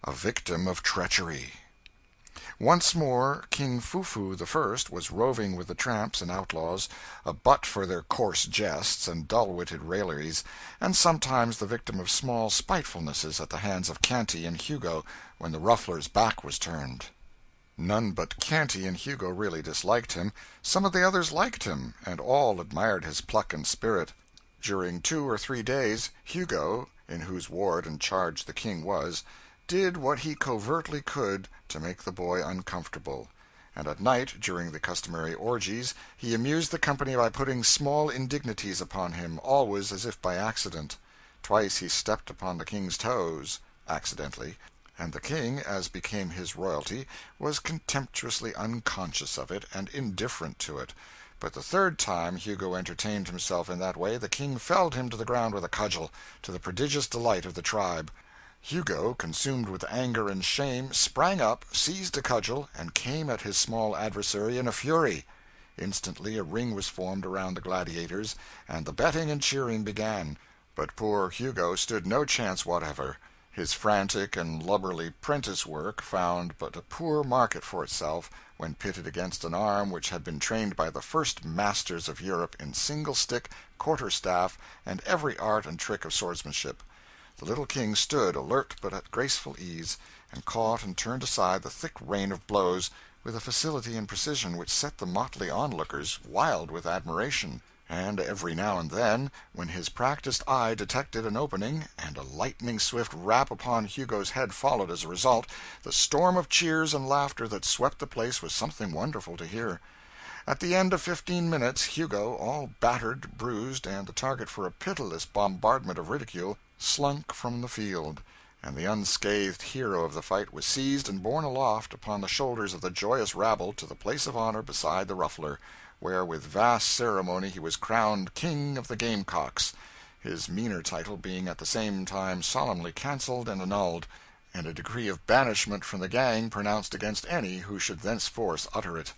A Victim of Treachery ONCE more King Foo foo the First was roving with the tramps and outlaws, a butt for their coarse jests and dull witted railleries, and sometimes the victim of small spitefulnesses at the hands of Canty and Hugo when the ruffler's back was turned. None but Canty and Hugo really disliked him; some of the others liked him, and all admired his pluck and spirit. During two or three days, Hugo in whose ward and charge the King was, did what he covertly could to make the boy uncomfortable; and at night, during the customary orgies, he amused the company by putting small indignities upon him, always as if by accident. Twice he stepped upon the King's toes accidentally and the King, as became his royalty, was contemptuously unconscious of it and indifferent to it; but the third time Hugo entertained himself in that way the King felled him to the ground with a cudgel, to the prodigious delight of the tribe. Hugo, consumed with anger and shame, sprang up, seized a cudgel, and came at his small adversary in a fury. Instantly a ring was formed around the gladiators, and the betting and cheering began. But poor Hugo stood no chance whatever. His frantic and lubberly prentice work found but a poor market for itself when pitted against an arm which had been trained by the first masters of Europe in single stick, quarter staff, and every art and trick of swordsmanship. The little King stood, alert but at graceful ease, and caught and turned aside the thick rain of blows with a facility and precision which set the motley onlookers wild with admiration; and every now and then, when his practised eye detected an opening, and a lightning swift rap upon Hugo's head followed as a result, the storm of cheers and laughter that swept the place was something wonderful to hear. At the end of fifteen minutes, Hugo, all battered, bruised, and the target for a pitiless bombardment of ridicule slunk from the field, and the unscathed hero of the fight was seized and borne aloft upon the shoulders of the joyous rabble to the place of honor beside the Ruffler, where with vast ceremony he was crowned King of the Gamecocks, his meaner title being at the same time solemnly cancelled and annulled, and a decree of banishment from the gang pronounced against any who should thenceforth utter it.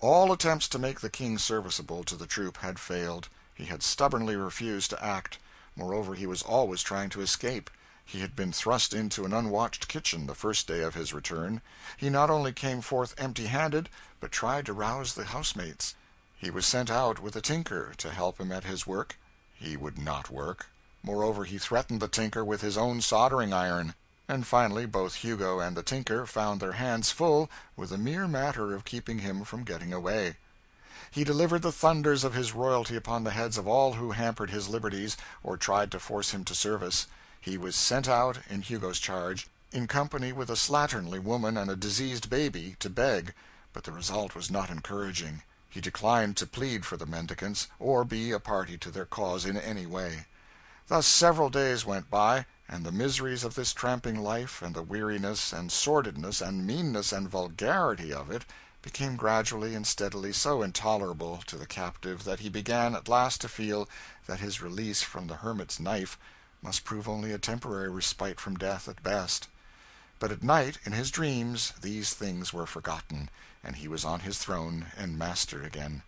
All attempts to make the King serviceable to the troop had failed. He had stubbornly refused to act. Moreover, he was always trying to escape. He had been thrust into an unwatched kitchen, the first day of his return. He not only came forth empty handed, but tried to rouse the housemates. He was sent out with a tinker, to help him at his work. He would not work. Moreover, he threatened the tinker with his own soldering iron. And finally both Hugo and the tinker found their hands full with the mere matter of keeping him from getting away. He delivered the thunders of his royalty upon the heads of all who hampered his liberties or tried to force him to service. He was sent out, in Hugo's charge, in company with a slatternly woman and a diseased baby, to beg, but the result was not encouraging. He declined to plead for the mendicants, or be a party to their cause in any way. Thus several days went by, and the miseries of this tramping life, and the weariness and sordidness and meanness and vulgarity of it became gradually and steadily so intolerable to the captive that he began at last to feel that his release from the hermit's knife must prove only a temporary respite from death at best. But at night, in his dreams, these things were forgotten, and he was on his throne and master again.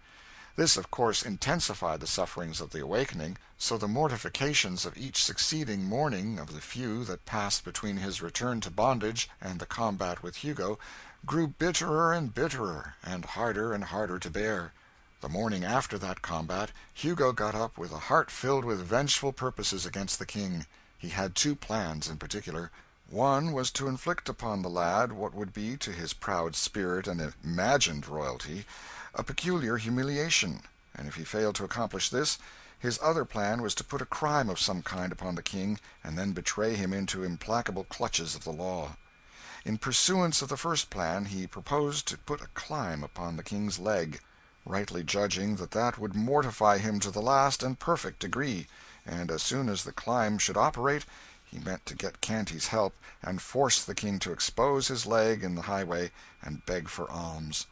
This, of course, intensified the sufferings of the awakening, so the mortifications of each succeeding morning of the few that passed between his return to bondage and the combat with Hugo grew bitterer and bitterer, and harder and harder to bear. The morning after that combat, Hugo got up with a heart filled with vengeful purposes against the King. He had two plans, in particular. One was to inflict upon the lad what would be to his proud spirit and imagined royalty a peculiar humiliation; and if he failed to accomplish this, his other plan was to put a crime of some kind upon the King and then betray him into implacable clutches of the law. In pursuance of the first plan, he proposed to put a clime upon the King's leg, rightly judging that that would mortify him to the last and perfect degree; and as soon as the clime should operate, he meant to get Canty's help, and force the King to expose his leg in the highway and beg for alms.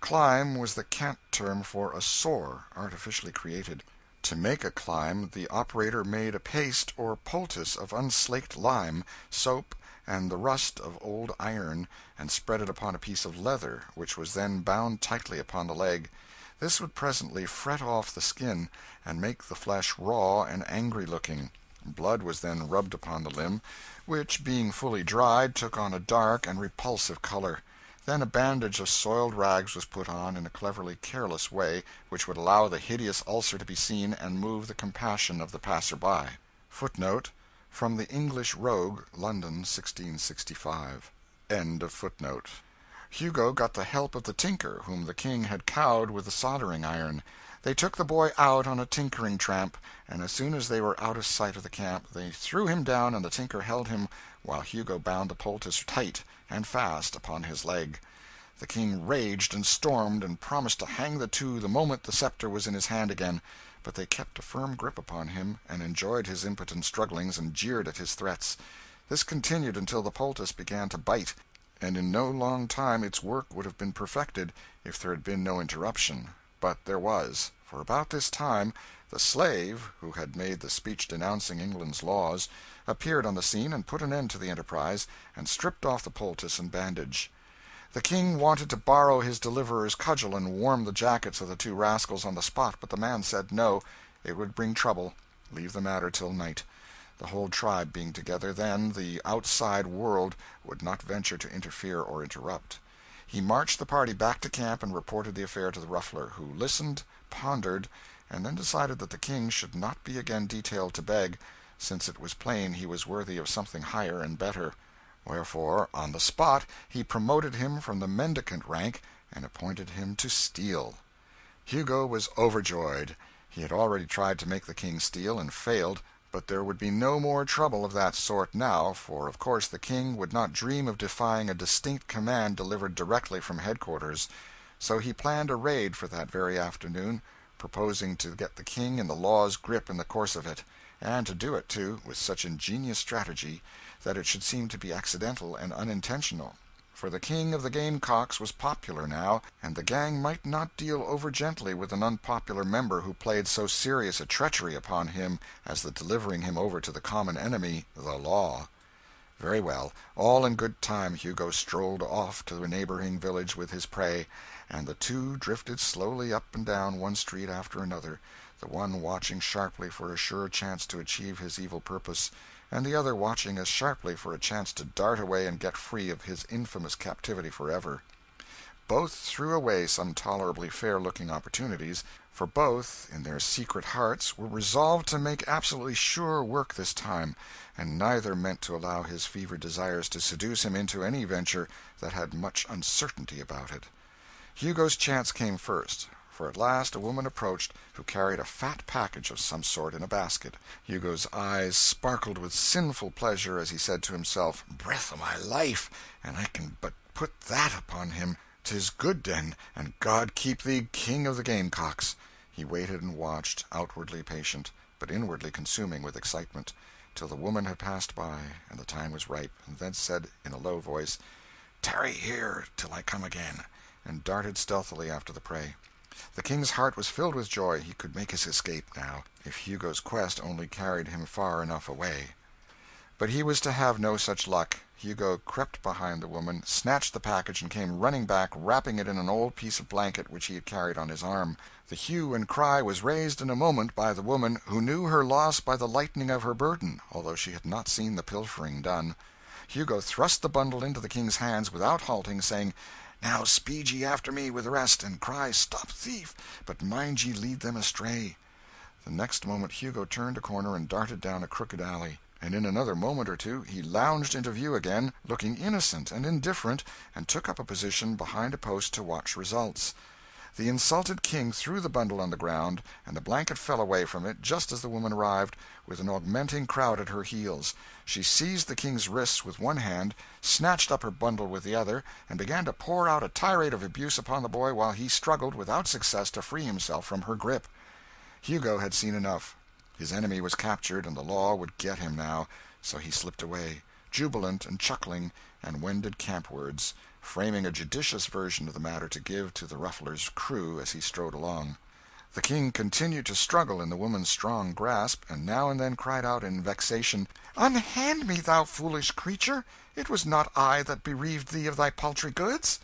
Clime was the cant term for a sore, artificially created. To make a clime, the operator made a paste or poultice of unslaked lime, soap and the rust of old iron, and spread it upon a piece of leather, which was then bound tightly upon the leg. This would presently fret off the skin, and make the flesh raw and angry looking. Blood was then rubbed upon the limb, which, being fully dried, took on a dark and repulsive color. Then a bandage of soiled rags was put on in a cleverly careless way which would allow the hideous ulcer to be seen and move the compassion of the passer by. Footnote from the English Rogue, London, 1665.] [footnote: Hugo got the help of the tinker, whom the King had cowed with the soldering iron. They took the boy out on a tinkering tramp, and as soon as they were out of sight of the camp, they threw him down and the tinker held him while Hugo bound the poultice tight and fast upon his leg. The King raged and stormed, and promised to hang the two the moment the scepter was in his hand again but they kept a firm grip upon him, and enjoyed his impotent strugglings and jeered at his threats. This continued until the poultice began to bite, and in no long time its work would have been perfected if there had been no interruption. But there was; for about this time the slave who had made the speech denouncing England's laws appeared on the scene and put an end to the enterprise, and stripped off the poultice and bandage. The King wanted to borrow his deliverer's cudgel and warm the jackets of the two rascals on the spot, but the man said no, it would bring trouble leave the matter till night. The whole tribe being together, then, the outside world would not venture to interfere or interrupt. He marched the party back to camp and reported the affair to the Ruffler, who listened, pondered, and then decided that the King should not be again detailed to beg, since it was plain he was worthy of something higher and better. Wherefore, on the spot, he promoted him from the mendicant rank and appointed him to steal. Hugo was overjoyed. He had already tried to make the King steal, and failed, but there would be no more trouble of that sort now, for of course the King would not dream of defying a distinct command delivered directly from headquarters. So he planned a raid for that very afternoon, proposing to get the King in the law's grip in the course of it; and to do it, too, with such ingenious strategy that it should seem to be accidental and unintentional; for the king of the gamecocks was popular now, and the gang might not deal over gently with an unpopular member who played so serious a treachery upon him as the delivering him over to the common enemy, the law. Very well, all in good time Hugo strolled off to a neighboring village with his prey, and the two drifted slowly up and down one street after another, the one watching sharply for a sure chance to achieve his evil purpose and the other watching as sharply for a chance to dart away and get free of his infamous captivity forever. Both threw away some tolerably fair looking opportunities, for both, in their secret hearts, were resolved to make absolutely sure work this time, and neither meant to allow his fevered desires to seduce him into any venture that had much uncertainty about it. Hugo's chance came first for at last a woman approached, who carried a fat package of some sort in a basket. Hugo's eyes sparkled with sinful pleasure as he said to himself, "Breath o' my life, an' I can but put that upon him, 'tis good den, and God keep thee king of the gamecocks." He waited and watched, outwardly patient, but inwardly consuming with excitement, till the woman had passed by and the time was ripe, and then said in a low voice, "Tarry here till I come again," and darted stealthily after the prey. The King's heart was filled with joy he could make his escape, now, if Hugo's quest only carried him far enough away. But he was to have no such luck. Hugo crept behind the woman, snatched the package, and came running back, wrapping it in an old piece of blanket which he had carried on his arm. The hue and cry was raised in a moment by the woman, who knew her loss by the lightening of her burden, although she had not seen the pilfering done. Hugo thrust the bundle into the King's hands without halting, saying now speed ye after me with the rest, and cry, Stop thief! but mind ye lead them astray." The next moment Hugo turned a corner and darted down a crooked alley; and in another moment or two he lounged into view again, looking innocent and indifferent, and took up a position behind a post to watch results. The insulted King threw the bundle on the ground, and the blanket fell away from it just as the woman arrived, with an augmenting crowd at her heels. She seized the King's wrists with one hand, snatched up her bundle with the other, and began to pour out a tirade of abuse upon the boy while he struggled, without success, to free himself from her grip. Hugo had seen enough. His enemy was captured, and the law would get him now, so he slipped away, jubilant and chuckling, and wended campwards framing a judicious version of the matter to give to the Ruffler's crew as he strode along. The King continued to struggle in the woman's strong grasp, and now and then cried out in vexation, "Unhand me, thou foolish creature! It was not I that bereaved thee of thy paltry goods."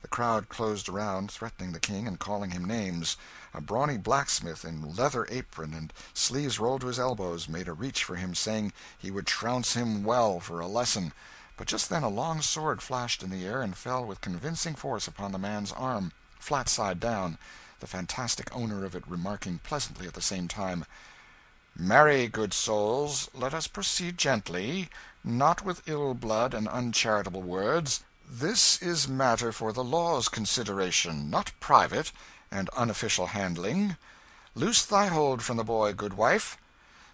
The crowd closed around, threatening the King and calling him names. A brawny blacksmith, in leather apron and sleeves rolled to his elbows, made a reach for him, saying he would trounce him well for a lesson. But just then a long sword flashed in the air and fell with convincing force upon the man's arm, flat side down, the fantastic owner of it remarking pleasantly at the same time "Marry, good souls, let us proceed gently, not with ill blood and uncharitable words. This is matter for the law's consideration, not private and unofficial handling. Loose thy hold from the boy, good wife.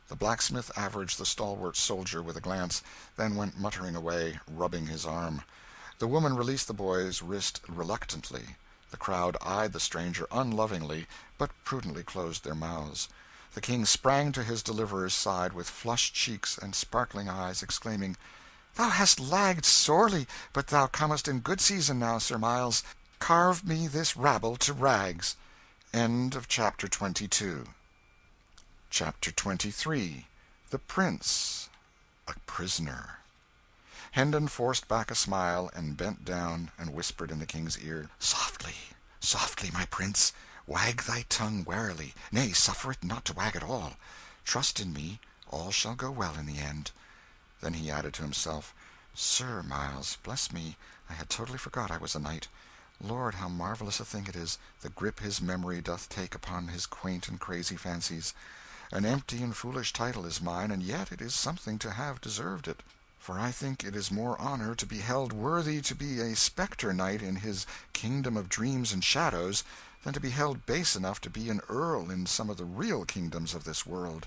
The blacksmith averaged the stalwart soldier with a glance, then went muttering away, rubbing his arm. The woman released the boy's wrist reluctantly. The crowd eyed the stranger unlovingly, but prudently closed their mouths. The King sprang to his deliverer's side with flushed cheeks and sparkling eyes, exclaiming Thou hast lagged sorely, but thou comest in good season now, Sir Miles. Carve me this rabble to rags." End of chapter 22 CHAPTER 23 The Prince a Prisoner Hendon forced back a smile, and bent down and whispered in the King's ear "Softly, softly, my prince! Wag thy tongue warily nay, suffer it not to wag at all. Trust in me, all shall go well in the end." Then he added to himself, "Sir Miles, bless me, I had totally forgot I was a knight. Lord, how marvellous a thing it is, the grip his memory doth take upon his quaint and crazy fancies. An empty and foolish title is mine, and yet it is something to have deserved it. For I think it is more honour to be held worthy to be a spectre knight in his kingdom of dreams and shadows than to be held base enough to be an earl in some of the real kingdoms of this world."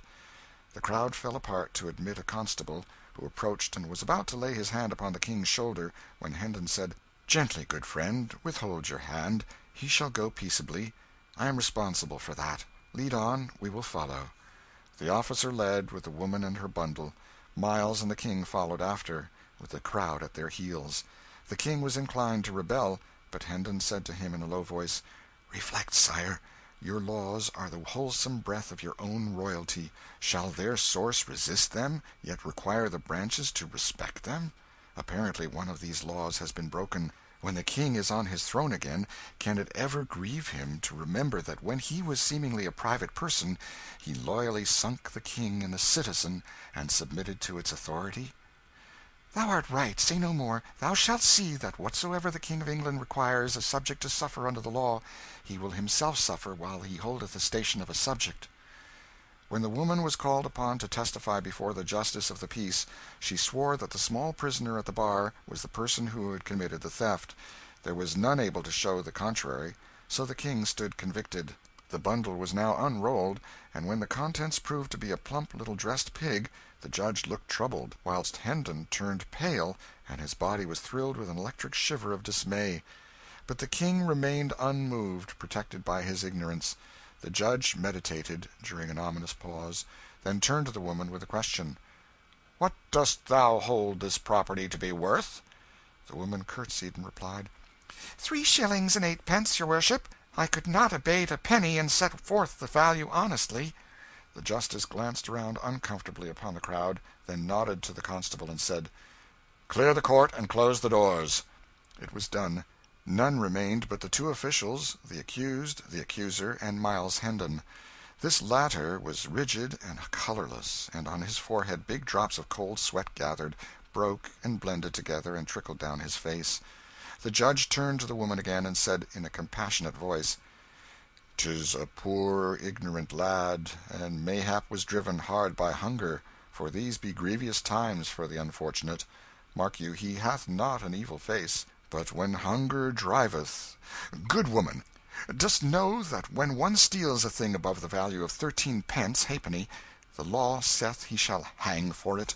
The crowd fell apart to admit a constable, who approached and was about to lay his hand upon the King's shoulder, when Hendon said "Gently, good friend, withhold your hand. He shall go peaceably. I am responsible for that. Lead on we will follow." The officer led, with the woman and her bundle. Miles and the King followed after, with the crowd at their heels. The King was inclined to rebel, but Hendon said to him in a low voice. Reflect, sire. Your laws are the wholesome breath of your own royalty. Shall their source resist them, yet require the branches to respect them? Apparently one of these laws has been broken. When the King is on his throne again, can it ever grieve him to remember that when he was seemingly a private person, he loyally sunk the King in a citizen and submitted to its authority? "Thou art right say no more. Thou shalt see that whatsoever the King of England requires a subject to suffer under the law, he will himself suffer while he holdeth the station of a subject." When the woman was called upon to testify before the justice of the peace, she swore that the small prisoner at the bar was the person who had committed the theft. There was none able to show the contrary, so the King stood convicted. The bundle was now unrolled, and when the contents proved to be a plump little dressed pig. The Judge looked troubled, whilst Hendon turned pale, and his body was thrilled with an electric shiver of dismay. But the King remained unmoved, protected by his ignorance. The Judge meditated, during an ominous pause, then turned to the woman with a question "What dost thou hold this property to be worth?" The woman courtesied and replied "Three shillings and eightpence, your worship. I could not abate a penny and set forth the value honestly. The justice glanced around uncomfortably upon the crowd, then nodded to the constable and said "Clear the court and close the doors." It was done. None remained but the two officials, the accused, the accuser, and Miles Hendon. This latter was rigid and colourless, and on his forehead big drops of cold sweat gathered, broke, and blended together, and trickled down his face. The Judge turned to the woman again, and said, in a compassionate voice. "'Tis a poor ignorant lad, and mayhap was driven hard by hunger, for these be grievous times for the unfortunate. Mark you, he hath not an evil face, but when hunger driveth Good woman, dost know that when one steals a thing above the value of thirteen pence halfpenny, the law saith he shall hang for it?"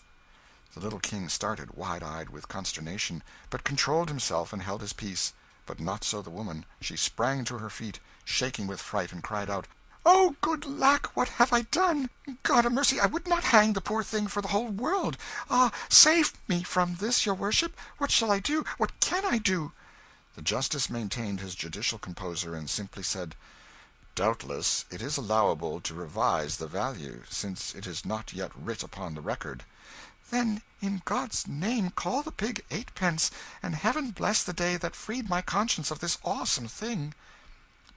The little King started, wide eyed with consternation, but controlled himself and held his peace. But not so the woman. She sprang to her feet, shaking with fright, and cried out "Oh, good lack, what have I done? God a mercy, I would not hang the poor thing for the whole world. Ah, save me from this, your worship! What shall I do? What can I do?" The justice maintained his judicial composure, and simply said "Doubtless it is allowable to revise the value, since it is not yet writ upon the record. "Then in God's name call the pig eightpence, and Heaven bless the day that freed my conscience of this awesome thing."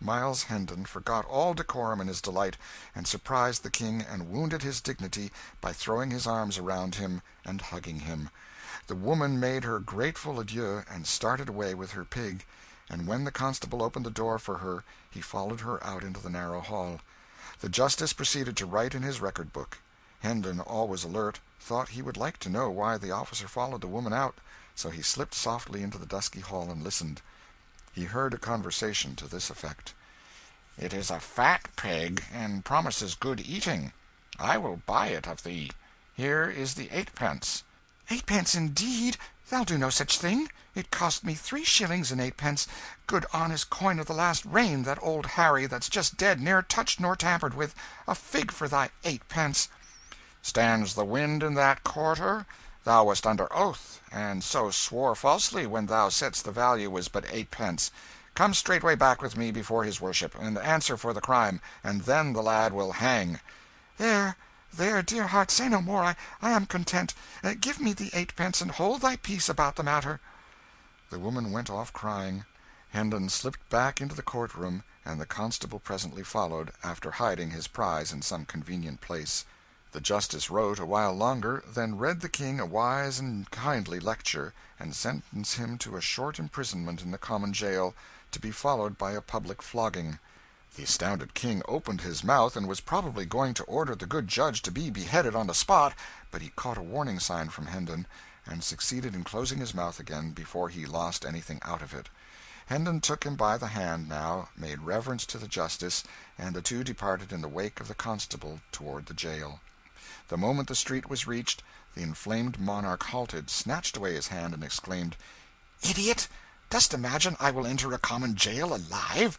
Miles Hendon forgot all decorum in his delight, and surprised the King and wounded his dignity by throwing his arms around him and hugging him. The woman made her grateful adieu and started away with her pig, and when the constable opened the door for her he followed her out into the narrow hall. The justice proceeded to write in his record book. Hendon, always alert, thought he would like to know why the officer followed the woman out, so he slipped softly into the dusky hall and listened. He heard a conversation to this effect "It is a fat pig, and promises good eating. I will buy it of thee. Here is the eightpence." "Eightpence, indeed! Thou'll do no such thing. It cost me three shillings and eightpence good honest coin of the last reign that old Harry that's just dead ne'er touched nor tampered with. A fig for thy eightpence! Stands the wind in that quarter? Thou wast under oath, and so swore falsely when thou saidst the value was but eightpence. Come straightway back with me before his worship, and answer for the crime, and then the lad will hang." "There, there, dear heart, say no more I am content. Uh, give me the eightpence, and hold thy peace about the matter." The woman went off crying. Hendon slipped back into the court room, and the constable presently followed, after hiding his prize in some convenient place. The justice wrote a while longer, then read the King a wise and kindly lecture, and sentenced him to a short imprisonment in the common jail, to be followed by a public flogging. The astounded King opened his mouth, and was probably going to order the good judge to be beheaded on the spot, but he caught a warning sign from Hendon, and succeeded in closing his mouth again before he lost anything out of it. Hendon took him by the hand, now, made reverence to the justice, and the two departed in the wake of the constable toward the jail. The moment the street was reached, the inflamed monarch halted, snatched away his hand, and exclaimed "Idiot! Dost imagine I will enter a common jail alive?"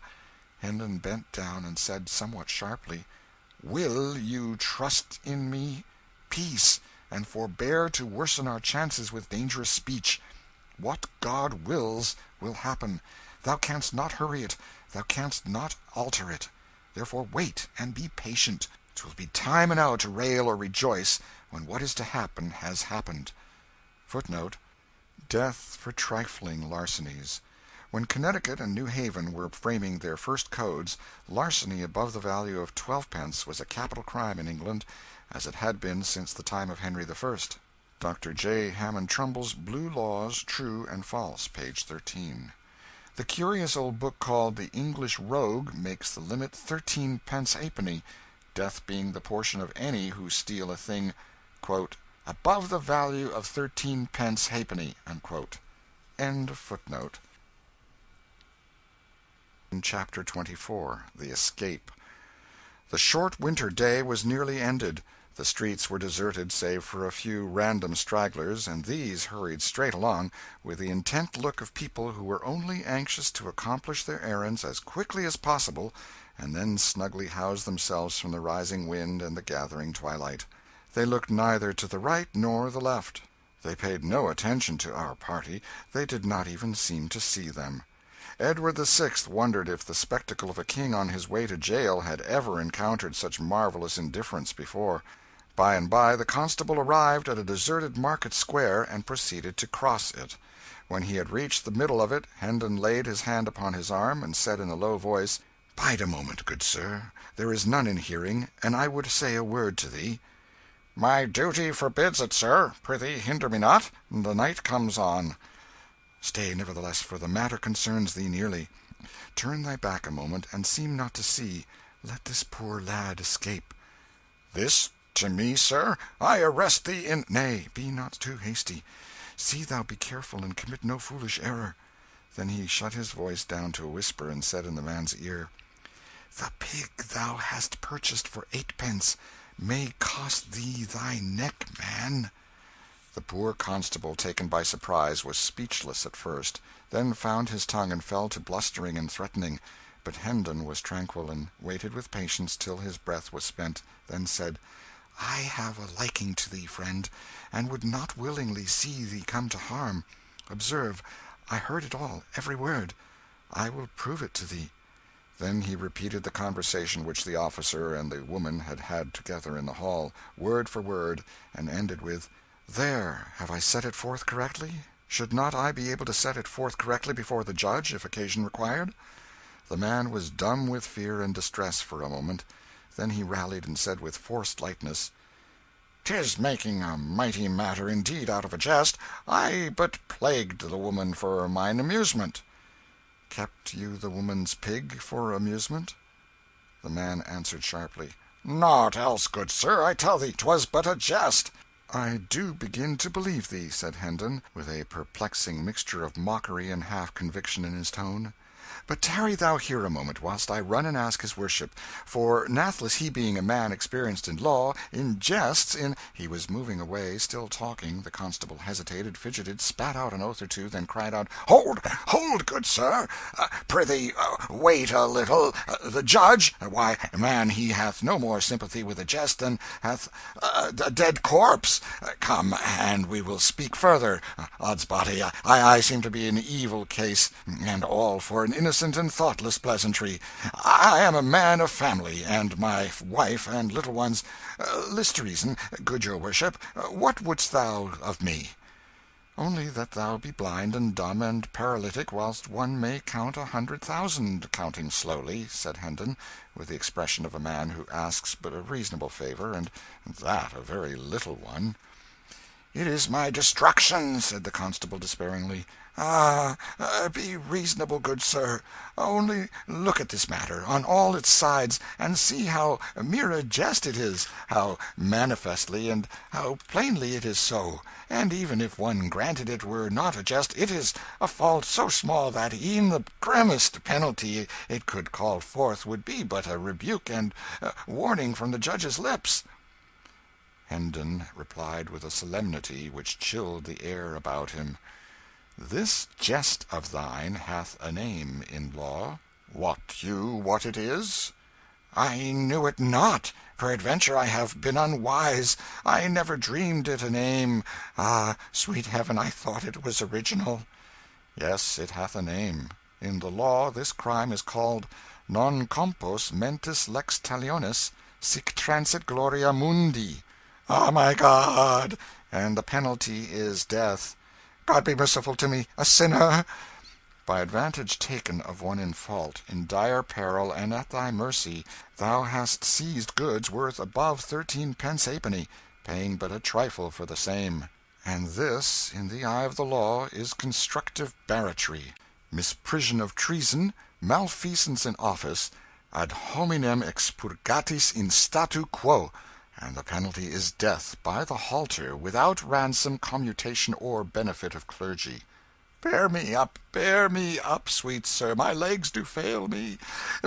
Hendon bent down and said, somewhat sharply "Will you trust in me? Peace, and forbear to worsen our chances with dangerous speech. What God wills, will happen. Thou canst not hurry it, thou canst not alter it. Therefore wait, and be patient. 'Twill be time enow to rail or rejoice when what is to happen has happened. [Footnote: Death for trifling larcenies. When Connecticut and New Haven were framing their first codes, larceny above the value of twelvepence was a capital crime in England, as it had been since the time of Henry I. Dr. J. Hammond Trumbull's Blue Laws, True and False, page 13.] The curious old book called the English Rogue makes the limit thirteen pence halfpenny death being the portion of any who steal a thing "above the value of thirteen pence halfpenny." End footnote. In Chapter 24 The Escape THE short winter day was nearly ended. The streets were deserted save for a few random stragglers, and these hurried straight along, with the intent look of people who were only anxious to accomplish their errands as quickly as possible and then snugly housed themselves from the rising wind and the gathering twilight. They looked neither to the right nor the left. They paid no attention to our party, they did not even seem to see them. Edward the Sixth wondered if the spectacle of a king on his way to jail had ever encountered such marvellous indifference before. By and by the constable arrived at a deserted market square, and proceeded to cross it. When he had reached the middle of it, Hendon laid his hand upon his arm, and said in a low voice "Bide a moment, good sir there is none in hearing, and I would say a word to thee." "My duty forbids it, sir. Prithee hinder me not. The night comes on." "Stay, nevertheless, for the matter concerns thee nearly. Turn thy back a moment, and seem not to see. Let this poor lad escape." "This to me, sir? I arrest thee in "Nay, be not too hasty. See thou be careful, and commit no foolish error." Then he shut his voice down to a whisper, and said in the man's ear. The pig thou hast purchased for eightpence may cost thee thy neck, man." The poor constable, taken by surprise, was speechless at first, then found his tongue and fell to blustering and threatening; but Hendon was tranquil, and waited with patience till his breath was spent, then said "I have a liking to thee, friend, and would not willingly see thee come to harm. Observe, I heard it all, every word. I will prove it to thee. Then he repeated the conversation which the officer and the woman had had together in the hall, word for word, and ended with "There, have I set it forth correctly? Should not I be able to set it forth correctly before the judge, if occasion required?" The man was dumb with fear and distress for a moment; then he rallied, and said with forced lightness "'Tis making a mighty matter indeed out of a jest. I but plagued the woman for mine amusement. "Kept you the woman's pig for amusement?" The man answered sharply "Naught else, good sir, I tell thee 'twas but a jest." "I do begin to believe thee," said Hendon, with a perplexing mixture of mockery and half conviction in his tone. But tarry thou here a moment, whilst I run and ask his worship; for nathless he being a man experienced in law, in jests, in " He was moving away, still talking; the constable hesitated, fidgeted, spat out an oath or two, then cried out "Hold, hold, good sir! Uh, prithee uh, wait a little. Uh, the Judge why, man, he hath no more sympathy with a jest than hath a dead corpse. Come, and we will speak further. Ods body, I seem to be in an evil case, and all for an innocent and thoughtless pleasantry. I am a man of family, and my wife and little ones uh, list to reason, good your worship. Uh, what wouldst thou of me?" "Only that thou be blind and dumb and paralytic whilst one may count a hundred thousand, counting slowly," said Hendon, with the expression of a man who asks but a reasonable favour, and that a very little one. "It is my destruction," said the constable, despairingly. "Ah, be reasonable, good sir. Only look at this matter, on all its sides, and see how mere a jest it is how manifestly and how plainly it is so; and even if one granted it were not a jest, it is a fault so small that e'en the grimmest penalty it could call forth would be but a rebuke and warning from the judge's lips. Hendon replied with a solemnity which chilled the air about him "This jest of thine hath a name in law. Wot you what it is?" "I knew it not. Peradventure I have been unwise. I never dreamed it a name. Ah, sweet heaven, I thought it was original." "Yes, it hath a name. In the law this crime is called Non compos mentis lex talionis, sic transit gloria mundi." "Ah, my God!" "And the penalty is death." "God be merciful to me, a sinner!" By advantage taken of one in fault, in dire peril, and at thy mercy, thou hast seized goods worth above thirteen pence halfpenny, paying but a trifle for the same; and this, in the eye of the law, is constructive barratry, misprision of treason, malfeasance in office, ad hominem expurgatis in statu quo and the penalty is death by the halter, without ransom, commutation, or benefit of clergy. Bear me up, bear me up, sweet sir, my legs do fail me.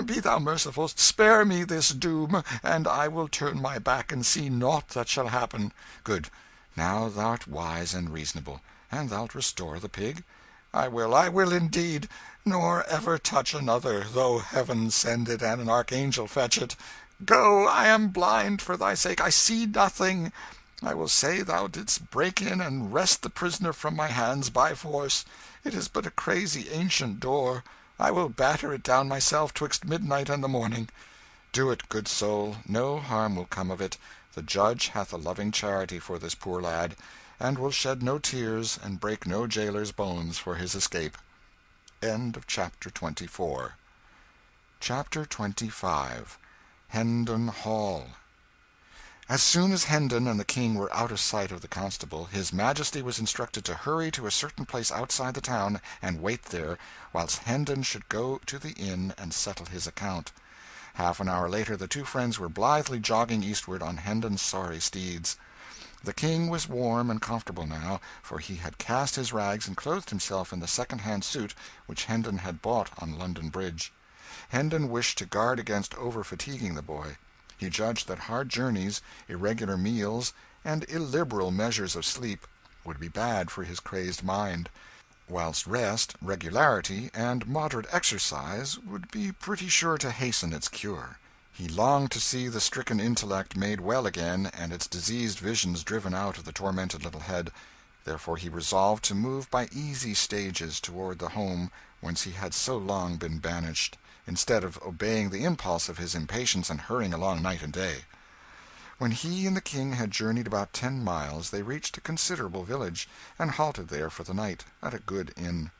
Be thou merciful, spare me this doom, and I will turn my back and see naught that shall happen." "Good. Now thou'rt wise and reasonable. And thou'lt restore the pig?" "I will, I will indeed nor ever touch another, though heaven send it and an archangel fetch it. Go I am blind, for thy sake I see nothing. I will say thou didst break in and wrest the prisoner from my hands by force. It is but a crazy ancient door. I will batter it down myself 'twixt midnight and the morning." "Do it, good soul no harm will come of it. The judge hath a loving charity for this poor lad, and will shed no tears and break no jailer's bones for his escape." End of CHAPTER 24 CHAPTER 25 Hendon Hall. As soon as Hendon and the King were out of sight of the constable, his Majesty was instructed to hurry to a certain place outside the town and wait there, whilst Hendon should go to the inn and settle his account. Half an hour later the two friends were blithely jogging eastward on Hendon's sorry steeds. The King was warm and comfortable now, for he had cast his rags and clothed himself in the second hand suit which Hendon had bought on London Bridge. Hendon wished to guard against over fatiguing the boy. He judged that hard journeys, irregular meals, and illiberal measures of sleep would be bad for his crazed mind; whilst rest, regularity, and moderate exercise would be pretty sure to hasten its cure. He longed to see the stricken intellect made well again, and its diseased visions driven out of the tormented little head; therefore he resolved to move by easy stages toward the home whence he had so long been banished instead of obeying the impulse of his impatience and hurrying along night and day. When he and the King had journeyed about ten miles, they reached a considerable village, and halted there for the night, at a good inn.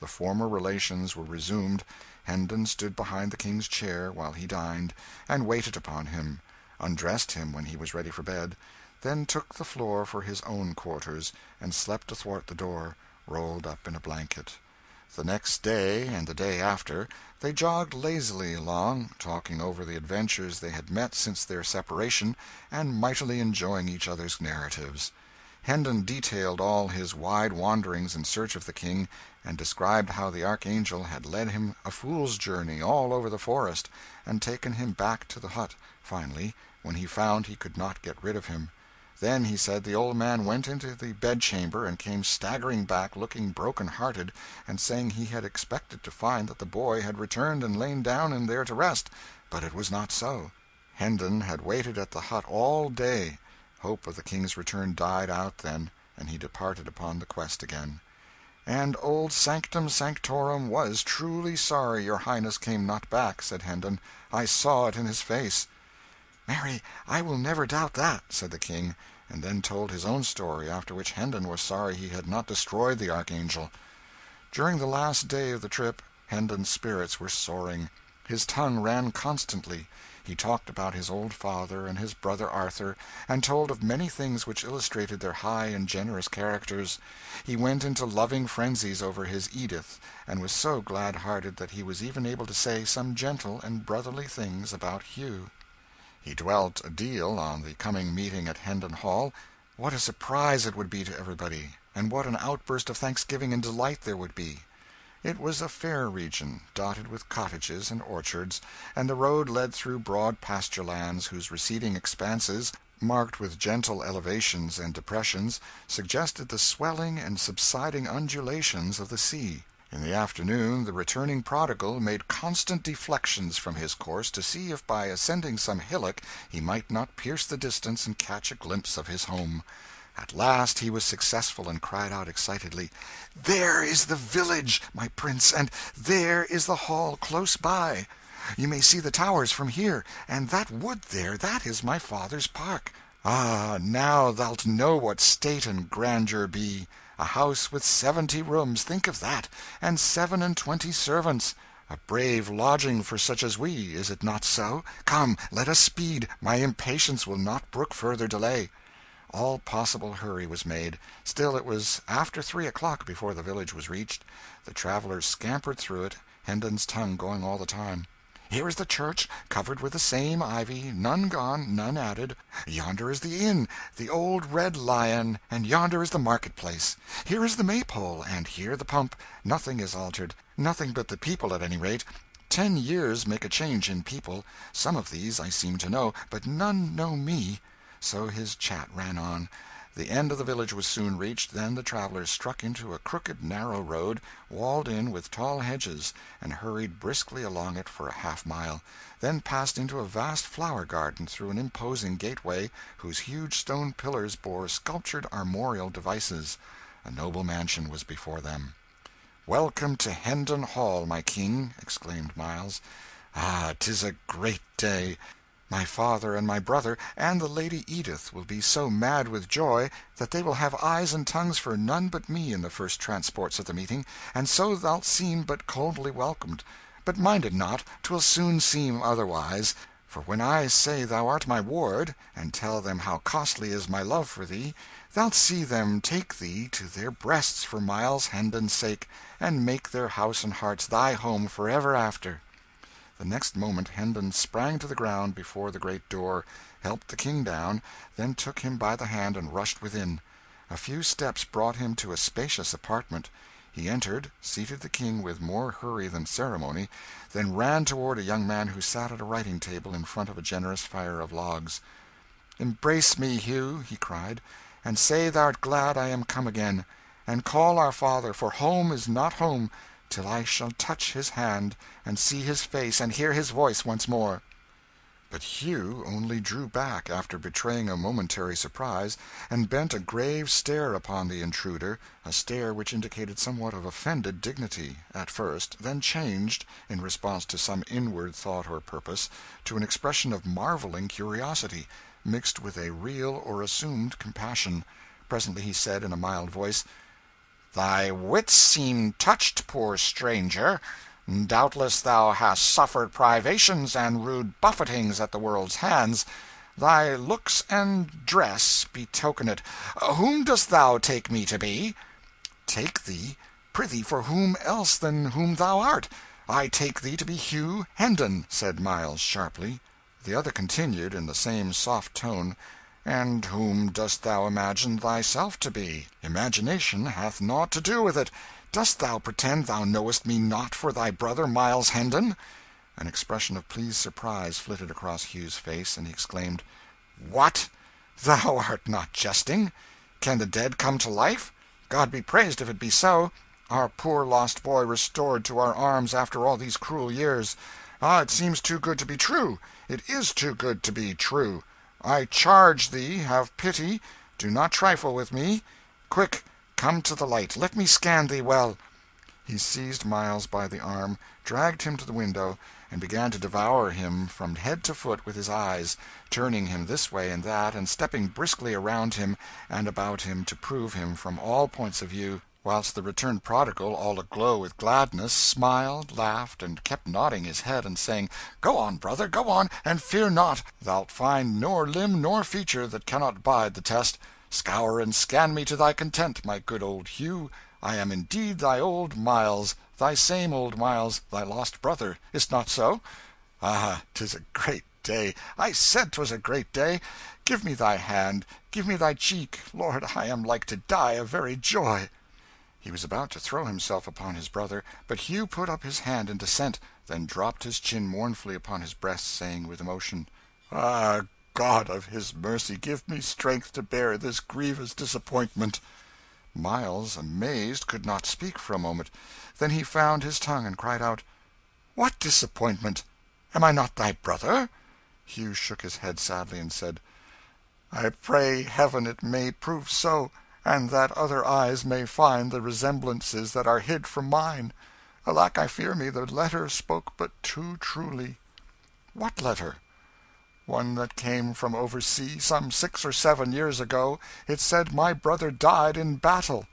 The former relations were resumed. Hendon stood behind the King's chair while he dined, and waited upon him; undressed him when he was ready for bed; then took the floor for his own quarters, and slept athwart the door, rolled up in a blanket. The next day, and the day after, they jogged lazily along, talking over the adventures they had met since their separation, and mightily enjoying each other's narratives. Hendon detailed all his wide wanderings in search of the King, and described how the archangel had led him a fool's journey all over the forest, and taken him back to the hut, finally, when he found he could not get rid of him. Then, he said, the old man went into the bedchamber and came staggering back, looking broken hearted, and saying he had expected to find that the boy had returned and lain down in there to rest, but it was not so. Hendon had waited at the hut all day. Hope of the King's return died out then, and he departed upon the quest again. "And old Sanctum Sanctorum was truly sorry your highness came not back," said Hendon. "I saw it in his face." "Marry, I will never doubt that," said the King and then told his own story, after which Hendon was sorry he had not destroyed the archangel. During the last day of the trip, Hendon's spirits were soaring. His tongue ran constantly. He talked about his old father and his brother Arthur, and told of many things which illustrated their high and generous characters. He went into loving frenzies over his Edith, and was so glad hearted that he was even able to say some gentle and brotherly things about Hugh. He dwelt a deal on the coming meeting at Hendon Hall. What a surprise it would be to everybody, and what an outburst of thanksgiving and delight there would be! It was a fair region, dotted with cottages and orchards, and the road led through broad pasture lands whose receding expanses, marked with gentle elevations and depressions, suggested the swelling and subsiding undulations of the sea. In the afternoon the returning prodigal made constant deflections from his course to see if by ascending some hillock he might not pierce the distance and catch a glimpse of his home. At last he was successful, and cried out excitedly "There is the village, my prince, and there is the Hall close by! You may see the towers from here, and that wood there, that is my father's park. Ah, now thou'lt know what state and grandeur be! A house with seventy rooms think of that! and seven and twenty servants. A brave lodging for such as we, is it not so? Come, let us speed my impatience will not brook further delay." All possible hurry was made. Still it was after three o'clock before the village was reached. The travellers scampered through it, Hendon's tongue going all the time. Here is the church, covered with the same ivy, none gone, none added. Yonder is the inn, the old Red Lion, and yonder is the market place. Here is the Maypole, and here the pump. Nothing is altered nothing but the people, at any rate. Ten years make a change in people. Some of these I seem to know, but none know me." So his chat ran on. The end of the village was soon reached, then the travellers struck into a crooked narrow road, walled in with tall hedges, and hurried briskly along it for a half mile, then passed into a vast flower garden through an imposing gateway whose huge stone pillars bore sculptured armorial devices. A noble mansion was before them. "Welcome to Hendon Hall, my King!" exclaimed Miles. "Ah, 'tis a great day! My father and my brother, and the Lady Edith, will be so mad with joy that they will have eyes and tongues for none but me in the first transports of the meeting, and so thou'lt seem but coldly welcomed. But mind it not, 'twill soon seem otherwise; for when I say thou art my ward, and tell them how costly is my love for thee, thou'lt see them take thee to their breasts for Miles Hendon's sake, and make their house and hearts thy home for ever after. The next moment Hendon sprang to the ground before the great door, helped the King down, then took him by the hand and rushed within. A few steps brought him to a spacious apartment. He entered, seated the King with more hurry than ceremony, then ran toward a young man who sat at a writing table in front of a generous fire of logs. "Embrace me, Hugh," he cried, "and say thou'rt glad I am come again. And call our father, for home is not home till I shall touch his hand, and see his face, and hear his voice once more." But Hugh only drew back, after betraying a momentary surprise, and bent a grave stare upon the intruder a stare which indicated somewhat of offended dignity, at first, then changed, in response to some inward thought or purpose, to an expression of marvelling curiosity, mixed with a real or assumed compassion. Presently he said, in a mild voice "Thy wits seem touched, poor stranger. Doubtless thou hast suffered privations and rude buffetings at the world's hands. Thy looks and dress betoken it. Whom dost thou take me to be?" "Take thee? Prithee, for whom else than whom thou art? I take thee to be Hugh Hendon," said Miles sharply. The other continued, in the same soft tone. And whom dost thou imagine thyself to be? Imagination hath nought to do with it. Dost thou pretend thou knowest me not for thy brother Miles Hendon?" An expression of pleased surprise flitted across Hugh's face, and he exclaimed "What! Thou art not jesting? Can the dead come to life? God be praised if it be so! Our poor lost boy restored to our arms after all these cruel years! Ah, it seems too good to be true it is too good to be true. I charge thee, have pity do not trifle with me. Quick, come to the light let me scan thee well." He seized Miles by the arm, dragged him to the window, and began to devour him from head to foot with his eyes, turning him this way and that, and stepping briskly around him and about him to prove him from all points of view whilst the returned prodigal, all aglow with gladness, smiled, laughed, and kept nodding his head and saying, "Go on, brother, go on, and fear not thou'lt find nor limb nor feature that cannot bide the test. Scour and scan me to thy content, my good old Hugh. I am indeed thy old Miles, thy same old Miles, thy lost brother. Is't not so? Ah, 'tis a great day I said 'twas a great day. Give me thy hand, give me thy cheek Lord, I am like to die of very joy." He was about to throw himself upon his brother, but Hugh put up his hand in dissent, then dropped his chin mournfully upon his breast, saying with emotion "Ah, God of his mercy, give me strength to bear this grievous disappointment!" Miles, amazed, could not speak for a moment. Then he found his tongue and cried out "What disappointment? Am I not thy brother?" Hugh shook his head sadly, and said "I pray Heaven it may prove so and that other eyes may find the resemblances that are hid from mine. Alack, I fear me the letter spoke but too truly." "What letter?" "One that came from over sea, some six or seven years ago. It said my brother died in battle."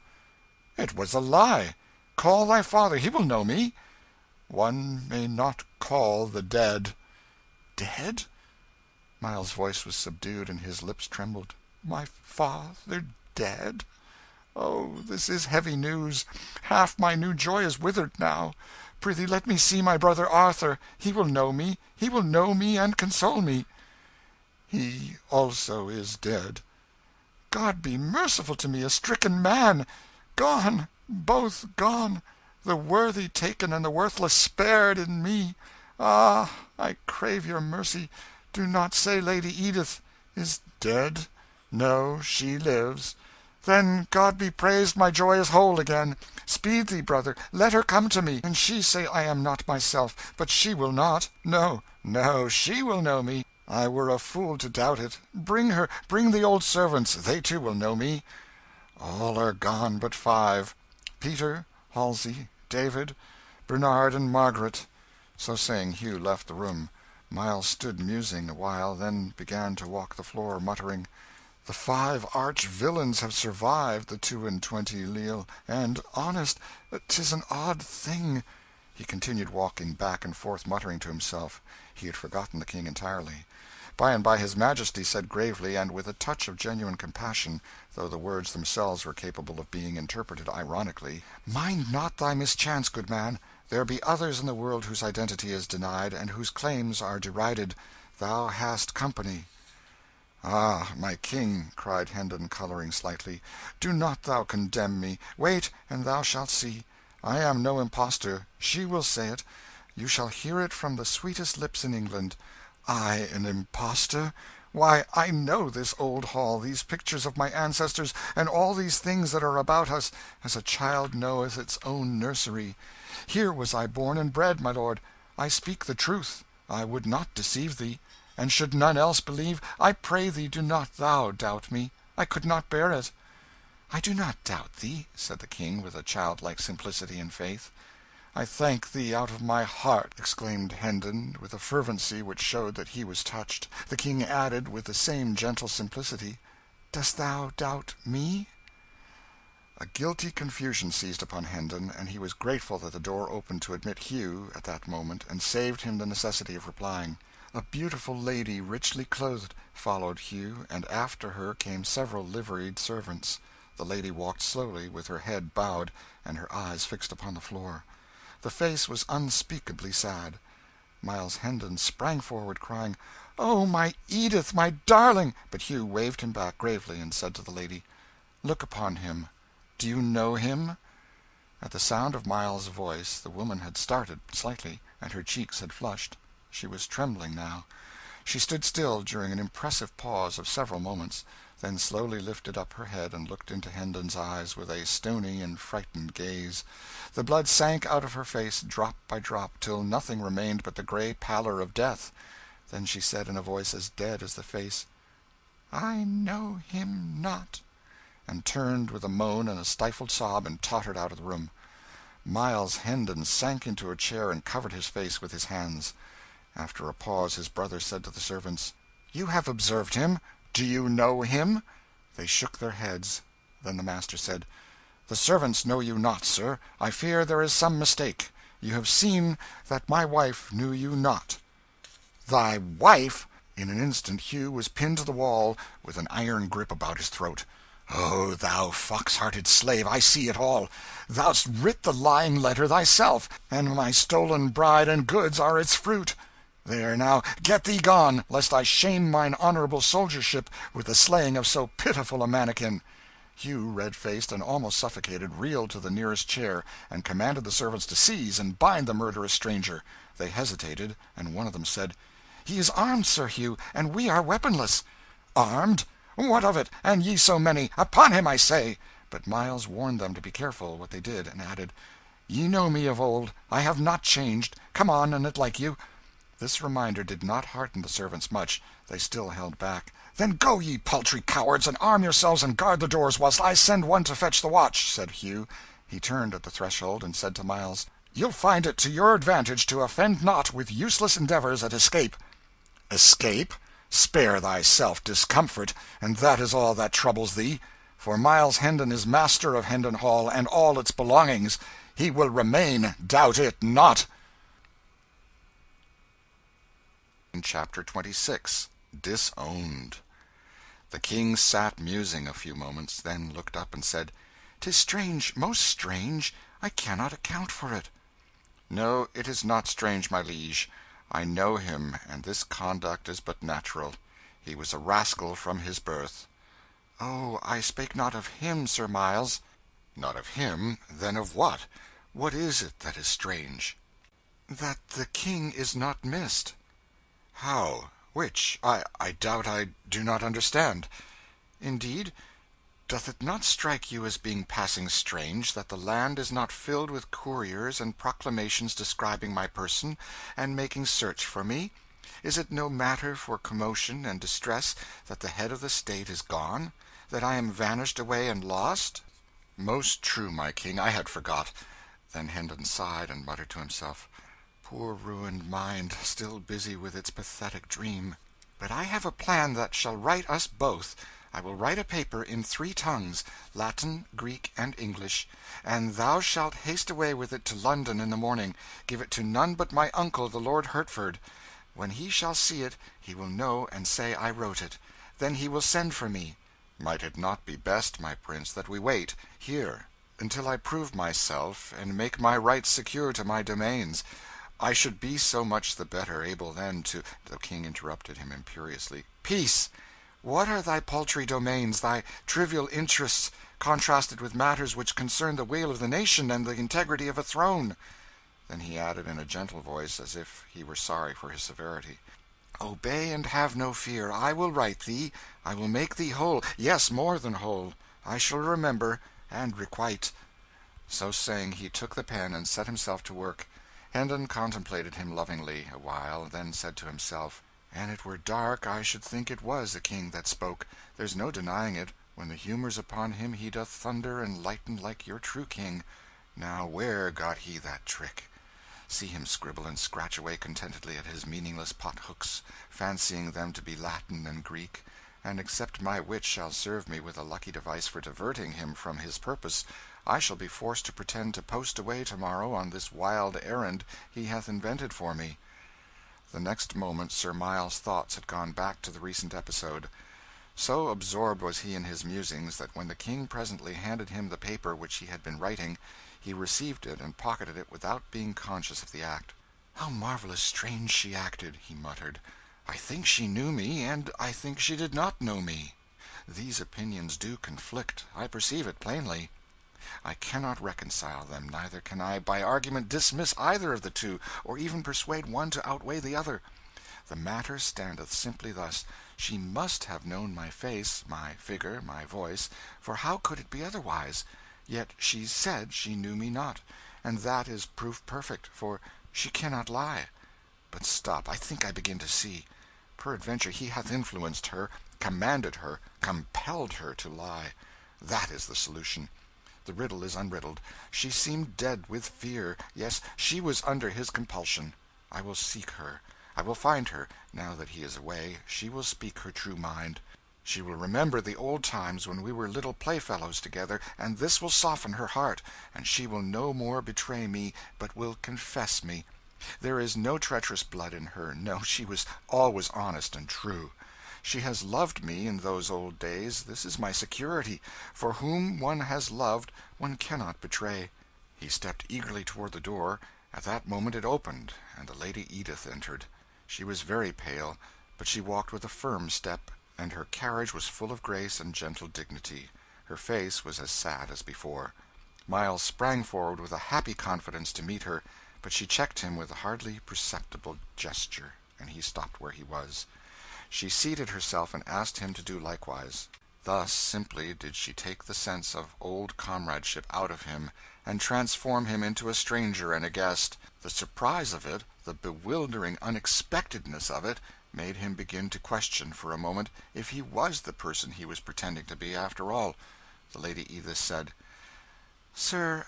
"It was a lie. Call thy father he will know me." "One may not call the dead." "Dead?" Miles's voice was subdued and his lips trembled. "My father dead? Oh, this is heavy news. Half my new joy is withered now. Prithee let me see my brother Arthur he will know me he will know me and console me." "He also is dead." "God be merciful to me, a stricken man! Gone both gone the worthy taken and the worthless spared, in me. Ah, I crave your mercy do not say Lady Edith is dead?" "No, she lives. "Then God be praised my joy is whole again. Speed thee, brother let her come to me, and she say I am not myself but she will not no, no, she will know me. I were a fool to doubt it. Bring her bring the old servants they too will know me." "All are gone but five Peter, Halsey, David, Bernard, and Margaret." So saying, Hugh left the room. Miles stood musing a while, then began to walk the floor, muttering. The five arch villains have survived the two and twenty leal, and, honest, 'tis an odd thing He continued walking back and forth, muttering to himself. He had forgotten the King entirely. By and by his Majesty said gravely, and with a touch of genuine compassion, though the words themselves were capable of being interpreted ironically "Mind not thy mischance, good man. There be others in the world whose identity is denied, and whose claims are derided. Thou hast company. "Ah, my King," cried Hendon, colouring slightly, "do not thou condemn me. Wait, and thou shalt see. I am no impostor she will say it you shall hear it from the sweetest lips in England. I an impostor? Why, I know this old hall, these pictures of my ancestors, and all these things that are about us, as a child knoweth its own nursery. Here was I born and bred, my lord. I speak the truth I would not deceive thee and should none else believe, I pray thee do not thou doubt me. I could not bear it." "I do not doubt thee," said the King, with a childlike simplicity and faith. "I thank thee out of my heart," exclaimed Hendon, with a fervency which showed that he was touched. The King added, with the same gentle simplicity, "Dost thou doubt me?" A guilty confusion seized upon Hendon, and he was grateful that the door opened to admit Hugh, at that moment, and saved him the necessity of replying. A beautiful lady, richly clothed, followed Hugh, and after her came several liveried servants. The lady walked slowly, with her head bowed and her eyes fixed upon the floor. The face was unspeakably sad. Miles Hendon sprang forward, crying, "Oh, my Edith, my darling!" But Hugh waved him back gravely, and said to the lady, "Look upon him. Do you know him?" At the sound of Miles's voice the woman had started, slightly, and her cheeks had flushed. She was trembling now. She stood still during an impressive pause of several moments, then slowly lifted up her head and looked into Hendon's eyes with a stony and frightened gaze. The blood sank out of her face, drop by drop, till nothing remained but the gray pallor of death. Then she said in a voice as dead as the face, "I know him not," and turned with a moan and a stifled sob and tottered out of the room. Miles Hendon sank into a chair and covered his face with his hands. After a pause his brother said to the servants, "You have observed him. Do you know him?" They shook their heads. Then the master said, "The servants know you not, sir. I fear there is some mistake. You have seen that my wife knew you not." "Thy wife!" In an instant Hugh was pinned to the wall with an iron grip about his throat. "Oh, thou fox hearted slave, I see it all! Thou'st writ the lying letter thyself, and my stolen bride and goods are its fruit. There, now, get thee gone, lest I shame mine honourable soldiership with the slaying of so pitiful a mannikin." Hugh, red faced and almost suffocated, reeled to the nearest chair, and commanded the servants to seize and bind the murderous stranger. They hesitated, and one of them said "He is armed, Sir Hugh, and we are weaponless." "Armed? What of it, and ye so many? Upon him, I say!" But Miles warned them to be careful what they did, and added, "Ye know me of old I have not changed. Come on, an' it like you." This reminder did not hearten the servants much; they still held back. "Then go, ye paltry cowards, and arm yourselves and guard the doors, whilst I send one to fetch the watch," said Hugh. He turned at the threshold, and said to Miles, "You'll find it to your advantage to offend not with useless endeavours at escape." "Escape? Spare thyself discomfort, and that is all that troubles thee. For Miles Hendon is master of Hendon Hall and all its belongings. He will remain, doubt it not." CHAPTER 26 Disowned. The King sat musing a few moments, then looked up and said, "'Tis strange, most strange. I cannot account for it." "No, it is not strange, my liege. I know him, and this conduct is but natural. He was a rascal from his birth." "Oh, I spake not of him, Sir Miles." "Not of him? Then of what? What is it that is strange?" "That the King is not missed." "How? Which? I doubt I do not understand." "Indeed? Doth it not strike you as being passing strange that the land is not filled with couriers and proclamations describing my person, and making search for me? Is it no matter for commotion and distress that the head of the state is gone? that I am vanished away and lost?" "Most true, my king, I had forgot." Then Hendon sighed, and muttered to himself. Poor ruined mind, still busy with its pathetic dream. But I have a plan that shall right us both. I will write a paper in three tongues Latin, Greek, and English and thou shalt haste away with it to London in the morning. Give it to none but my uncle, the Lord Hertford. When he shall see it, he will know and say I wrote it. Then he will send for me." "Might it not be best, my prince, that we wait, here, until I prove myself and make my rights secure to my domains? I should be so much the better able then to The King interrupted him imperiously "Peace! What are thy paltry domains, thy trivial interests, contrasted with matters which concern the weal of the nation and the integrity of a throne?" Then he added in a gentle voice, as if he were sorry for his severity, "Obey and have no fear. I will right thee. I will make thee whole yes, more than whole. I shall remember, and requite." So saying, he took the pen and set himself to work. Hendon contemplated him lovingly, a while, then said to himself, "An it were dark, I should think it was a king that spoke. There's no denying it; when the humour's upon him he doth thunder and lighten like your true king. Now where got he that trick? See him scribble and scratch away contentedly at his meaningless pot hooks, fancying them to be Latin and Greek and except my wit shall serve me with a lucky device for diverting him from his purpose. I shall be forced to pretend to post away to morrow on this wild errand he hath invented for me." The next moment Sir Miles's thoughts had gone back to the recent episode. So absorbed was he in his musings, that when the King presently handed him the paper which he had been writing, he received it and pocketed it without being conscious of the act. "How marvellous strange she acted!" he muttered. "I think she knew me, and I think she did not know me. These opinions do conflict I perceive it plainly. I cannot reconcile them, neither can I by argument dismiss either of the two, or even persuade one to outweigh the other. The matter standeth simply thus: she must have known my face, my figure, my voice, for how could it be otherwise? Yet she said she knew me not, and that is proof perfect, for she cannot lie. But stop I think I begin to see. Peradventure he hath influenced her, commanded her, compelled her to lie. That is the solution. The riddle is unriddled. She seemed dead with fear yes, she was under his compulsion. I will seek her. I will find her. Now that he is away, she will speak her true mind. She will remember the old times when we were little playfellows together, and this will soften her heart, and she will no more betray me, but will confess me. There is no treacherous blood in her no, she was always honest and true. She has loved me in those old days this is my security; for whom one has loved one cannot betray." He stepped eagerly toward the door. At that moment it opened, and the Lady Edith entered. She was very pale, but she walked with a firm step, and her carriage was full of grace and gentle dignity. Her face was as sad as before. Miles sprang forward with a happy confidence to meet her, but she checked him with a hardly perceptible gesture, and he stopped where he was. She seated herself and asked him to do likewise. Thus simply did she take the sense of old comradeship out of him, and transform him into a stranger and a guest. The surprise of it, the bewildering unexpectedness of it, made him begin to question, for a moment, if he was the person he was pretending to be, after all. The Lady Edith said "Sir,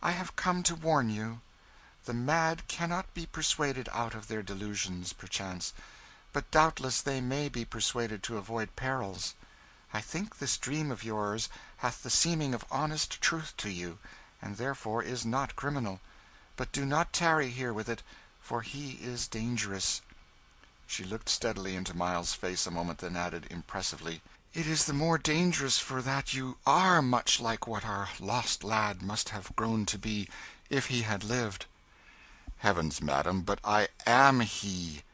I have come to warn you. The mad cannot be persuaded out of their delusions, perchance, but doubtless they may be persuaded to avoid perils. I think this dream of yours hath the seeming of honest truth to you, and therefore is not criminal. But do not tarry here with it, for he is dangerous." She looked steadily into Miles's face a moment, then added, impressively "It is the more dangerous for that you are much like what our lost lad must have grown to be, if he had lived." "Heavens, madam, but I am he!"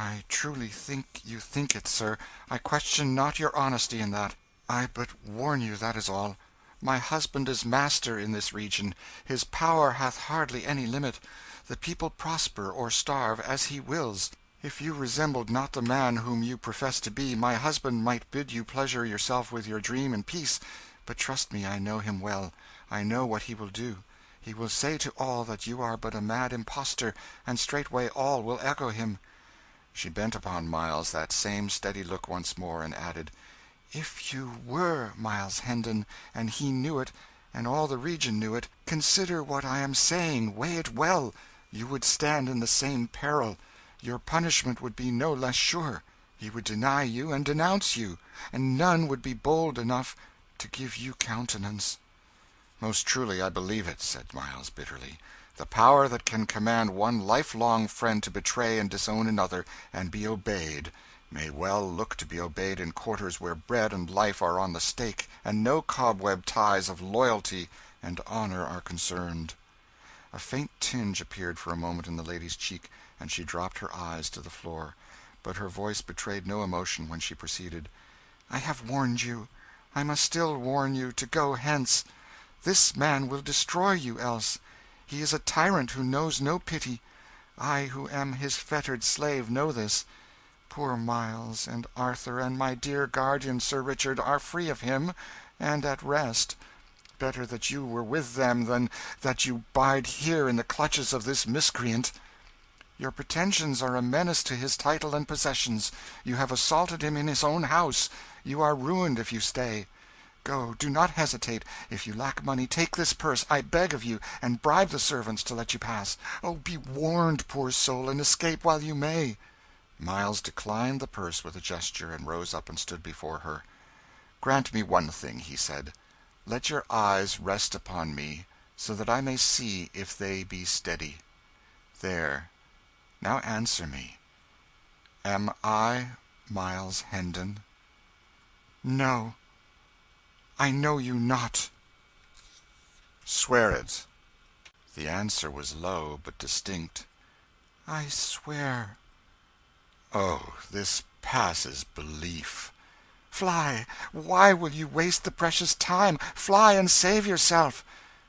"I truly think you think it, sir. I question not your honesty in that. I but warn you, that is all. My husband is master in this region; his power hath hardly any limit; the people prosper or starve, as he wills. If you resembled not the man whom you profess to be, my husband might bid you pleasure yourself with your dream in peace; but trust me, I know him well I know what he will do. He will say to all that you are but a mad impostor, and straightway all will echo him." She bent upon Miles that same steady look once more, and added "If you were Miles Hendon, and he knew it, and all the region knew it, consider what I am saying weigh it well you would stand in the same peril your punishment would be no less sure. He would deny you and denounce you, and none would be bold enough to give you countenance." "Most truly I believe it," said Miles, bitterly. "The power that can command one lifelong friend to betray and disown another, and be obeyed, may well look to be obeyed in quarters where bread and life are on the stake, and no cobweb ties of loyalty and honour are concerned." A faint tinge appeared for a moment in the lady's cheek and she dropped her eyes to the floor; but her voice betrayed no emotion when she proceeded "I have warned you I must still warn you to go hence. This man will destroy you else. He is a tyrant who knows no pity. I, who am his fettered slave, know this. Poor Miles, and Arthur, and my dear guardian Sir Richard, are free of him, and at rest. Better that you were with them than that you bide here in the clutches of this miscreant. Your pretensions are a menace to his title and possessions. You have assaulted him in his own house. You are ruined if you stay. Go do not hesitate. If you lack money, take this purse, I beg of you, and bribe the servants to let you pass. Oh, be warned, poor soul, and escape while you may." Miles declined the purse with a gesture, and rose up and stood before her. "Grant me one thing," he said. "Let your eyes rest upon me, so that I may see if they be steady. There now answer me. Am I Miles Hendon?" "No, I know you not." "Swear it." The answer was low, but distinct. I swear." "Oh, this passes belief!" "Fly! Why will you waste the precious time? Fly, and save yourself!"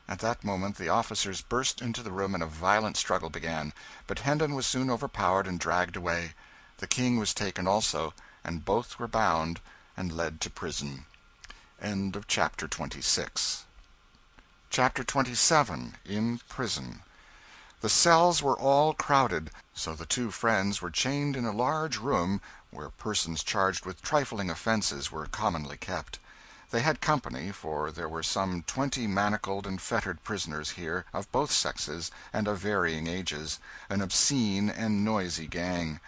At that moment the officers burst into the room and a violent struggle began; but Hendon was soon overpowered and dragged away. The King was taken also, and both were bound and led to prison. End of chapter 26 CHAPTER 27 In Prison. The cells were all crowded, so the two friends were chained in a large room where persons charged with trifling offences were commonly kept. They had company, for there were some twenty manacled and fettered prisoners here, of both sexes, and of varying ages an obscene and noisy gang.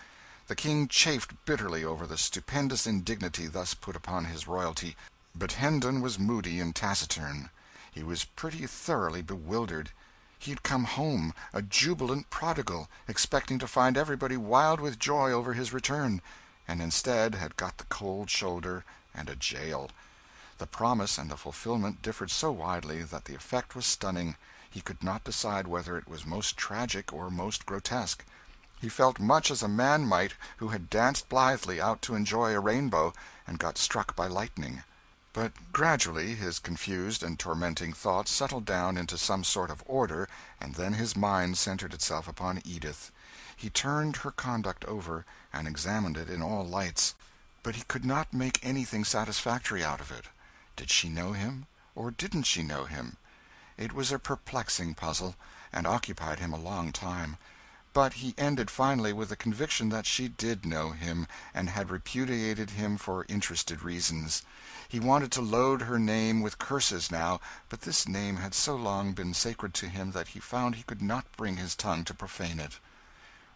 The King chafed bitterly over the stupendous indignity thus put upon his royalty, but Hendon was moody and taciturn. He was pretty thoroughly bewildered. He had come home, a jubilant prodigal, expecting to find everybody wild with joy over his return, and instead had got the cold shoulder and a jail. The promise and the fulfilment differed so widely that the effect was stunning. He could not decide whether it was most tragic or most grotesque. He felt much as a man might who had danced blithely out to enjoy a rainbow, and got struck by lightning. But gradually his confused and tormenting thoughts settled down into some sort of order, and then his mind centred itself upon Edith. He turned her conduct over, and examined it in all lights, but he could not make anything satisfactory out of it. Did she know him, or didn't she know him? It was a perplexing puzzle, and occupied him a long time; but he ended finally with the conviction that she did know him, and had repudiated him for interested reasons. He wanted to load her name with curses now, but this name had so long been sacred to him that he found he could not bring his tongue to profane it.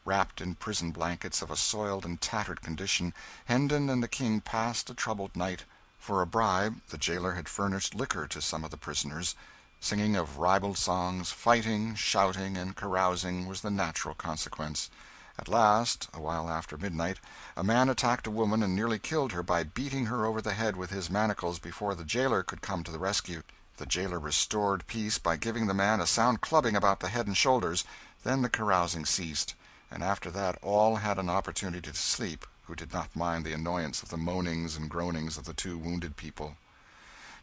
Wrapped in prison blankets of a soiled and tattered condition, Hendon and the King passed a troubled night. For a bribe, the jailer had furnished liquor to some of the prisoners. Singing of ribald songs, fighting, shouting, and carousing was the natural consequence. At last, a while after midnight, a man attacked a woman and nearly killed her by beating her over the head with his manacles before the jailer could come to the rescue. The jailer restored peace by giving the man a sound clubbing about the head and shoulders; then the carousing ceased, and after that all had an opportunity to sleep who did not mind the annoyance of the moanings and groanings of the two wounded people.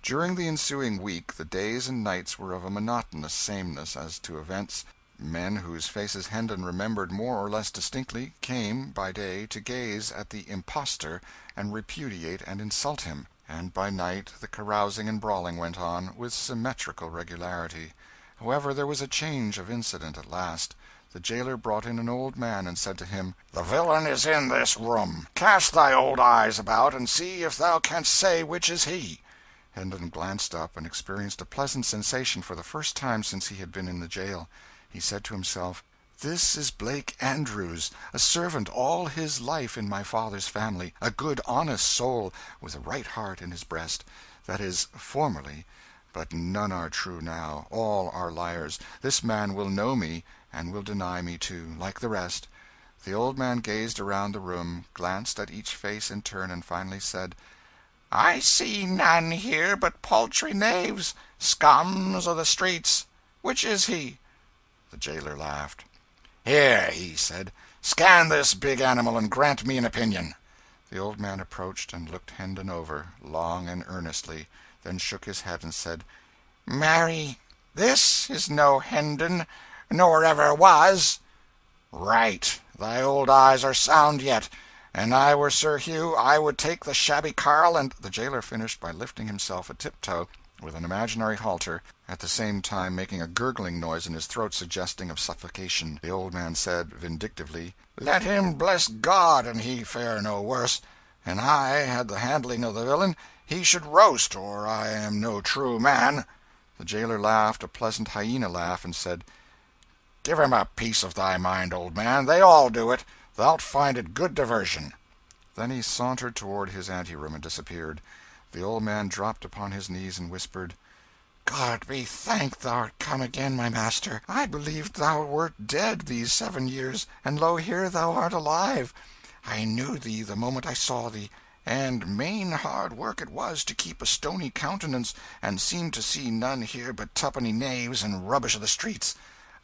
During the ensuing week the days and nights were of a monotonous sameness as to events. Men whose faces Hendon remembered more or less distinctly, came, by day, to gaze at the impostor and repudiate and insult him; and by night the carousing and brawling went on, with symmetrical regularity. However, there was a change of incident at last the jailer brought in an old man and said to him "The villain is in this room. Cast thy old eyes about, and see if thou canst say which is he." Hendon glanced up, and experienced a pleasant sensation for the first time since he had been in the jail. He said to himself, "This is Blake Andrews, a servant all his life in my father's family, a good honest soul, with a right heart in his breast that is, formerly but none are true now, all are liars. This man will know me and will deny me, too, like the rest." The old man gazed around the room, glanced at each face in turn, and finally said "I see none here but paltry knaves, scums of the streets. Which is he?" The jailer laughed. "Here," he said, "scan this big animal and grant me an opinion." The old man approached and looked Hendon over, long and earnestly, then shook his head and said "Marry, this is no Hendon nor ever was." "Right thy old eyes are sound yet. An' I were Sir Hugh, I would take the shabby carle and The jailer finished by lifting himself a tiptoe with an imaginary halter, at the same time making a gurgling noise in his throat suggesting of suffocation. The old man said, vindictively "Let him bless God and he fare no worse. An' I had the handling of the villain, he should roast, or I am no true man." The jailer laughed a pleasant hyena laugh, and said Give him a piece of thy mind, old man they all do it. Thou'lt find it good diversion." Then he sauntered toward his anteroom and disappeared. The old man dropped upon his knees and whispered "God be thanked thou'rt come again, my master. I believed thou wert dead, these seven years, and lo here thou art alive. I knew thee the moment I saw thee, and main hard work it was to keep a stony countenance and seem to see none here but twopenny knaves and rubbish of the streets.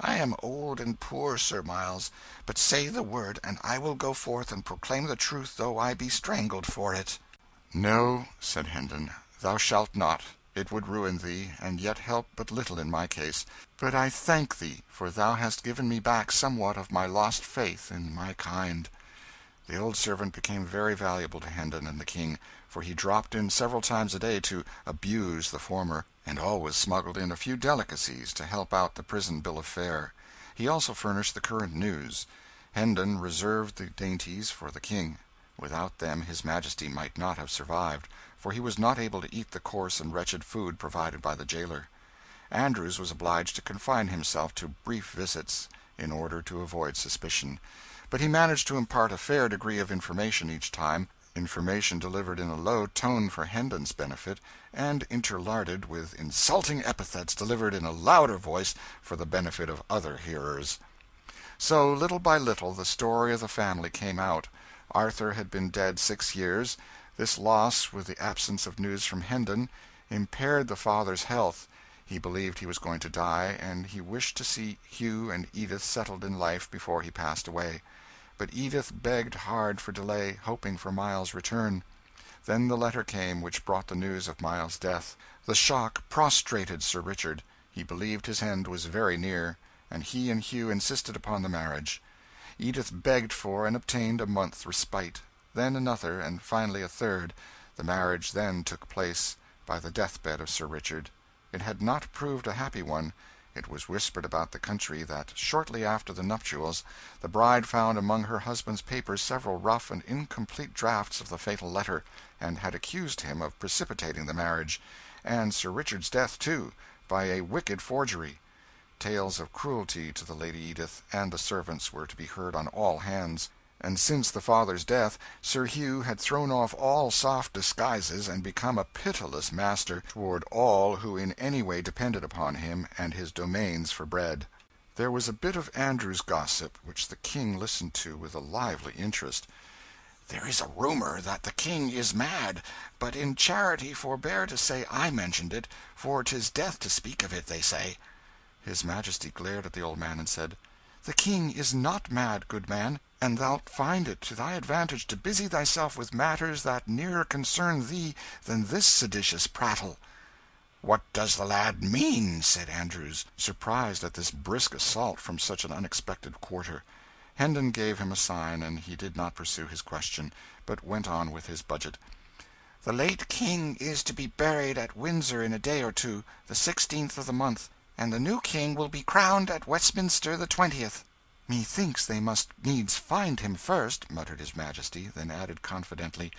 I am old and poor, Sir Miles; but say the word, and I will go forth and proclaim the truth though I be strangled for it." "No," said Hendon, "thou shalt not. It would ruin thee, and yet help but little in my case. But I thank thee, for thou hast given me back somewhat of my lost faith in my kind." The old servant became very valuable to Hendon and the King, for he dropped in several times a day to abuse the former, and always smuggled in a few delicacies to help out the prison bill of fare. He also furnished the current news. Hendon reserved the dainties for the King. Without them his Majesty might not have survived for he was not able to eat the coarse and wretched food provided by the jailer. Andrews was obliged to confine himself to brief visits, in order to avoid suspicion; but he managed to impart a fair degree of information each time information delivered in a low tone for Hendon's benefit, and interlarded with insulting epithets delivered in a louder voice for the benefit of other hearers. So, little by little, the story of the family came out. Arthur had been dead six years. This loss, with the absence of news from Hendon, impaired the father's health; he believed he was going to die, and he wished to see Hugh and Edith settled in life before he passed away. But Edith begged hard for delay, hoping for Miles's return. Then the letter came which brought the news of Miles's death. The shock prostrated Sir Richard; he believed his end was very near, and he and Hugh insisted upon the marriage. Edith begged for and obtained a month's respite then another, and finally a third. The marriage then took place by the deathbed of Sir Richard. It had not proved a happy one. It was whispered about the country that, shortly after the nuptials, the bride found among her husband's papers several rough and incomplete drafts of the fatal letter, and had accused him of precipitating the marriage, and Sir Richard's death, too, by a wicked forgery. Tales of cruelty to the Lady Edith and the servants were to be heard on all hands and since the father's death Sir Hugh had thrown off all soft disguises and become a pitiless master toward all who in any way depended upon him and his domains for bread. There was a bit of Andrews' gossip which the King listened to with a lively interest. "There is a rumour that the King is mad, but in charity forbear to say I mentioned it, for 'tis death to speak of it, they say." His Majesty glared at the old man and said "The King is not mad, good man and thou'lt find it to thy advantage to busy thyself with matters that nearer concern thee than this seditious prattle." "What does the lad mean?" said Andrews, surprised at this brisk assault from such an unexpected quarter. Hendon gave him a sign, and he did not pursue his question, but went on with his budget. "The late King is to be buried at Windsor in a day or two, the sixteenth of the month, and the new King will be crowned at Westminster the twentieth. "Methinks they must needs find him first," muttered his Majesty, then added confidently,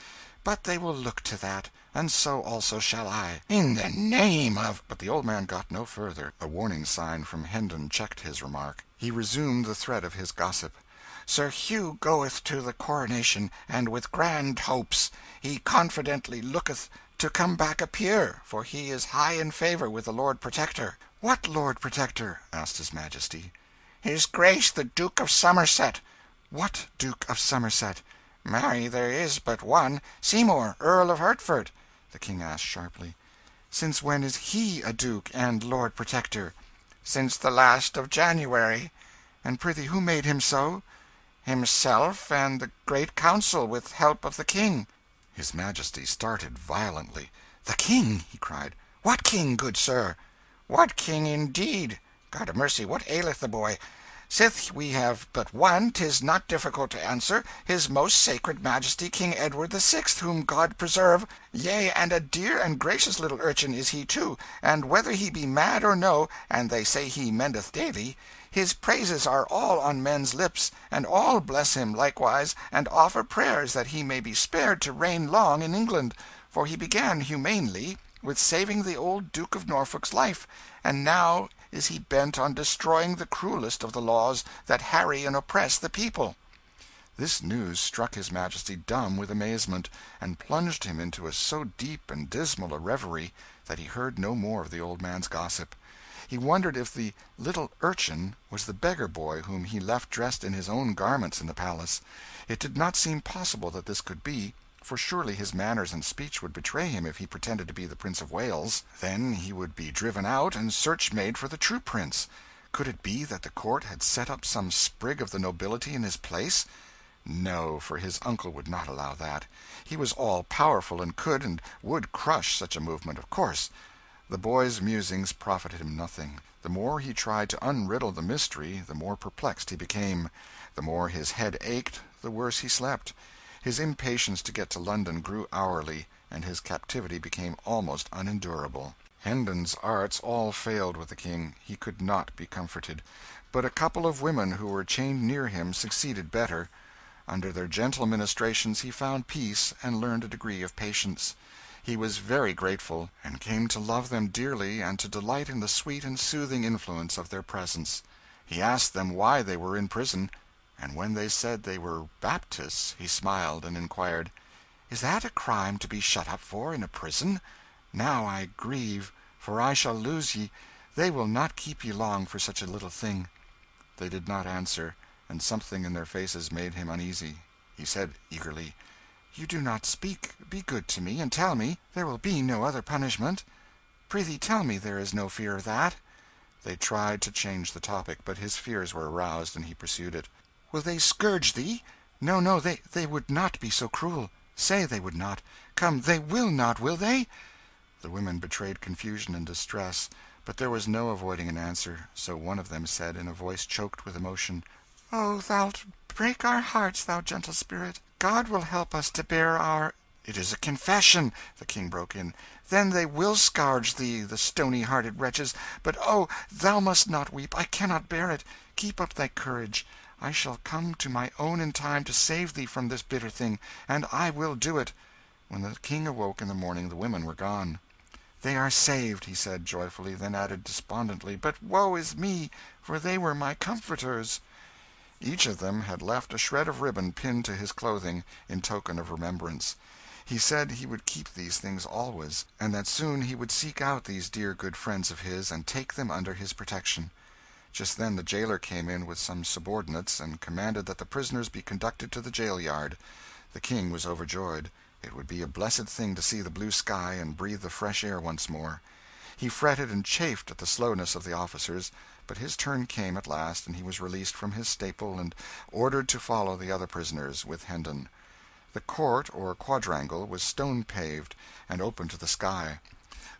"but they will look to that, and so also shall I." "In the name of But the old man got no further. A warning sign from Hendon checked his remark. He resumed the thread of his gossip. "Sir Hugh goeth to the coronation, and with grand hopes. He confidently looketh to come back a peer, for he is high in favour with the Lord Protector." "What Lord Protector?" asked his Majesty. "His Grace the Duke of Somerset." "What Duke of Somerset?" "Marry, there is but one Seymour, Earl of Hertford." The King asked sharply "Since when is he a duke and Lord Protector?" "Since the last of January." "And prithee who made him so?" "Himself and the Great Council, with help of the King." His Majesty started violently. "The King!" he cried. "What King, good sir?" "What King, indeed? God a mercy, what aileth the boy? Sith we have but one, 'tis not difficult to answer his most sacred Majesty King Edward the Sixth, whom God preserve! Yea, and a dear and gracious little urchin is he, too, and whether he be mad or no and they say he mendeth daily his praises are all on men's lips, and all bless him likewise and offer prayers that he may be spared to reign long in England; for he began humanely, with saving the old Duke of Norfolk's life, and now is he bent on destroying the cruelest of the laws that harry and oppress the people." This news struck his Majesty dumb with amazement, and plunged him into a so deep and dismal a reverie that he heard no more of the old man's gossip. He wondered if the little urchin was the beggar boy whom he left dressed in his own garments in the palace. It did not seem possible that this could be for surely his manners and speech would betray him if he pretended to be the Prince of Wales. Then he would be driven out, and search made for the true prince. Could it be that the court had set up some sprig of the nobility in his place? No, for his uncle would not allow that. He was all powerful, and could and would crush such a movement, of course. The boy's musings profited him nothing. The more he tried to unriddle the mystery, the more perplexed he became; the more his head ached, the worse he slept. His impatience to get to London grew hourly, and his captivity became almost unendurable. Hendon's arts all failed with the King; he could not be comforted. But a couple of women who were chained near him succeeded better. Under their gentle ministrations he found peace and learned a degree of patience. He was very grateful, and came to love them dearly and to delight in the sweet and soothing influence of their presence. He asked them why they were in prison, and when they said they were Baptists, he smiled, and inquired "Is that a crime to be shut up for in a prison? Now I grieve, for I shall lose ye; they will not keep ye long for such a little thing." They did not answer and something in their faces made him uneasy. He said eagerly "You do not speak be good to me, and tell me there will be no other punishment. Prithee tell me there is no fear of that." They tried to change the topic, but his fears were aroused, and he pursued it "Will they scourge thee? No, no, they would not be so cruel. Say they would not. Come, they will not, will they?" The women betrayed confusion and distress, but there was no avoiding an answer; so one of them said, in a voice choked with emotion "Oh, thou'lt break our hearts, thou gentle spirit! God will help us to bear our "It is a confession!" the King broke in. "Then they will scourge thee, the stony hearted wretches! But oh, thou must not weep I cannot bear it. Keep up thy courage. I shall come to my own in time to save thee from this bitter thing, and I will do it." When the King awoke in the morning the women were gone. "They are saved," he said, joyfully; then added despondently, "but woe is me, for they were my comforters." Each of them had left a shred of ribbon pinned to his clothing, in token of remembrance. He said he would keep these things always, and that soon he would seek out these dear good friends of his and take them under his protection. Just then the jailer came in with some subordinates, and commanded that the prisoners be conducted to the jail yard. The King was overjoyed. It would be a blessed thing to see the blue sky and breathe the fresh air once more. He fretted and chafed at the slowness of the officers. But his turn came at last, and he was released from his staple and ordered to follow the other prisoners, with Hendon. The court, or quadrangle, was stone paved, and open to the sky.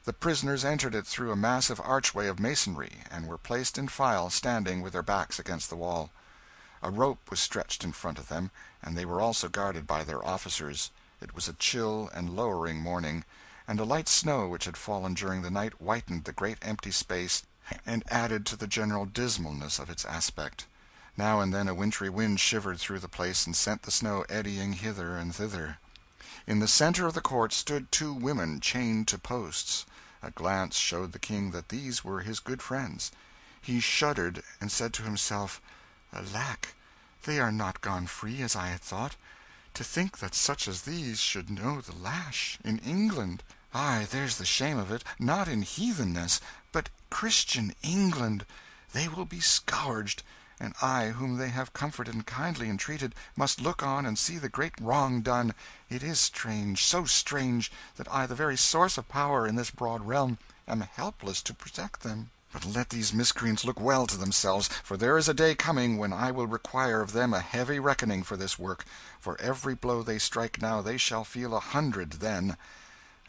The prisoners entered it through a massive archway of masonry, and were placed in file, standing with their backs against the wall. A rope was stretched in front of them, and they were also guarded by their officers. It was a chill and lowering morning, and a light snow which had fallen during the night whitened the great empty space and added to the general dismalness of its aspect. Now and then a wintry wind shivered through the place and sent the snow eddying hither and thither. In the centre of the court stood two women chained to posts. A glance showed the King that these were his good friends. He shuddered, and said to himself, "Alack, they are not gone free, as I had thought. To think that such as these should know the lash in England! Ay, there's the shame of it not in heathenness, but Christian England. They will be scourged; and I, whom they have comforted and kindly entreated, must look on and see the great wrong done. It is strange, so strange, that I, the very source of power in this broad realm, am helpless to protect them. But let these miscreants look well to themselves, for there is a day coming when I will require of them a heavy reckoning for this work. For every blow they strike now they shall feel a hundred then.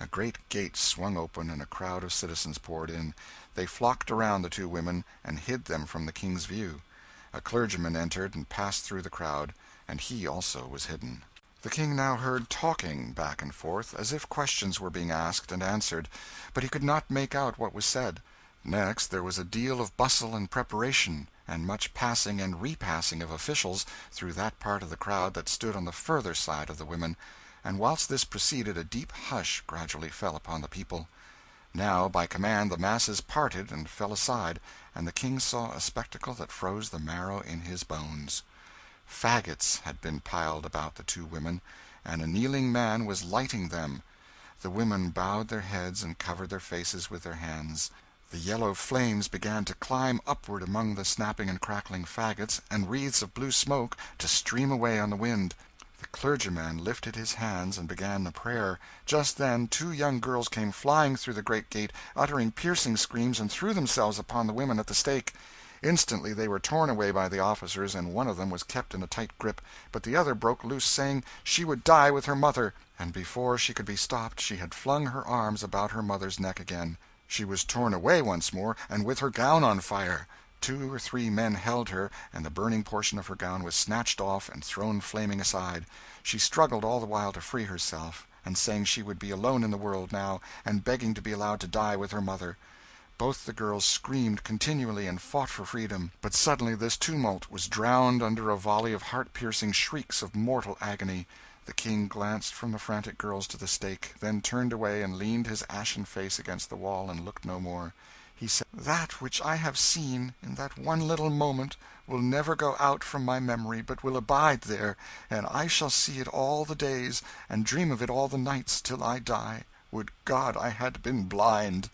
A great gate swung open and a crowd of citizens poured in. They flocked around the two women, and hid them from the King's view. A clergyman entered and passed through the crowd, and he also was hidden. The King now heard talking, back and forth, as if questions were being asked and answered, but he could not make out what was said. Next there was a deal of bustle and preparation, and much passing and repassing of officials through that part of the crowd that stood on the further side of the women and whilst this proceeded a deep hush gradually fell upon the people. Now, by command, the masses parted and fell aside, and the King saw a spectacle that froze the marrow in his bones. Faggots had been piled about the two women, and a kneeling man was lighting them. The women bowed their heads and covered their faces with their hands. The yellow flames began to climb upward among the snapping and crackling faggots, and wreaths of blue smoke to stream away on the wind. Clergyman lifted his hands and began a prayer. Just then two young girls came flying through the great gate, uttering piercing screams, and threw themselves upon the women at the stake. Instantly they were torn away by the officers, and one of them was kept in a tight grip, but the other broke loose, saying she would die with her mother; and before she could be stopped she had flung her arms about her mother's neck again. She was torn away once more, and with her gown on fire. Two or three men held her, and the burning portion of her gown was snatched off and thrown flaming aside. She struggled all the while to free herself, and saying she would be alone in the world, now, and begging to be allowed to die with her mother. Both the girls screamed continually and fought for freedom; but suddenly this tumult was drowned under a volley of heart piercing shrieks of mortal agony. The King glanced from the frantic girls to the stake, then turned away and leaned his ashen face against the wall and looked no more. He said, "That which I have seen, in that one little moment, will never go out from my memory, but will abide there, and I shall see it all the days, and dream of it all the nights, till I die. Would God I had been blind!"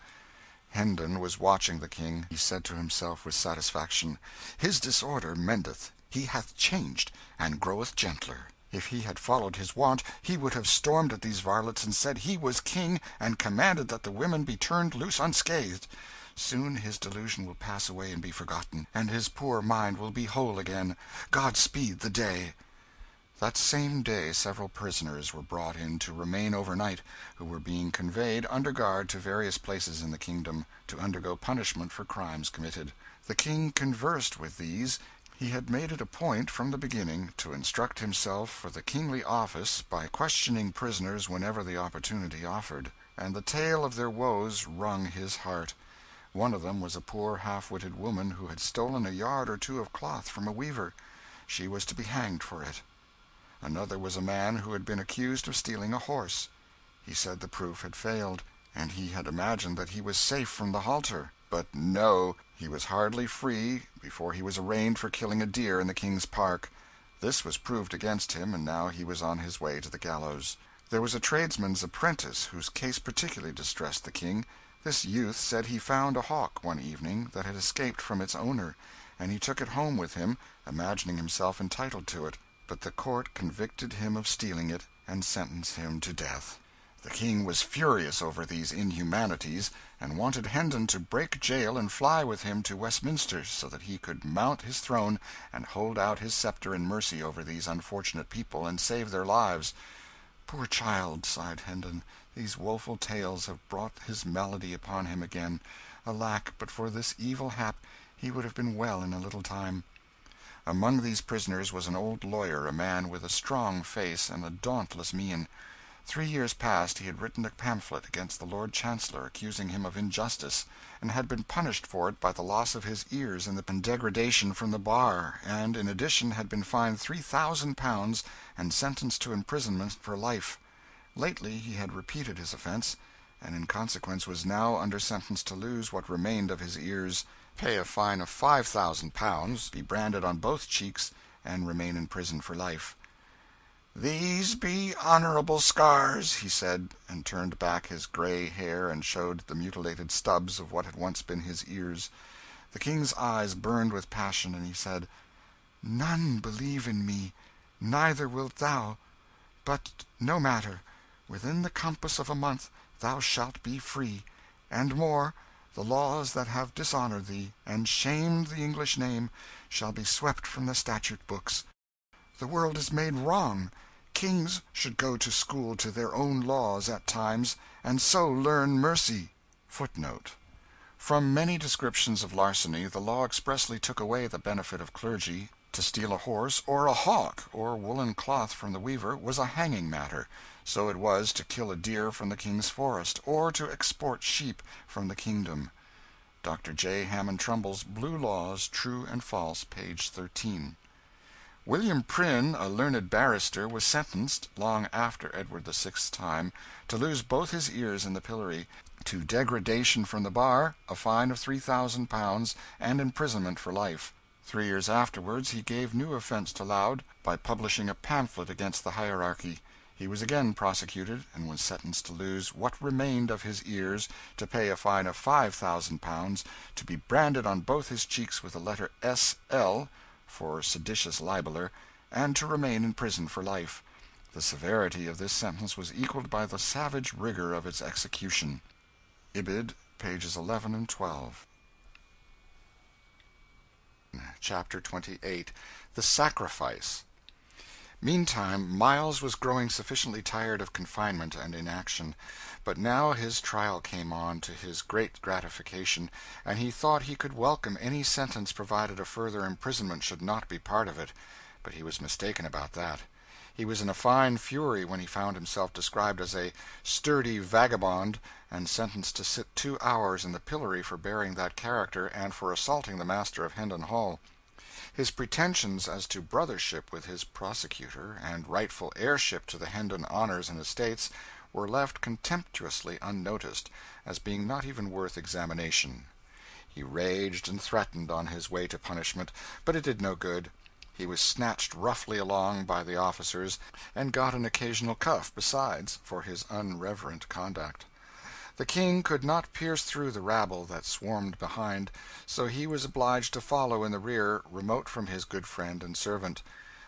Hendon was watching the King. He said to himself with satisfaction, "His disorder mendeth; he hath changed, and groweth gentler. If he had followed his wont, he would have stormed at these varlets and said he was king, and commanded that the women be turned loose unscathed. Soon his delusion will pass away and be forgotten, and his poor mind will be whole again. God speed the day!" That same day several prisoners were brought in to remain overnight, who were being conveyed, under guard, to various places in the kingdom, to undergo punishment for crimes committed. The King conversed with these. He had made it a point, from the beginning, to instruct himself for the kingly office by questioning prisoners whenever the opportunity offered, and the tale of their woes wrung his heart. One of them was a poor half witted woman who had stolen a yard or two of cloth from a weaver. She was to be hanged for it. Another was a man who had been accused of stealing a horse. He said the proof had failed, and he had imagined that he was safe from the halter. But no, he was hardly free before he was arraigned for killing a deer in the King's Park. This was proved against him, and now he was on his way to the gallows. There was a tradesman's apprentice whose case particularly distressed the King. This youth said he found a hawk, one evening, that had escaped from its owner, and he took it home with him, imagining himself entitled to it; but the court convicted him of stealing it, and sentenced him to death. The King was furious over these inhumanities, and wanted Hendon to break jail and fly with him to Westminster, so that he could mount his throne and hold out his sceptre in mercy over these unfortunate people and save their lives. "Poor child!" sighed Hendon. These woeful tales have brought his malady upon him again. Alack, but for this evil hap, he would have been well in a little time." Among these prisoners was an old lawyer, a man with a strong face and a dauntless mien. Three years past he had written a pamphlet against the Lord Chancellor, accusing him of injustice, and had been punished for it by the loss of his ears and the degradation from the bar, and in addition had been fined three thousand pounds and sentenced to imprisonment for life. Lately he had repeated his offence, and in consequence was now under sentence to lose what remained of his ears, pay a fine of five thousand pounds, be branded on both cheeks, and remain in prison for life. "These be honourable scars," he said, and turned back his gray hair and showed the mutilated stubs of what had once been his ears. The King's eyes burned with passion, and he said "None believe in me, neither wilt thou. But no matter within the compass of a month thou shalt be free; and more, the laws that have dishonoured thee, and shamed the English name, shall be swept from the statute books. The world is made wrong. Kings should go to school to their own laws at times, and so learn mercy. [Footnote: From many descriptions of larceny, the law expressly took away the benefit of clergy. To steal a horse, or a hawk, or woollen cloth from the weaver, was a hanging matter; so it was to kill a deer from the King's forest, or to export sheep from the kingdom. Dr. J. Hammond Trumbull's "Blue Laws, True and False," page 13. William Prynne, a learned barrister, was sentenced, long after Edward the VI's time, to lose both his ears in the pillory, to degradation from the bar, a fine of three thousand pounds, and imprisonment for life. Three years afterwards he gave new offence to Laud by publishing a pamphlet against the hierarchy. He was again prosecuted, and was sentenced to lose what remained of his ears, to pay a fine of five thousand pounds, to be branded on both his cheeks with the letter S. L for seditious libeller, and to remain in prison for life. The severity of this sentence was equalled by the savage rigour of its execution. Ibid, pages 11 and 12. CHAPTER 28 The Sacrifice MEANTIME, Miles was growing sufficiently tired of confinement and inaction; but now his trial came on, to his great gratification, and he thought he could welcome any sentence provided a further imprisonment should not be part of it. But he was mistaken about that. He was in a fine fury when he found himself described as a "sturdy vagabond," and sentenced to sit two hours in the pillory for bearing that character and for assaulting the master of Hendon Hall. His pretensions as to brothership with his prosecutor, and rightful heirship to the Hendon honours and estates, were left contemptuously unnoticed, as being not even worth examination. He raged and threatened on his way to punishment, but it did no good. He was snatched roughly along by the officers, and got an occasional cuff, besides, for his unreverent conduct. The King could not pierce through the rabble that swarmed behind, so he was obliged to follow in the rear, remote from his good friend and servant.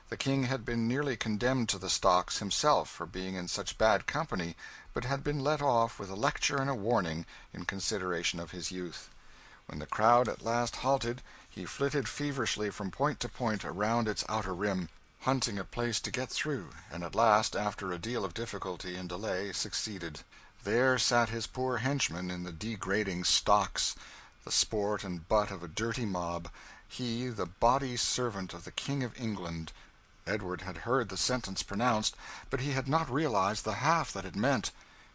The King had been nearly condemned to the stocks himself for being in such bad company, but had been let off with a lecture and a warning, in consideration of his youth. When the crowd at last halted, he flitted feverishly from point to point around its outer rim, hunting a place to get through, and at last, after a deal of difficulty and delay, succeeded. There sat his poor henchman in the degrading stocks, the sport and butt of a dirty mob, he the body servant of the King of England. Edward had heard the sentence pronounced, but he had not realized the half that it meant.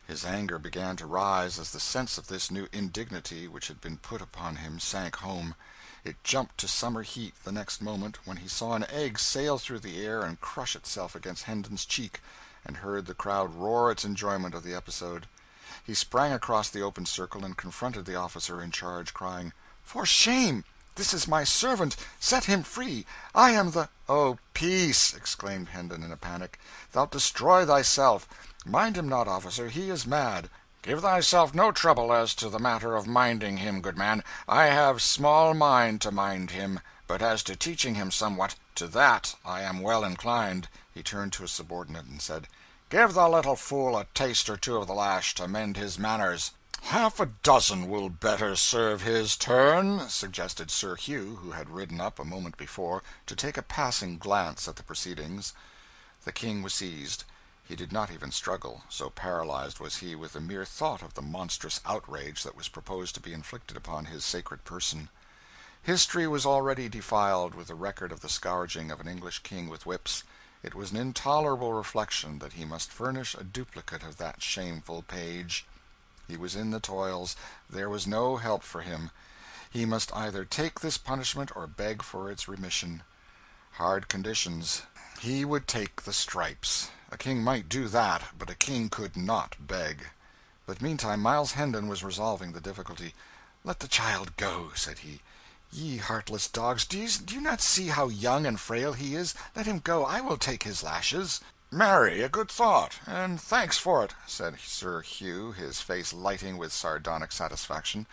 His anger began to rise as the sense of this new indignity which had been put upon him sank home. It jumped to summer heat the next moment when he saw an egg sail through the air and crush itself against Hendon's cheek, and heard the crowd roar its enjoyment of the episode. He sprang across the open circle and confronted the officer in charge, crying "For shame! This is my servant set him free I am the "Oh, peace!" exclaimed Hendon in a panic. "Thou'lt destroy thyself. Mind him not, officer, he is mad." "Give thyself no trouble as to the matter of minding him, good man. I have small mind to mind him; but as to teaching him somewhat, to that I am well inclined." He turned to a subordinate and said Give the little fool a taste or two of the lash to mend his manners." "Half a dozen will better serve his turn," suggested Sir Hugh, who had ridden up, a moment before, to take a passing glance at the proceedings. The King was seized. He did not even struggle, so paralyzed was he with the mere thought of the monstrous outrage that was proposed to be inflicted upon his sacred person. History was already defiled with the record of the scourging of an English king with whips. It was an intolerable reflection that he must furnish a duplicate of that shameful page. He was in the toils; there was no help for him; he must either take this punishment or beg for its remission. Hard conditions. He would take the stripes. A king might do that, but a king could not beg. But meantime Miles Hendon was resolving the difficulty. "Let the child go," said he. Ye heartless dogs, do you not see how young and frail he is? Let him go I will take his lashes." "Marry, a good thought, and thanks for it," said Sir Hugh, his face lighting with sardonic satisfaction.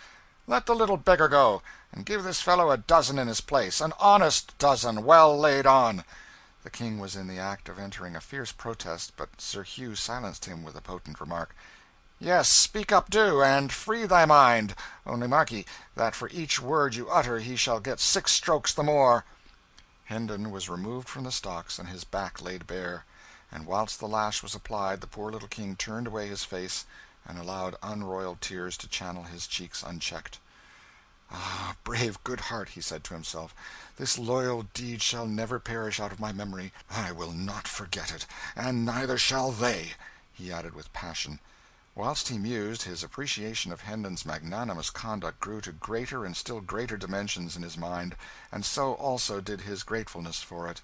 "Let the little beggar go, and give this fellow a dozen in his place an honest dozen, well laid on." The King was in the act of entering a fierce protest, but Sir Hugh silenced him with a potent remark. Yes, speak up do, and free thy mind. Only mark ye, that for each word you utter he shall get six strokes the more." Hendon was removed from the stocks and his back laid bare; and whilst the lash was applied the poor little King turned away his face, and allowed unroyal tears to channel his cheeks unchecked. "Ah, brave good heart," he said to himself, "this loyal deed shall never perish out of my memory. I will not forget it, and neither shall they," he added with passion. Whilst he mused, his appreciation of Hendon's magnanimous conduct grew to greater and still greater dimensions in his mind, and so also did his gratefulness for it.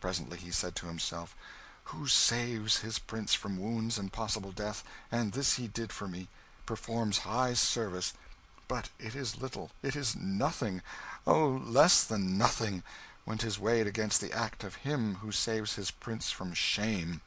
Presently he said to himself, "Who saves his prince from wounds and possible death and this he did for me performs high service but it is little, it is nothing, oh, less than nothing, when 'tis weighed against the act of him who saves his prince from shame.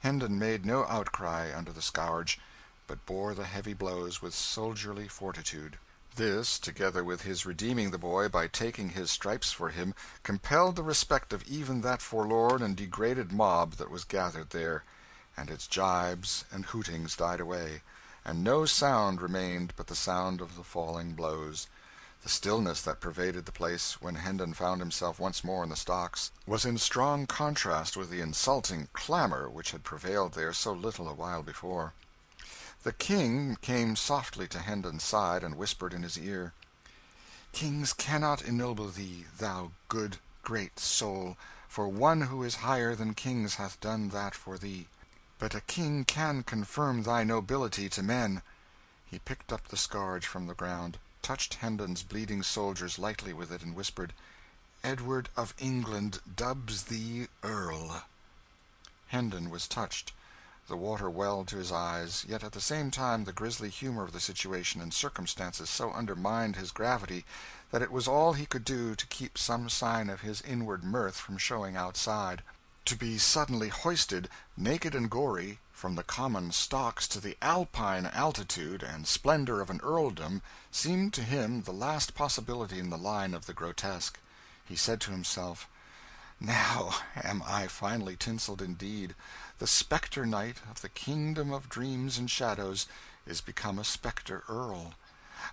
Hendon made no outcry under the scourge, but bore the heavy blows with soldierly fortitude. This, together with his redeeming the boy by taking his stripes for him, compelled the respect of even that forlorn and degraded mob that was gathered there; and its gibes and hootings died away, and no sound remained but the sound of the falling blows. The stillness that pervaded the place, when Hendon found himself once more in the stocks, was in strong contrast with the insulting clamour which had prevailed there so little a while before. The King came softly to Hendon's side, and whispered in his ear "Kings cannot ennoble thee, thou good, great soul, for one who is higher than kings hath done that for thee. But a king can confirm thy nobility to men." He picked up the scourge from the ground touched Hendon's bleeding shoulders lightly with it, and whispered, "Edward of England dubs thee earl." Hendon was touched. The water welled to his eyes, yet at the same time the grisly humour of the situation and circumstances so undermined his gravity that it was all he could do to keep some sign of his inward mirth from showing outside. To be suddenly hoisted, naked and gory, from the common stocks to the Alpine altitude and splendour of an earldom seemed to him the last possibility in the line of the grotesque. He said to himself, "Now am I finely tinselled indeed. The spectre knight of the kingdom of dreams and shadows is become a spectre earl.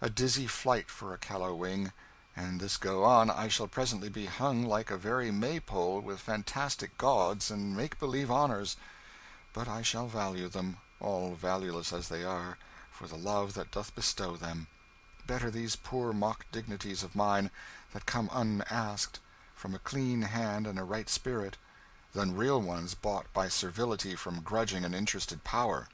A dizzy flight for a callow wing! and this go on, I shall presently be hung like a very Maypole with fantastic gauds and make believe honours. But I shall value them, all valueless as they are, for the love that doth bestow them. Better these poor mock dignities of mine, that come unasked, from a clean hand and a right spirit, than real ones bought by servility from grudging and interested power."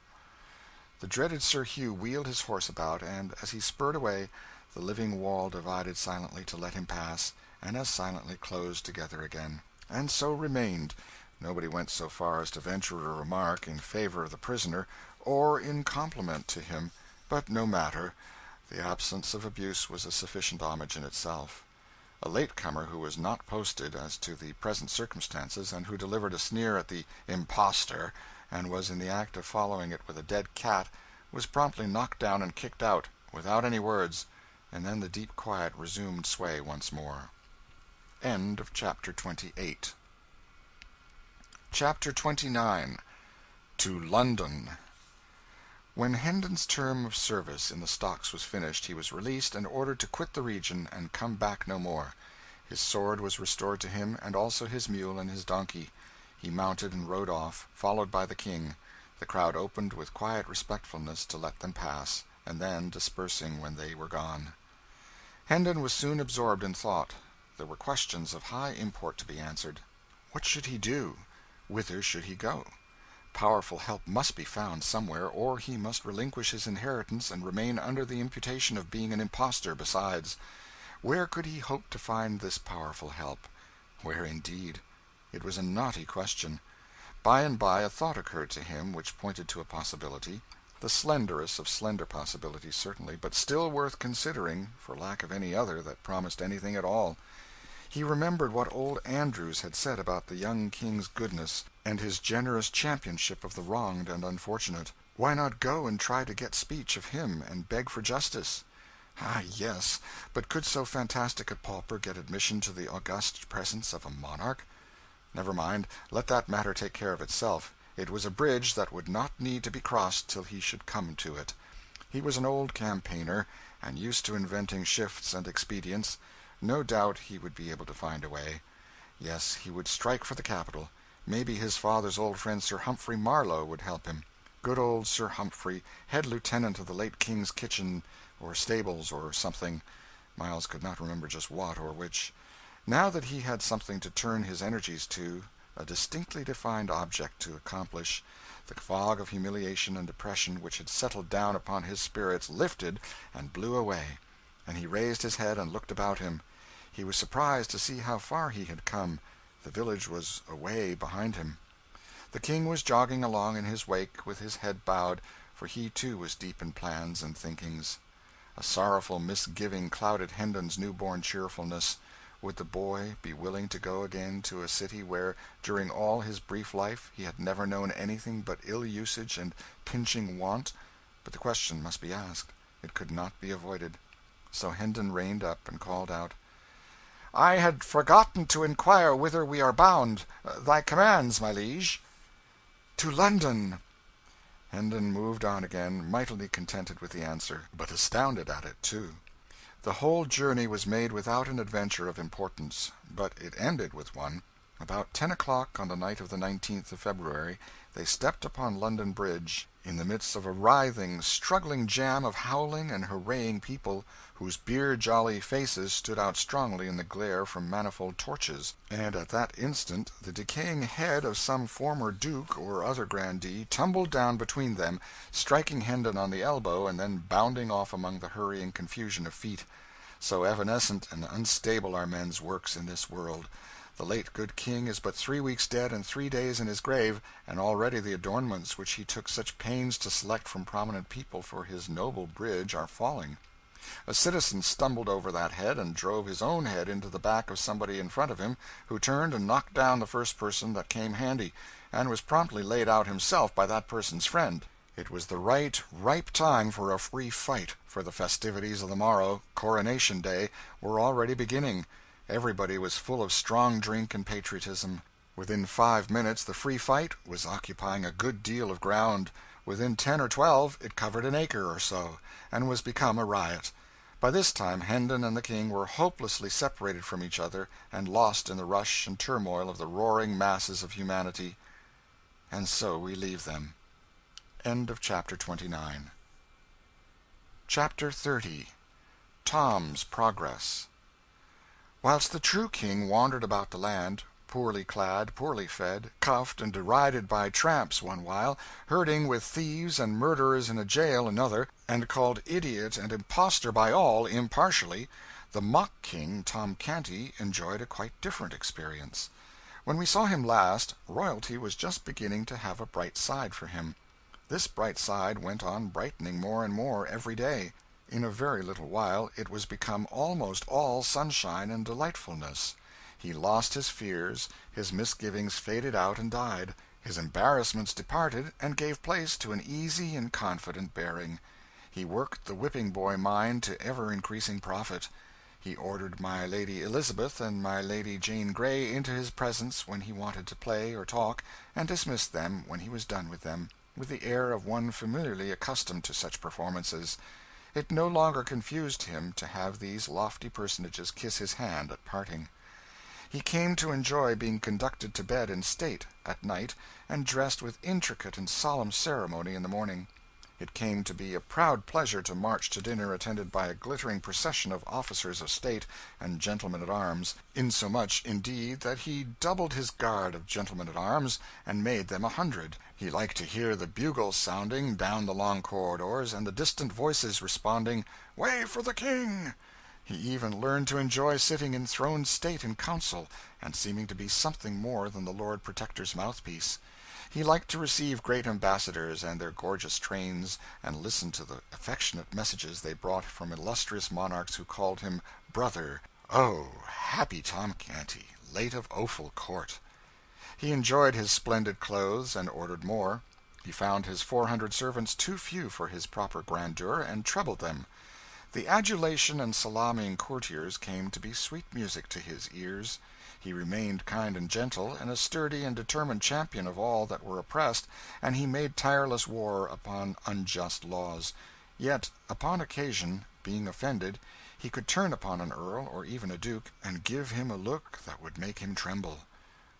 The dreaded Sir Hugh wheeled his horse about, and, as he spurred away, the living wall divided silently to let him pass, and as silently closed together again. And so remained. Nobody went so far as to venture a remark in favour of the prisoner, or in compliment to him; but no matter, the absence of abuse was a sufficient homage in itself. A late comer who was not posted as to the present circumstances, and who delivered a sneer at the "impostor," and was in the act of following it with a dead cat, was promptly knocked down and kicked out, without any words, and then the deep quiet resumed sway once more. End of chapter 28 CHAPTER 29 To London WHEN Hendon's term of service in the stocks was finished, he was released and ordered to quit the region and come back no more. His sword was restored to him, and also his mule and his donkey. He mounted and rode off, followed by the King. The crowd opened with quiet respectfulness to let them pass, and then dispersing when they were gone. Hendon was soon absorbed in thought. There were questions of high import to be answered. What should he do? Whither should he go? Powerful help must be found somewhere, or he must relinquish his inheritance and remain under the imputation of being an impostor besides. Where could he hope to find this powerful help? Where, indeed? It was a knotty question. By and by a thought occurred to him which pointed to a possibility the slenderest of slender possibilities, certainly, but still worth considering, for lack of any other that promised anything at all. He remembered what old Andrews had said about the young King's goodness, and his generous championship of the wronged and unfortunate. Why not go and try to get speech of him, and beg for justice? Ah, yes, but could so fantastic a pauper get admission to the august presence of a monarch? Never mind, let that matter take care of itself. It was a bridge that would not need to be crossed till he should come to it. He was an old campaigner, and used to inventing shifts and expedients. No doubt he would be able to find a way. Yes, he would strike for the capital. Maybe his father's old friend Sir Humphrey Marlow would help him. Good old Sir Humphrey, head lieutenant of the late King's kitchen or stables, or something Miles could not remember just what or which. Now that he had something to turn his energies to, a distinctly defined object to accomplish, the fog of humiliation and depression which had settled down upon his spirits lifted and blew away, and he raised his head and looked about him. He was surprised to see how far he had come; the village was away behind him. The King was jogging along in his wake with his head bowed, for he too was deep in plans and thinkings. A sorrowful misgiving clouded Hendon's new born cheerfulness. Would the boy be willing to go again to a city where, during all his brief life, he had never known anything but ill usage and pinching want? But the question must be asked; it could not be avoided. So Hendon reined up, and called out "I had forgotten to inquire whither we are bound. Thy commands, my liege." "To London." Hendon moved on again, mightily contented with the answer, but astounded at it, too. The whole journey was made without an adventure of importance, but it ended with one. About ten o'clock on the night of the 19th of February, they stepped upon London Bridge, in the midst of a writhing, struggling jam of howling and hurrahing people, whose beer jolly faces stood out strongly in the glare from manifold torches; and at that instant the decaying head of some former duke or other grandee tumbled down between them, striking Hendon on the elbow and then bounding off among the hurrying confusion of feet. So evanescent and unstable are men's works in this world. The late good King is but three weeks dead and three days in his grave, and already the adornments which he took such pains to select from prominent people for his noble bridge are falling. A citizen stumbled over that head and drove his own head into the back of somebody in front of him, who turned and knocked down the first person that came handy, and was promptly laid out himself by that person's friend. It was the right, ripe time for a free fight, for the festivities of the morrow, Coronation Day, were already beginning. Everybody was full of strong drink and patriotism. Within five minutes the free fight was occupying a good deal of ground; within ten or twelve it covered an acre or so, and was become a riot. By this time Hendon and the King were hopelessly separated from each other, and lost in the rush and turmoil of the roaring masses of humanity. And so we leave them. CHAPTER 29 CHAPTER 30 Tom's Progress Whilst the true King wandered about the land, poorly clad, poorly fed, cuffed and derided by tramps one while, herding with thieves and murderers in a jail another, and called idiot and impostor by all, impartially, the mock King, Tom Canty, enjoyed a quite different experience. When we saw him last, royalty was just beginning to have a bright side for him. This bright side went on brightening more and more every day. In a very little while it was become almost all sunshine and delightfulness. He lost his fears, his misgivings faded out and died, his embarrassments departed and gave place to an easy and confident bearing. He worked the whipping boy mind to ever increasing profit. He ordered my Lady Elizabeth and my Lady Jane Grey into his presence when he wanted to play or talk, and dismissed them when he was done with them, with the air of one familiarly accustomed to such performances. It no longer confused him to have these lofty personages kiss his hand at parting. He came to enjoy being conducted to bed in state, at night, and dressed with intricate and solemn ceremony in the morning. It came to be a proud pleasure to march to dinner attended by a glittering procession of officers of state and gentlemen at arms insomuch, indeed, that he doubled his guard of gentlemen at arms, and made them a hundred. He liked to hear the bugles sounding, down the long corridors, and the distant voices responding, "Way for the King!" He even learned to enjoy sitting in throned state in council, and seeming to be something more than the Lord Protector's mouthpiece. He liked to receive great ambassadors and their gorgeous trains, and listen to the affectionate messages they brought from illustrious monarchs who called him brother. Oh, happy Tom Canty, late of Offal Court! He enjoyed his splendid clothes, and ordered more. He found his four hundred servants too few for his proper grandeur, and trebled them. The adulation and salaaming courtiers came to be sweet music to his ears. He remained kind and gentle, and a sturdy and determined champion of all that were oppressed, and he made tireless war upon unjust laws. Yet, upon occasion, being offended, he could turn upon an earl, or even a duke, and give him a look that would make him tremble.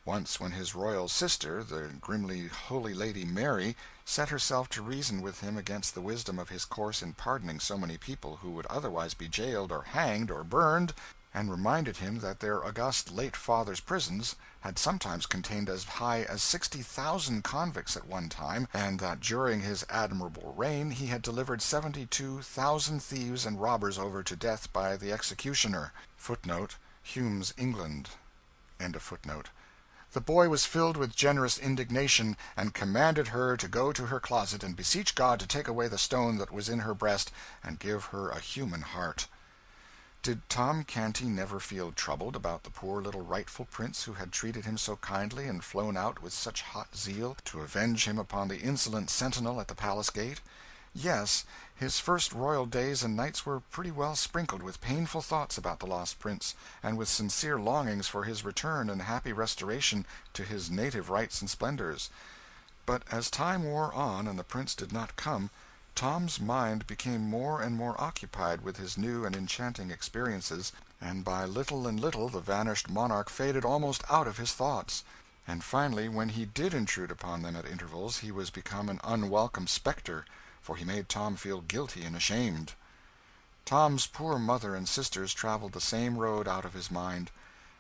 Once when his royal sister, the grimly holy Lady Mary, set herself to reason with him against the wisdom of his course in pardoning so many people who would otherwise be jailed or hanged or burned and reminded him that their august late father's prisons had sometimes contained as high as sixty thousand convicts at one time, and that during his admirable reign he had delivered seventy two thousand thieves and robbers over to death by the executioner. [Footnote: Hume's England.] The boy was filled with generous indignation, and commanded her to go to her closet and beseech God to take away the stone that was in her breast and give her a human heart. Did Tom Canty never feel troubled about the poor little rightful prince who had treated him so kindly and flown out with such hot zeal to avenge him upon the insolent sentinel at the palace gate? Yes, his first royal days and nights were pretty well sprinkled with painful thoughts about the lost prince, and with sincere longings for his return and happy restoration to his native rights and splendours. But as time wore on and the prince did not come, Tom's mind became more and more occupied with his new and enchanting experiences, and by little and little the vanished monarch faded almost out of his thoughts; and finally, when he did intrude upon them at intervals, he was become an unwelcome spectre, for he made Tom feel guilty and ashamed. Tom's poor mother and sisters travelled the same road out of his mind.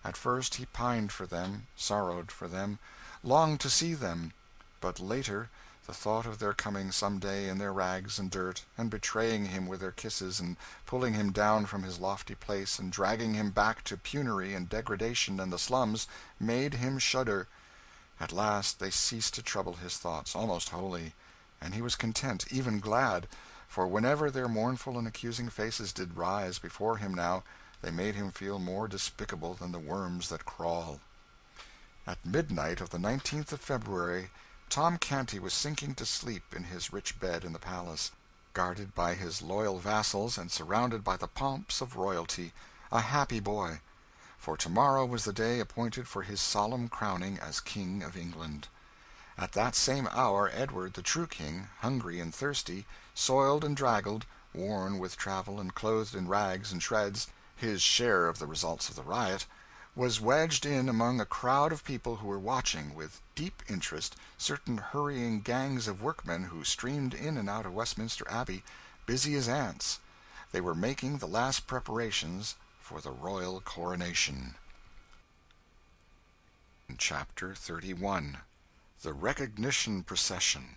At first he pined for them, sorrowed for them, longed to see them; but later the thought of their coming some day in their rags and dirt, and betraying him with their kisses, and pulling him down from his lofty place and dragging him back to penury and degradation and the slums, made him shudder. At last they ceased to trouble his thoughts, almost wholly; and he was content, even glad; for whenever their mournful and accusing faces did rise before him now, they made him feel more despicable than the worms that crawl. At midnight of the nineteenth of February. Tom Canty was sinking to sleep in his rich bed in the palace, guarded by his loyal vassals and surrounded by the pomps of royalty a happy boy; for to morrow was the day appointed for his solemn crowning as King of England. At that same hour Edward the true king, hungry and thirsty, soiled and draggled, worn with travel and clothed in rags and shreds his share of the results of the riot was wedged in among a crowd of people who were watching, with deep interest, certain hurrying gangs of workmen who streamed in and out of Westminster Abbey, busy as ants. They were making the last preparations for the royal coronation. CHAPTER 31 The Recognition Procession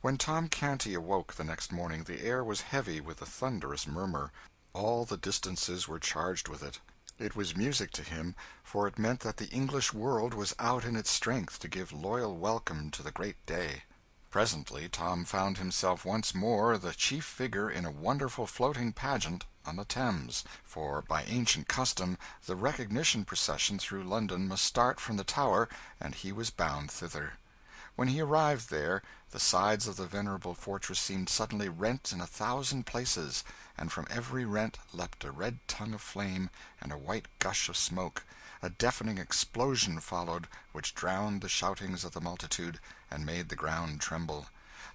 WHEN Tom Canty awoke the next morning, the air was heavy with a thunderous murmur. All the distances were charged with it. It was music to him, for it meant that the English world was out in its strength to give loyal welcome to the great day. Presently Tom found himself once more the chief figure in a wonderful floating pageant on the Thames; for by ancient custom the recognition procession through London must start from the Tower, and he was bound thither. When he arrived there, the sides of the venerable fortress seemed suddenly rent in a thousand places and from every rent leapt a red tongue of flame and a white gush of smoke; a deafening explosion followed, which drowned the shoutings of the multitude, and made the ground tremble.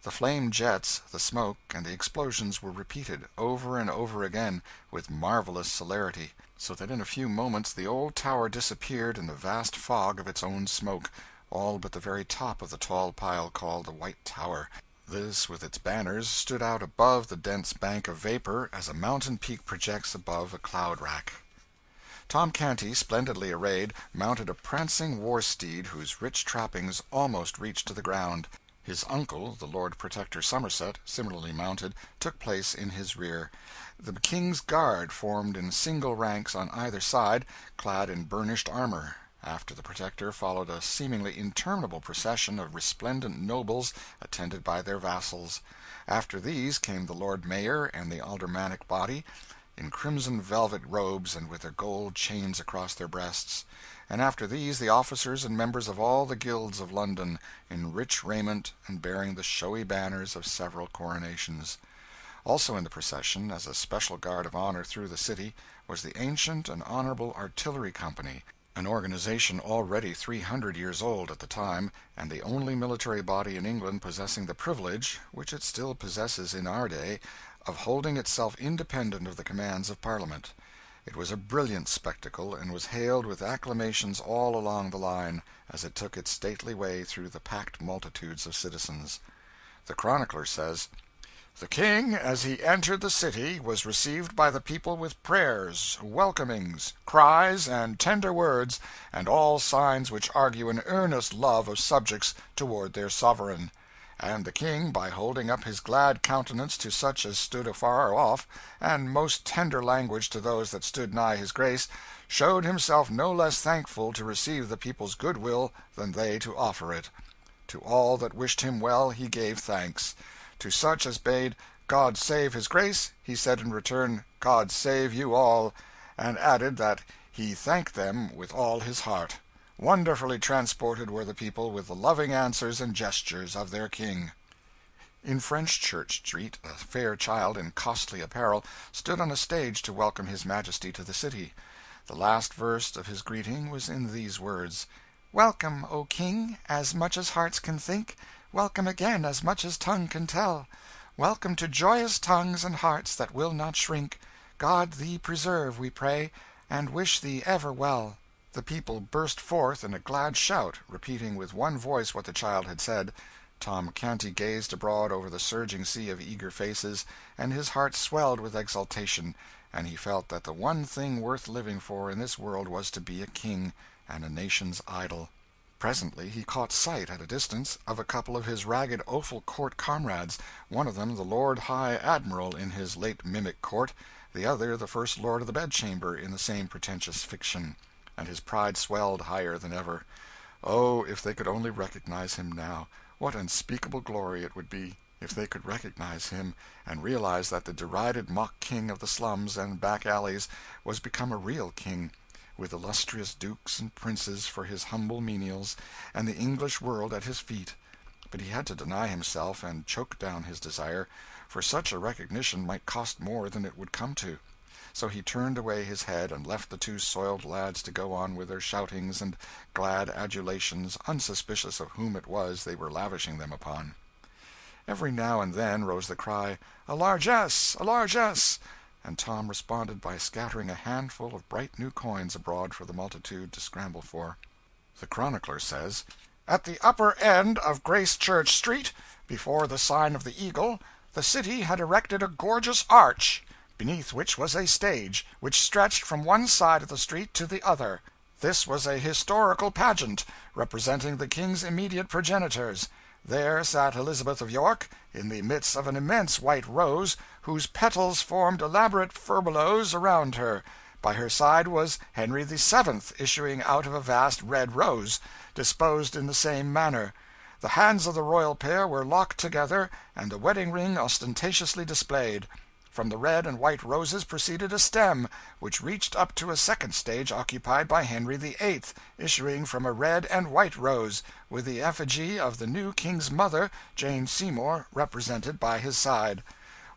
The flame jets, the smoke, and the explosions were repeated, over and over again, with marvellous celerity, so that in a few moments the old tower disappeared in the vast fog of its own smoke, all but the very top of the tall pile called the White Tower. This, with its banners, stood out above the dense bank of vapor as a mountain peak projects above a cloud rack. Tom Canty, splendidly arrayed, mounted a prancing war steed whose rich trappings almost reached to the ground. His uncle, the Lord Protector Somerset, similarly mounted, took place in his rear. The King's guard formed in single ranks on either side, clad in burnished armor. After the Protector followed a seemingly interminable procession of resplendent nobles attended by their vassals; after these came the Lord Mayor and the aldermanic body, in crimson velvet robes and with their gold chains across their breasts; and after these the officers and members of all the guilds of London, in rich raiment and bearing the showy banners of several coronations. Also in the procession, as a special guard of honour through the city, was the ancient and honourable Artillery Company an organization already three hundred years old at the time, and the only military body in England possessing the privilege which it still possesses in our day of holding itself independent of the commands of Parliament. It was a brilliant spectacle, and was hailed with acclamations all along the line, as it took its stately way through the packed multitudes of citizens. The chronicler says. The King, as he entered the city, was received by the people with prayers, welcomings, cries, and tender words, and all signs which argue an earnest love of subjects toward their sovereign. And the King, by holding up his glad countenance to such as stood afar off, and most tender language to those that stood nigh his grace, showed himself no less thankful to receive the people's good will than they to offer it. To all that wished him well he gave thanks. To such as bade God save his Grace, he said in return, God save you all, and added that he thanked them with all his heart. Wonderfully transported were the people with the loving answers and gestures of their King. In Fenchurch Street a fair child in costly apparel stood on a stage to welcome his Majesty to the city. The last verse of his greeting was in these words "Welcome, O King, as much as hearts can think. Welcome again as much as tongue can tell. welcome to joyous tongues and hearts that will not shrink. God thee preserve, we pray, and wish thee ever well." The people burst forth in a glad shout, repeating with one voice what the child had said. Tom Canty gazed abroad over the surging sea of eager faces, and his heart swelled with exultation, and he felt that the one thing worth living for in this world was to be a king, and a nation's idol. Presently he caught sight, at a distance, of a couple of his ragged Offal Court comrades, one of them the Lord High Admiral in his late mimic court, the other the First Lord of the Bedchamber in the same pretentious fiction, and his pride swelled higher than ever. Oh, if they could only recognize him now, what unspeakable glory it would be if they could recognize him, and realize that the derided mock king of the slums and back alleys was become a real king! With illustrious dukes and princes for his humble menials, and the English world at his feet. But he had to deny himself and choke down his desire, for such a recognition might cost more than it would come to. So he turned away his head and left the two soiled lads to go on with their shoutings and glad adulations, unsuspicious of whom it was they were lavishing them upon. Every now and then rose the cry, "A largess! a largess!" And Tom responded by scattering a handful of bright new coins abroad for the multitude to scramble for. The chronicler says "At the upper end of Gracechurch Street, before the sign of the Eagle, the city had erected a gorgeous arch, beneath which was a stage, which stretched from one side of the street to the other. This was a historical pageant, representing the King's immediate progenitors. There sat Elizabeth of York, in the midst of an immense white rose, whose petals formed elaborate furbelows around her; by her side was Henry the Seventh issuing out of a vast red rose, disposed in the same manner. The hands of the royal pair were locked together, and the wedding ring ostentatiously displayed. From the red and white roses proceeded a stem, which reached up to a second stage occupied by Henry the Eighth, issuing from a red and white rose, with the effigy of the new King's mother, Jane Seymour, represented by his side.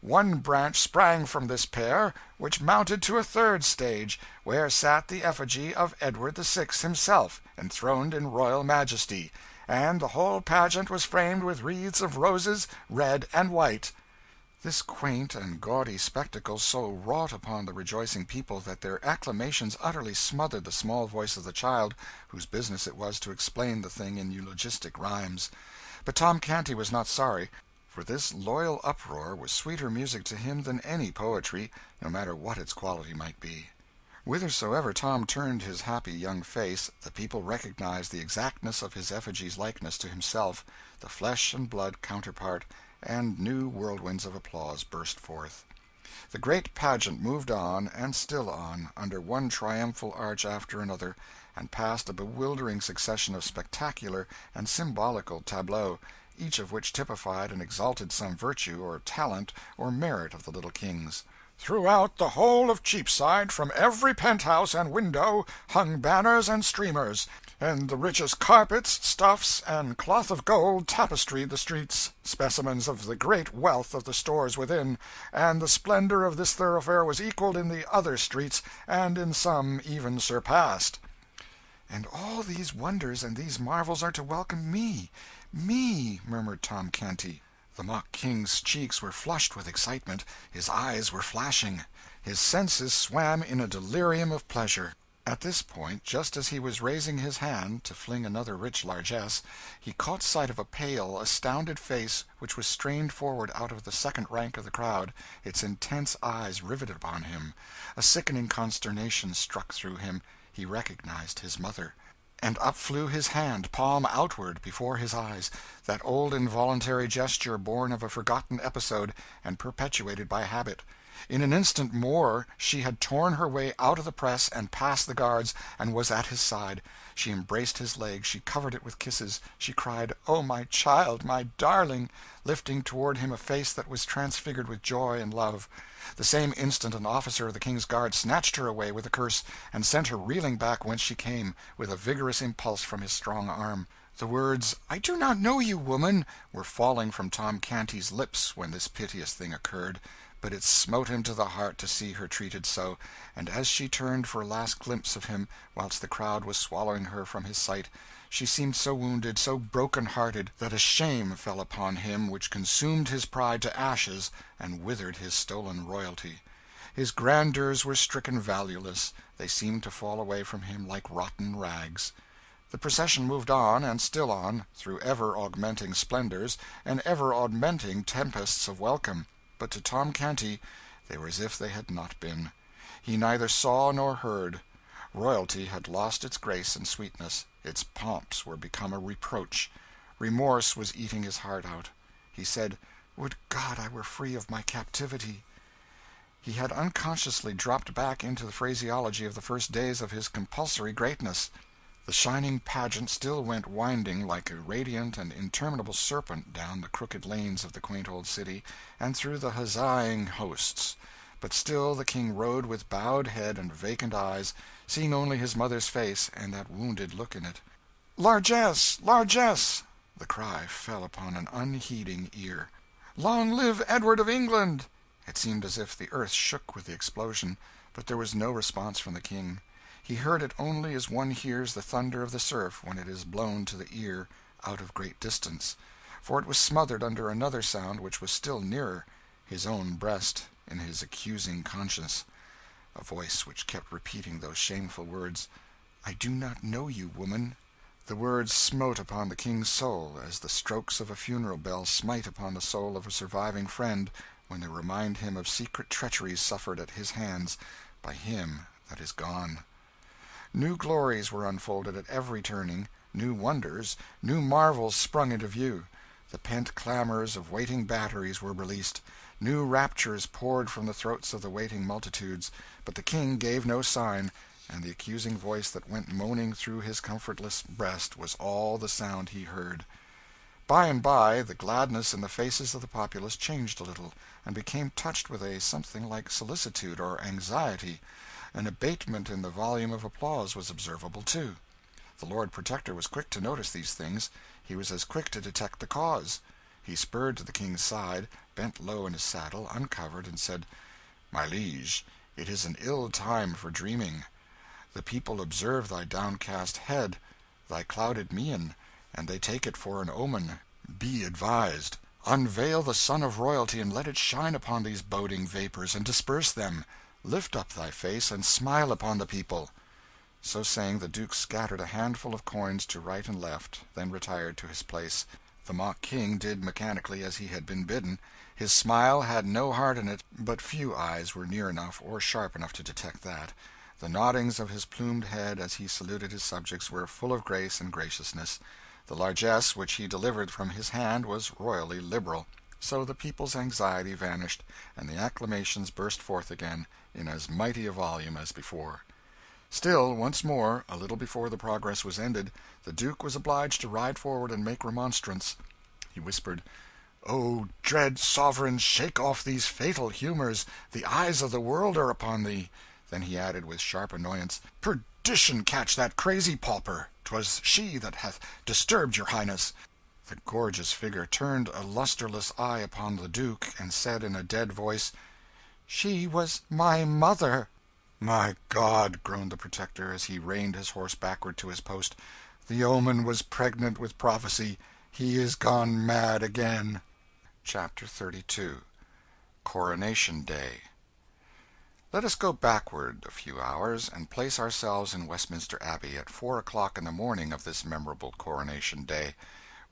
One branch sprang from this pair, which mounted to a third stage, where sat the effigy of Edward the Sixth himself, enthroned in royal majesty; and the whole pageant was framed with wreaths of roses, red and white. This quaint and gaudy spectacle so wrought upon the rejoicing people that their acclamations utterly smothered the small voice of the child, whose business it was to explain the thing in eulogistic rhymes. But Tom Canty was not sorry, for this loyal uproar was sweeter music to him than any poetry, no matter what its quality might be. Whithersoever Tom turned his happy young face, the people recognized the exactness of his effigy's likeness to himself, the flesh and blood counterpart and new whirlwinds of applause burst forth. The great pageant moved on, and still on, under one triumphal arch after another, and passed a bewildering succession of spectacular and symbolical tableaux, each of which typified and exalted some virtue or talent or merit of the little king's. Throughout the whole of Cheapside, from every penthouse and window, hung banners and streamers, and the richest carpets, stuffs, and cloth of gold tapestried the streets, specimens of the great wealth of the stores within; and the splendor of this thoroughfare was equaled in the other streets, and in some even surpassed. "And all these wonders and these marvels are to welcome me me!" murmured Tom Canty. The mock King's cheeks were flushed with excitement, his eyes were flashing, his senses swam in a delirium of pleasure. At this point, just as he was raising his hand to fling another rich largess, he caught sight of a pale, astounded face which was strained forward out of the second rank of the crowd, its intense eyes riveted upon him. A sickening consternation struck through him he recognized his mother and up flew his hand, palm outward, before his eyes that old involuntary gesture born of a forgotten episode, and perpetuated by habit. In an instant more she had torn her way out of the press and past the guards, and was at his side. She embraced his leg, she covered it with kisses, she cried, "Oh, my child, my darling!" lifting toward him a face that was transfigured with joy and love. The same instant an officer of the King's Guard snatched her away with a curse, and sent her reeling back whence she came, with a vigorous impulse from his strong arm. The words, "I do not know you, woman," were falling from Tom Canty's lips when this piteous thing occurred but it smote him to the heart to see her treated so, and as she turned for a last glimpse of him, whilst the crowd was swallowing her from his sight, She seemed so wounded, so broken hearted, that a shame fell upon him which consumed his pride to ashes and withered his stolen royalty. His grandeurs were stricken valueless; they seemed to fall away from him like rotten rags. The procession moved on, and still on, through ever augmenting splendours and ever augmenting tempests of welcome; but to Tom Canty they were as if they had not been. He neither saw nor heard. Royalty had lost its grace and sweetness; its pomps were become a reproach. Remorse was eating his heart out. He said, "Would God I were free of my captivity!" He had unconsciously dropped back into the phraseology of the first days of his compulsory greatness. The shining pageant still went winding like a radiant and interminable serpent down the crooked lanes of the quaint old city, and through the huzzaing hosts; but still the King rode with bowed head and vacant eyes, seeing only his mother's face and that wounded look in it. "Largess! largess!" The cry fell upon an unheeding ear. "Long live Edward of England!" It seemed as if the earth shook with the explosion, but there was no response from the King. He heard it only as one hears the thunder of the surf when it is blown to the ear out of great distance; for it was smothered under another sound which was still nearer his own breast, in his accusing conscience a voice which kept repeating those shameful words, "I do not know you, woman." The words smote upon the King's soul, as the strokes of a funeral bell smite upon the soul of a surviving friend when they remind him of secret treacheries suffered at his hands by him that is gone. New glories were unfolded at every turning, new wonders, new marvels sprung into view. The pent clamours of waiting batteries were released, new raptures poured from the throats of the waiting multitudes, but the King gave no sign, and the accusing voice that went moaning through his comfortless breast was all the sound he heard. By and by the gladness in the faces of the populace changed a little, and became touched with a something like solicitude or anxiety. An abatement in the volume of applause was observable, too. The Lord Protector was quick to notice these things; he was as quick to detect the cause. He spurred to the King's side, bent low in his saddle, uncovered, and said "My liege, it is an ill time for dreaming. The people observe thy downcast head, thy clouded mien, and they take it for an omen. Be advised. Unveil the sun of royalty and let it shine upon these boding vapours and disperse them. Lift up thy face and smile upon the people." So saying, the Duke scattered a handful of coins to right and left, then retired to his place. The mock King did mechanically as he had been bidden. His smile had no heart in it, but few eyes were near enough or sharp enough to detect that. The noddings of his plumed head as he saluted his subjects were full of grace and graciousness. The largesse which he delivered from his hand was royally liberal. So the people's anxiety vanished, and the acclamations burst forth again in as mighty a volume as before. Still, once more, a little before the progress was ended, the Duke was obliged to ride forward and make remonstrance. He whispered, "O dread sovereign, shake off these fatal humours the eyes of the world are upon thee." Then he added with sharp annoyance, "Perdition catch that crazy pauper! 'Twas she that hath disturbed your highness." The gorgeous figure turned a lustreless eye upon the Duke, and said in a dead voice "She was my mother." "My God!" groaned the Protector, as he reined his horse backward to his post, "the omen was pregnant with prophecy he is gone mad again." CHAPTER 32 Coronation Day LET us go backward a few hours, and place ourselves in Westminster Abbey at four o'clock in the morning of this memorable coronation day.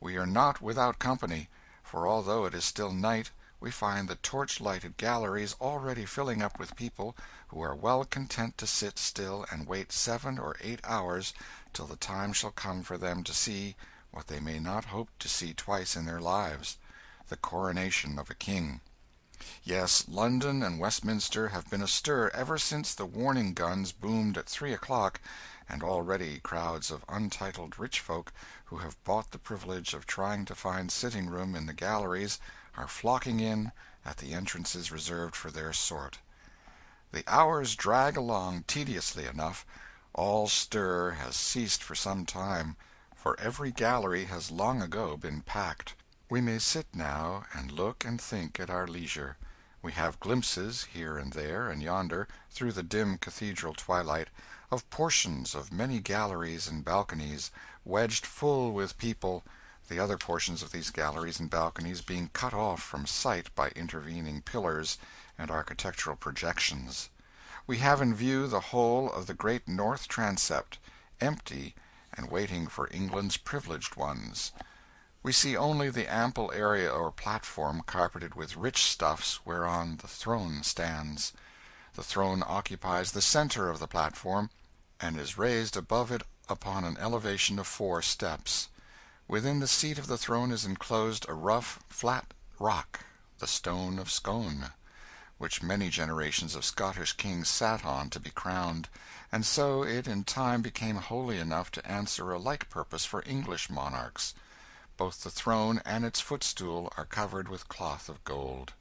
We are not without company; for although it is still night, we find the torch lighted galleries already filling up with people who are well content to sit still and wait seven or eight hours till the time shall come for them to see what they may not hope to see twice in their lives the coronation of a king. Yes, London and Westminster have been astir ever since the warning guns boomed at three o'clock and already crowds of untitled rich folk, who have bought the privilege of trying to find sitting room in the galleries, are flocking in at the entrances reserved for their sort. The hours drag along tediously enough. All stir has ceased for some time, for every gallery has long ago been packed. We may sit now, and look and think at our leisure. We have glimpses, here and there and yonder, through the dim cathedral twilight of portions of many galleries and balconies wedged full with people, the other portions of these galleries and balconies being cut off from sight by intervening pillars and architectural projections. We have in view the whole of the great north transept, empty and waiting for England's privileged ones. We see only the ample area or platform carpeted with rich stuffs whereon the throne stands. The throne occupies the center of the platform, and is raised above it upon an elevation of four steps. Within the seat of the throne is enclosed a rough, flat rock, the Stone of Scone, which many generations of Scottish kings sat on to be crowned, and so it in time became holy enough to answer a like purpose for English monarchs. Both the throne and its footstool are covered with cloth of gold.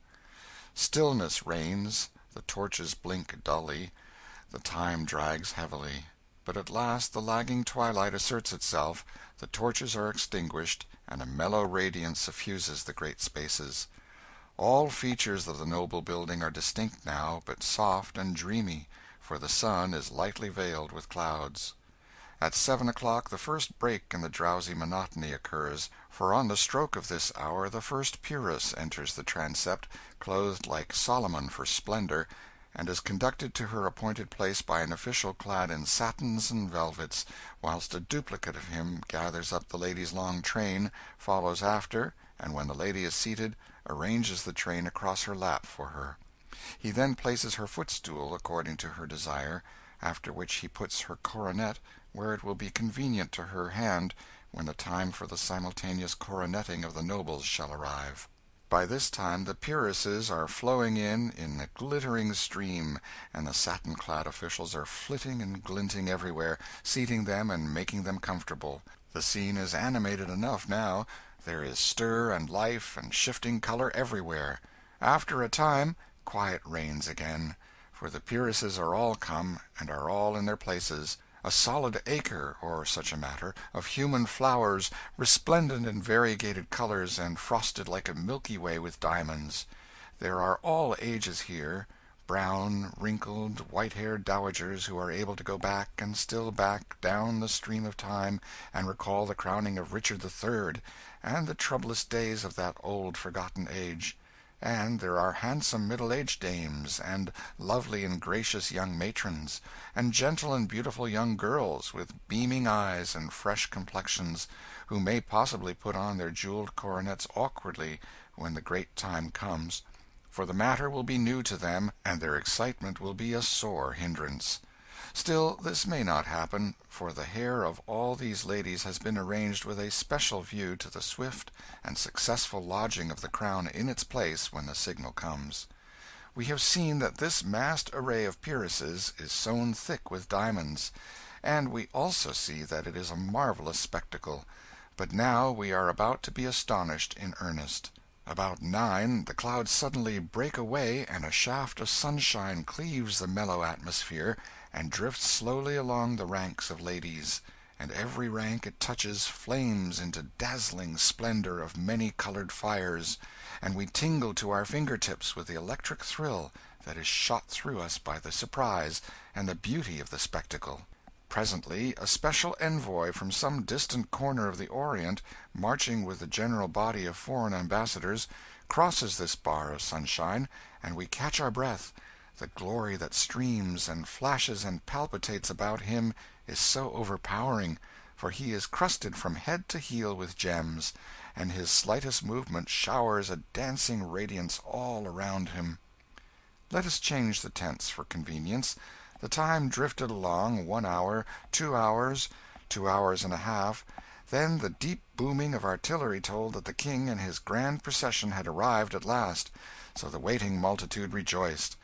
Stillness reigns, the torches blink dully, the time drags heavily. But at last the lagging twilight asserts itself, the torches are extinguished, and a mellow radiance suffuses the great spaces. All features of the noble building are distinct now, but soft and dreamy, for the sun is lightly veiled with clouds. At seven o'clock the first break in the drowsy monotony occurs, for on the stroke of this hour the first peeress enters the transept, clothed like Solomon for splendour, and is conducted to her appointed place by an official clad in satins and velvets, whilst a duplicate of him gathers up the lady's long train, follows after, and when the lady is seated, arranges the train across her lap for her. He then places her footstool according to her desire, after which he puts her coronet where it will be convenient to her hand when the time for the simultaneous coroneting of the nobles shall arrive. By this time the peeresses are flowing in in a glittering stream, and the satin clad officials are flitting and glinting everywhere, seating them and making them comfortable. The scene is animated enough now; there is stir and life and shifting colour everywhere. After a time, quiet reigns again, for the peeresses are all come, and are all in their places a solid acre, or such a matter, of human flowers, resplendent in variegated colours and frosted like a Milky Way with diamonds. There are all ages here brown, wrinkled, white haired dowagers who are able to go back and still back down the stream of time and recall the crowning of Richard the Third, and the troublous days of that old forgotten age. And there are handsome middle aged dames, and lovely and gracious young matrons, and gentle and beautiful young girls, with beaming eyes and fresh complexions, who may possibly put on their jewelled coronets awkwardly when the great time comes; for the matter will be new to them, and their excitement will be a sore hindrance. Still, this may not happen, for the hair of all these ladies has been arranged with a special view to the swift and successful lodging of the crown in its place when the signal comes. We have seen that this massed array of peeresses is sown thick with diamonds, and we also see that it is a marvellous spectacle; but now we are about to be astonished in earnest. About nine the clouds suddenly break away and a shaft of sunshine cleaves the mellow atmosphere and drifts slowly along the ranks of ladies, and every rank it touches flames into dazzling splendour of many coloured fires, and we tingle to our finger tips with the electric thrill that is shot through us by the surprise and the beauty of the spectacle. Presently a special envoy from some distant corner of the Orient, marching with the general body of foreign ambassadors, crosses this bar of sunshine, and we catch our breath. The glory that streams and flashes and palpitates about him is so overpowering, for he is crusted from head to heel with gems, and his slightest movement showers a dancing radiance all around him. Let us change the tense for convenience. The time drifted along one hour, two hours, two hours and a half; then the deep booming of artillery told that the King and his grand procession had arrived at last, so the waiting multitude rejoiced.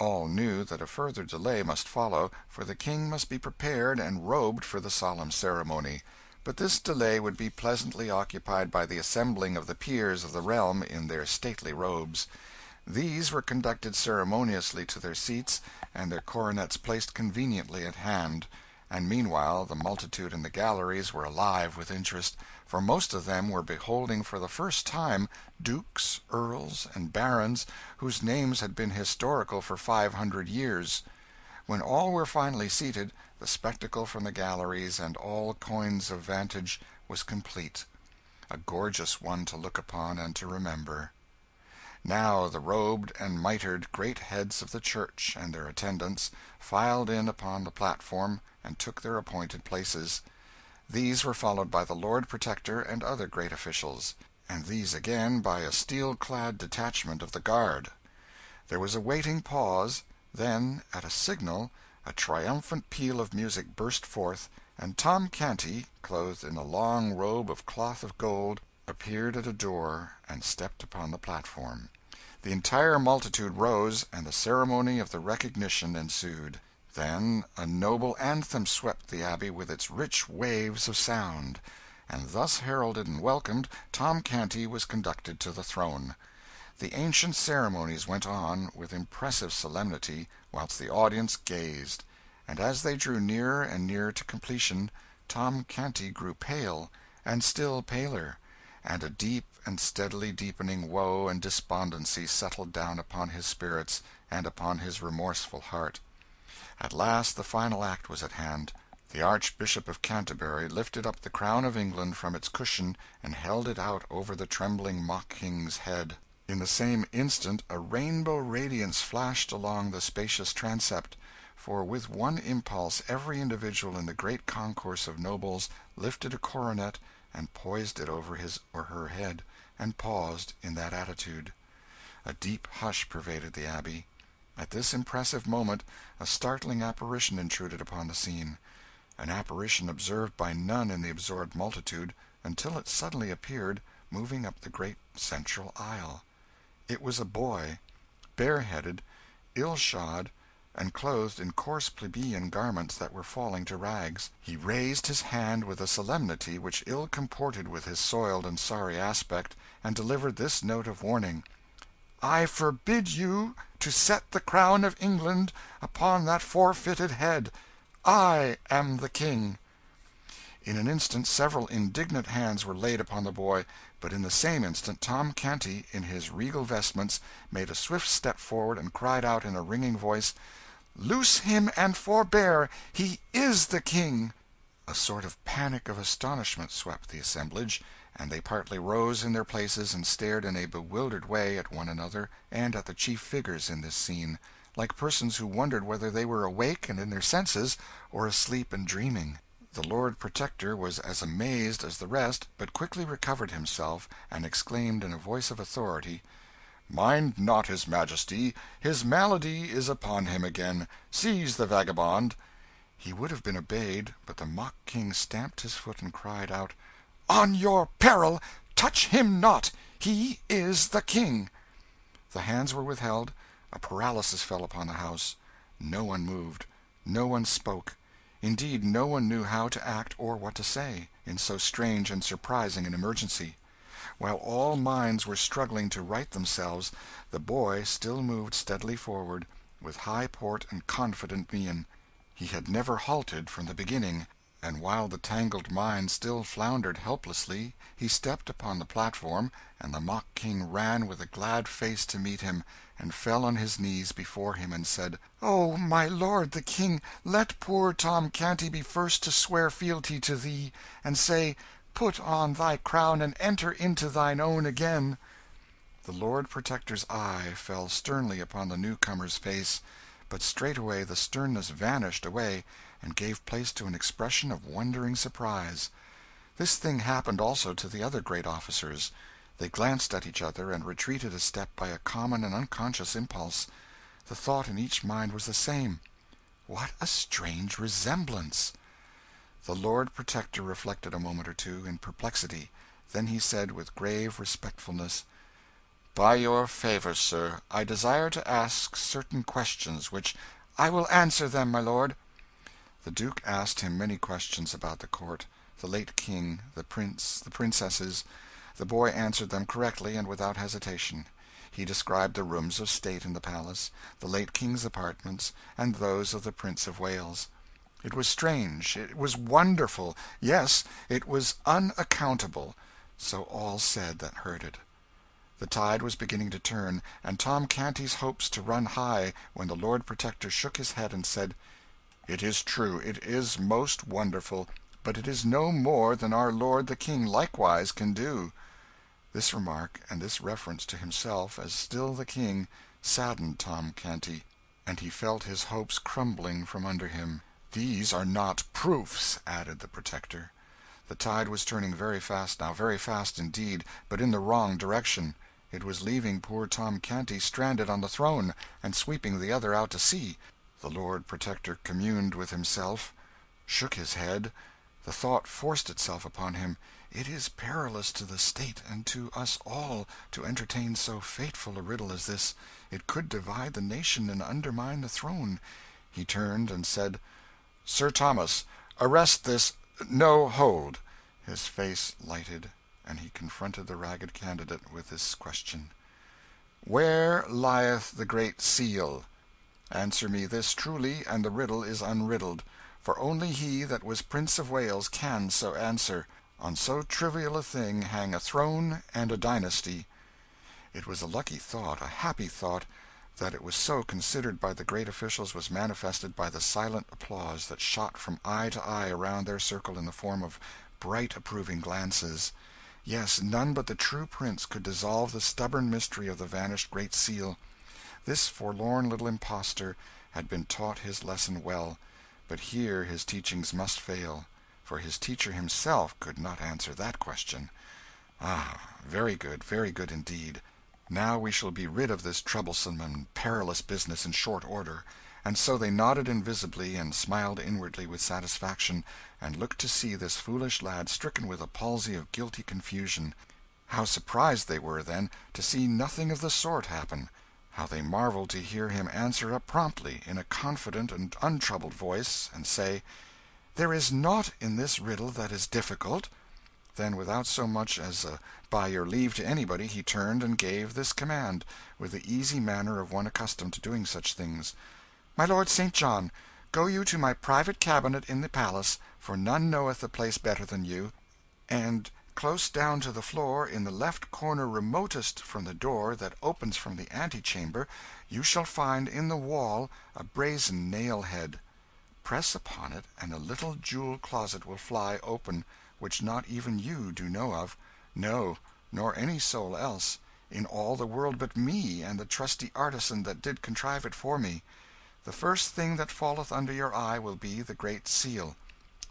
All knew that a further delay must follow, for the King must be prepared and robed for the solemn ceremony; but this delay would be pleasantly occupied by the assembling of the peers of the realm in their stately robes. These were conducted ceremoniously to their seats, and their coronets placed conveniently at hand; and meanwhile the multitude in the galleries were alive with interest for most of them were beholding for the first time dukes, earls, and barons whose names had been historical for five hundred years. When all were finally seated, the spectacle from the galleries and all coigns of vantage was complete a gorgeous one to look upon and to remember. Now the robed and mitred great heads of the Church and their attendants filed in upon the platform and took their appointed places. These were followed by the Lord Protector and other great officials, and these again by a steel clad detachment of the guard. There was a waiting pause, then, at a signal, a triumphant peal of music burst forth, and Tom Canty, clothed in a long robe of cloth of gold, appeared at a door and stepped upon the platform. The entire multitude rose, and the ceremony of the recognition ensued. Then a noble anthem swept the Abbey with its rich waves of sound, and thus heralded and welcomed, Tom Canty was conducted to the throne. The ancient ceremonies went on with impressive solemnity whilst the audience gazed; and as they drew nearer and nearer to completion, Tom Canty grew pale, and still paler, and a deep and steadily deepening woe and despondency settled down upon his spirits and upon his remorseful heart. At last the final act was at hand. The Archbishop of Canterbury lifted up the crown of England from its cushion and held it out over the trembling mock King's head. In the same instant a rainbow radiance flashed along the spacious transept, for with one impulse every individual in the great concourse of nobles lifted a coronet and poised it over his or her head, and paused in that attitude. A deep hush pervaded the Abbey. At this impressive moment a startling apparition intruded upon the scene an apparition observed by none in the absorbed multitude, until it suddenly appeared, moving up the great central aisle. It was a boy, bareheaded, ill shod, and clothed in coarse plebeian garments that were falling to rags. He raised his hand with a solemnity which ill comported with his soiled and sorry aspect, and delivered this note of warning "I forbid you to set the crown of England upon that forfeited head. I am the King." In an instant several indignant hands were laid upon the boy. But in the same instant Tom Canty, in his regal vestments, made a swift step forward, and cried out in a ringing voice "Loose him and forbear! He is the King!" A sort of panic of astonishment swept the assemblage, and they partly rose in their places and stared in a bewildered way at one another and at the chief figures in this scene, like persons who wondered whether they were awake and in their senses, or asleep and dreaming. The Lord Protector was as amazed as the rest, but quickly recovered himself, and exclaimed in a voice of authority "Mind not his Majesty, his malady is upon him again. Seize the vagabond!" He would have been obeyed, but the mock King stamped his foot and cried out "On your peril! Touch him not! He is the King!" The hands were withheld, a paralysis fell upon the house. No one moved, no one spoke. Indeed, no one knew how to act or what to say, in so strange and surprising an emergency. While all minds were struggling to right themselves, the boy still moved steadily forward, with high port and confident mien. He had never halted from the beginning, and while the tangled minds still floundered helplessly, he stepped upon the platform, and the mock King ran with a glad face to meet him and fell on his knees before him and said "Oh, my lord the King, let poor Tom Canty be first to swear fealty to thee, and say, Put on thy crown and enter into thine own again." The Lord Protector's eye fell sternly upon the newcomer's face, but straightway the sternness vanished away, and gave place to an expression of wondering surprise. This thing happened also to the other great officers. They glanced at each other, and retreated a step by a common and unconscious impulse. The thought in each mind was the same "What a strange resemblance!" The Lord Protector reflected a moment or two, in perplexity; then he said, with grave respectfulness "By your favour, sir, I desire to ask certain questions, which "I will answer them, my lord." The Duke asked him many questions about the court, the late King, the Prince, the princesses. The boy answered them correctly and without hesitation. He described the rooms of state in the palace, the late King's apartments, and those of the Prince of Wales. It was strange, it was wonderful, yes, it was unaccountable so all said that heard it. The tide was beginning to turn, and Tom Canty's hopes to run high, when the Lord Protector shook his head and said "It is true, it is most wonderful, but it is no more than our lord the King likewise can do." This remark, and this reference to himself as still the King, saddened Tom Canty, and he felt his hopes crumbling from under him. "These are not proofs," added the Protector. The tide was turning very fast now very fast indeed, but in the wrong direction. It was leaving poor Tom Canty stranded on the throne, and sweeping the other out to sea. The Lord Protector communed with himself, shook his head. The thought forced itself upon him, "It is perilous to the state and to us all to entertain so fateful a riddle as this. It could divide the nation and undermine the throne." He turned and said "Sir Thomas, arrest this no, hold!" His face lighted, and he confronted the ragged candidate with this question "Where lieth the Great Seal? Answer me this truly, and the riddle is unriddled; for only he that was Prince of Wales can so answer. On so trivial a thing hang a throne and a dynasty." It was a lucky thought, a happy thought. That it was so considered by the great officials was manifested by the silent applause that shot from eye to eye around their circle in the form of bright approving glances. Yes, none but the true prince could dissolve the stubborn mystery of the vanished Great Seal. This forlorn little impostor had been taught his lesson well, but here his teachings must fail, for his teacher himself could not answer that question. Ah, very good, very good indeed. Now we shall be rid of this troublesome and perilous business in short order." And so they nodded invisibly, and smiled inwardly with satisfaction, and looked to see this foolish lad stricken with a palsy of guilty confusion. How surprised they were, then, to see nothing of the sort happen! How they marvelled to hear him answer up promptly, in a confident and untroubled voice, and say, "There is nought in this riddle that is difficult. Then without so much as a by your leave to anybody, he turned and gave this command, with the easy manner of one accustomed to doing such things "My lord St. John, go you to my private cabinet in the palace, for none knoweth the place better than you, and close down to the floor, in the left corner remotest from the door that opens from the antechamber, you shall find in the wall a brazen nail head. Press upon it, and a little jewel closet will fly open which not even you do know of no, nor any soul else, in all the world but me and the trusty artisan that did contrive it for me. The first thing that falleth under your eye will be the Great Seal.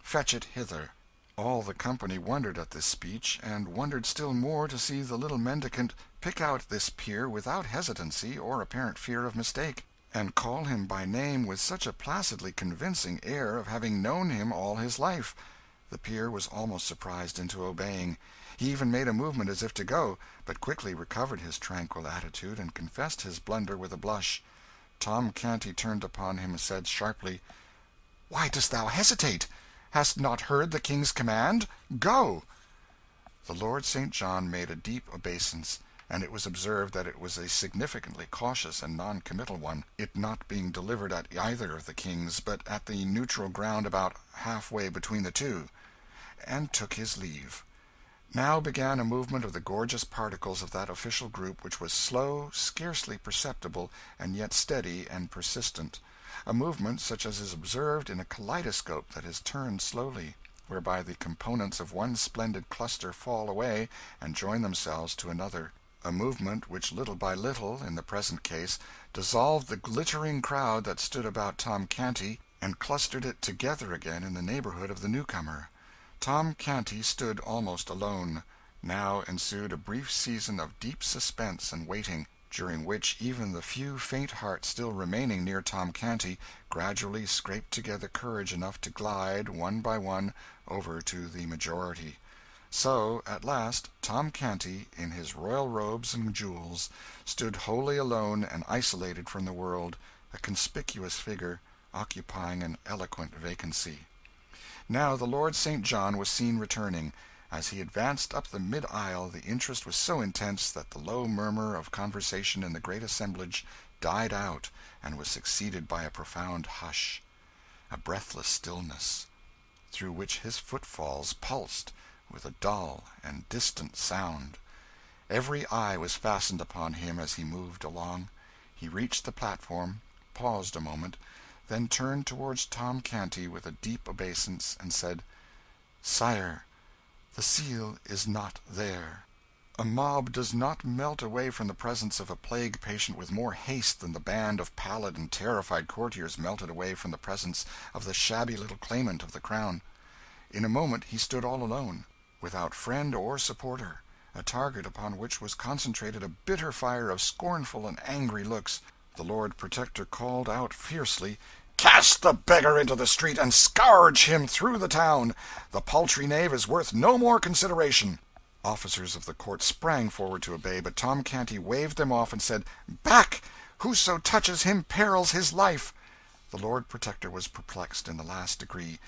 Fetch it hither." All the company wondered at this speech, and wondered still more to see the little mendicant pick out this peer without hesitancy or apparent fear of mistake, and call him by name with such a placidly convincing air of having known him all his life. The peer was almost surprised into obeying. He even made a movement as if to go, but quickly recovered his tranquil attitude and confessed his blunder with a blush. Tom Canty turned upon him and said sharply "Why dost thou hesitate? Hast not heard the King's command? Go!" The Lord St. John made a deep obeisance, and it was observed that it was a significantly cautious and non committal one, it not being delivered at either of the Kings, but at the neutral ground about half way between the two and took his leave. Now began a movement of the gorgeous particles of that official group which was slow, scarcely perceptible, and yet steady and persistent a movement such as is observed in a kaleidoscope that is turned slowly, whereby the components of one splendid cluster fall away and join themselves to another a movement which little by little, in the present case, dissolved the glittering crowd that stood about Tom Canty, and clustered it together again in the neighborhood of the newcomer. Tom Canty stood almost alone. Now ensued a brief season of deep suspense and waiting, during which even the few faint hearts still remaining near Tom Canty gradually scraped together courage enough to glide, one by one, over to the majority. So, at last, Tom Canty, in his royal robes and jewels, stood wholly alone and isolated from the world, a conspicuous figure, occupying an eloquent vacancy. Now the Lord St. John was seen returning. As he advanced up the mid aisle the interest was so intense that the low murmur of conversation in the great assemblage died out and was succeeded by a profound hush a breathless stillness, through which his footfalls pulsed with a dull and distant sound. Every eye was fastened upon him as he moved along. He reached the platform, paused a moment, then turned towards Tom Canty with a deep obeisance, and said "Sire, the Seal is not there." A mob does not melt away from the presence of a plague patient with more haste than the band of pallid and terrified courtiers melted away from the presence of the shabby little claimant of the crown. In a moment he stood all alone, without friend or supporter a target upon which was concentrated a bitter fire of scornful and angry looks. The Lord Protector called out fiercely "Cast the beggar into the street, and scourge him through the town! The paltry knave is worth no more consideration." Officers of the court sprang forward to obey, but Tom Canty waved them off and said "Back! Whoso touches him perils his life." The Lord Protector was perplexed in the last degree.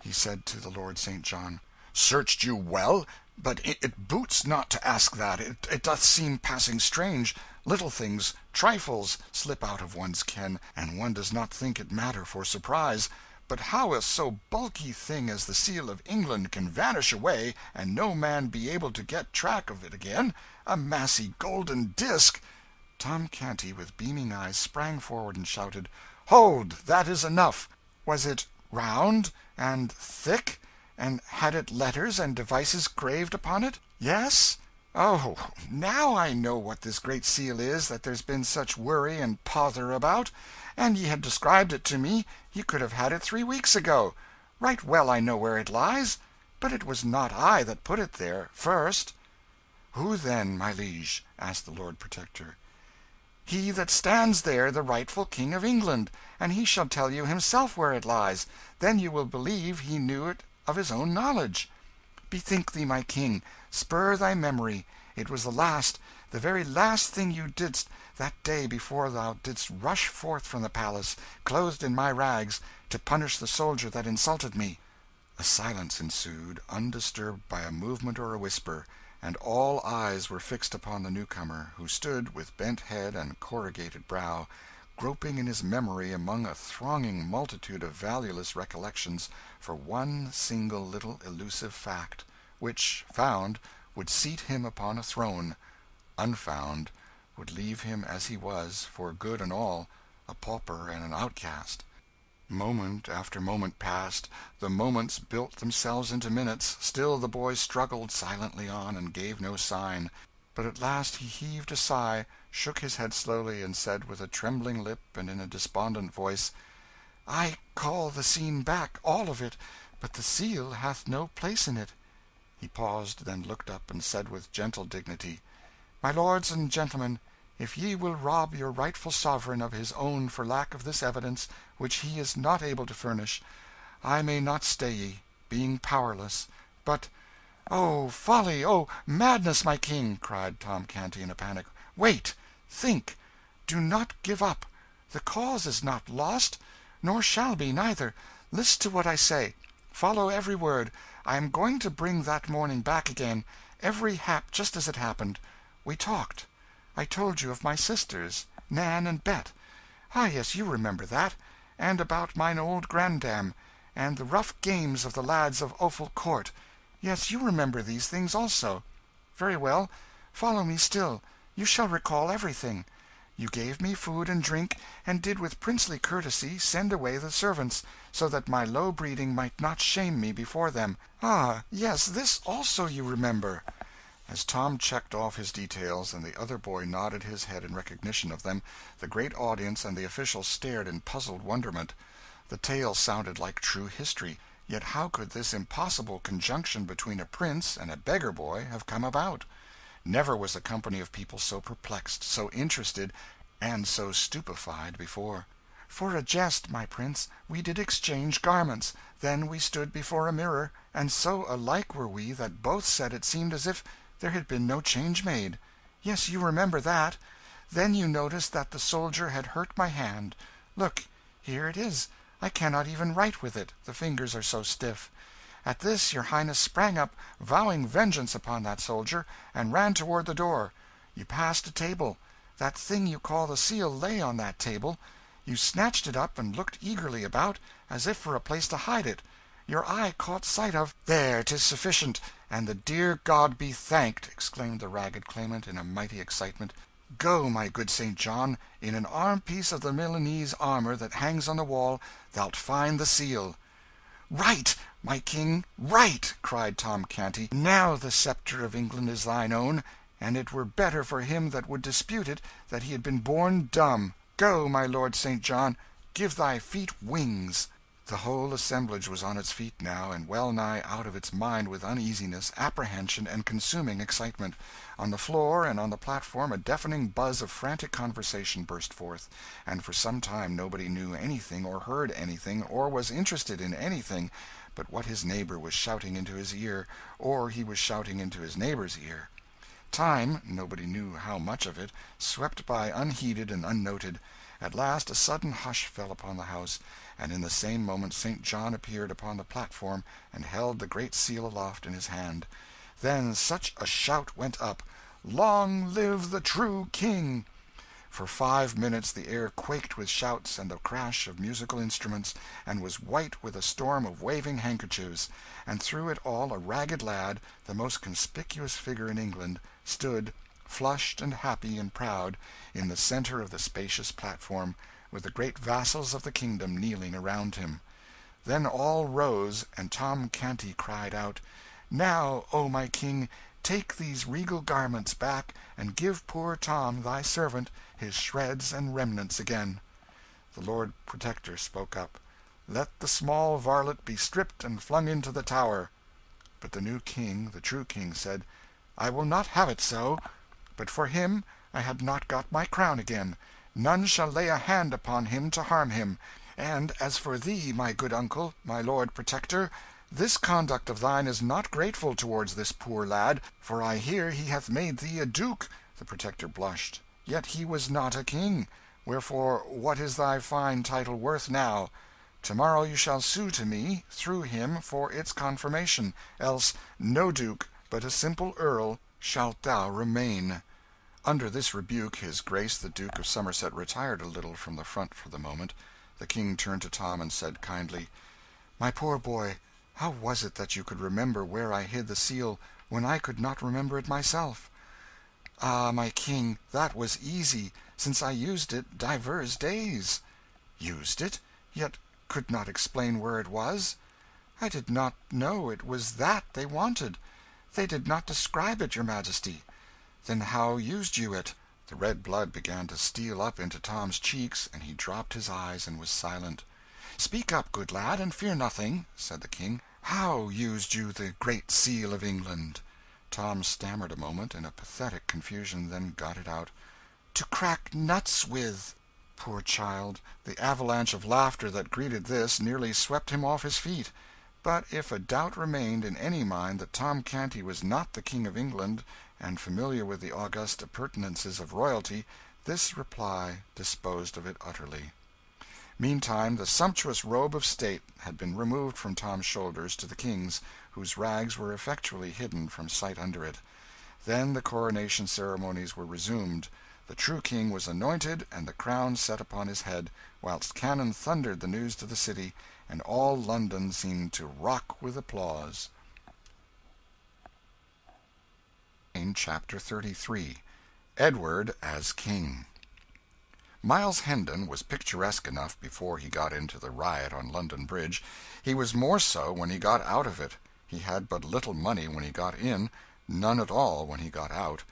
He said to the Lord St. John "Searched you well? But it boots not to ask that. It doth seem passing strange. Little things, trifles, slip out of one's ken, and one does not think it matter for surprise. But how a so bulky thing as the Seal of England can vanish away, and no man be able to get track of it again a massy golden disk Tom Canty, with beaming eyes, sprang forward and shouted "Hold, that is enough! Was it round and thick? And had it letters and devices graved upon it? Yes? Oh, now I know what this Great Seal is that there's been such worry and pother about. An ye had described it to me, ye could have had it three weeks ago. Right well I know where it lies. But it was not I that put it there, first." "Who, then, my liege?" asked the Lord Protector. "He that stands there, the rightful King of England; and he shall tell you himself where it lies. Then you will believe he knew it of his own knowledge. Bethink thee, my king spur thy memory it was the last, the very last thing you didst that day before thou didst rush forth from the palace, clothed in my rags, to punish the soldier that insulted me." A silence ensued, undisturbed by a movement or a whisper, and all eyes were fixed upon the newcomer, who stood, with bent head and corrugated brow groping in his memory among a thronging multitude of valueless recollections for one single little elusive fact, which, found, would seat him upon a throne, unfound, would leave him as he was, for good and all, a pauper and an outcast. Moment after moment passed, the moments built themselves into minutes, still the boy struggled silently on, and gave no sign. But at last he heaved a sigh, shook his head slowly, and said with a trembling lip and in a despondent voice "I call the scene back, all of it, but the Seal hath no place in it." He paused, then looked up, and said with gentle dignity "My lords and gentlemen, if ye will rob your rightful sovereign of his own for lack of this evidence, which he is not able to furnish, I may not stay ye, being powerless; but "Oh, folly! oh, madness, my king!" cried Tom Canty in a panic. "Wait! Think! do not give up! The cause is not lost nor shall be, neither. List to what I say follow every word. I am going to bring that morning back again every hap just as it happened. We talked. I told you of my sisters, Nan and Bet ah, yes, you remember that and about mine old grandam, and the rough games of the lads of Offal Court. Yes, you remember these things also. Very well follow me still you shall recall everything. You gave me food and drink, and did with princely courtesy send away the servants, so that my low breeding might not shame me before them. Ah, yes, this also you remember." As Tom checked off his details, and the other boy nodded his head in recognition of them, the great audience and the officials stared in puzzled wonderment. The tale sounded like true history. Yet how could this impossible conjunction between a prince and a beggar boy have come about? Never was a company of people so perplexed, so interested, and so stupefied before. For a jest, my prince, we did exchange garments; then we stood before a mirror, and so alike were we that both said it seemed as if there had been no change made. Yes, you remember that. Then you noticed that the soldier had hurt my hand. Look, here it is. I cannot even write with it, the fingers are so stiff. At this your highness sprang up, vowing vengeance upon that soldier, and ran toward the door. You passed a table. That thing you call the Seal lay on that table. You snatched it up and looked eagerly about, as if for a place to hide it. Your eye caught sight of there, 'tis sufficient. and the dear God be thanked!" exclaimed the ragged claimant, in a mighty excitement. "Go, my good St. John in an arm piece of the Milanese armour that hangs on the wall thou'lt find the Seal." "Right, my King, right!" cried Tom Canty. "Now the sceptre of England is thine own, and it were better for him that would dispute it that he had been born dumb. Go, my Lord St. John, give thy feet wings." The whole assemblage was on its feet now, and well nigh out of its mind with uneasiness, apprehension, and consuming excitement. On the floor and on the platform a deafening buzz of frantic conversation burst forth, and for some time nobody knew anything, or heard anything, or was interested in anything but what his neighbour was shouting into his ear, or he was shouting into his neighbour's ear. Time nobody knew how much of it swept by unheeded and unnoted. At last a sudden hush fell upon the house and in the same moment St. John appeared upon the platform and held the Great Seal aloft in his hand. Then such a shout went up, "Long live the true King!" For five minutes the air quaked with shouts and the crash of musical instruments, and was white with a storm of waving handkerchiefs; and through it all a ragged lad, the most conspicuous figure in England, stood, flushed and happy and proud, in the centre of the spacious platform with the great vassals of the kingdom kneeling around him. Then all rose, and Tom Canty cried out "Now, O my King, take these regal garments back, and give poor Tom, thy servant, his shreds and remnants again." The Lord Protector spoke up "Let the small varlet be stripped and flung into the Tower." But the new King, the true King, said "I will not have it so. But for him I had not got my crown again. None shall lay a hand upon him to harm him. And as for thee, my good uncle, my Lord Protector, this conduct of thine is not grateful towards this poor lad, for I hear he hath made thee a duke." The Protector blushed. "Yet he was not a king; wherefore what is thy fine title worth now? To morrow you shall sue to me, through him, for its confirmation; else no duke, but a simple earl, shalt thou remain." Under this rebuke his Grace the Duke of Somerset retired a little from the front for the moment. The King turned to Tom and said kindly "My poor boy, how was it that you could remember where I hid the Seal, when I could not remember it myself?" "Ah, my King, that was easy, since I used it divers days." "Used it, yet could not explain where it was?" "I did not know it was that they wanted. They did not describe it, your Majesty." "Then how used you it?" The red blood began to steal up into Tom's cheeks, and he dropped his eyes and was silent. "Speak up, good lad, and fear nothing," said the King. "How used you the Great Seal of England?" Tom stammered a moment, in a pathetic confusion, then got it out "To crack nuts with." Poor child, the avalanche of laughter that greeted this nearly swept him off his feet. But if a doubt remained in any mind that Tom Canty was not the King of England and familiar with the august appurtenances of royalty, this reply disposed of it utterly. Meantime the sumptuous robe of state had been removed from Tom's shoulders to the King's, whose rags were effectually hidden from sight under it. Then the coronation ceremonies were resumed, the true King was anointed and the crown set upon his head, whilst cannon thundered the news to the city, and all London seemed to rock with applause. CHAPTER 33 Edward as King Miles Hendon was picturesque enough before he got into the riot on London Bridge; he was more so when he got out of it. He had but little money when he got in, none at all when he got out.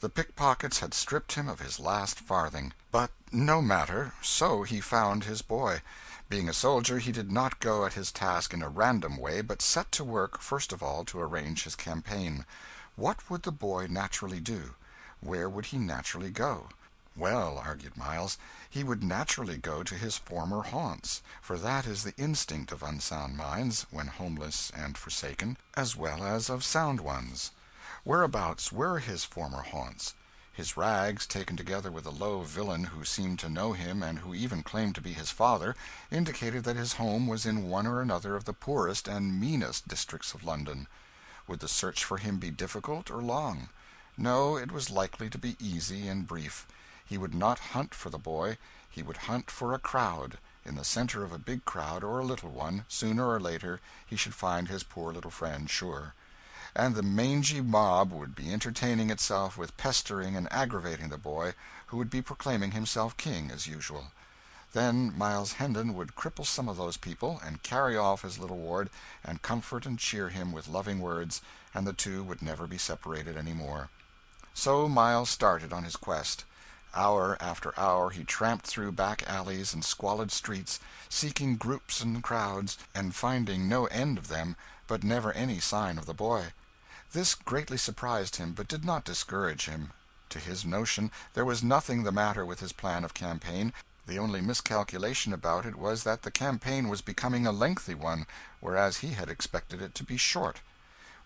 The pickpockets had stripped him of his last farthing. But no matter, so he found his boy. Being a soldier, he did not go at his task in a random way, but set to work, first of all, to arrange his campaign. What would the boy naturally do? Where would he naturally go? Well, argued Miles, he would naturally go to his former haunts, for that is the instinct of unsound minds, when homeless and forsaken, as well as of sound ones. Whereabouts were his former haunts? His rags, taken together with a low villain who seemed to know him and who even claimed to be his father, indicated that his home was in one or another of the poorest and meanest districts of London. Would the search for him be difficult or long? No, it was likely to be easy and brief. He would not hunt for the boy, he would hunt for a crowd; in the centre of a big crowd or a little one, sooner or later he should find his poor little friend, sure. and the mangy mob would be entertaining itself with pestering and aggravating the boy, who would be proclaiming himself king, as usual. Then Miles Hendon would cripple some of those people, and carry off his little ward, and comfort and cheer him with loving words, and the two would never be separated any more. So Miles started on his quest. Hour after hour he tramped through back alleys and squalid streets, seeking groups and crowds, and finding no end of them, but never any sign of the boy. This greatly surprised him, but did not discourage him. To his notion there was nothing the matter with his plan of campaign; the only miscalculation about it was that the campaign was becoming a lengthy one, whereas he had expected it to be short.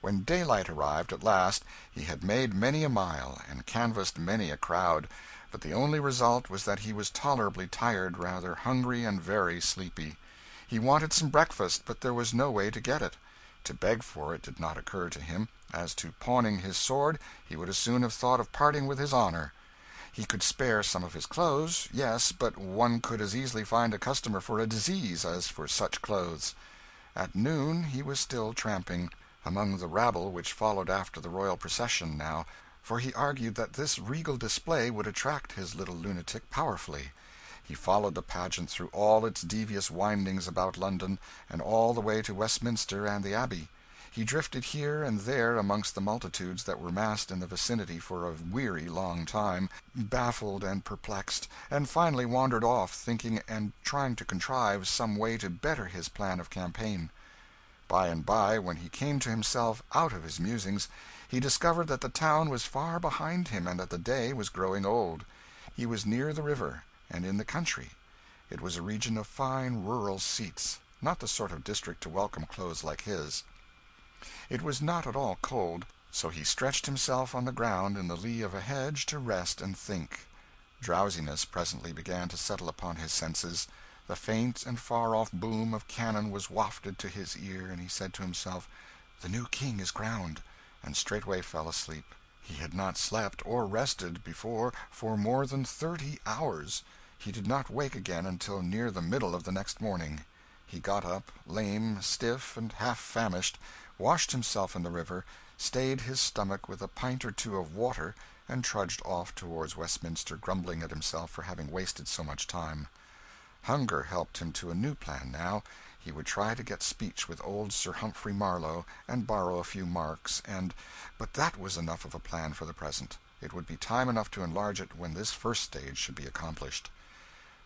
When daylight arrived at last he had made many a mile, and canvassed many a crowd but the only result was that he was tolerably tired, rather hungry, and very sleepy. He wanted some breakfast, but there was no way to get it. To beg for it did not occur to him; as to pawning his sword, he would as soon have thought of parting with his honour. He could spare some of his clothes yes, but one could as easily find a customer for a disease as for such clothes. At noon he was still tramping, among the rabble which followed after the royal procession, now for he argued that this regal display would attract his little lunatic powerfully. He followed the pageant through all its devious windings about London, and all the way to Westminster and the Abbey. He drifted here and there amongst the multitudes that were massed in the vicinity for a weary long time, baffled and perplexed, and finally wandered off, thinking and trying to contrive some way to better his plan of campaign. By and by, when he came to himself out of his musings, he discovered that the town was far behind him and that the day was growing old. He was near the river, and in the country. It was a region of fine rural seats not the sort of district to welcome clothes like his. It was not at all cold, so he stretched himself on the ground in the lee of a hedge to rest and think. Drowsiness presently began to settle upon his senses. The faint and far off boom of cannon was wafted to his ear, and he said to himself, "The new King is crowned and straightway fell asleep. He had not slept or rested before for more than thirty hours. He did not wake again until near the middle of the next morning. He got up, lame, stiff, and half famished, washed himself in the river, stayed his stomach with a pint or two of water, and trudged off towards Westminster, grumbling at himself for having wasted so much time. Hunger helped him to a new plan now he would try to get speech with old Sir Humphrey Marlow, and borrow a few marks, and but that was enough of a plan for the present; it would be time enough to enlarge it when this first stage should be accomplished.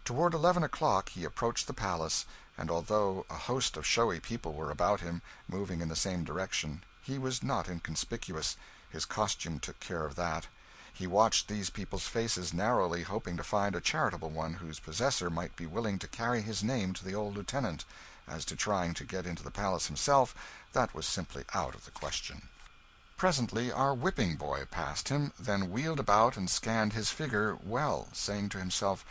Toward eleven o'clock he approached the palace, and although a host of showy people were about him, moving in the same direction, he was not inconspicuous his costume took care of that. He watched these people's faces narrowly, hoping to find a charitable one whose possessor might be willing to carry his name to the old lieutenant. As to trying to get into the palace himself, that was simply out of the question. Presently our whipping boy passed him, then wheeled about and scanned his figure well, saying to himself,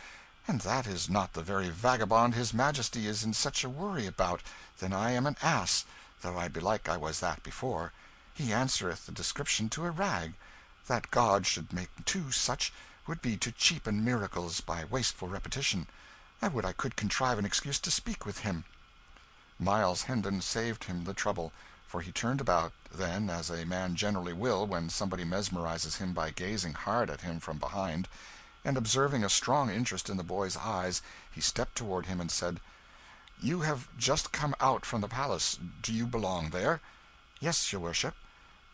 "And that is not the very vagabond his Majesty is in such a worry about, then I am an ass, though I belike I was that before. He answereth the description to a rag. That God should make two such, would be to cheapen miracles by wasteful repetition. I would I could contrive an excuse to speak with him. Miles Hendon saved him the trouble, for he turned about, then, as a man generally will when somebody mesmerises him by gazing hard at him from behind, and observing a strong interest in the boy's eyes, he stepped toward him and said "You have just come out from the palace. Do you belong there?" "Yes, your worship."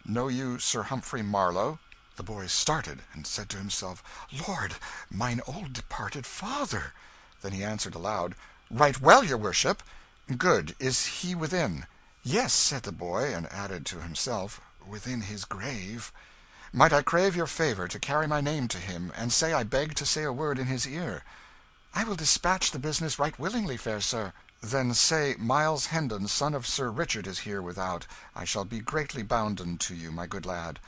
"Know you Sir Humphrey Marlow?" The boy started, and said to himself, "Lord, mine old departed father!" Then he answered aloud, "Right well, your worship. "Good. Is he within?" "Yes," said the boy, and added to himself, "within his grave." "Might I crave your favour to carry my name to him, and say I beg to say a word in his ear?" "I will despatch the business right willingly, fair sir." "Then say Miles Hendon, son of Sir Richard, is here without. I shall be greatly bounden to you, my good lad."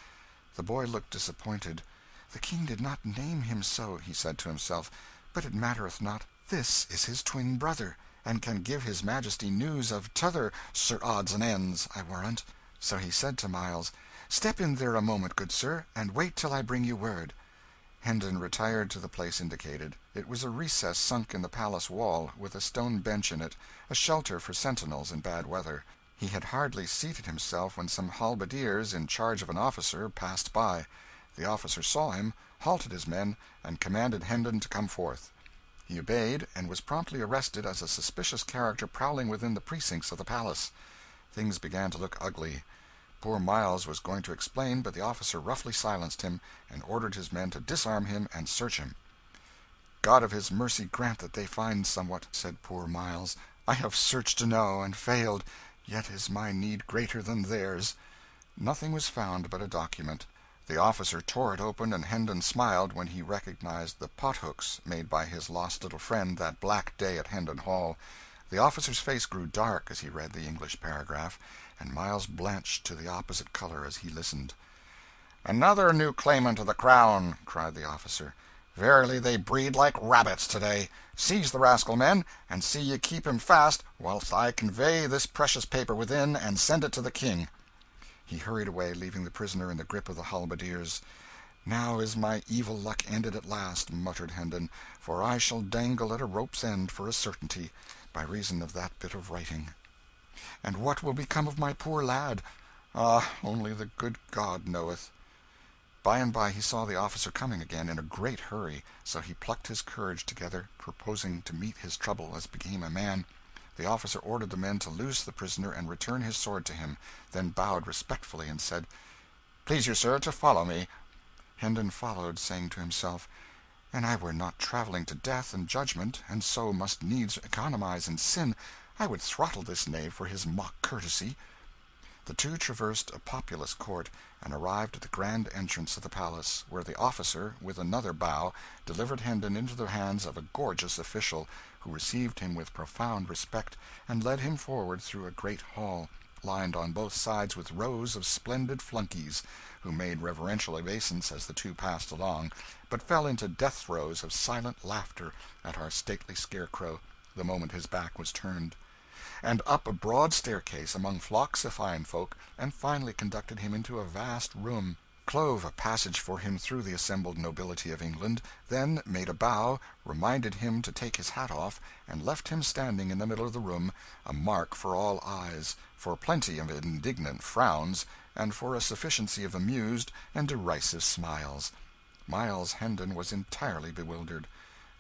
The boy looked disappointed. "The King did not name him so," he said to himself, "but it mattereth not. This is his twin brother and can give his Majesty news of t'other Sir Odds and Ends, I warrant." So he said to Miles, "Step in there a moment, good sir, and wait till I bring you word." Hendon retired to the place indicated. It was a recess sunk in the palace wall, with a stone bench in it, a shelter for sentinels in bad weather. He had hardly seated himself when some halberdiers, in charge of an officer, passed by. The officer saw him, halted his men, and commanded Hendon to come forth. He obeyed, and was promptly arrested as a suspicious character prowling within the precincts of the palace. Things began to look ugly. Poor Miles was going to explain, but the officer roughly silenced him, and ordered his men to disarm him and search him. "God of his mercy grant that they find somewhat," said poor Miles. "I have searched enow, and failed yet is my need greater than theirs." Nothing was found but a document. The officer tore it open, and Hendon smiled when he recognised the pothooks made by his lost little friend that black day at Hendon Hall. The officer's face grew dark as he read the English paragraph, and Miles blanched to the opposite colour as he listened. "Another new claimant to the crown!" cried the officer. "Verily they breed like rabbits to day. Seize the rascal, men, and see ye keep him fast whilst I convey this precious paper within and send it to the King." He hurried away, leaving the prisoner in the grip of the halberdiers. "Now is my evil luck ended at last," muttered Hendon, "for I shall dangle at a rope's end for a certainty, by reason of that bit of writing. And what will become of my poor lad? Ah, only the good God knoweth. By and by he saw the officer coming again, in a great hurry; so he plucked his courage together, purposing to meet his trouble as became a man. The officer ordered the men to loose the prisoner and return his sword to him, then bowed respectfully and said "Please you, sir, to follow me." Hendon followed, saying to himself, "An I were not travelling to death and judgment, and so must needs economise in sin, I would throttle this knave for his mock courtesy. The two traversed a populous court, and arrived at the grand entrance of the palace, where the officer, with another bow, delivered Hendon into the hands of a gorgeous official, who received him with profound respect, and led him forward through a great hall, lined on both sides with rows of splendid flunkeys, who made reverential obeisance as the two passed along, but fell into death throes of silent laughter at our stately scarecrow the moment his back was turned and up a broad staircase among flocks of fine folk, and finally conducted him into a vast room, clove a passage for him through the assembled nobility of England, then made a bow, reminded him to take his hat off, and left him standing in the middle of the room, a mark for all eyes, for plenty of indignant frowns, and for a sufficiency of amused and derisive smiles. Miles Hendon was entirely bewildered.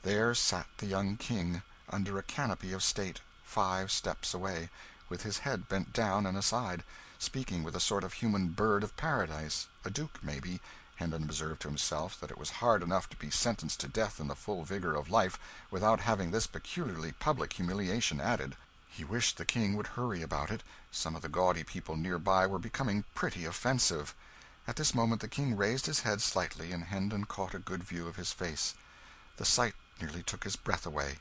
There sat the young King, under a canopy of state five steps away, with his head bent down and aside, speaking with a sort of human bird of paradise a duke, maybe. Hendon observed to himself that it was hard enough to be sentenced to death in the full vigour of life, without having this peculiarly public humiliation added. He wished the King would hurry about it; some of the gaudy people near by were becoming pretty offensive. At this moment the King raised his head slightly, and Hendon caught a good view of his face. The sight nearly took his breath away.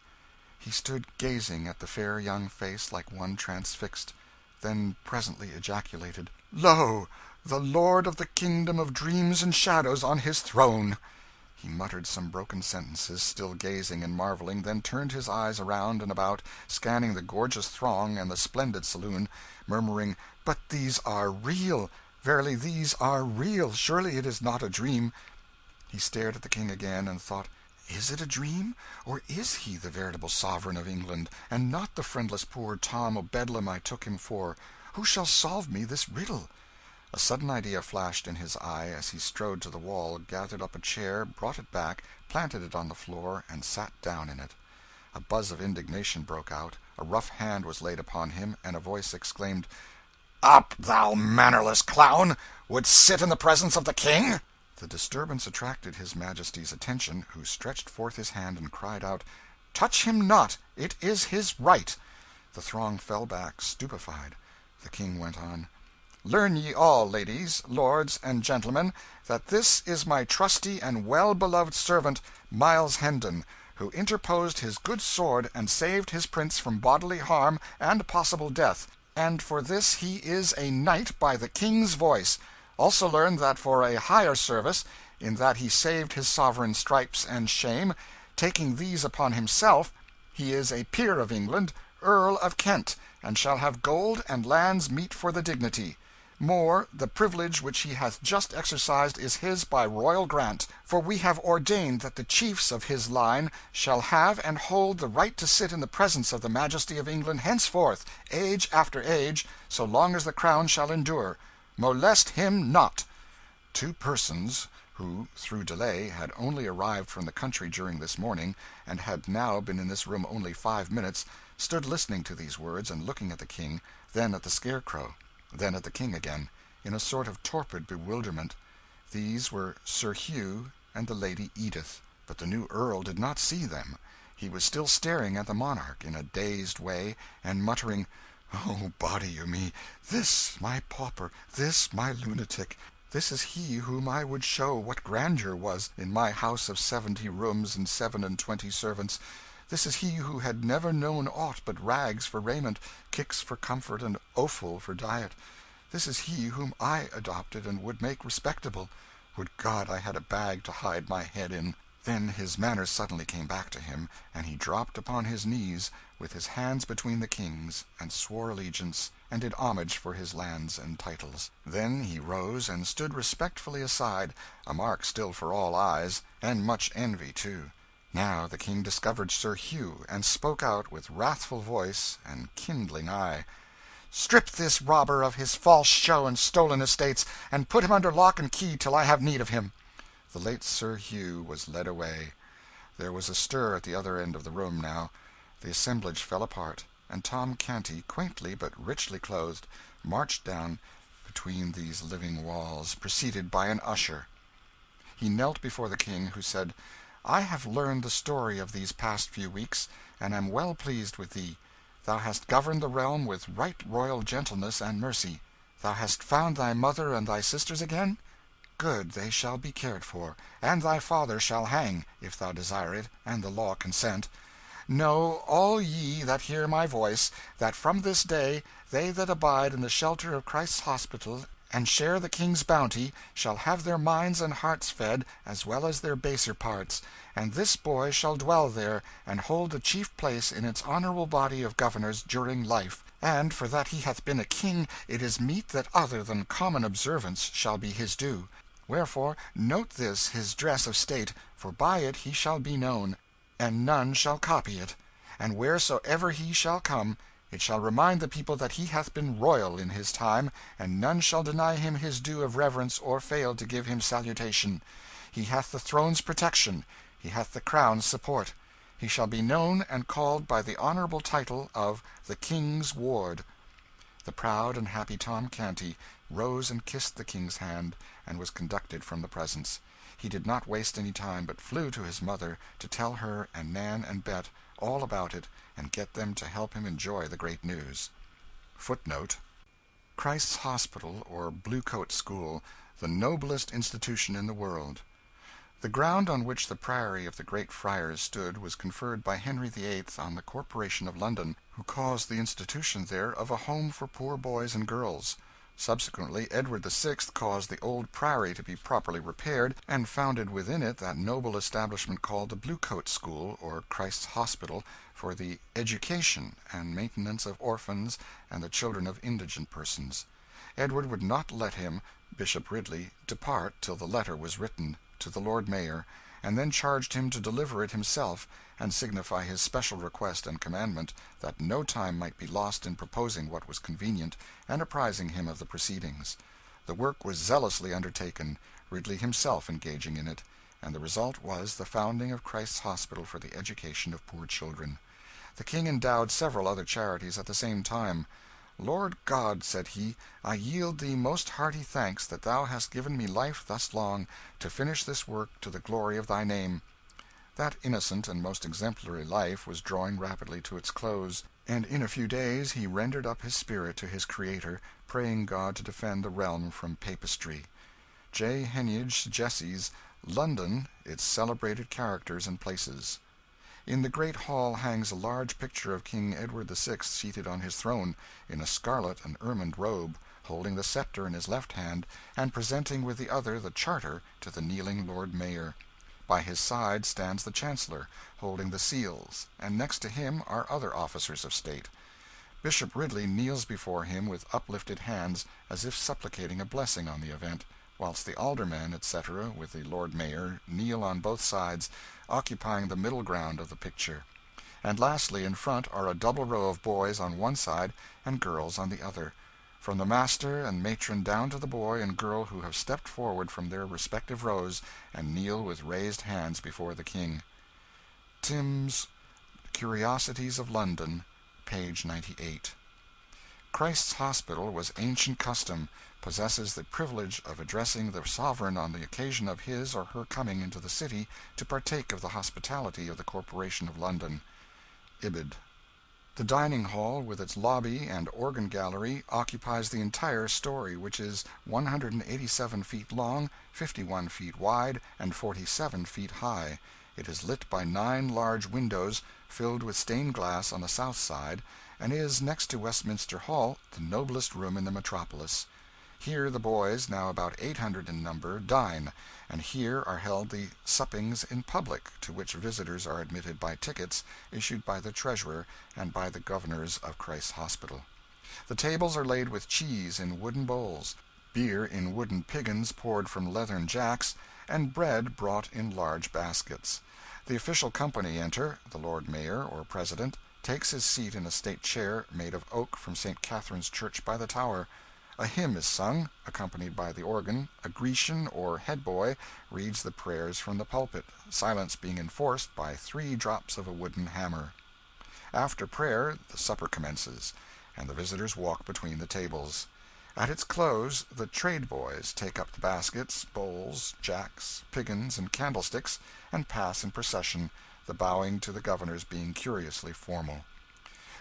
He stood gazing at the fair young face like one transfixed; then presently ejaculated, "Lo, the lord of the kingdom of dreams and shadows on his throne!" He muttered some broken sentences, still gazing and marvelling, then turned his eyes around and about, scanning the gorgeous throng and the splendid saloon, murmuring, "But these are real verily these are real surely it is not a dream." He stared at the King again, and thought. Is it a dream? Or is he the veritable sovereign of England, and not the friendless poor Tom o' Bedlam I took him for? Who shall solve me this riddle? A sudden idea flashed in his eye as he strode to the wall, gathered up a chair, brought it back, planted it on the floor, and sat down in it. A buzz of indignation broke out, a rough hand was laid upon him, and a voice exclaimed "Up, thou mannerless clown! Wouldst sit in the presence of the King? The disturbance attracted his Majesty's attention, who stretched forth his hand and cried out, "Touch him not! It is his right!" The throng fell back, stupefied. The King went on "Learn ye all, ladies, lords, and gentlemen, that this is my trusty and well beloved servant, Miles Hendon, who interposed his good sword and saved his prince from bodily harm and possible death, and for this he is a knight by the King's voice. Also learned that for a higher service, in that he saved his sovereign stripes and shame, taking these upon himself, he is a peer of England, Earl of Kent, and shall have gold and lands meet for the dignity. More, the privilege which he hath just exercised is his by royal grant; for we have ordained that the chiefs of his line shall have and hold the right to sit in the presence of the majesty of England henceforth, age after age, so long as the crown shall endure. Molest him not." Two persons who, through delay, had only arrived from the country during this morning, and had now been in this room only five minutes, stood listening to these words and looking at the King, then at the Scarecrow, then at the King again, in a sort of torpid bewilderment. These were Sir Hugh and the Lady Edith, but the new Earl did not see them. He was still staring at the monarch, in a dazed way, and muttering, "Oh, body o' me, this my pauper, this my lunatic! This is he whom I would show what grandeur was, in my house of seventy rooms and seven and twenty servants. This is he who had never known aught but rags for raiment, kicks for comfort, and offal for diet. This is he whom I adopted and would make respectable. Would God I had a bag to hide my head in!" Then his manners suddenly came back to him, and he dropped upon his knees, with his hands between the King's, and swore allegiance, and did homage for his lands and titles. Then he rose and stood respectfully aside, a mark still for all eyes, and much envy too. Now the King discovered Sir Hugh, and spoke out with wrathful voice and kindling eye "Strip this robber of his false show and stolen estates, and put him under lock and key till I have need of him." The late Sir Hugh was led away. There was a stir at the other end of the room now. The assemblage fell apart, and Tom Canty, quaintly but richly clothed, marched down between these living walls, preceded by an usher. He knelt before the King, who said, "I have learned the story of these past few weeks, and am well pleased with thee. Thou hast governed the realm with right royal gentleness and mercy. Thou hast found thy mother and thy sisters again? Good, they shall be cared for; and thy father shall hang, if thou desire it and the law consent. Know, all ye that hear my voice, that from this day they that abide in the shelter of Christ's Hospital and share the King's bounty shall have their minds and hearts fed, as well as their baser parts; and this boy shall dwell there, and hold the chief place in its honourable body of governors during life; and for that he hath been a king, it is meet that other than common observance shall be his due. Wherefore, note this his dress of state, for by it he shall be known, and none shall copy it; and wheresoever he shall come. It shall remind the people that he hath been royal in his time, and none shall deny him his due of reverence or fail to give him salutation. He hath the throne's protection, he hath the crown's support. He shall be known and called by the honourable title of the King's Ward." The proud and happy Tom Canty rose and kissed the King's hand, and was conducted from the presence. He did not waste any time, but flew to his mother, to tell her and Nan and Bet all about it and get them to help him enjoy the great news. [Footnote: Christ's Hospital, or Blue Coat School, the noblest institution in the world. The ground on which the priory of the Great Friars stood was conferred by Henry VIII. on the Corporation of London, who caused the institution there of a home for poor boys and girls. Subsequently, Edward VI. caused the old priory to be properly repaired, and founded within it that noble establishment called the Blue Coat School, or Christ's Hospital, for the education and maintenance of orphans and the children of indigent persons. Edward would not let him, Bishop Ridley, depart till the letter was written to the Lord Mayor, and then charged him to deliver it himself, and signify his special request and commandment that no time might be lost in proposing what was convenient, and apprising him of the proceedings. The work was zealously undertaken, Ridley himself engaging in it, and the result was the founding of Christ's Hospital for the education of poor children. The King endowed several other charities at the same time. "Lord God," said he, "I yield thee most hearty thanks that thou hast given me life thus long, to finish this work to the glory of thy name." That innocent and most exemplary life was drawing rapidly to its close, and in a few days he rendered up his spirit to his Creator, praying God to defend the realm from papistry. J. Heneage Jesse's "London: its Celebrated Characters and Places." In the great hall hangs a large picture of King Edward VI. seated on his throne, in a scarlet and ermined robe, holding the sceptre in his left hand, and presenting with the other the charter to the kneeling Lord Mayor. By his side stands the Chancellor, holding the seals, and next to him are other officers of state. Bishop Ridley kneels before him with uplifted hands, as if supplicating a blessing on the event, whilst the aldermen, etc., with the Lord Mayor, kneel on both sides, occupying the middle ground of the picture; and lastly, in front are a double row of boys on one side and girls on the other, from the master and matron down to the boy and girl who have stepped forward from their respective rows and kneel with raised hands before the King. Timbs' Curiosities of London, page 98. Christ's Hospital was ancient custom possesses the privilege of addressing the sovereign on the occasion of his or her coming into the city to partake of the hospitality of the Corporation of London. Ibid. The dining hall, with its lobby and organ gallery, occupies the entire story, which is 187 feet long, 51 feet wide, and 47 feet high. It is lit by nine large windows, filled with stained glass on the south side, and is, next to Westminster Hall, the noblest room in the metropolis. Here the boys, now about eight hundred in number, dine, and here are held the suppings in public, to which visitors are admitted by tickets issued by the treasurer and by the governors of Christ's Hospital. The tables are laid with cheese in wooden bowls, beer in wooden piggins poured from leathern jacks, and bread brought in large baskets. The official company enter, the Lord Mayor, or President, takes his seat in a state chair made of oak from St. Catherine's Church by the Tower. A hymn is sung, accompanied by the organ; a Grecian, or head boy, reads the prayers from the pulpit, silence being enforced by three drops of a wooden hammer. After prayer the supper commences, and the visitors walk between the tables. At its close the trade boys take up the baskets, bowls, jacks, piggins, and candlesticks, and pass in procession, the bowing to the governors being curiously formal.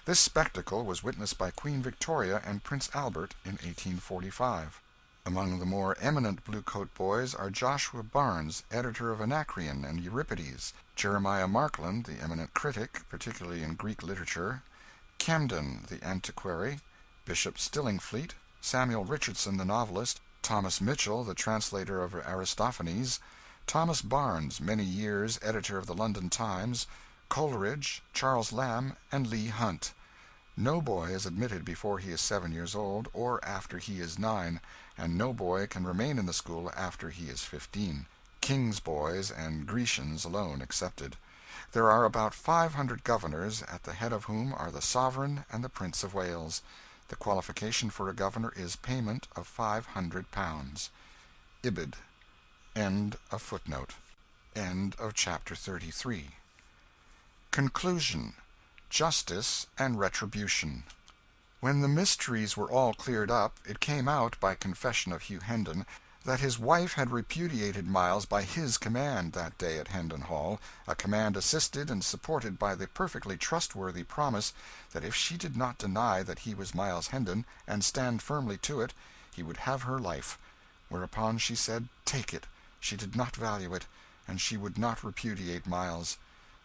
This spectacle was witnessed by Queen Victoria and Prince Albert in 1845. Among the more eminent Blue Coat boys are Joshua Barnes, editor of Anacreon and Euripides; Jeremiah Markland, the eminent critic, particularly in Greek literature; Camden, the antiquary; Bishop Stillingfleet; Samuel Richardson, the novelist; Thomas Mitchell, the translator of Aristophanes; Thomas Barnes, many years editor of the London Times; Coleridge, Charles Lamb, and Leigh Hunt. No boy is admitted before he is seven years old, or after he is nine, and no boy can remain in the school after he is fifteen King's boys and Grecians alone excepted. There are about five hundred governors, at the head of whom are the sovereign and the Prince of Wales. The qualification for a governor is payment of five hundred pounds. Ibid. End of footnote. End of chapter 33. Conclusion justice and retribution. When the mysteries were all cleared up, it came out, by confession of Hugh Hendon, that his wife had repudiated Miles by his command, that day at Hendon Hall a command assisted and supported by the perfectly trustworthy promise that if she did not deny that he was Miles Hendon, and stand firmly to it, he would have her life; whereupon she said, take it, she did not value it, and she would not repudiate Miles.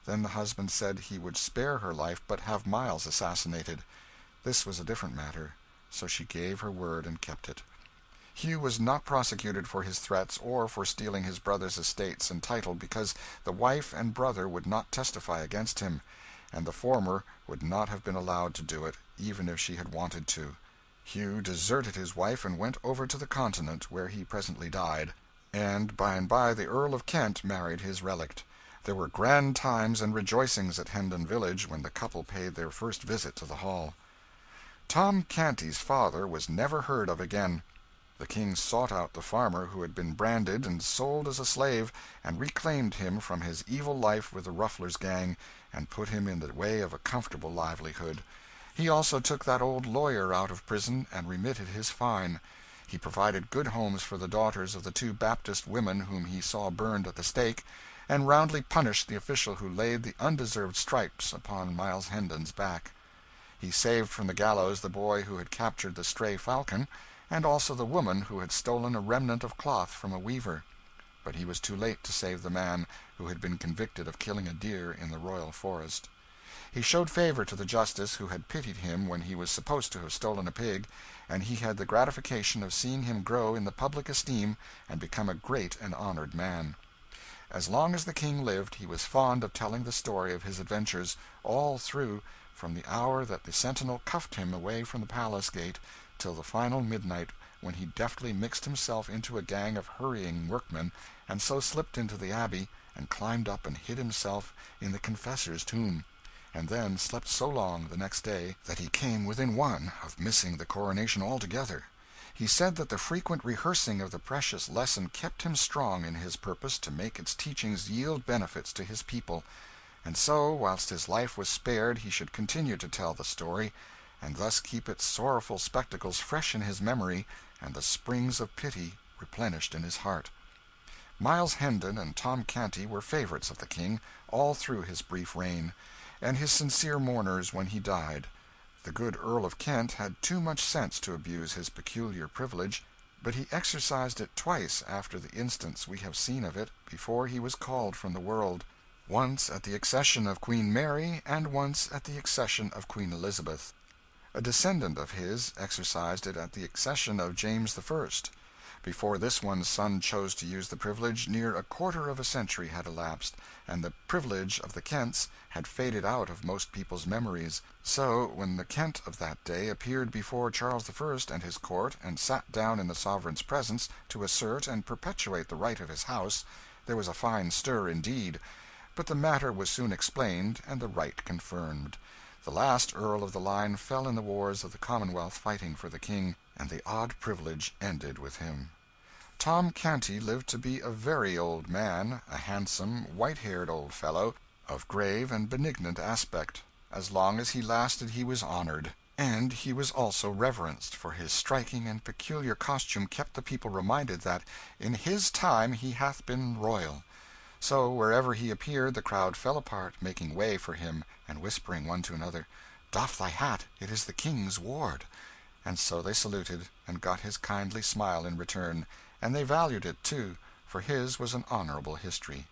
Then the husband said he would spare her life, but have Miles assassinated. This was a different matter; so she gave her word and kept it. Hugh was not prosecuted for his threats or for stealing his brother's estates and title, because the wife and brother would not testify against him, and the former would not have been allowed to do it, even if she had wanted to. Hugh deserted his wife and went over to the Continent, where he presently died; and by and by the Earl of Kent married his relict. There were grand times and rejoicings at Hendon village when the couple paid their first visit to the Hall. Tom Canty's father was never heard of again. The King sought out the farmer who had been branded and sold as a slave, and reclaimed him from his evil life with the Ruffler's gang, and put him in the way of a comfortable livelihood. He also took that old lawyer out of prison and remitted his fine. He provided good homes for the daughters of the two Baptist women whom he saw burned at the stake and roundly punished the official who laid the undeserved stripes upon Miles Hendon's back. He saved from the gallows the boy who had captured the stray falcon, and also the woman who had stolen a remnant of cloth from a weaver. But he was too late to save the man who had been convicted of killing a deer in the royal forest. He showed favor to the justice who had pitied him when he was supposed to have stolen a pig, and he had the gratification of seeing him grow in the public esteem and become a great and honored man. As long as the King lived he was fond of telling the story of his adventures, all through, from the hour that the sentinel cuffed him away from the palace gate till the final midnight, when he deftly mixed himself into a gang of hurrying workmen, and so slipped into the Abbey and climbed up and hid himself in the confessor's tomb, and then slept so long, the next day, that he came within one of missing the coronation altogether. He said that the frequent rehearsing of the precious lesson kept him strong in his purpose to make its teachings yield benefits to his people, and so, whilst his life was spared he should continue to tell the story, and thus keep its sorrowful spectacles fresh in his memory and the springs of pity replenished in his heart. Miles Hendon and Tom Canty were favourites of the King all through his brief reign, and his sincere mourners when he died. The good Earl of Kent had too much sense to abuse his peculiar privilege, but he exercised it twice after the instance we have seen of it before he was called from the world once at the accession of Queen Mary, and once at the accession of Queen Elizabeth. A descendant of his exercised it at the accession of James I. Before this one's son chose to use the privilege, near a quarter of a century had elapsed, and the privilege of the Kents had faded out of most people's memories; so, when the Kent of that day appeared before Charles I. And his court, and sat down in the sovereign's presence to assert and perpetuate the right of his house, there was a fine stir indeed. But the matter was soon explained and the right confirmed. The last earl of the line fell in the wars of the Commonwealth fighting for the King, and the odd privilege ended with him. Tom Canty lived to be a very old man, a handsome, white haired old fellow, of grave and benignant aspect. As long as he lasted he was honoured, and he was also reverenced, for his striking and peculiar costume kept the people reminded that in his time he hath been royal. So wherever he appeared the crowd fell apart, making way for him, and whispering one to another, "Doff thy hat, it is the King's ward." And so they saluted, and got his kindly smile in return; and they valued it, too, for his was an honourable history.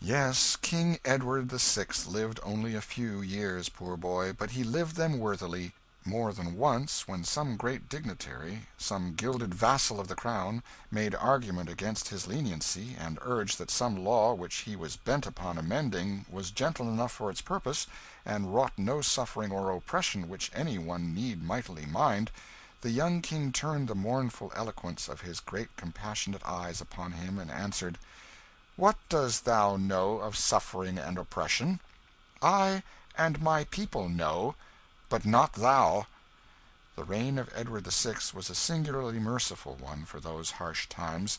Yes, King Edward the Sixth lived only a few years, poor boy, but he lived them worthily. More than once, when some great dignitary, some gilded vassal of the crown, made argument against his leniency, and urged that some law which he was bent upon amending was gentle enough for its purpose, and wrought no suffering or oppression which any one need mightily mind, the young King turned the mournful eloquence of his great compassionate eyes upon him, and answered "What dost thou know of suffering and oppression? I and my people know but not thou." The reign of Edward the Sixth was a singularly merciful one for those harsh times.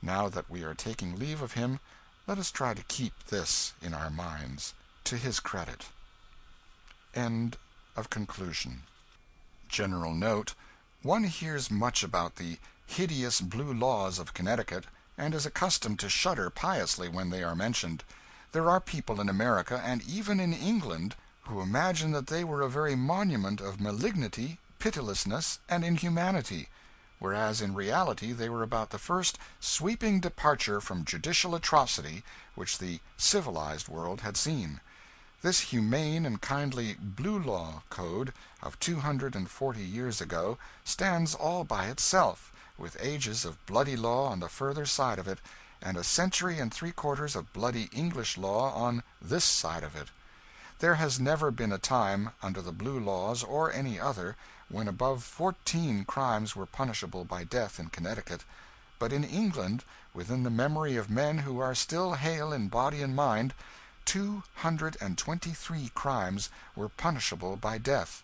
Now that we are taking leave of him, let us try to keep this in our minds, to his credit. End of conclusion. General note One hears much about the hideous blue laws of Connecticut, and is accustomed to shudder piously when they are mentioned. There are people in America, and even in England who imagine that they were a very monument of malignity, pitilessness, and inhumanity, whereas in reality they were about the first sweeping departure from judicial atrocity which the civilized world had seen. This humane and kindly "Blue Law" code of two hundred and forty years ago stands all by itself, with ages of bloody law on the further side of it, and a century and three quarters of bloody English law on this side of it. There has never been a time, under the Blue Laws or any other, when above fourteen crimes were punishable by death in Connecticut; but in England, within the memory of men who are still hale in body and mind, two hundred and twenty three crimes were punishable by death.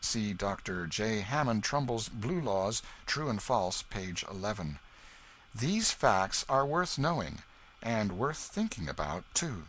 See Dr. J. Hammond Trumbull's "Blue Laws, True and False," page 11. These facts are worth knowing, and worth thinking about, too.